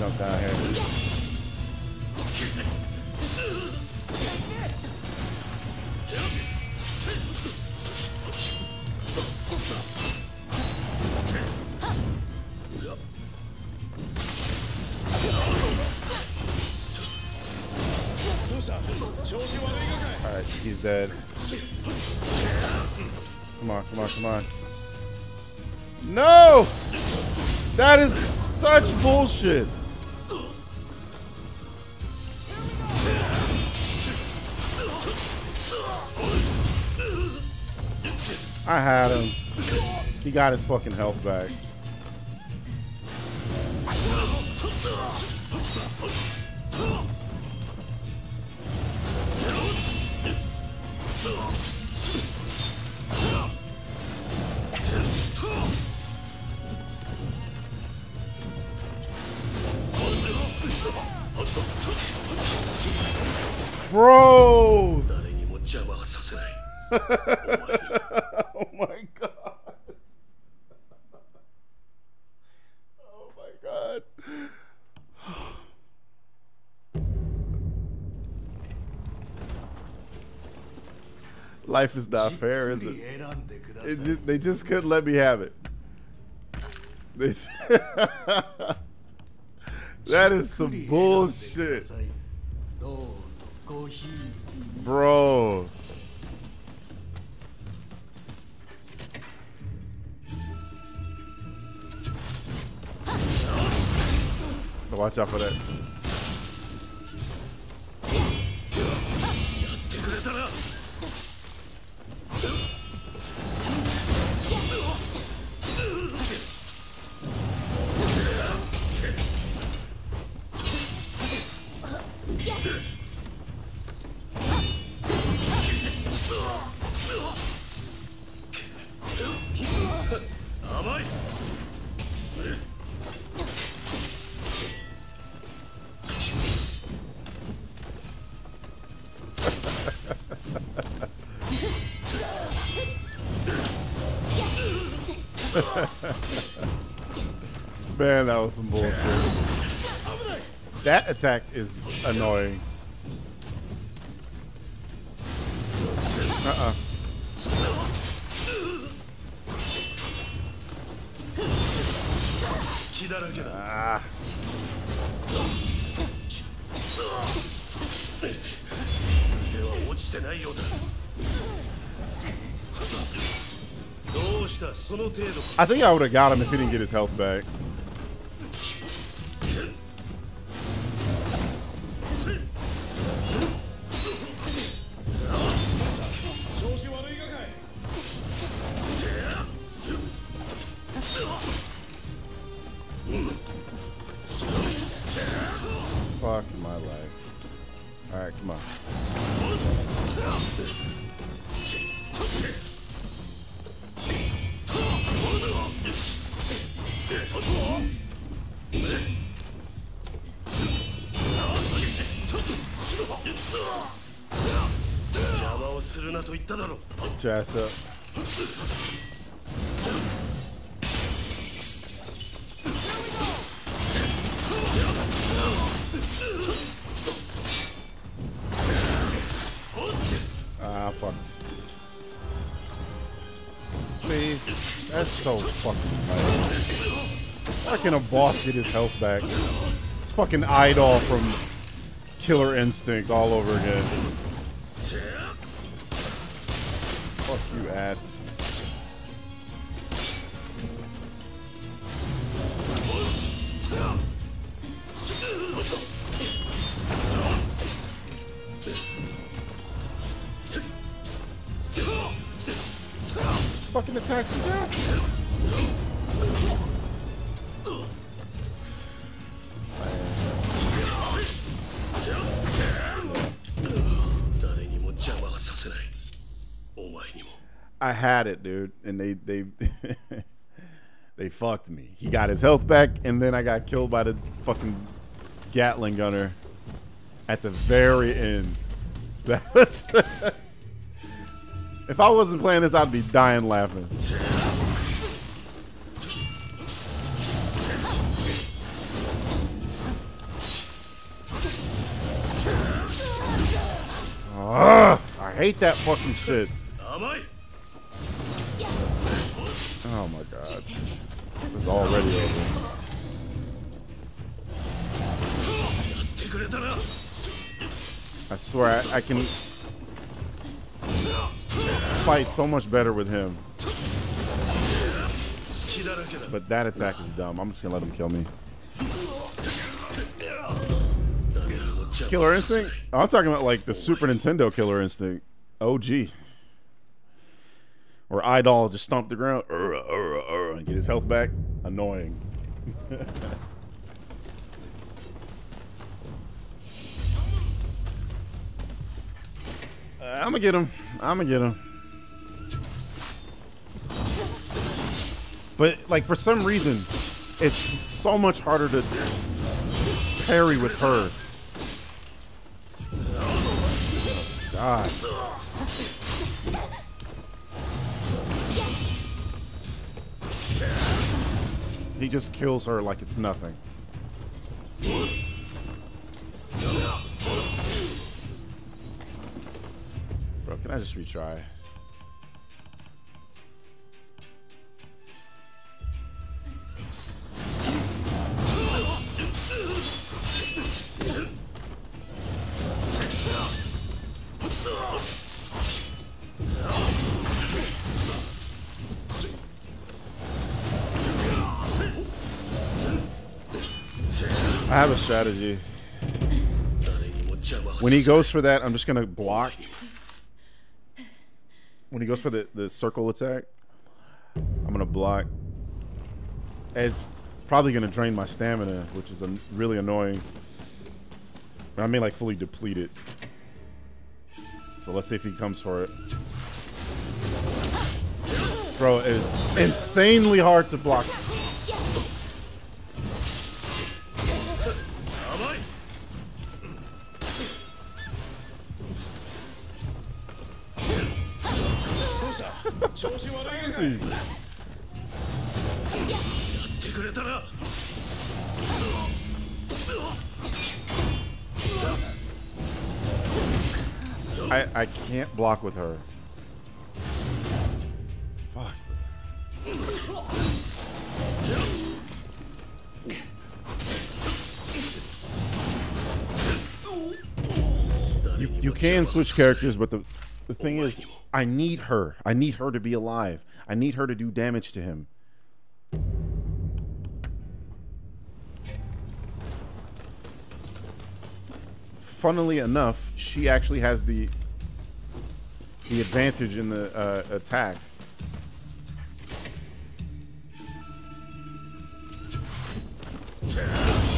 Jump down here? Alright, he's dead. Come on, come on, come on. No! That is such bullshit. Got his fucking health back. life is not fair, is it? it just, they just couldn't let me have it. that is some bullshit. Bro. Watch out for that. てくれたな。甘い。 Man, that was some bullshit. That attack is annoying. Uh-uh. Ah. I think I would have got him if he didn't get his health back. Your ass up. Ah, fucked. me. That's so fucking nice. Why can a boss get his health back? It's fucking Eyedol from Killer Instinct all over again. I had it, dude, and they they they fucked me. He got his health back, and then I got killed by the fucking Gatling gunner at the very end. That was. if I wasn't playing this, I'd be dying laughing. Ugh, I hate that fucking shit. Oh my god. This is already over. I swear, I, I, can fight so much better with him. But that attack is dumb. I'm just gonna let him kill me. Killer Instinct? I'm talking about like the Super Nintendo Killer Instinct. Oh, OG. Or Eyedol just stomp the ground "Ur, ur, ur," and get his health back. Annoying. Uh, I'm gonna get him. I'm gonna get him. But like for some reason, it's so much harder to parry with her. God. He just kills her like it's nothing. Bro, can I just retry? I have a strategy. When he goes for that, I'm just gonna block. When he goes for the, the circle attack, I'm gonna block. It's probably gonna drain my stamina, which is really annoying. I mean, like fully deplete it. So let's see if he comes for it. Bro, it's insanely hard to block. I, I can't block with her. Fuck. You, you can switch characters, but the, the thing is, I need her. I need her to be alive. I need her to do damage to him. Funnily enough, she actually has the the advantage in the uh, attack. や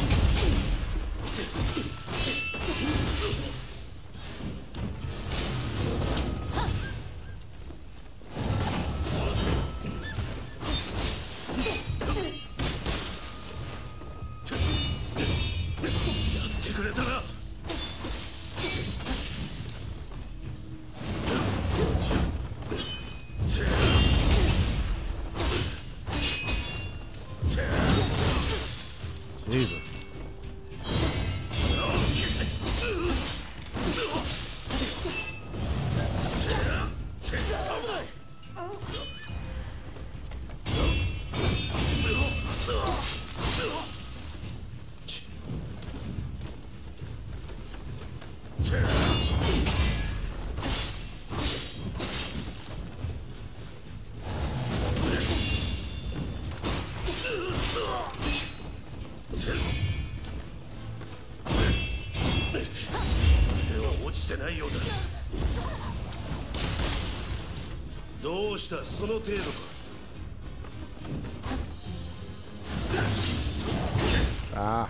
したその程度か Ah.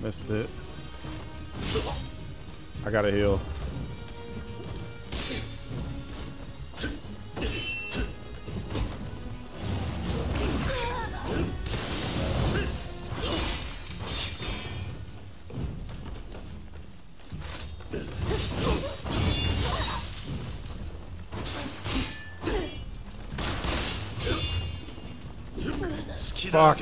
Missed it. I gotta heal. Fuck.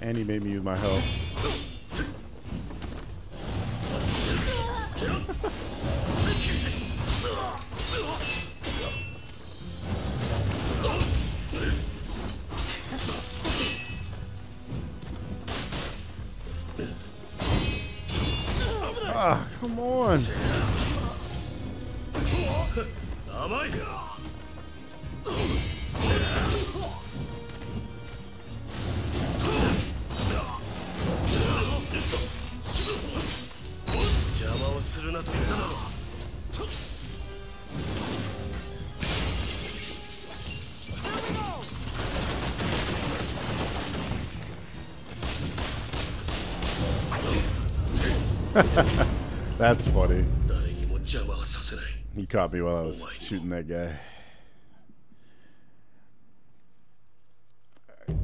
And he made me use my health. That's funny. He caught me while I was shooting that guy.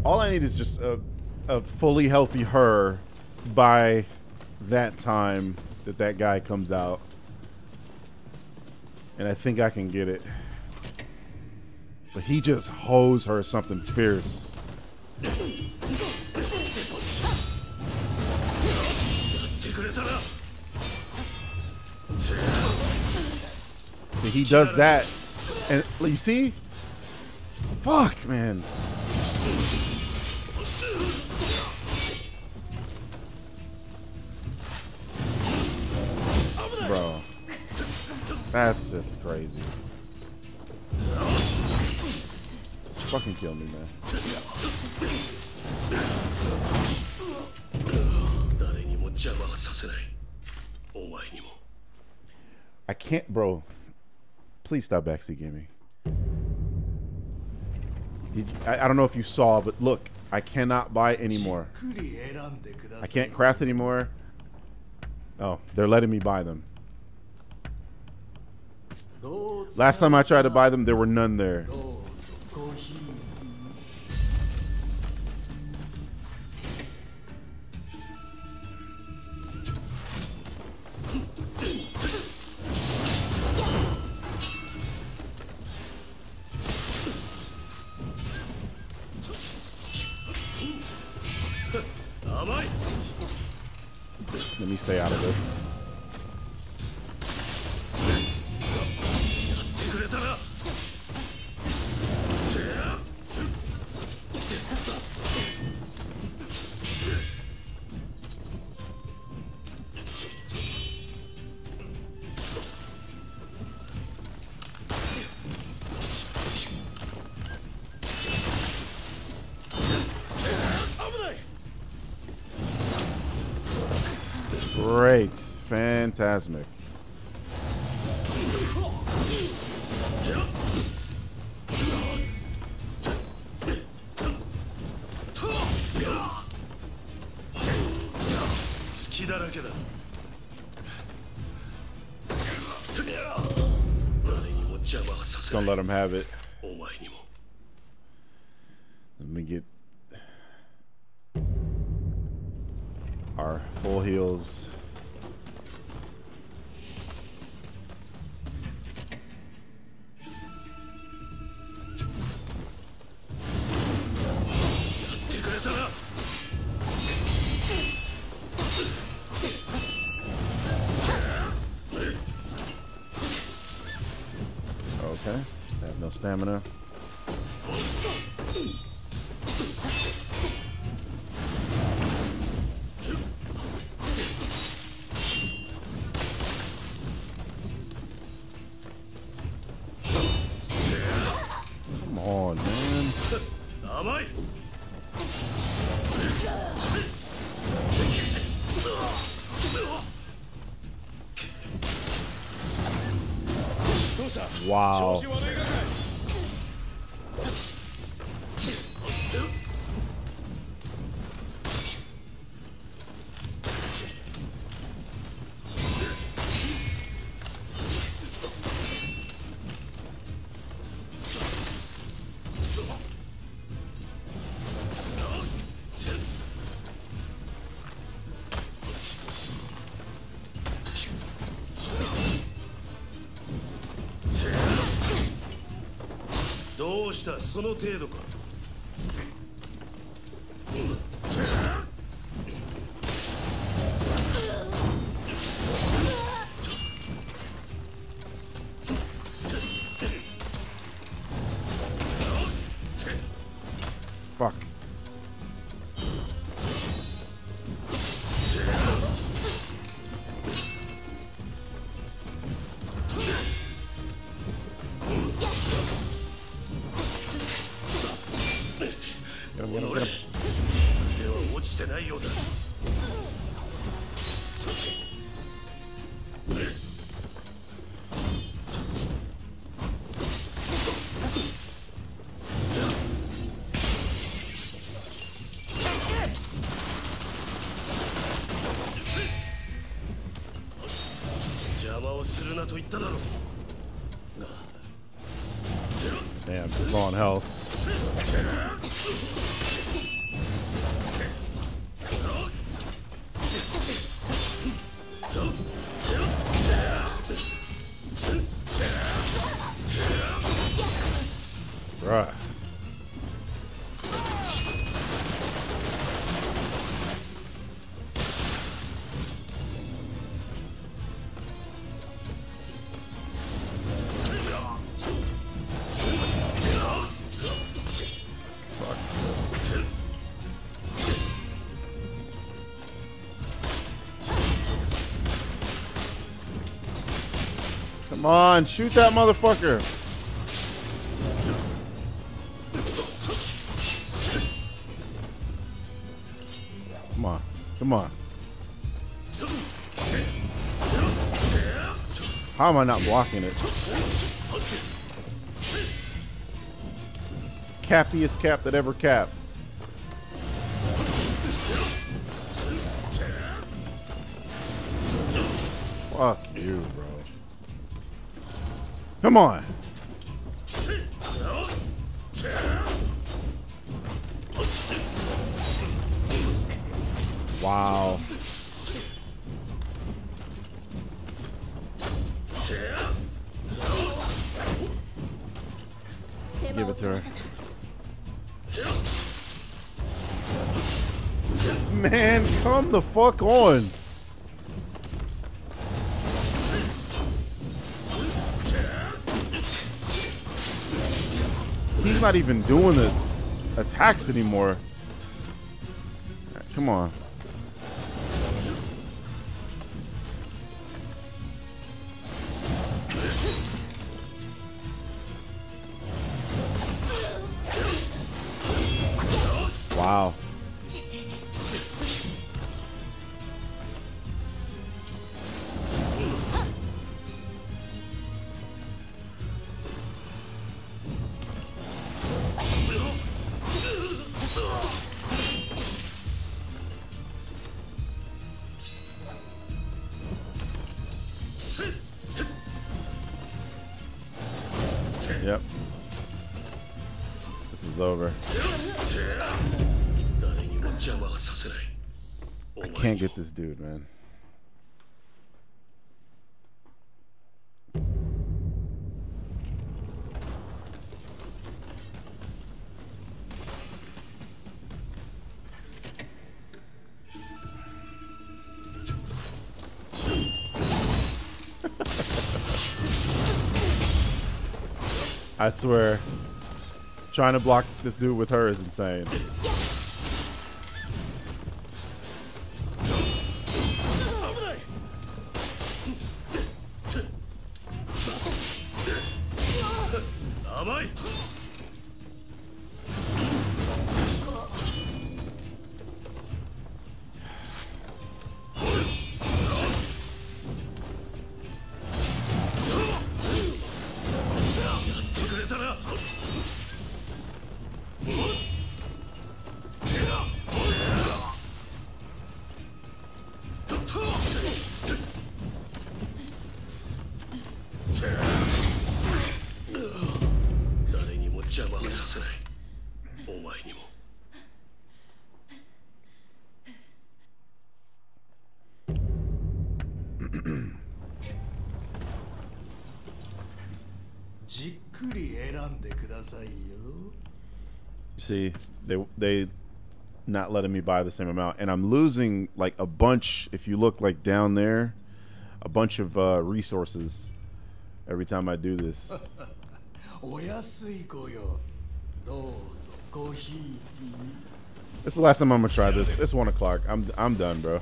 All I need is just a, a fully healthy her by that time that that guy comes out. And I think I can get it. But he just hoes her something fierce. he does that. And you see? Fuck, man. Bro. That's just crazy. Just fucking kill me, man. I can't, bro. Please stop backseat gaming. You, I, I don't know if you saw, but look, I cannot buy anymore. I can't craft anymore. Oh, they're letting me buy them. Last time I tried to buy them, there were none there. Let me stay out of this. Phantasmic. Just don't let him have it. Let me get our full heals. Okay, I have no stamina. Wow. したその程度か「Come on, shoot that motherfucker. Come on, come on. How am I not blocking it? Cappiest cap that ever capped. Come on. Wow. Give it to her. Man, come the fuck on. Not even doing the attacks anymore. Alright, come on. I swear, trying to block this dude with her is insane. see they they not letting me buy the same amount. And i'm losing like a bunch if you look like down there a bunch of uh, resources every time i do this. It's the last time i'm gonna try this. It's one o'clock. I'm i'm done bro.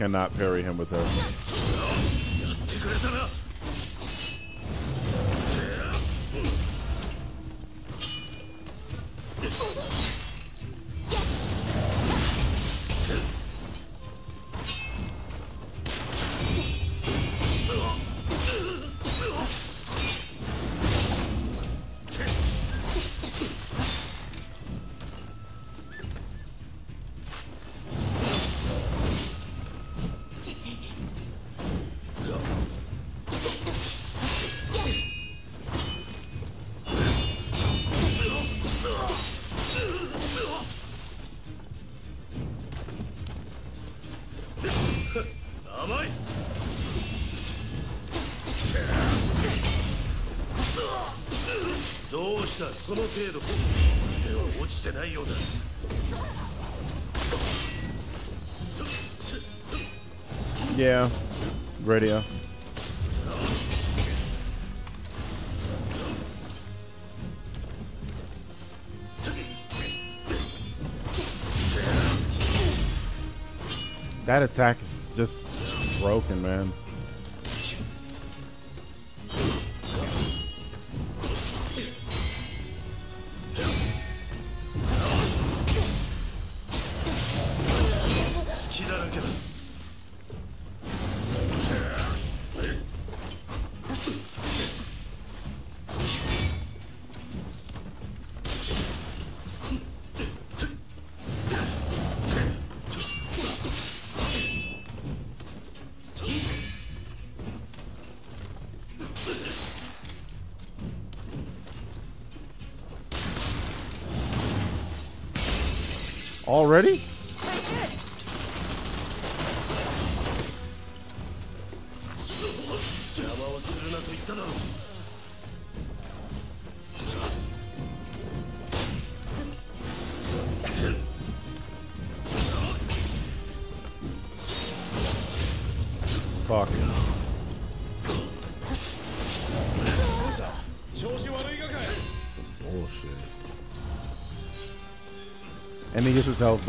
Cannot parry him with her. した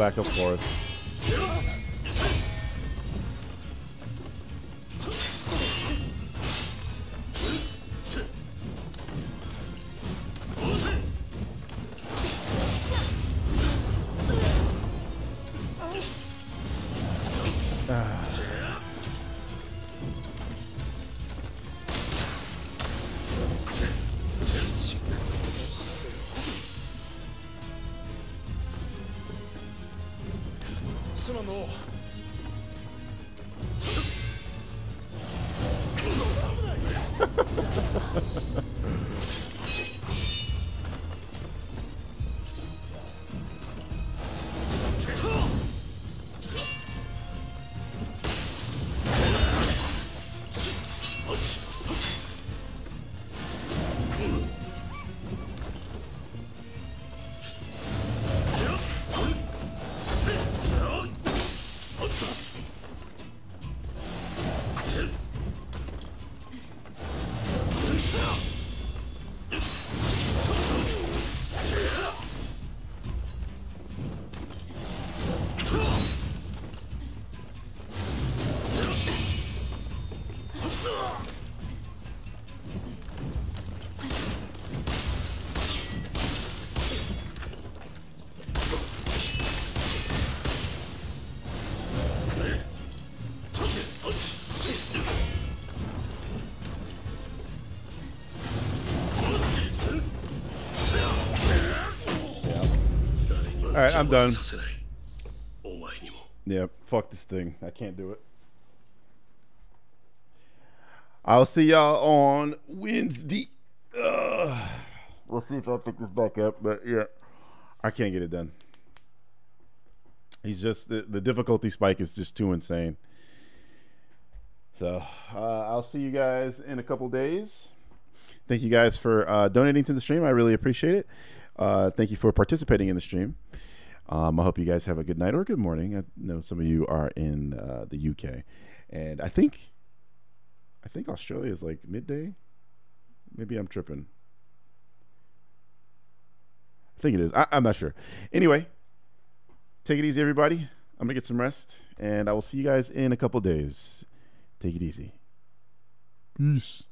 back, and course. I'm done. Yeah, fuck this thing. I can't do it. I'll see y'all on Wednesday. Ugh. We'll see if I pick this back up, but yeah, I can't get it done. He's just the, the difficulty spike is just too insane. So uh, I'll see you guys in a couple days. Thank you guys for uh, donating to the stream. I really appreciate it. Uh, thank you for participating in the stream. Um, I hope you guys have a good night or good morning. I know some of you are in uh, the UK, and I think I think Australia is like midday. Maybe I'm tripping. I think it is. I, I'm not sure. Anyway, take it easy, everybody. I'm gonna get some rest, and I will see you guys in a couple days. Take it easy. Peace.